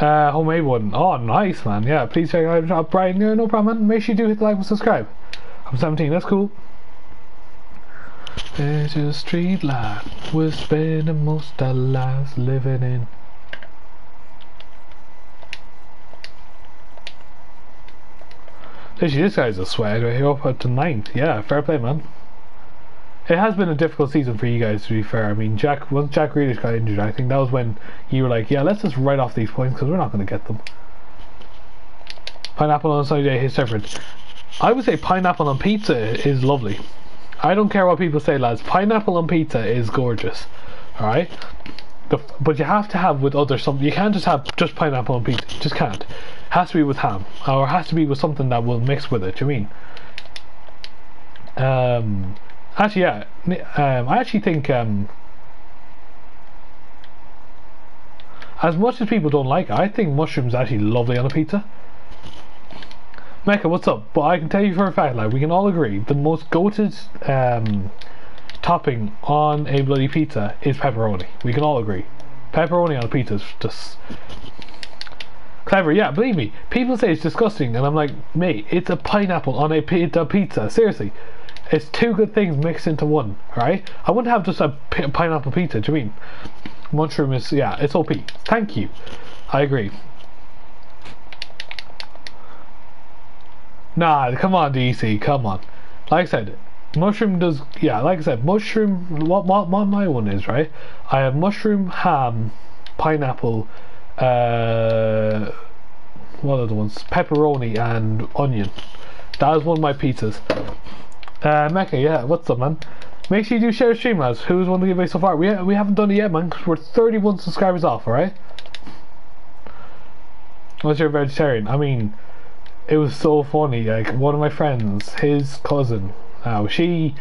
Uh, homemade one. Oh, nice, man. Yeah, please check out uh, Brian. No, no problem, man. Make sure you do hit the like and subscribe. I'm 17. That's cool. There's a street life. we're spending most our lives living in. Literally, this guy's a swag right here up to ninth. Yeah, fair play, man. It has been a difficult season for you guys, to be fair. I mean, Jack once Jack Grealish got injured, I think that was when you were like, yeah, let's just write off these points because we're not going to get them. Pineapple on a sunny day is different. I would say pineapple on pizza is lovely. I don't care what people say, lads. Pineapple on pizza is gorgeous. All right, but you have to have with other something. You can't just have just pineapple and pizza. just can't. Has to be with ham, or has to be with something that will mix with it. Do you mean? Um, Actually, yeah. Um, I actually think um, as much as people don't like it, I think mushrooms are actually lovely on a pizza. Mecca, what's up? But I can tell you for a fact, like we can all agree, the most goated um, topping on a bloody pizza is pepperoni. We can all agree. Pepperoni on a pizza is just clever. Yeah, believe me. People say it's disgusting, and I'm like, mate, it's a pineapple on a pizza. Seriously. It's two good things mixed into one, right? I wouldn't have just a pineapple pizza. Do you mean? Mushroom is yeah, it's OP. Thank you. I agree. Nah, come on, DC, come on. Like I said, mushroom does yeah. Like I said, mushroom. What what, what my one is right? I have mushroom, ham, pineapple. Uh, what are the ones? Pepperoni and onion. That is one of my pizzas. Uh, Mecca, yeah, what's up, man? Make sure you do share stream, lads. Who's won the giveaway so far? We, ha we haven't done it yet, man, because we're 31 subscribers off, alright? Unless you're a vegetarian. I mean, it was so funny. Like, one of my friends, his cousin, now, she...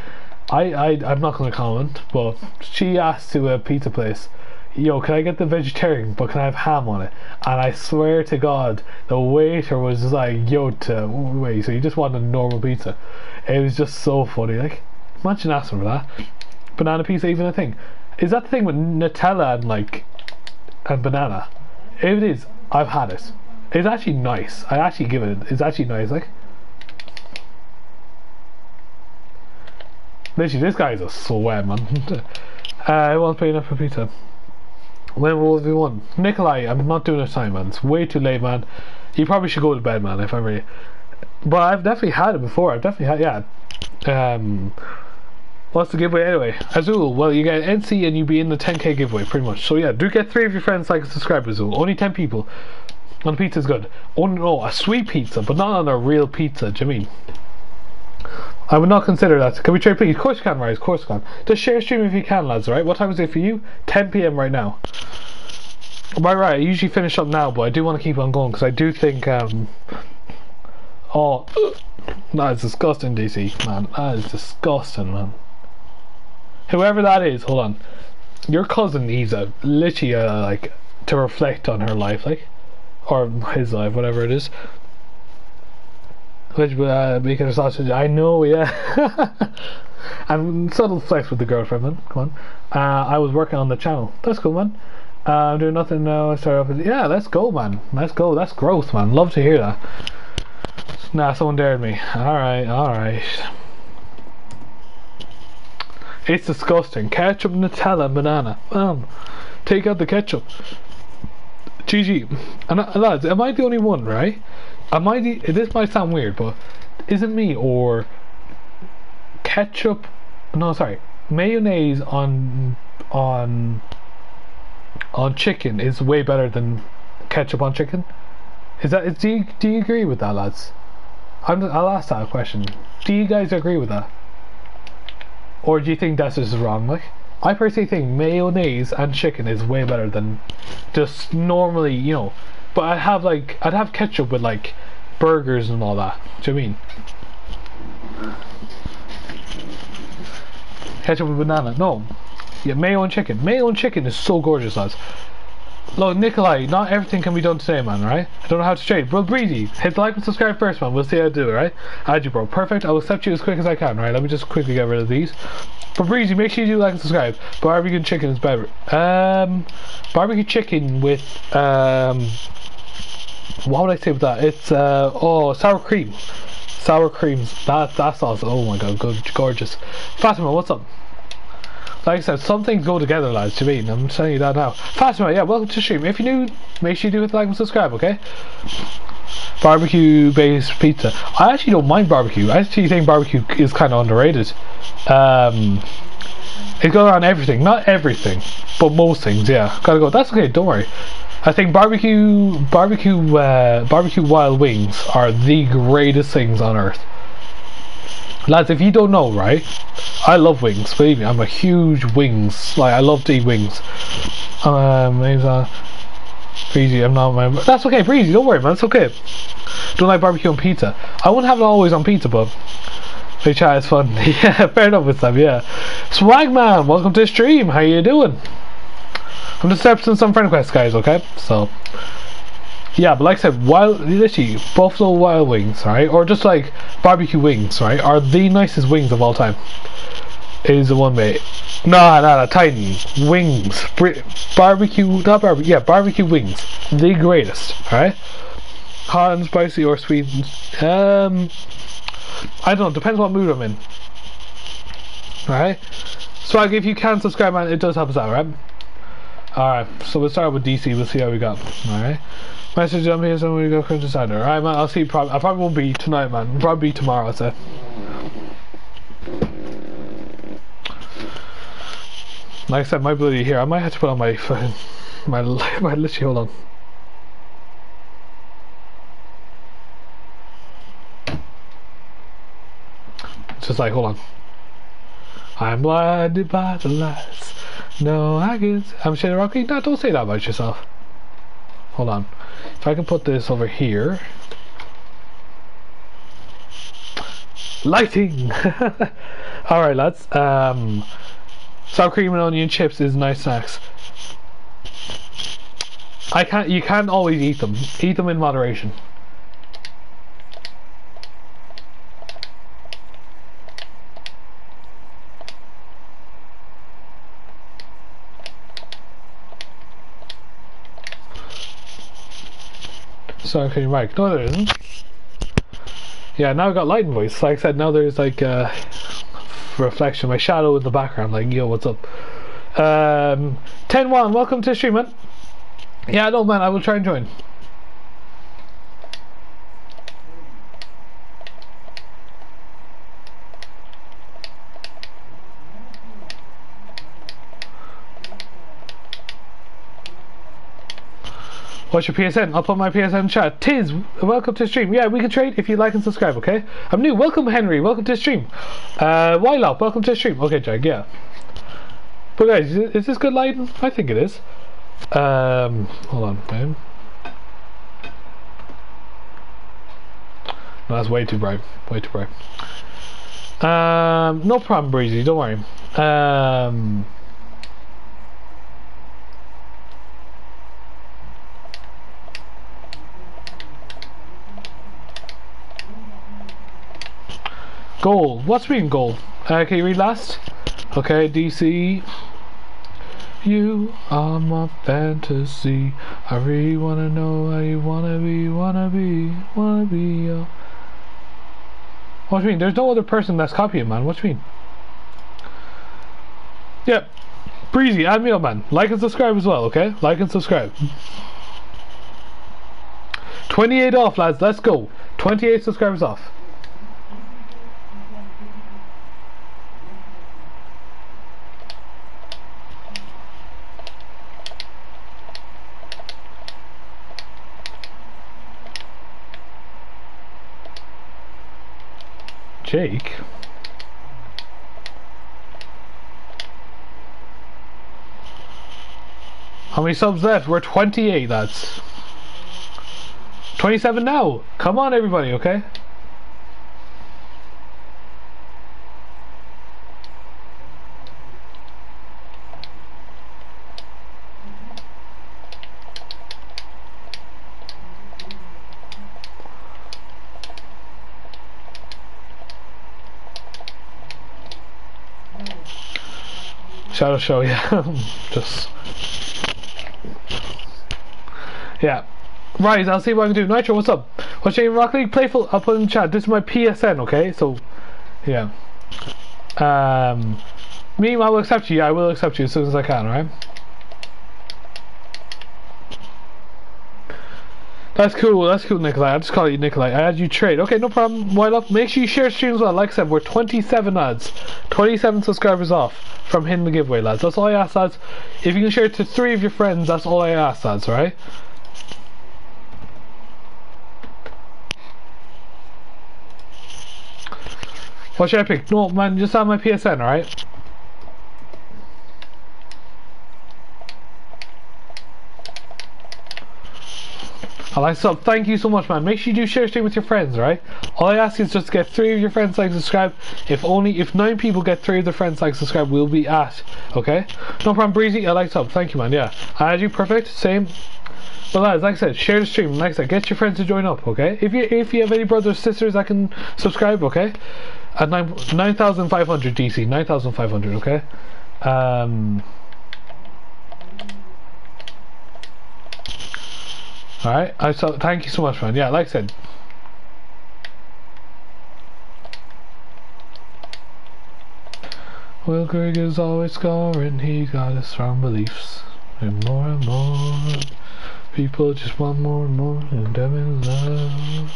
I, I, I'm not going to comment, but she asked to a pizza place yo, can I get the vegetarian, but can I have ham on it? And I swear to God, the waiter was just like, yo, to, wait, so you just want a normal pizza? It was just so funny. Like, imagine asking for that. banana pizza even a thing? Is that the thing with Nutella and like and banana? If it is, I've had it. It's actually nice. I actually give it. It's actually nice. Like, literally, this guy is a swear man. *laughs* uh, I won't pay enough for pizza. When will we won? Nikolai, I'm not doing it time, man. It's way too late, man. You probably should go to bed, man. If I'm really, but I've definitely had it before. I've definitely had, yeah. Um, what's the giveaway anyway? Azul, well, you get NC and you be in the 10k giveaway, pretty much. So yeah, do get three of your friends like and subscribe, Azul. Only 10 people. And the pizza's good. Oh no, a sweet pizza, but not on a real pizza. Do you mean? I would not consider that. Can we trade please? Of course you can, Rise. Of course you can. Just share stream if you can, lads, right? What time is it for you? 10 p.m. right now. Right, right. I usually finish up now, but I do want to keep on going because I do think, um... Oh, *clears throat* that is disgusting, DC, man. That is disgusting, man. Whoever that is, hold on. Your cousin needs a, literally, uh, like, to reflect on her life, like. Or his life, whatever it is. Which uh, making a sausage. I know, yeah. *laughs* I'm subtle flex with the girlfriend, man. Come on. Uh, I was working on the channel. That's cool, man. Uh, I'm doing nothing now. I start off. Yeah, let's go, man. Let's go. That's growth, man. Love to hear that. Nah, someone dared me. All right, all right. It's disgusting. Ketchup, Nutella, banana. Man, take out the ketchup. GG. And uh, lads, am I the only one, right? I the, this might sound weird, but is it me or ketchup? No, sorry, mayonnaise on on on chicken is way better than ketchup on chicken. Is that? Is, do you do you agree with that, lads? I'm, I'll ask that question. Do you guys agree with that, or do you think that's just wrong? Like, I personally think mayonnaise and chicken is way better than just normally, you know. But I'd have like I'd have ketchup with like burgers and all that. Do you mean? Ketchup with banana? No. Yeah, mayo and chicken. Mayo and chicken is so gorgeous, lads. Look, Nikolai, not everything can be done today, man, right? I don't know how to trade. Bro, Breezy, hit like and subscribe first, man. We'll see how to do it, right? Add you, bro. Perfect. I'll accept you as quick as I can, right? Let me just quickly get rid of these. But Breezy, make sure you do like and subscribe. Barbecue chicken is better. Um, barbecue chicken with, um, what would I say with that? It's, uh, oh, sour cream. Sour creams. That, that sauce. Oh my god, good, gorgeous. Fatima, what's up? Like I said, some things go together, lads, to me, and I'm telling you that now. Fatima, yeah, welcome to stream. If you're new, make sure you do hit the like and subscribe, okay? Barbecue based pizza. I actually don't mind barbecue. I actually think barbecue is kind of underrated. Um, it goes on everything, not everything, but most things. Yeah, gotta go. That's okay. Don't worry. I think barbecue, barbecue, uh, barbecue wild wings are the greatest things on earth. Lads, if you don't know, right, I love wings. Believe me, I'm a huge wings. Like I love eat wings. Um, maybe uh, breezy. I'm not my. That's okay, breezy. Don't worry, man. It's okay. Don't like barbecue on pizza. I wouldn't have it always on pizza, but they try. It's fun. *laughs* yeah, fair enough with them. Yeah. Swagman, welcome to the stream. How you doing? I'm just accepting some friend requests, guys. Okay, so. Yeah, but like I said, wild, literally, Buffalo Wild Wings, right? Or just like barbecue wings, right? Are the nicest wings of all time. Is the one mate. Nah, nah, no, Titan wings. barbecue, not barbecue, yeah, barbecue wings. The greatest, right? Hot and spicy or sweet. Um, I don't know, depends what mood I'm in. Alright? So if you can subscribe, man, it does help us out, right? Alright, so we'll start with DC, we'll see how we got. Alright? Message I'm here, so I'm gonna go Crimson Cider. Alright man, I'll see you probably. I probably won't be tonight man. Probably be tomorrow I'd say. Like I said, my bloody here. I might have to put on my phone. My *laughs* my literally hold on. Just like hold on. I'm blinded by the lights. No, I get. I'm Shady Rocky. No, don't say that about yourself. Hold on. If I can put this over here. Lighting! *laughs* Alright lads, um, sour cream and onion chips is nice snacks. I can't, you can't always eat them. Eat them in moderation. Sorry for your mic. No, there isn't. Yeah, now I've got light voice. Like I said, now there's like uh, reflection, my shadow in the background. Like, yo, what's up? Um, 10 1, welcome to stream, man. Yeah, no, man, I will try and join. What's your PSN? I'll put my PSN chat. Tiz, welcome to stream. Yeah, we can trade if you like and subscribe, okay? I'm new. Welcome, Henry. Welcome to stream. Uh, Wylop, welcome to stream. Okay, Jag, yeah. But guys, is this good lighting? I think it is. Um, hold on. No, that's way too bright. Way too bright. Um, no problem, Breezy. Don't worry. Um... Gold. What's being gold? Uh, can you read last? Okay, DC. You are my fantasy. I really wanna know how you wanna be, wanna be, wanna be. Uh... What do you mean? There's no other person that's copying, man. What do you mean? Yeah. Breezy, add me up, man. Like and subscribe as well, okay? Like and subscribe. 28 off, lads. Let's go. 28 subscribers off. Jake. How many subs left? We're 28, that's 27 now. Come on, everybody, okay? Shadow Show, yeah. *laughs* Just. Yeah. Right, I'll see what I can do. Nitro, what's up? What's your Rocket League Playful? I'll put in chat. This is my PSN, okay? So, yeah. Um, me, I will accept you. Yeah, I will accept you as soon as I can, right? That's cool, that's cool, Nikolai. I'll just call you Nikolai. I had you trade. Okay, no problem. Why not? Make sure you share streams well. Like I said, we're 27 ads. 27 subscribers off from hitting the giveaway, lads. That's all I ask, lads. If you can share it to three of your friends, that's all I ask, lads, right? What should I pick? No, man, just on my PSN, alright? I like sub. Thank you so much, man. Make sure you do share stream with your friends, right? All I ask is just get three of your friends like subscribe. If only if nine people get three of their friends like subscribe, we'll be at. Okay? No problem, Breezy. I like sub. Thank you, man. Yeah. I you perfect. Same. But lads, like I said, share the stream. Like I said, get your friends to join up. Okay? If you if you have any brothers sisters that can subscribe, okay? At nine nine thousand five hundred DC, nine thousand five hundred. Okay? Um. Alright, I so thank you so much man. Yeah, like I said. Will Grigg is always scoring, he got his strong beliefs. And more and more people just want more and more and them in love.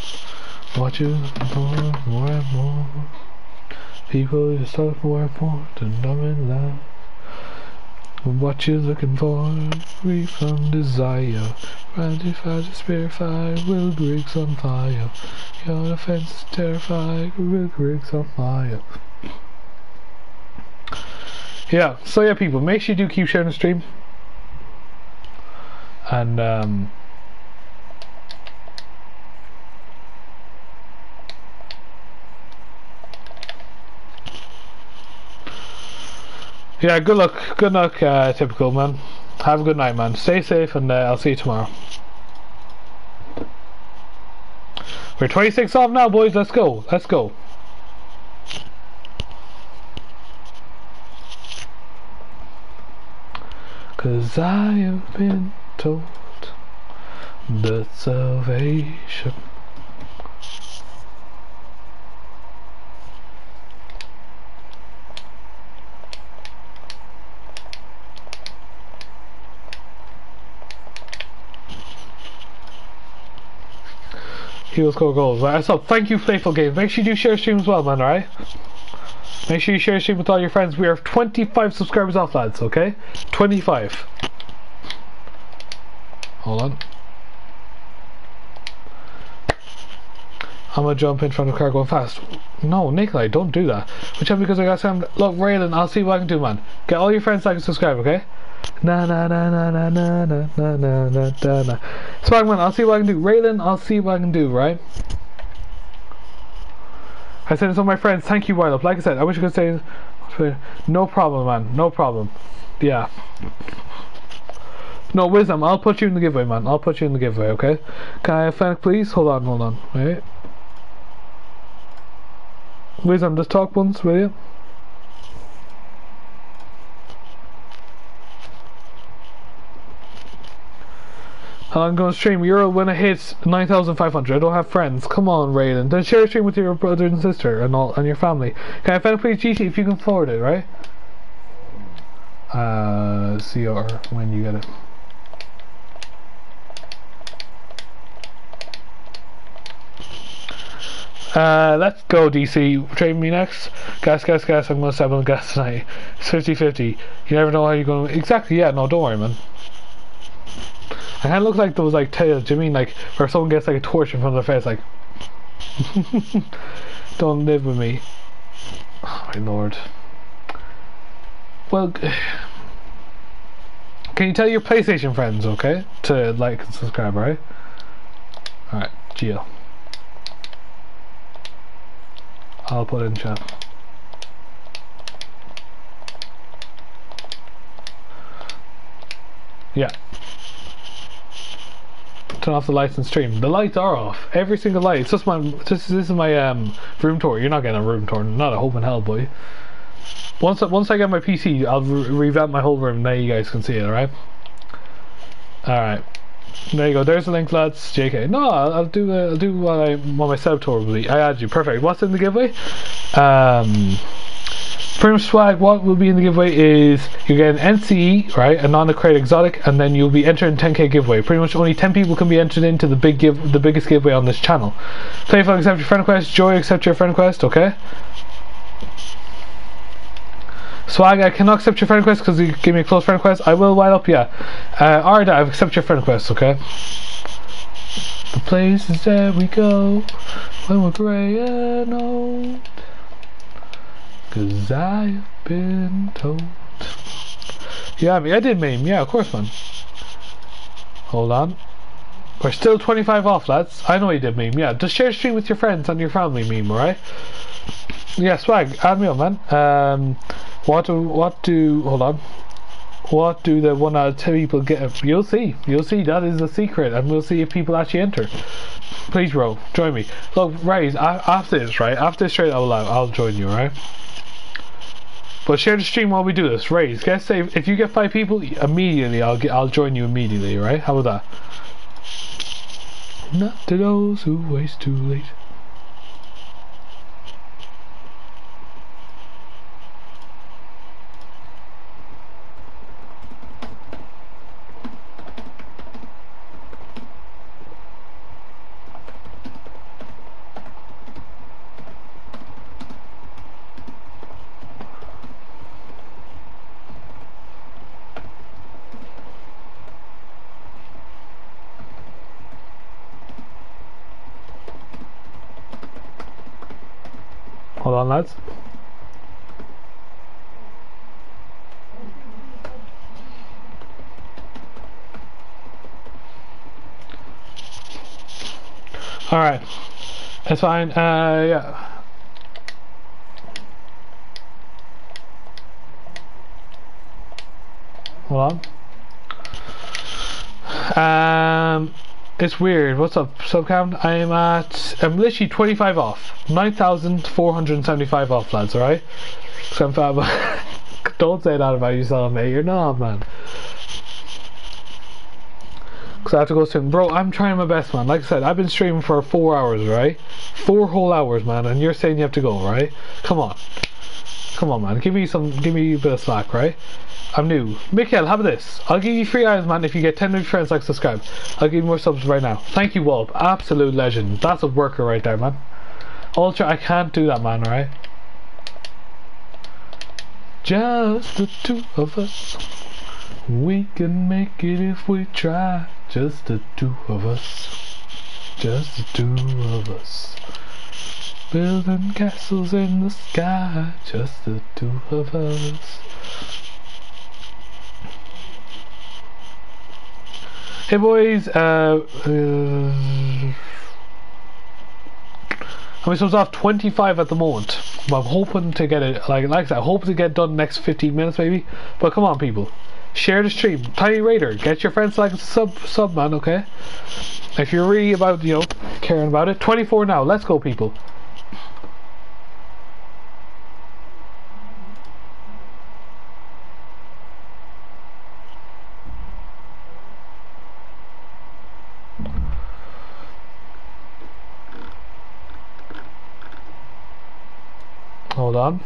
Watch you more, more and more. People just love more and more and them in love. What you're looking for? Free from desire. Ratified, spirified, will Griggs on fire. Your defense is terrified, will Griggs on fire. Yeah, so yeah people, make sure you do keep sharing the stream. And um Yeah, good luck. Good luck, uh, typical man. Have a good night, man. Stay safe, and uh, I'll see you tomorrow. We're 26 off now, boys. Let's go. Let's go. Cause I have been told that salvation. He score goals. Right, so thank you, Playful Games. Make sure you do share stream as well, man, alright? Make sure you share stream with all your friends. We are 25 subscribers off, lads, okay? 25. Hold on. I'm gonna jump in front of the car going fast. No, Nikolai, don't do that. Whichever because I got some. Look, Raylan, I'll see what I can do, man. Get all your friends like and subscribe, okay? Na na na na na na na na na na na na. Swagman, I'll see what I can do. Raylan, I'll see what I can do, right? I sent it to my friends. Thank you, Wild Like I said, I wish I could say. No problem, man. No problem. Yeah. No, Wisdom, I'll put you in the giveaway, man. I'll put you in the giveaway, okay? Can I have Fennec, please? Hold on, hold on. Wait. Wisdom, just talk once, will you? I'm going to stream Euro when it hits 9,500. I don't have friends. Come on, Raiden. Then share a stream with your brother and sister and all and your family. Can I find a please GT if you can forward it, right? Uh, CR when you get it. Uh, let's go, DC. Trade me next. Gas, gas, gas. I'm going to settle on gas tonight. It's 50 50. You never know how you're going to. Exactly, yeah, no, don't worry, man. I kind of look like those like tales. Do you mean like where someone gets like a torch in front of their face, like, *laughs* don't live with me. Oh, my lord. Well, can you tell your PlayStation friends, okay, to like and subscribe, right? All right, Geo. I'll put in chat. Yeah turn off the lights and stream. The lights are off. Every single light. It's just my this, this is my um, room tour. You're not getting a room tour. Not a hope in hell, boy. Once once I get my PC, I'll re revamp my whole room. Now you guys can see it. All right. All right. There you go. There's the link, lads. JK. No, I'll, I'll do. Uh, I'll do what I what my setup tour will be. I add you. Perfect. What's in the giveaway? Um. Firm swag, what will be in the giveaway is you get an NCE, right, a non-declared exotic, and then you'll be entered in 10k giveaway. Pretty much only 10 people can be entered into the big give, the biggest giveaway on this channel. Playful accept your friend request, Joy accept your friend request, okay? Swag, I cannot accept your friend request because you gave me a close friend request. I will wind up, yeah. Uh, Arda, I've accepted your friend request, okay? The places that we go when we're grey and old. Cause I've been told. Yeah, I mean, I did meme. Yeah, of course, man. Hold on. We're still 25 off, lads. I know you did meme. Yeah, just share stream with your friends and your family meme, alright? Yeah, swag. Add me on, man. Um, what do, what do, hold on. What do the one out of ten people get? You'll see. You'll see. That is the secret, and we'll see if people actually enter. Please, bro, join me. Look, Raise, after this, right? After this straight out loud, I'll join you, right? But share the stream while we do this. Raise. Guess say if you get five people immediately, I'll get I'll join you immediately. Right? How about that? Not to those who waste too late. On, lads. Alright. That's fine. Uh, yeah. Hold on. Um, it's weird. What's up, subcam? I'm at. I'm literally 25 off. 9,475 off, lads, alright? I'm *laughs* Don't say that about yourself, mate. You're not, man. Because I have to go soon. Bro, I'm trying my best, man. Like I said, I've been streaming for four hours, right? Four whole hours, man. And you're saying you have to go, right? Come on. Come on, man. Give me some, give me a bit of slack, right? I'm new. Mikhail, about this? I'll give you free items, man, if you get 10 new friends like subscribe. I'll give you more subs right now. Thank you, Wolf. Absolute legend. That's a worker right there, man. Ultra, I can't do that, man, alright? Just the two of us. We can make it if we try. Just the two of us. Just the two of us. Building castles in the sky. Just the two of us. Hey boys, uh, uh how many subs off? 25 at the moment. But I'm hoping to get it, like, like I said, I hope to get done next 15 minutes maybe. But come on people, share the stream. Tiny Raider, get your friends like sub, sub man, okay? If you're really about, you know, caring about it. 24 now, let's go people. Hold on.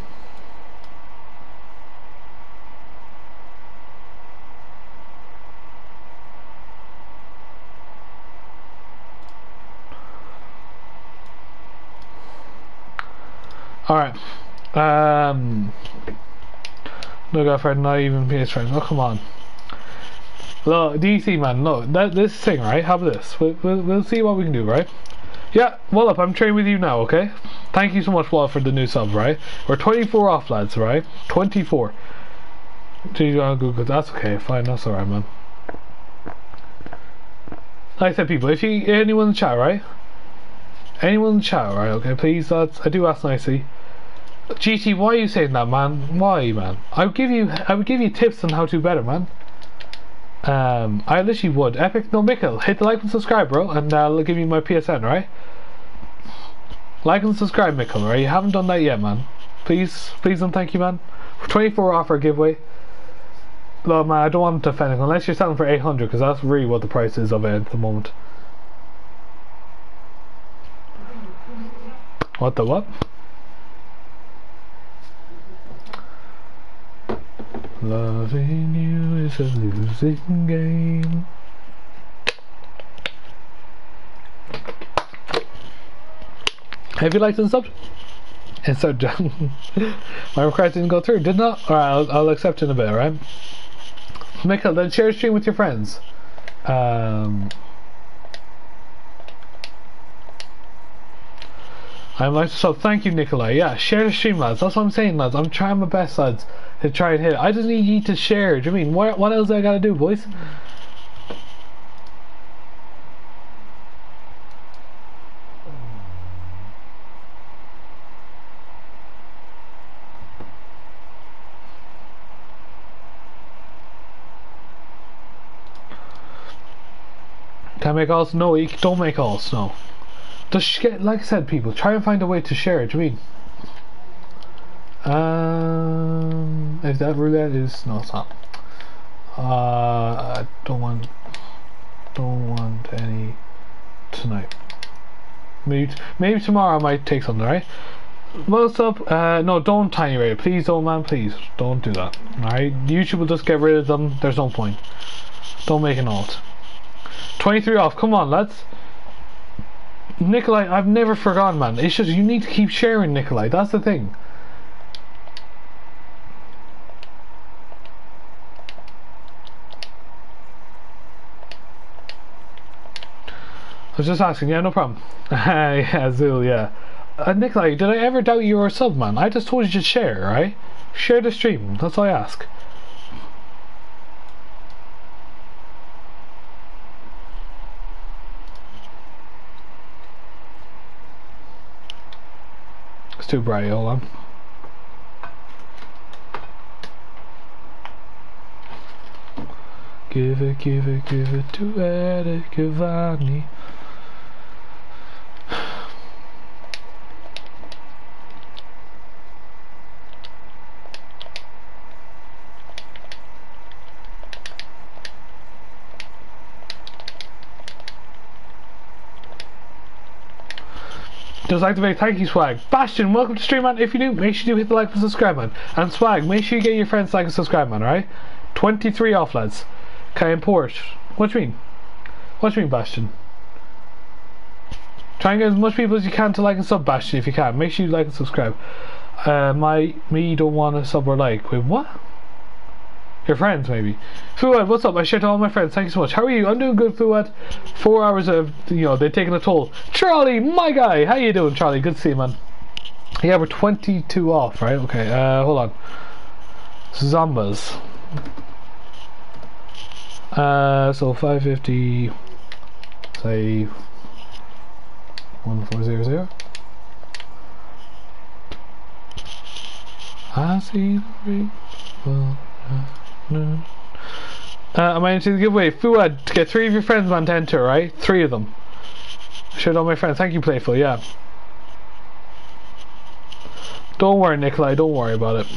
Alright. Um, no girlfriend, not even PS friends. Oh, come on. Look, DC man, look, that, this thing, right? Have this. We'll, we'll, we'll see what we can do, right? Yeah, well up, I'm training with you now, okay? Thank you so much, Wall, for the new sub, right? We're 24 off, lads, right? 24. Geez, on Google, that's okay, fine, that's alright, man. Like I said, people, if you, anyone in the chat, right? Anyone in the chat, right? Okay, please, lads, I do ask nicely. GT, why are you saying that, man? Why, man? I would give you, I would give you tips on how to better, man. Um, I literally would. Epic No Mickle, hit the like and subscribe, bro, and uh, I'll give you my PSN, right? Like and subscribe, Mickle, right? You haven't done that yet, man. Please, please and thank you, man. 24 offer giveaway. Look, man, I don't want to offend unless you're selling for 800 because that's really what the price is of it at the moment. What the what? Loving you is a losing game. Have you liked and subbed? And so done. *laughs* my request didn't go through, did not? Alright, I'll, I'll, accept in a bit, alright? Make a then share a stream with your friends. Um I'm like so thank you Nikolai. Yeah, share the stream lads. That's what I'm saying lads. I'm trying my best lads to try and hit. I just need you to share. Do you mean what? What else I gotta do, boys? Can I make all snow? Don't make all snow. Just like I said, people, try and find a way to share it. Do you mean? Um, if that roulette is not. Uh, I don't want, don't want any tonight. Maybe, maybe tomorrow I might take something, right? What's up? Uh, no, don't tiny rate. Please don't, man. Please don't do that. Alright, YouTube will just get rid of them. There's no point. Don't make an alt. 23 off. Come on, lads. Nikolai, I've never forgotten, man. It's just you need to keep sharing, Nikolai. That's the thing. Was just asking, yeah, no problem. *laughs* yeah, Zul, yeah. Uh, Nikolai, did I ever doubt you were a sub, man? I just told you to share, right? Share the stream, that's all I ask. It's too bright, hold on. Give it, give it, give it to Eric Giovanni. Just activate. Thank you, Swag. Bastion, welcome to stream, man. If you do, make sure you hit the like and subscribe, man. And Swag, make sure you get your friends like and subscribe, man. Alright? 23 off, lads. Can I import? What do you mean? What do you mean, Bastion? Try and get as much people as you can to like and sub Bastion if you can. Make sure you like and subscribe. Uh, my me don't want to sub or like. Wait, what? Your friends, maybe. Fuad, what's up? I share to all my friends. Thank you so much. How are you? I'm doing good, Fuad. Four hours of, you know, they're taking a toll. Charlie, my guy. How you doing, Charlie? Good to see you, man. Yeah, we're 22 off, right? Okay, uh, hold on. Zombas. Uh, so 550, say 1400. I see the rainbow. Uh, am I into the giveaway? To get three of your friends man to enter, right? Three of them. Should all my friends. Thank you, Playful, yeah. Don't worry, Nikolai, don't worry about it.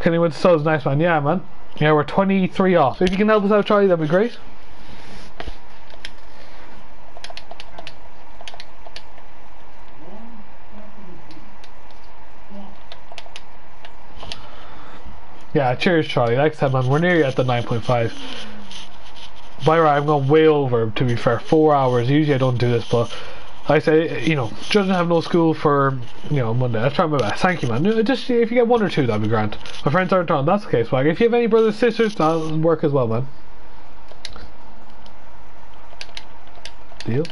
Kenny with the subs, nice man. Yeah, man. Yeah, we're 23 off. If you can help us out, Charlie, that'd be great. Yeah, cheers, Charlie. Like I said, man, we're nearly at the 9.5. By right, I'm going way over, to be fair. Four hours. Usually I don't do this, but I say, you know, doesn't have no school for, you know, Monday. I'll try my best. Thank you, man. Just if you get one or two, that'd be grand. My friends aren't on. That's the case, Swag. If you have any brothers, sisters, that'll work as well, man. Deal?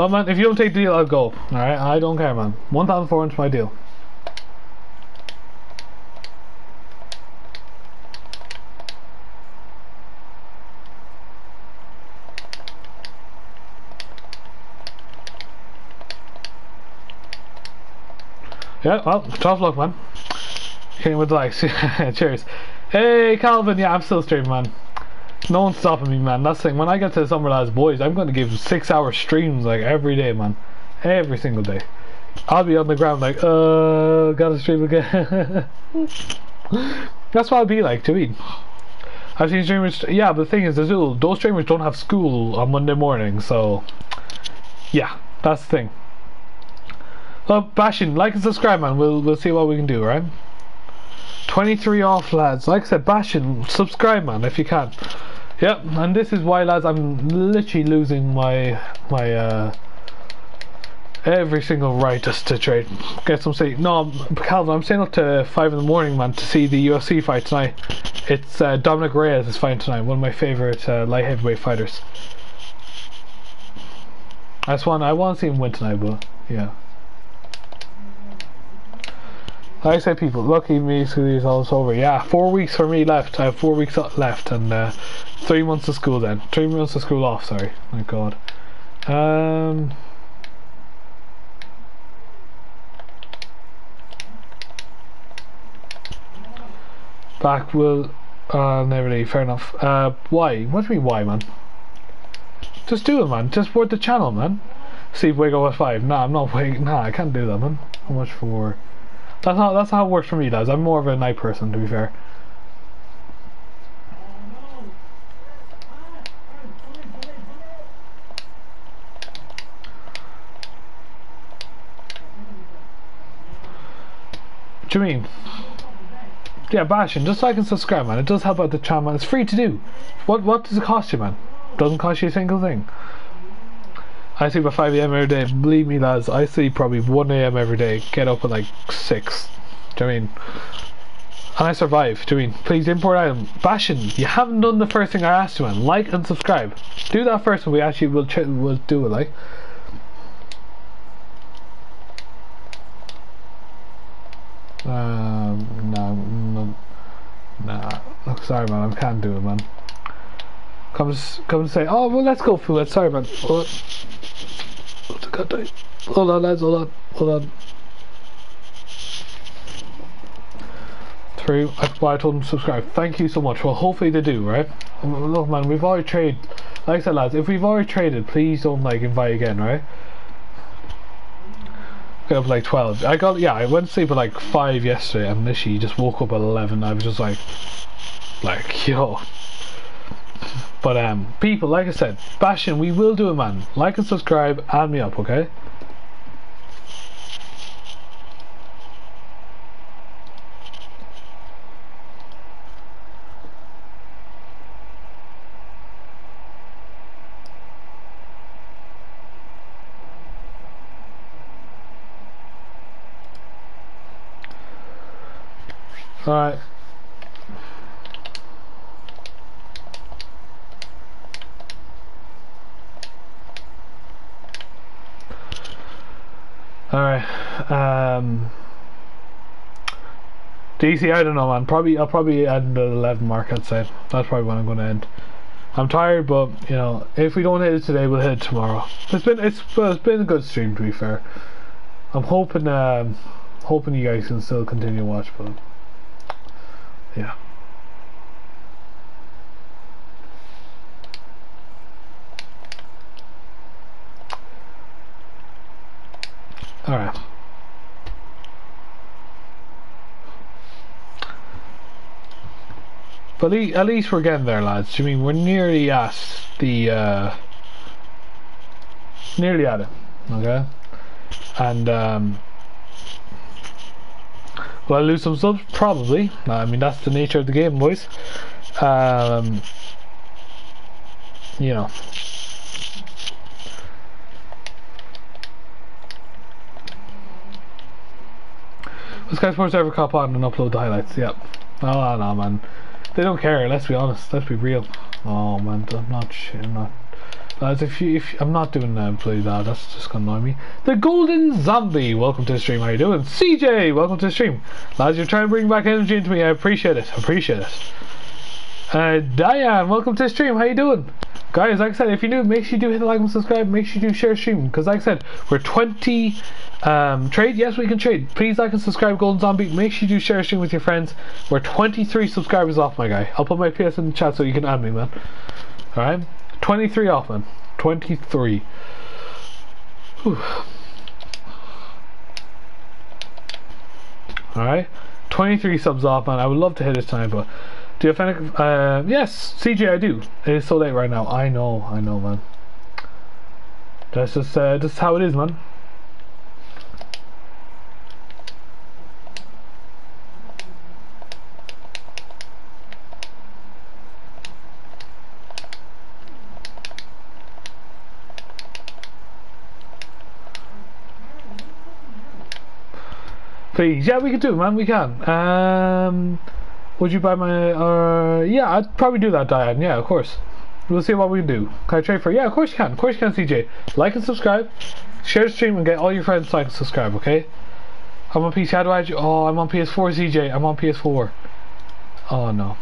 Oh man, if you don't take the deal, I'll go. Alright, I don't care, man. 1,400 my deal. Yeah, well, tough luck, man. Came with the likes. *laughs* Cheers. Hey, Calvin. Yeah, I'm still streaming, man. No one's stopping me, man. That's the thing. When I get to Summer Lads Boys, I'm going to give six hour streams like every day, man. Every single day. I'll be on the ground like, uh, gotta stream again. *laughs* That's what I'll be like, to me. I've seen streamers, yeah, but the thing is, those streamers don't have school on Monday morning, so yeah, that's the thing. Well, Bastion, like and subscribe, man. We'll we'll see what we can do, right? 23 off, lads. Like I said, Bastion, subscribe, man, if you can. Yep, and this is why, lads, I'm literally losing my my uh, every single right just to trade. Get some sleep. No, Calvin, I'm staying up to five in the morning, man, to see the UFC fight tonight. It's uh, Dominick Reyes is fighting tonight. One of my favorite uh, light heavyweight fighters. I just want I want to see him win tonight, but yeah. Like I said, people, lucky me, school is almost over. Yeah, four weeks for me left. I have four weeks left, and uh, three months of school then. Three months of school off, sorry. My god. Um... Back will... Uh, never leave, fair enough. Uh, why? What do you mean why, man? Just do it, man. Just support the channel, man. See if we go with 5. Nah, I'm not waiting. Nah, I can't do that, man. How much for... That's how that's how it works for me, lads. I'm more of a night person, to be fair. What do you mean? Yeah, bashing. Just like and subscribe, man. It does help out the channel, man. It's free to do. What what does it cost you, man? Doesn't cost you a single thing. I sleep at 5 a.m. every day. Believe me, lads, I sleep probably 1 a.m. every day. Get up at like 6. Do you I mean? And I survive. Do you mean? Please import item. Bastion, you haven't done the first thing I asked you, man. Like and subscribe. Do that first and we actually will, will do it, like. Um, no, no, nah. Look, sorry, man. I can't do it, man. Comes, come and say, oh, well, let's go it. Sorry, man. Hold on, lads. Hold on. Hold on. crew. That's why I told them to subscribe. Thank you so much. Well, hopefully they do, right? Look, man, we've already traded. Like I said, lads, if we've already traded, please don't like invite again, right? Up like 12. I got, yeah, I went to sleep at like 5 yesterday and literally just woke up at 11. I was just like, like, yo. But, um, people, like I said, Bastion, we will do it, man. Like and subscribe, add me up, okay? Alright. Alright. Um DC, I don't know man. Probably I'll probably end at eleven mark I'd say. That's probably when I'm gonna end. I'm tired but you know, if we don't hit it today we'll hit it tomorrow. It's been it's it's been a good stream to be fair. I'm hoping um hoping you guys can still continue to watch but yeah. All right. But at least we're getting there, lads. I mean, we're nearly at the, uh, nearly at it, okay? And, um, Will I lose some subs? Probably. I mean, that's the nature of the game, boys. Um, you know. Sky Sports ever cop on and upload the highlights? Yep. Oh, no, man. They don't care, let's be honest. Let's be real. Oh, man. I'm not. I'm not Lads, if you, if I'm not doing um, play that, that's just gonna annoy me. The Golden Zombie, welcome to the stream. How you doing? CJ, welcome to the stream. Lads, you're trying to bring back energy into me. I appreciate it. I appreciate it. Uh, Diane, welcome to the stream. How you doing? Guys, like I said, if you're new, make sure you do hit the like and subscribe. Make sure you do share stream. Because like I said, we're 20 um, trade. Yes, we can trade. Please like and subscribe, Golden Zombie. Make sure you do share stream with your friends. We're 23 subscribers off, my guy. I'll put my PS in the chat so you can add me, man. Alright? 23 off, man. 23. Alright. 23 subs off, man. I would love to hit this time, but do you have any... Uh, yes, CJ, I do. It is so late right now. I know, I know, man. That's just, uh, just how it is, man. Please, yeah, we can do man. We can. Um, would you buy my? Uh, yeah, I'd probably do that, Diane. Yeah, of course. We'll see what we can do. Can I trade for? Yeah, of course you can. Of course you can, CJ. Like and subscribe. Share the stream and get all your friends to like and subscribe. Okay. I'm on PC. How do I? Oh, I'm on PS4, CJ. I'm on PS4. Oh no.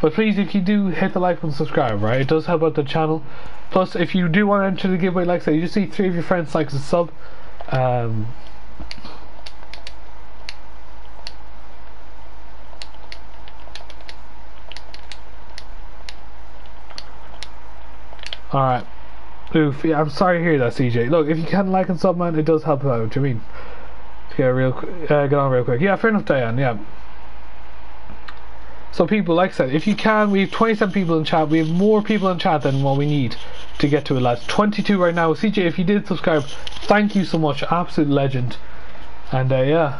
But please, if you do hit the like and subscribe, right? It does help out the channel. Plus, if you do want to enter the giveaway, like I said, you just see three of your friends like and sub. Um, Alright. Oof, yeah, I'm sorry to hear that, CJ. Look, if you can like and sub, man, it does help out. What do you mean? To get real, uh, get on real quick. Yeah, fair enough, Diane. Yeah. So people, like I said, if you can, we have 27 people in chat. We have more people in chat than what we need to get to it, lads. 22 right now. CJ, if you did subscribe, thank you so much. Absolute legend. And uh, yeah.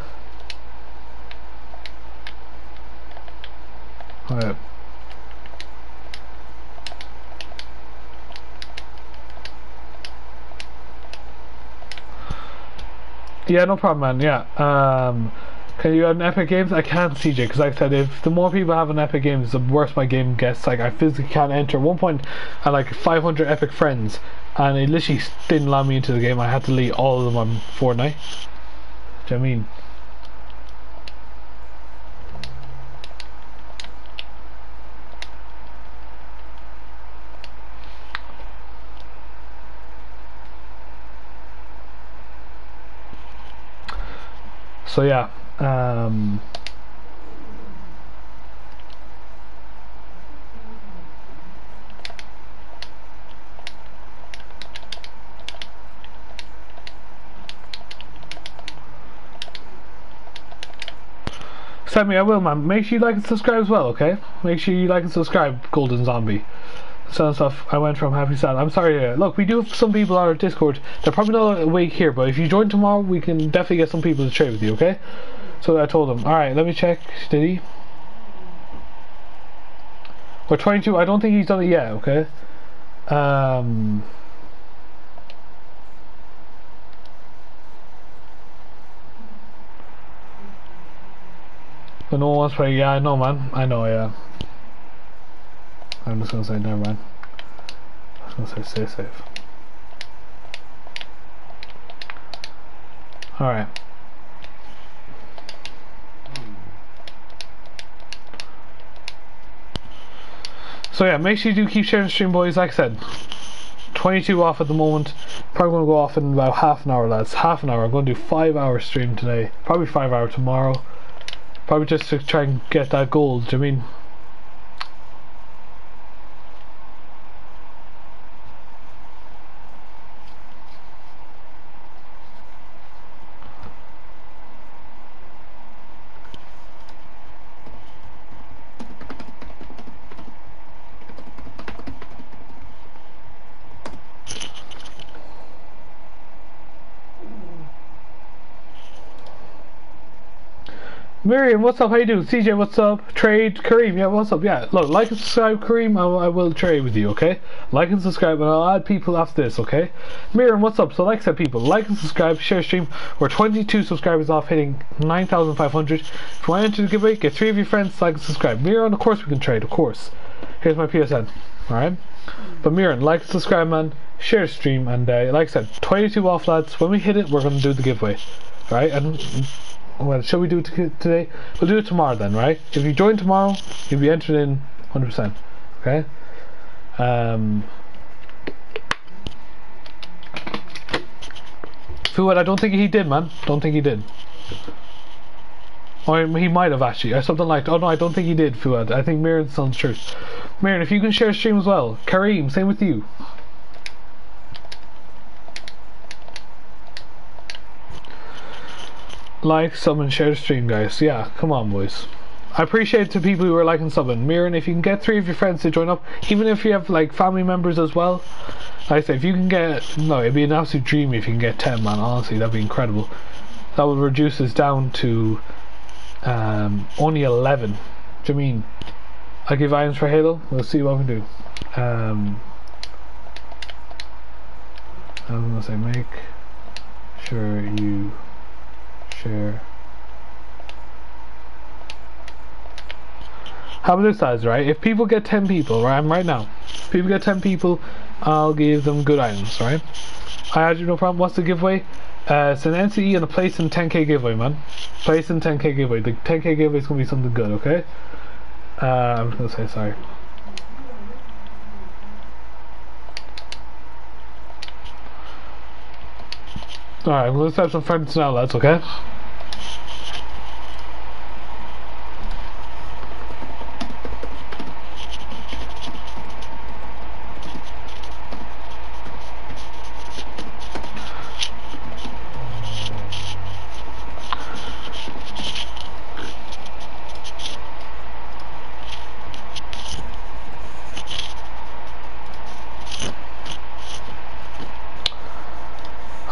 Alright. Yeah, no problem, man. Yeah. Um, can you add an Epic Games? I can't, CJ, because like I said, if the more people have an Epic Games, the worse my game gets. Like, I physically can't enter. At one point, I had like 500 Epic friends, and it literally didn't allow me into the game. I had to delete all of them on Fortnite. Do you know I mean? So yeah, Um, Sammy, I will, man. Make sure you like and subscribe as well, okay? Make sure you like and subscribe, Golden Zombie. Some stuff I went from happy sad. I'm sorry. Uh, look, we do have some people on our Discord. They're probably not awake here, but if you join tomorrow, we can definitely get some people to trade with you, okay? So I told him. All right, let me check. Did he? We're 22. I don't think he's done it yet. Okay. Um. But no one wants to play. Yeah, I know, man. I know. Yeah. I'm just gonna say never mind. I was gonna say stay safe. Alright. So yeah, make sure you do keep sharing the stream boys, like I said. 22 off at the moment. Probably gonna go off in about half an hour lads. Half an hour. I'm gonna do 5 hour stream today. Probably 5 hour tomorrow. Probably just to try and get that gold, you mean? Miriam, what's up? How you doing? CJ, what's up? Trade, Kareem, yeah, what's up? Yeah, look, like and subscribe, Kareem. I, I will trade with you, okay? Like and subscribe, and I'll add people after this, okay? Miriam, what's up? So, like I said, people, like and subscribe, share stream. We're 22 subscribers off hitting 9,500. If you want to enter the giveaway, get three of your friends, like and subscribe. Miriam, of course we can trade, of course. Here's my PSN, alright? But Miriam, like and subscribe, man. Share stream, and uh, like I said, 22 off, lads. When we hit it, we're going to do the giveaway, right? And well, shall we do it today? We'll do it tomorrow then, right? If you join tomorrow, you'll be entered in 100%. Okay? Um, Fuad, I don't think he did, man. Don't think he did. Or he might have actually, or something like. Oh no, I don't think he did, Fuad. I think Mirren sounds true. Mirren, if you can share stream as well. Kareem, same with you. Like, sub, and share the stream, guys. Yeah, come on, boys. I appreciate the people who are liking subbing. Mirren, if you can get three of your friends to join up, even if you have like family members as well, like I say, if you can get, no, it'd be an absolute dream if you can get 10, man, honestly, that'd be incredible. That would reduce us down to um, only 11. Do you mean? I give items for Halo, we'll see what we can do. Um, I'm gonna say make sure you share. How about this size, right? If people get 10 people, right, I'm right now. If people get 10 people, I'll give them good items, right? I had no problem. What's the giveaway? Uh, it's an NCE and a place in 10k giveaway, man. Place in 10k giveaway. The 10k giveaway is gonna be something good, okay? Uh, I'm just gonna say sorry. Alright, let's have some fun now, lads, okay?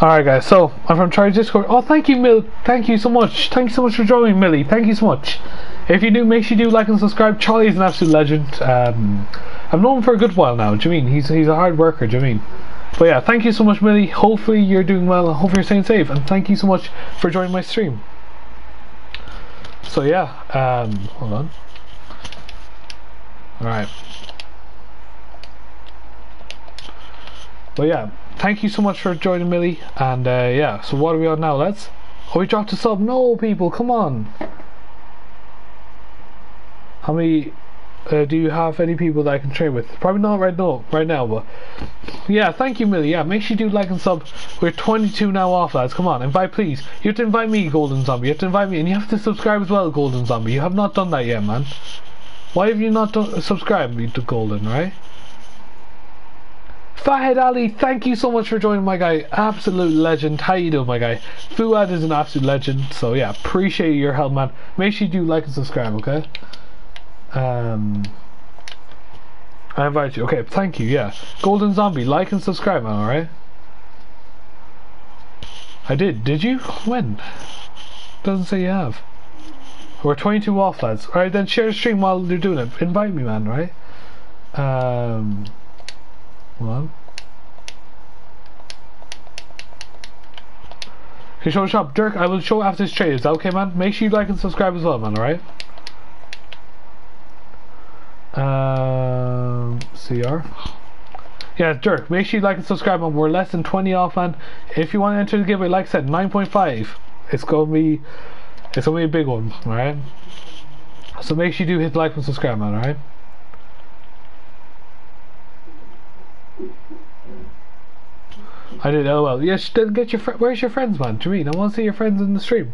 Alright guys, so I'm from Charlie Discord. Oh thank you Mill thank you so much. Thank you so much for joining Millie. Thank you so much. If you do make sure you do like and subscribe. Charlie is an absolute legend. Um, I've known him for a good while now, do you mean? He's he's a hard worker, do you mean? But yeah, thank you so much Millie. Hopefully you're doing well, hopefully you're staying safe and thank you so much for joining my stream. So yeah, um hold on. Alright. But yeah, thank you so much for joining Millie. And uh, yeah, so what are we on now, lads? Oh, we dropped a sub. No, people, come on. How many? Uh, do you have any people that I can train with? Probably not right now, right now, but yeah, thank you, Millie. Yeah, make sure you do like and sub. We're 22 now off, lads. Come on, invite, please. You have to invite me, Golden Zombie. You have to invite me, and you have to subscribe as well, Golden Zombie. You have not done that yet, man. Why have you not done subscribed to Golden, right? Fahed Ali, thank you so much for joining, my guy. Absolute legend. How you doing, my guy? Fuad is an absolute legend. So yeah, appreciate your help, man. Make sure you do like and subscribe, okay? Um, I invite you. Okay, thank you. Yeah, Golden Zombie, like and subscribe, man. All right. I did. Did you? When? Doesn't say you have. We're 22 off, lads. All right, then share the stream while you're doing it. Invite me, man. Right? Um. Hold on. Can you show shop? Dirk, I will show after this trade. Is that okay, man? Make sure you like and subscribe as well, man, alright? Um, CR. Yeah, Dirk, make sure you like and subscribe, man. We're less than 20 off, man. If you want to enter the giveaway, like I said, 9.5. It's going to be, it's going to be a big one, alright? So make sure you do hit like and subscribe, man, alright? I did. Oh well. Yes. Then get your. friend. Where's your friends, man? Jermaine, I want to see your friends in the stream.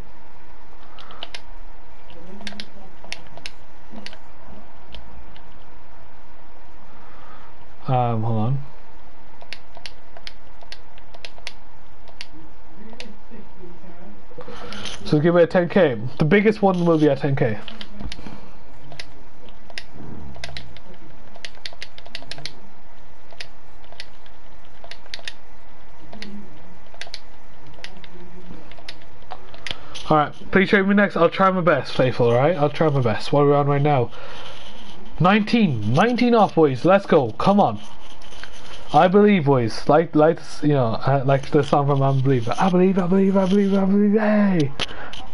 Um. Hold on. So give it a 10k. The biggest one will be at 10k. Alright, please show me next. I'll try my best, Faithful, alright? I'll try my best. What are we on right now? 19. 19 off, boys. Let's go. Come on. I believe, boys. Like, like, you know, uh, like the song from Unbeliever. I believe, I believe, I believe, I believe. Hey!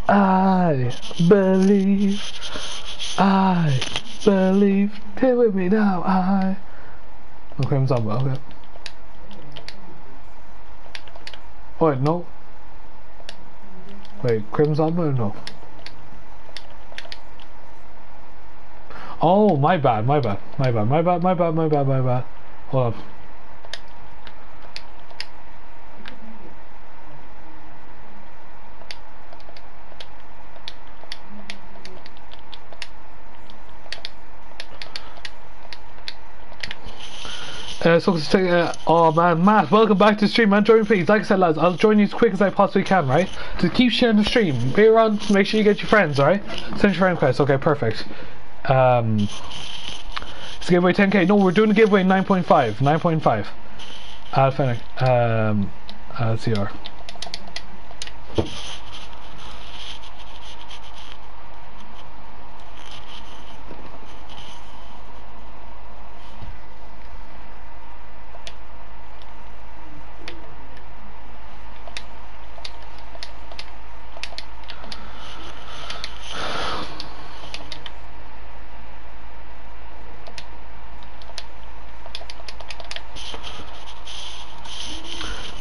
I believe. I believe. Here with me now. I. Okay, I'm about. Okay. Wait, no. Wait, Crimson or no? Oh, my bad, my bad, my bad, my bad, my bad, my bad, my bad. Hold on. Uh, so uh, oh man, Matt, welcome back to the stream, man. Join please. Like I said, lads, I'll join you as quick as I possibly can, right? To keep sharing the stream. Be around. Make sure you get your friends, alright? Send your friend request. Okay, perfect. Um, it's giveaway 10k. No, we're doing a giveaway 9.5. 9.5. Uh, Fennec. Um, uh, CR.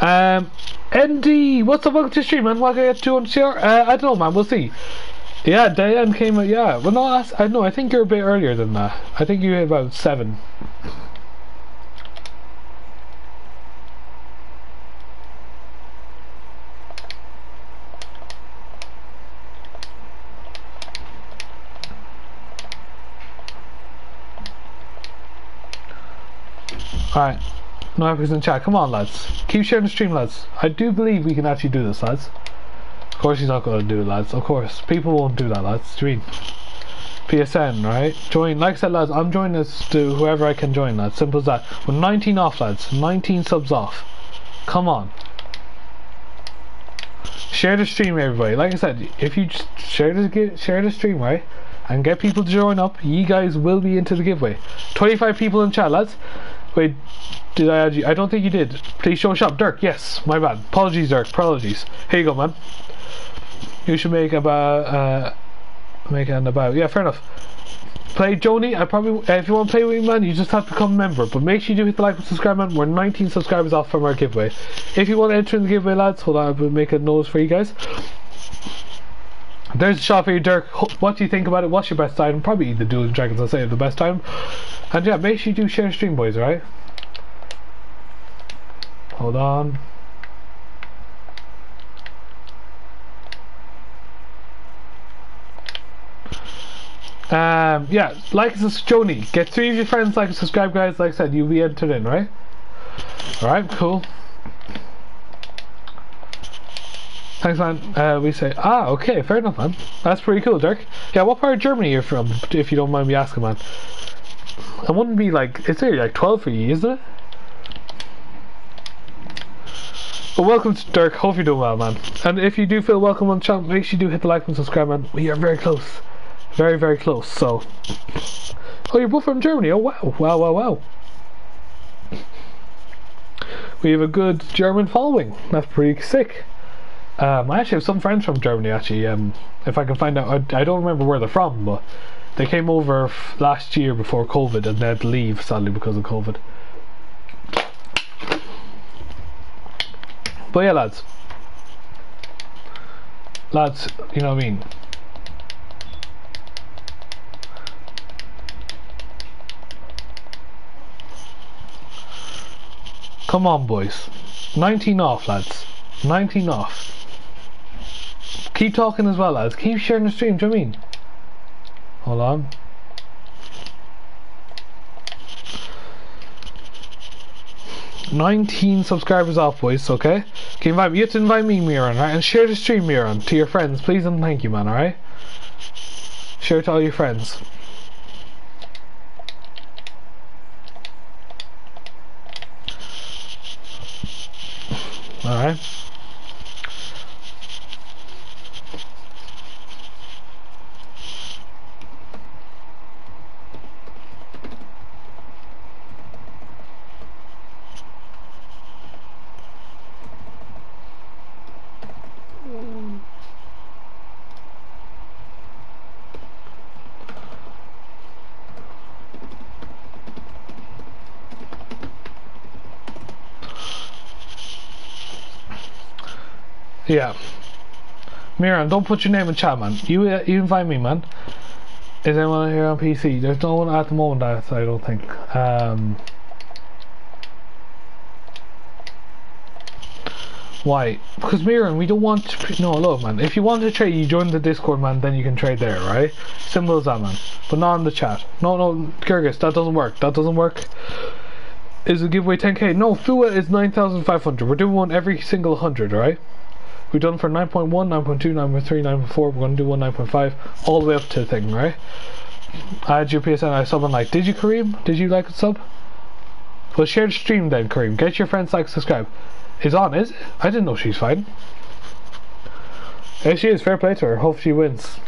Um, ND, what's up? Welcome to the stream, man. Why get 200 CR? Uh, I don't know, man. We'll see. Yeah, Diane came. Yeah, well, no, I know. I think you're a bit earlier than that. I think you had about seven. Alright. Epics in chat. Come on, lads. Keep sharing the stream, lads. I do believe we can actually do this, lads. Of course he's not going to do it, lads. Of course. People won't do that, lads. Stream. PSN, right? Join. Like I said, lads, I'm joining this to whoever I can join, lads. Simple as that. We're 19 off, lads. 19 subs off. Come on. Share the stream, everybody. Like I said, if you just share the share the stream, right, and get people to join up, you guys will be into the giveaway. 25 people in chat, lads. Wait, did I add you? I don't think you did. Please show up. Dirk, yes. My bad. Apologies, Dirk. Apologies. Here you go, man. You should make about, uh, make an about. Yeah, fair enough. Play Joni. I probably, uh, if you want to play with me, man, you just have to become a member. But make sure you do hit the like and subscribe, man. We're 19 subscribers off from our giveaway. If you want to enter in the giveaway, lads, hold on. I'll make a notice for you guys. There's a shot for you, Dirk. What do you think about it? What's your best time? Probably the Duel Dragons, I'll say, the best time. And yeah, make sure you do share stream, boys, right? Hold on. Um, yeah, like subscribe, Joni. Get three of your friends like and subscribe, guys. Like I said, you'll be entered in, right? Alright, cool. Thanks, man. Uh, we say, ah, okay, fair enough, man. That's pretty cool, Dirk. Yeah, what part of Germany are you're from, if you don't mind me asking, man? It wouldn't be like, it's only like 12 for you, isn't it? Well, welcome to Dirk. Hope you're doing well, man. And if you do feel welcome on the channel, make sure you do hit the like and subscribe, man. We are very close. Very, very close, so... Oh, you're both from Germany. Oh, wow. Wow, wow, wow. We have a good German following. That's pretty sick. Um, I actually have some friends from Germany, actually. Um, if I can find out... I, I don't remember where they're from, but... They came over last year before COVID and they had to leave, sadly, because of COVID. But yeah, lads. Lads, you know what I mean? Come on, boys. 19 off, lads. 19 off. Keep talking as well, lads. Keep sharing the stream, do you know I mean? Hold on. Nineteen subscribers off, boys. Okay. Can you invite me? You have to invite me, Miran, right? And share the stream, Miran, to your friends, please and thank you, man. All right. Share it to all your friends. All Yeah. Miran, don't put your name in chat, man. You uh, you invite me, man. Is anyone here on PC? There's no one at the moment, I don't think. Um, why? Because Miran, we don't want to... No, look, man. If you want to trade, you join the Discord, man. Then you can trade there, right? Simple as that, man. But not in the chat. No, no, Kyrgyz, that doesn't work. That doesn't work. Is a giveaway 10k? No, FUA is 9,500. We're doing one every single 100, right? We've done for 9.1, 9.2, 9.3, 9.4. We're going to do one 9.5 all the way up to the thing, right? I had your PSN. I and like. Did you, Kareem? Did you like a sub? Well, share the stream then, Kareem. Get your friends like, subscribe. Is on, is it? I didn't know she's fine. There she is. Fair play to her. Hope she wins.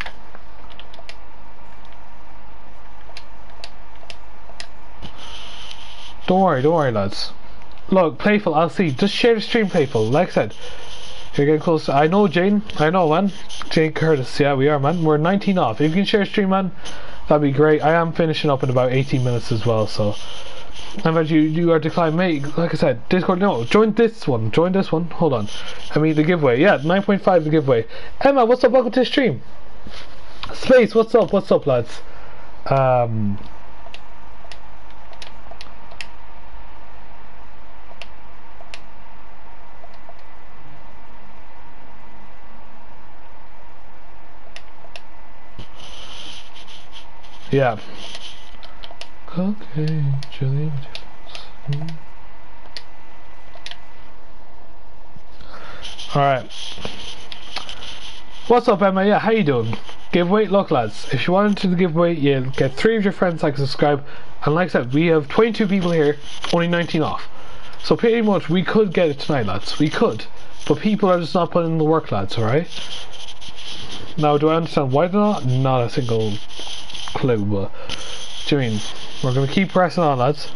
Don't worry, don't worry, lads. Look, Playful, I'll see. Just share the stream, Playful. Like I said, you're getting close. I know, Jane. I know, man. Jane Curtis. Yeah, we are, man. We're 19 off. If you can share stream, man, that'd be great. I am finishing up in about 18 minutes as well, so. I bet you you are declined, mate. Like I said, Discord. No, join this one. Join this one. Hold on. I mean the giveaway. Yeah, 9.5 the giveaway. Emma, what's up? Welcome to the stream. Space, what's up? What's up, lads? Um. Yeah. Okay, Julie. Alright. What's up, Emma? Yeah, how you doing? Giveaway? Look, lads, if you wanted to give away, you get three of your friends like subscribe. And like I said, we have 22 people here, only 19 off. So pretty much, we could get it tonight, lads. We could. But people are just not putting in the work, lads, alright? Now, do I understand why they're not? Not a single clue, but do you mean we're gonna keep pressing on, lads.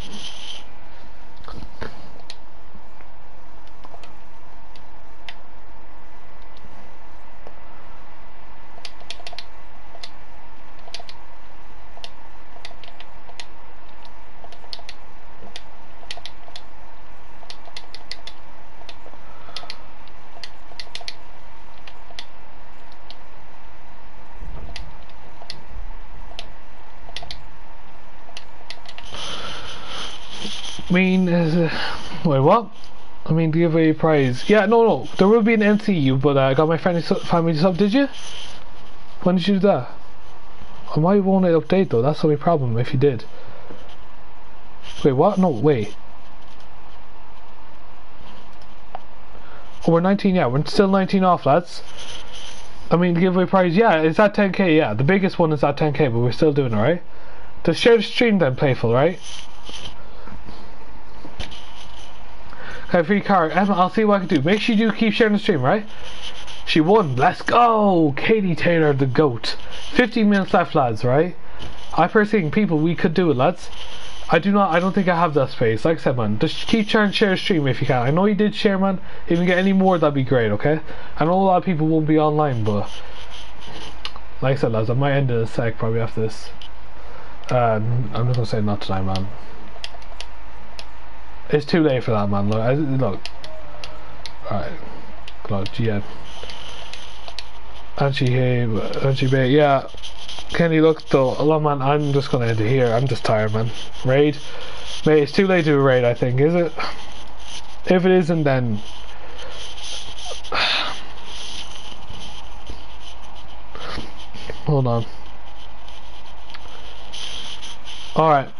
I mean, uh, wait, what? I mean, give away prize. Yeah, no, no. There will be an NCU, but uh, I got my family family sub. Did you? When did you do that? Why won't it update though? That's the only problem. If you did. Wait, what? No, wait. Oh, we're 19. Yeah, we're still 19 off, lads. I mean, giveaway prize. Yeah, it's at 10k. Yeah, the biggest one is at 10k, but we're still doing it, right? To share the stream then, playful, right? Okay, free card. Emma, I'll see what I can do. Make sure you do keep sharing the stream, right? She won. Let's go! Katie Taylor, the GOAT. 15 minutes left, lads, right? I personally people, we could do it, lads. I do not, I don't think I have that space. Like I said, man, just keep trying to share the stream if you can. I know you did share, man. If you get any more, that'd be great, okay? I know a lot of people won't be online, but... Like I said, lads, I might end in a sec, probably after this. Um, I'm just gonna say not tonight, man. It's too late for that, man. Look, I, look. Alright. Look, yeah. Angie Hay, Angie Bay, yeah. Kenny, look, though, lot, man, I'm just gonna end it here. I'm just tired, man. Raid? Mate, it's too late to raid, I think, is it? If it isn't, then. *sighs* Hold on. Alright.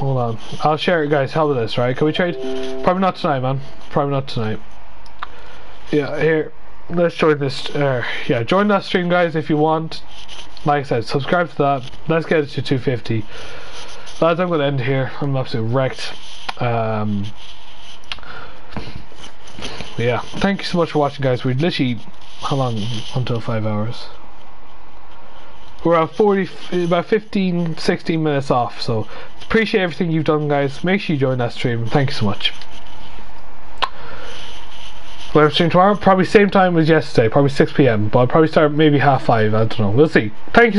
Hold on. I'll share it, guys. How about this, right? Can we trade? Probably not tonight, man. Probably not tonight. Yeah, here. Let's join this. Uh, yeah, join that stream, guys, if you want. Like I said, subscribe to that. Let's get it to 250. Lads, I'm going to end here. I'm absolutely wrecked. Um, yeah, thank you so much for watching, guys. We literally, how long until five hours? We're at 40 about 15 16 minutes off so appreciate everything you've done guys. Make sure you join that stream. Thank you so much. Live stream tomorrow. Probably same time as yesterday probably 6 p.m but i'll probably start maybe half five. I don't know. We'll see. Thank you so